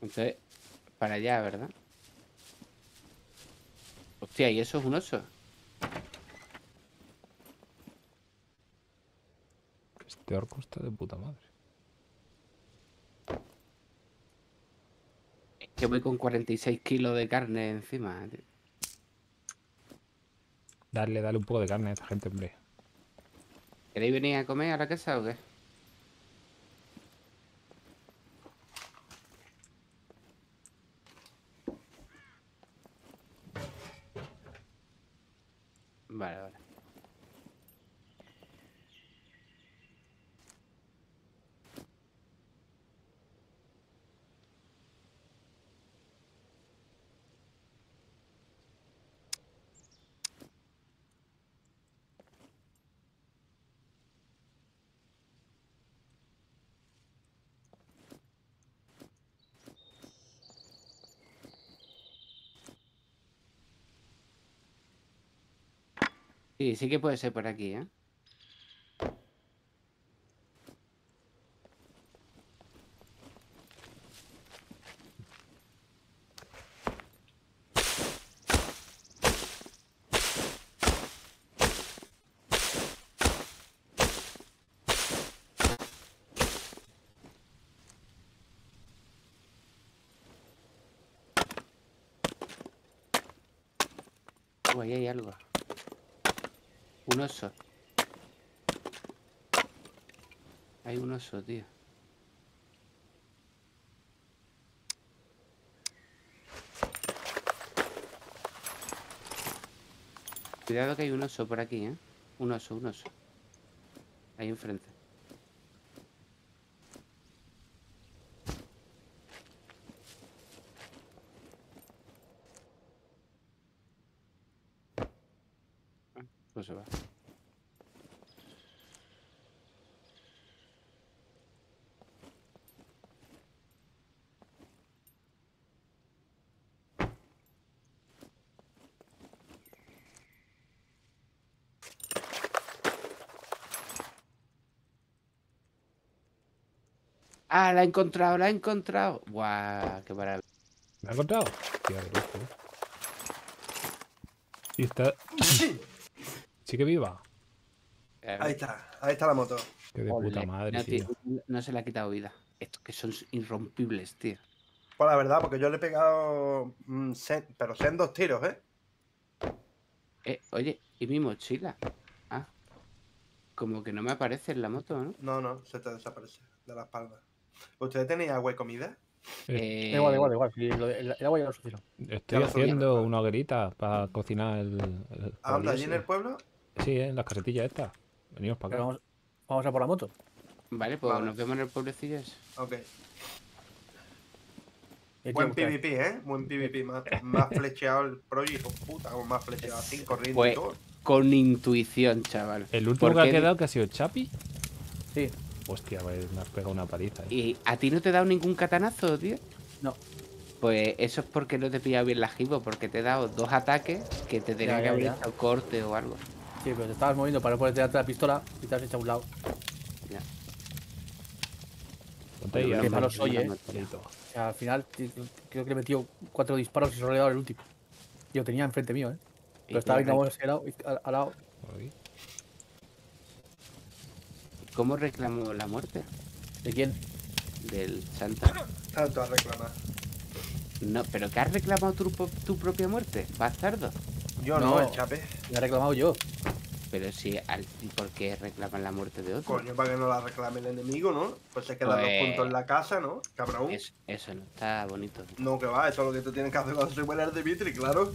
Entonces, para allá, ¿verdad? Hostia, ¿y eso es un oso? Este orco está de puta madre. Que voy con 46 kilos de carne encima. tío. Darle, dale un poco de carne a esta gente, hombre. ¿Queréis venir a comer a la casa o qué? Vale, vale. Sí, sí que puede ser por aquí, ¿eh? Uh, ahí hay algo. Un oso. Cuidado que hay un oso por aquí, ¿eh? Un oso, un oso. Ahí enfrente. La he encontrado, la he encontrado. Guau, qué maravilla. ¿Me ha encontrado? De lujo. Y está... ¿Sigue viva? Eh, Ahí está, ahí está la moto. Qué de puta madre, no, tío, tío. no se le ha quitado vida. Estos que son irrompibles, tío. Pues la verdad, porque yo le he pegado. mm, sen- pero sean dos tiros, ¿eh? Eh, oye, ¿y mi mochila? Ah. Como que no me aparece en la moto, ¿no? No, no, se te desaparece de las palmas. ¿Ustedes tenéis agua y comida? Eh, Da igual, igual, igual. el, el agua ya lo sucedió. Estoy haciendo una hoguerita para cocinar el... el ¿A dónde? pollo ¿Allí en el pueblo? Sí, en las casetillas estas. Venimos para acá. vamos, vamos a por la moto. Vale, pues Vale. nos vemos en el pueblecillo. Ok. Buen. PvP, ¿eh? Buen PvP. Más, más flecheado el pro hijo puta. O más flecheado así, corriendo Pues- y todo. Con intuición, chaval. El último ¿Por que ha quedado que ha sido Chapi. Sí, Hostia, pues me has pegado una paliza. eh. ¿Y a ti no te he dado ningún catanazo, tío? No. Pues eso es porque no te he pillado bien la jibo, porque te he dado dos ataques que te tenían Ya, que haber hecho corte o algo. sí, pero te estabas moviendo para no poder tirarte la pistola y te has echado a un lado. Ya. Ponte soy, eh. palito. O sea, al final creo que le he metido cuatro disparos y solo le he dado el último. Y lo tenía enfrente mío, ¿eh? Pero estaba bien ese lado, al, al lado. ¿Cómo reclamó la muerte ¿De quién? del Santa? Tanto a reclamar. No, pero ¿que has reclamado tu, propia muerte, bastardo? Yo no, No. el chape. Le he reclamado yo. Pero si, al- ¿y por qué reclaman la muerte de otro? Coño, para que no la reclame el enemigo, ¿no? Pues se quedan Pues- los puntos en la casa, ¿no? Cabrón. Eso, eso no está bonito. No, que va, eso es lo que tú tienes que hacer cuando se muere el Dimitri, claro.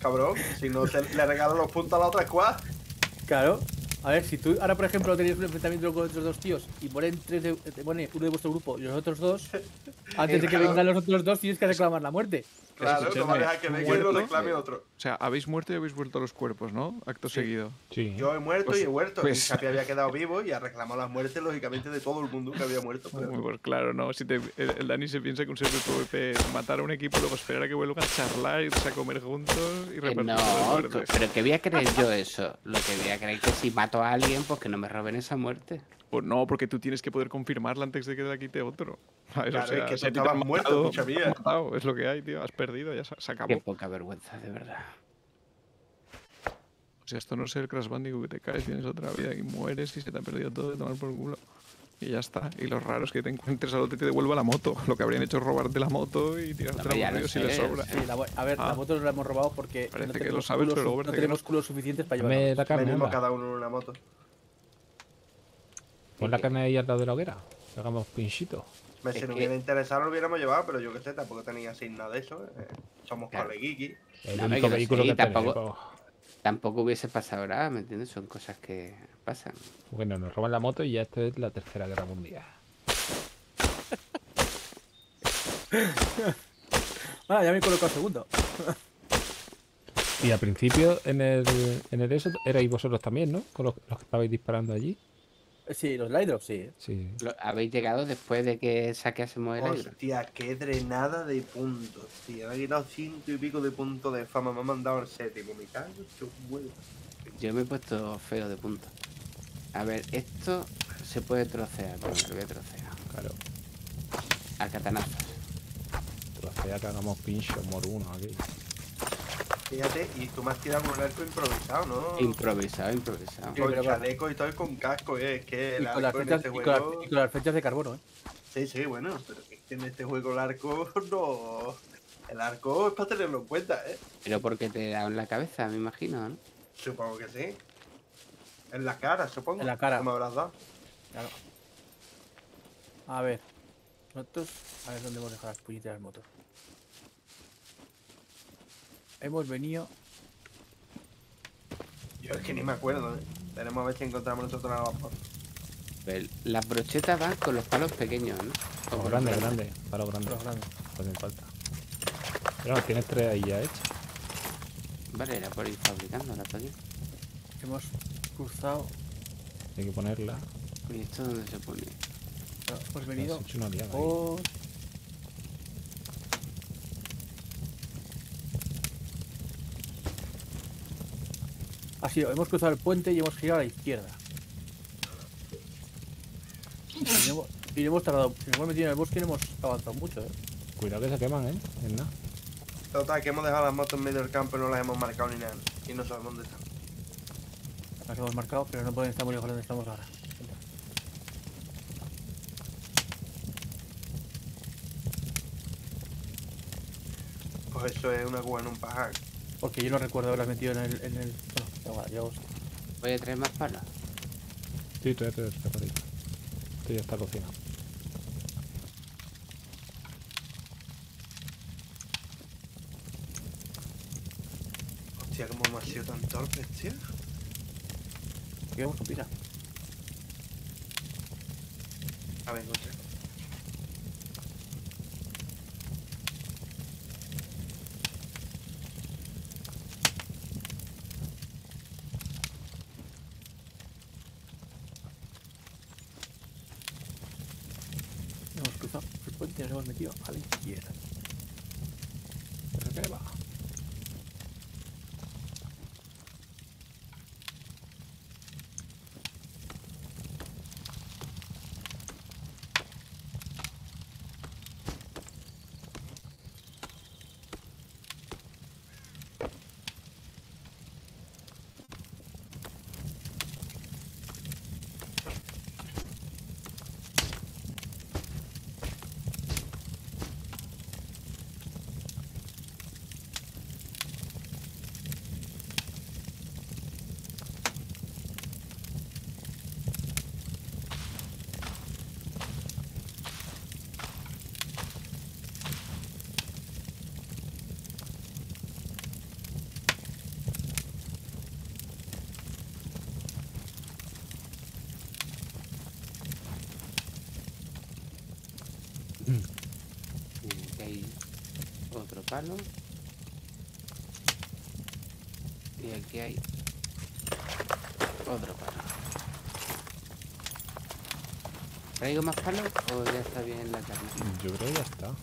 Cabrón, si no te, le regalan los puntos a la otra squad. Claro. A ver, si tú ahora, por ejemplo, tenéis un enfrentamiento con otros dos tíos y mueren tres de, te pone uno de vuestro grupo y los otros dos, (laughs) antes de que vengan los otros dos, tienes que reclamar la muerte. Claro, no va a dejar que venga y lo reclame otro. O sea, habéis muerto y habéis vuelto a los cuerpos, ¿no? Acto seguido. Sí. Yo he muerto Pues- y he muerto. pues- Chapi había (laughs) quedado vivo y ha reclamado las muertes, lógicamente, de todo el mundo que había muerto. pero- Muy pues claro, ¿no? Si te- el, el Dani se piensa que un server PvP es matar a un equipo, luego esperar a que vuelvan a charlar, irse a comer juntos y Eh, repartir no, las co- muertes. pero que voy a creer yo eso. Lo que voy a creer que si mato a alguien, pues que no me roben esa muerte. Pues no, porque tú tienes que poder confirmarla antes de que te la quite otro. (laughs) ¿Sabes? Claro, o sea, es que si te han muerto, mía. matado, es lo que hay, tío. Has perdido, ya se, se acabó. Qué poca vergüenza, de verdad. O sea, esto no es el Crash Bandicoot que te caes, tienes otra vida y mueres y se te ha perdido todo de tomar por culo. Y ya está. Y lo raro es que te encuentres al otro y te devuelva la moto. Lo que habrían hecho es robarte la moto y tirarte ya la río si le sobra. Sí, la, mo- a ver, Ah. la moto nos la hemos robado porque Parece no que lo tenemos, sabes, culos, pero no que tenemos culos suficientes para llevarla. la Venimos cada uno en una moto. Pon la carne ahí al lado de la hoguera. que Hagamos pinchito. Me, si nos que- hubiera interesado lo hubiéramos llevado, pero yo qué sé, tampoco tenía así nada de eso. eh. Somos Claro. coleguiqui. El No, único que lo vehículo que y tampoco- tenemos. Tampoco hubiese pasado nada, ¿me entiendes? Son cosas que Bueno, nos roban la moto y ya esto es la tercera guerra mundial. (laughs) Ah, ya me he colocado segundo. (laughs) Y al principio en el, en el eso erais vosotros también, ¿no? Con los, los que estabais disparando allí. Eh, Sí, los light drops, sí. Sí. Habéis llegado después de que saqueásemos el aire. Hostia, qué drenada de puntos, tío. Me ha quitado ciento y pico de puntos de fama. Me ha mandado el séptimo. Me cago. Yo me he puesto feo de punta. A ver, esto se puede trocear. Lo voy a trocear. Claro. A catanazos. Trocea que hagamos pincho moruno aquí. Fíjate, y tú me has tirado con un arco improvisado, ¿no? Improvisado, improvisado. Con pero claro. chaleco y todo y con casco, eh. Es que Y el con, las arco en flechas, este y, con las, juego... y con las flechas de carbono, ¿eh? Sí, sí, bueno, pero es que en este juego el arco (laughs) no... El arco es para tenerlo en cuenta, eh. Pero porque te da en la cabeza, me imagino, ¿no? Supongo que sí. En la cara, supongo. En la cara. ¿Cómo habrás dado? Claro. A ver. Nosotros. A ver dónde hemos dejado las puñeteras motos. Hemos venido. Yo es que ni me acuerdo, eh. Tenemos a ver si encontramos nosotros la vapor. Pero las brochetas van con los palos pequeños, ¿no? O Palo con grande, los grande. Palo grande. Los grandes. Hacen falta. Pero no, tienes tres ahí ya hechas. Vale, era por ir fabricándolas para aquí. Hemos cruzado. Hay que ponerla. ¿Y esto dónde se pone? no, Has venido hecho una liada ahí. por. Así, hemos cruzado el puente y hemos girado a la izquierda. Y hemos tardado. Si nos hemos metido en el bosque, no hemos avanzado mucho, ¿eh? Cuidado que se queman, ¿eh? Es nada. Total, que hemos dejado las motos en medio del campo y no las hemos marcado ni nada. Y no sabemos dónde están. Hemos marcado, pero no pueden estar muy lejos de donde estamos ahora. Pues eso es una cuba en un pajar. Porque yo no recuerdo haberlas metido en el. En el... Bueno, ya os- Voy a traer más palos. Sí, ya te preparito. Esto ya está cocinado. Hostia, cómo hemos sido tan torpes, tío. Que vamos con prisa. A ver, José. Hemos cruzado el puente y nos hemos metido a la izquierda. Pero qué va. Mira, aquí hay otro Y aquí hay otro palo. ¿Traigo más palos o ya está bien la carne? Yo creo que ya está.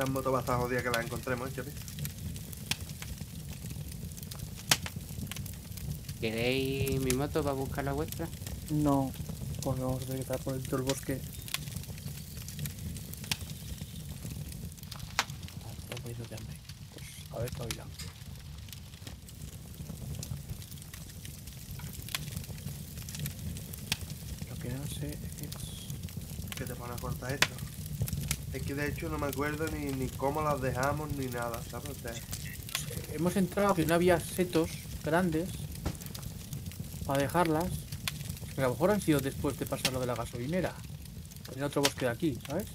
Esa moto va a estar jodida que la encontremos, ¿eh, ¿Queréis mi moto para buscar la vuestra? No, porque vamos a tener que estar por dentro del bosque. Ah, tengo poquito de hambre. Pues a ver, espabila. Lo que no sé es. Que te van a cortar esto. Es que de hecho no me acuerdo ni, ni cómo las dejamos ni nada, ¿sabes? O sea, Hemos entrado que no había setos grandes para dejarlas. Que a lo mejor han sido después de pasar lo de la gasolinera. En otro bosque de aquí, ¿sabes?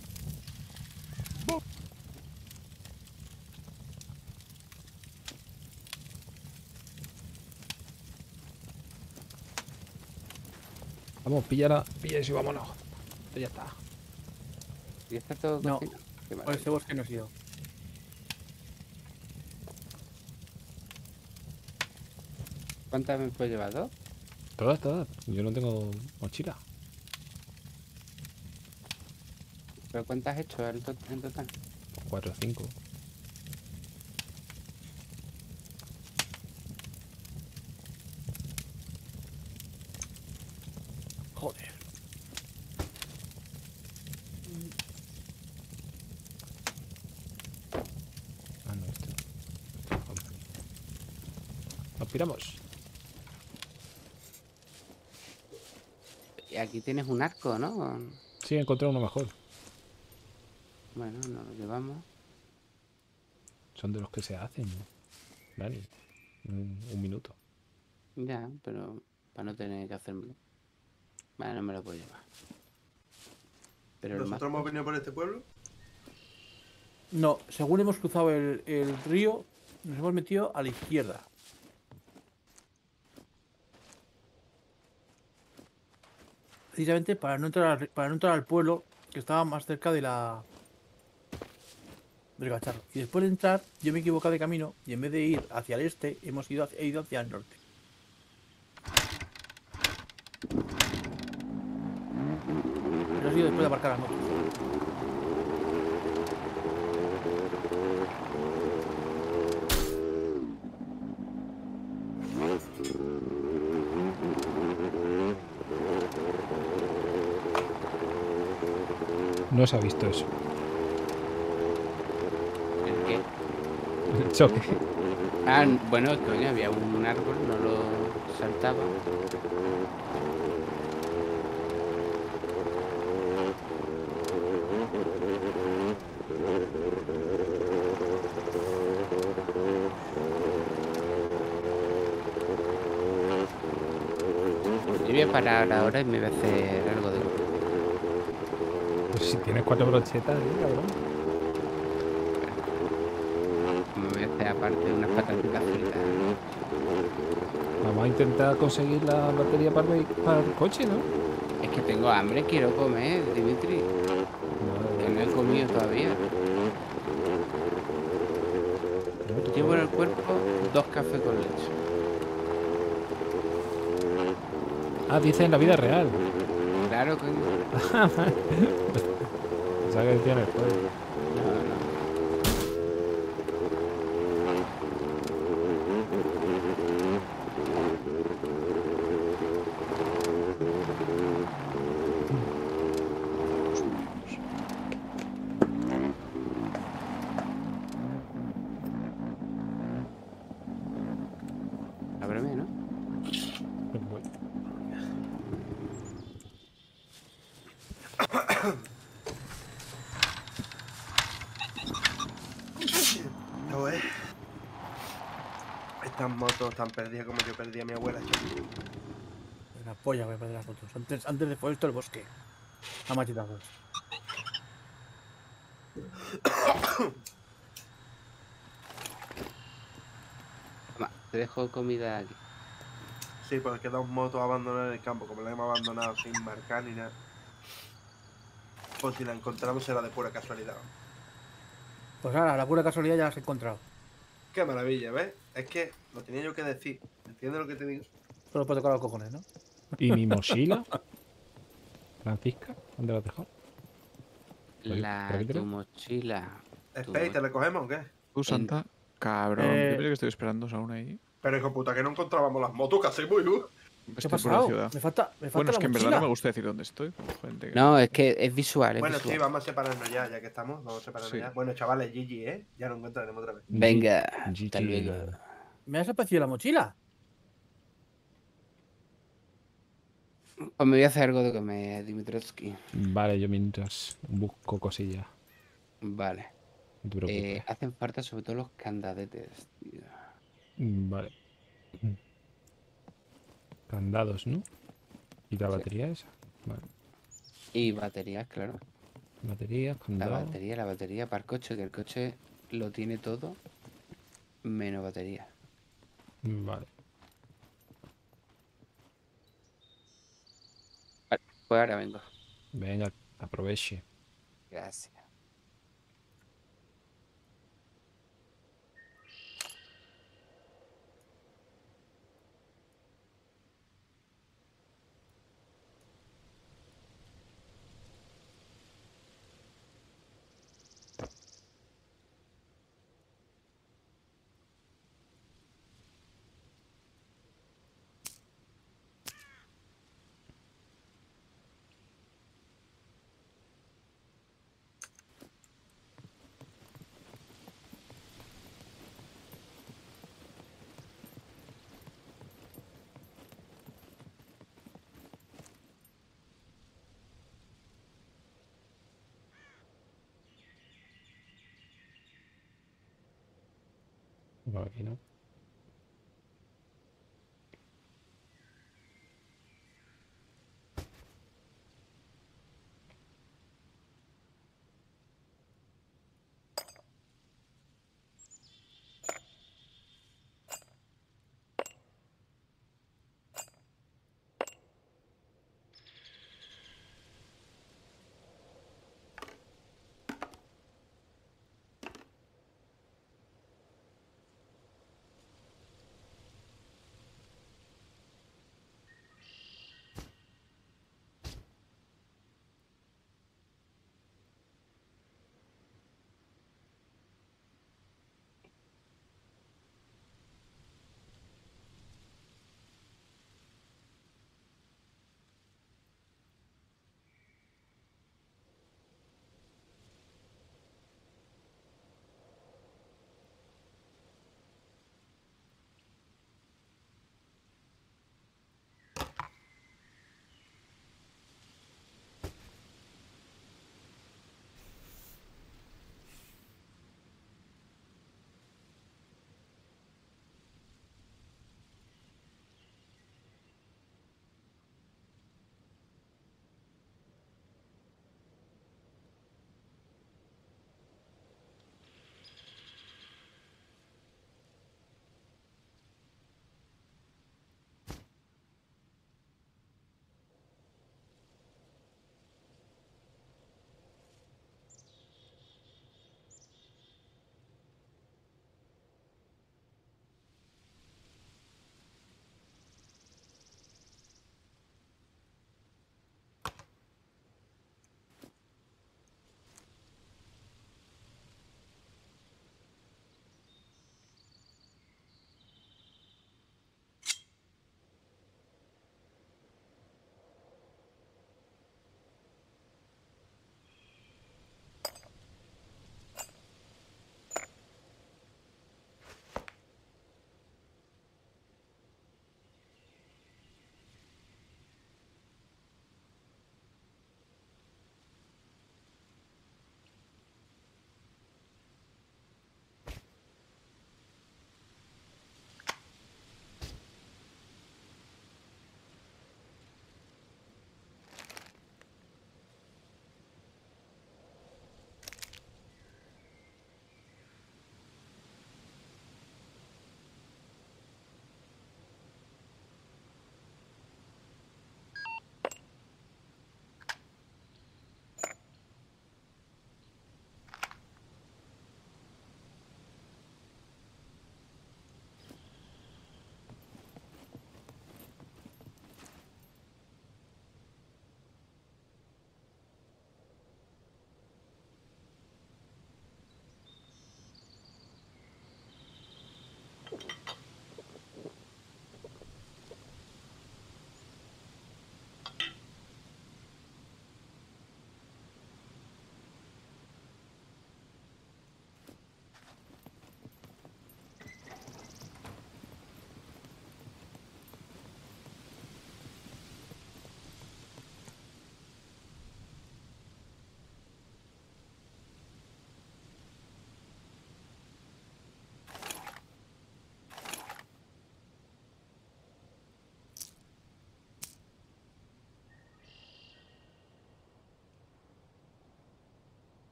Vamos, píllala, pilla eso y vámonos. Ya está. ¿Y está todo No. Por este bosque no he sido. ¿Cuántas me puedo llevar? ¿Dos? Todas, todas. Yo no tengo mochila. ¿Pero cuántas has hecho en total? Cuatro o cinco. Joder. Ah, no, esto. Vamos. Nos piramos. Y aquí tienes un arco, ¿no? Sí, encontré uno mejor. Bueno, nos lo llevamos. Son de los que se hacen, Dani. Un, un minuto. Ya, pero para no tener que hacérmelo. Vale, no me lo puedo llevar. Pero. ¿Nosotros hemos venido por este pueblo? No, según hemos cruzado el, el río, nos hemos metido a la izquierda. Precisamente para no entrar para no entrar al pueblo que estaba más cerca de la del cacharro. Y después de entrar, yo me he equivocado de camino y en vez de ir hacia el este, hemos ido hacia, he ido hacia el norte. Pero ha sido después de aparcar las motos. No se ha visto eso. ¿El qué? (laughs) El choque. Ah, bueno, coño, había un árbol, no lo saltaba. Yo voy a parar ahora y me voy a hacer algo si tienes cuatro brochetas, ¿eh, cabrón? Me voy a hacer aparte unas patatitas fritas. Vamos a intentar conseguir la batería para el, vehi- para el coche, ¿no? Es que tengo hambre, quiero comer, Dimitri. Que no he comido todavía. Llevo en el cuerpo dos cafés con leche. Ah, dice en la vida real. Claro, coño. (laughs) Que decía en tan perdidas como yo perdí a mi abuela, chaval. La polla voy a perder las fotos. Antes, antes de esto el bosque. A machetazos. Te dejo comida aquí. Sí, porque queda un moto abandonado en el campo, como la hemos abandonado sin marcar ni nada. Pues si la encontramos será de pura casualidad. Pues ahora, la pura casualidad ya la has encontrado. Qué maravilla, ¿ves? Es que lo tenía yo que decir. ¿Entiendes lo que te digo? Solo puedo tocar los cojones, ¿no? ¿Y mi (laughs) mochila? Francisca, ¿dónde la has dejado? La ¿por aquí tu mochila. Space, ¿te la cogemos o qué? Tú, Santa, cabrón. Eh, Yo creo que estoy esperando aún ahí. Pero hijo puta, que no encontrábamos las motos que hacemos, ¿no? ¿Qué ha Estoy por la pasado? ciudad. Me falta, me falta Bueno, es que en verdad no me gusta decir dónde estoy. como gente que- No, es que es visual, es Bueno, sí, vamos a separarnos ya, ya que estamos. Vamos a separarnos Sí. ya. Bueno, chavales, GG, ¿eh? Ya nos encontraremos otra vez. Venga, hasta luego. Me ha desaparecido la mochila. Pues me voy a hacer algo de comer, Dimitrovsky. Vale, yo mientras busco cosillas. Vale. No te preocupes. Eh, hacen falta sobre todo los candadetes, tío. Vale. Candados, ¿no? ¿Y la Sí. batería esa? Vale. Y baterías, claro. Baterías, La candados. batería, la batería para el coche, que el coche lo tiene todo menos batería. Vale. Pues ahora vengo. Venga, aproveche. Gracias.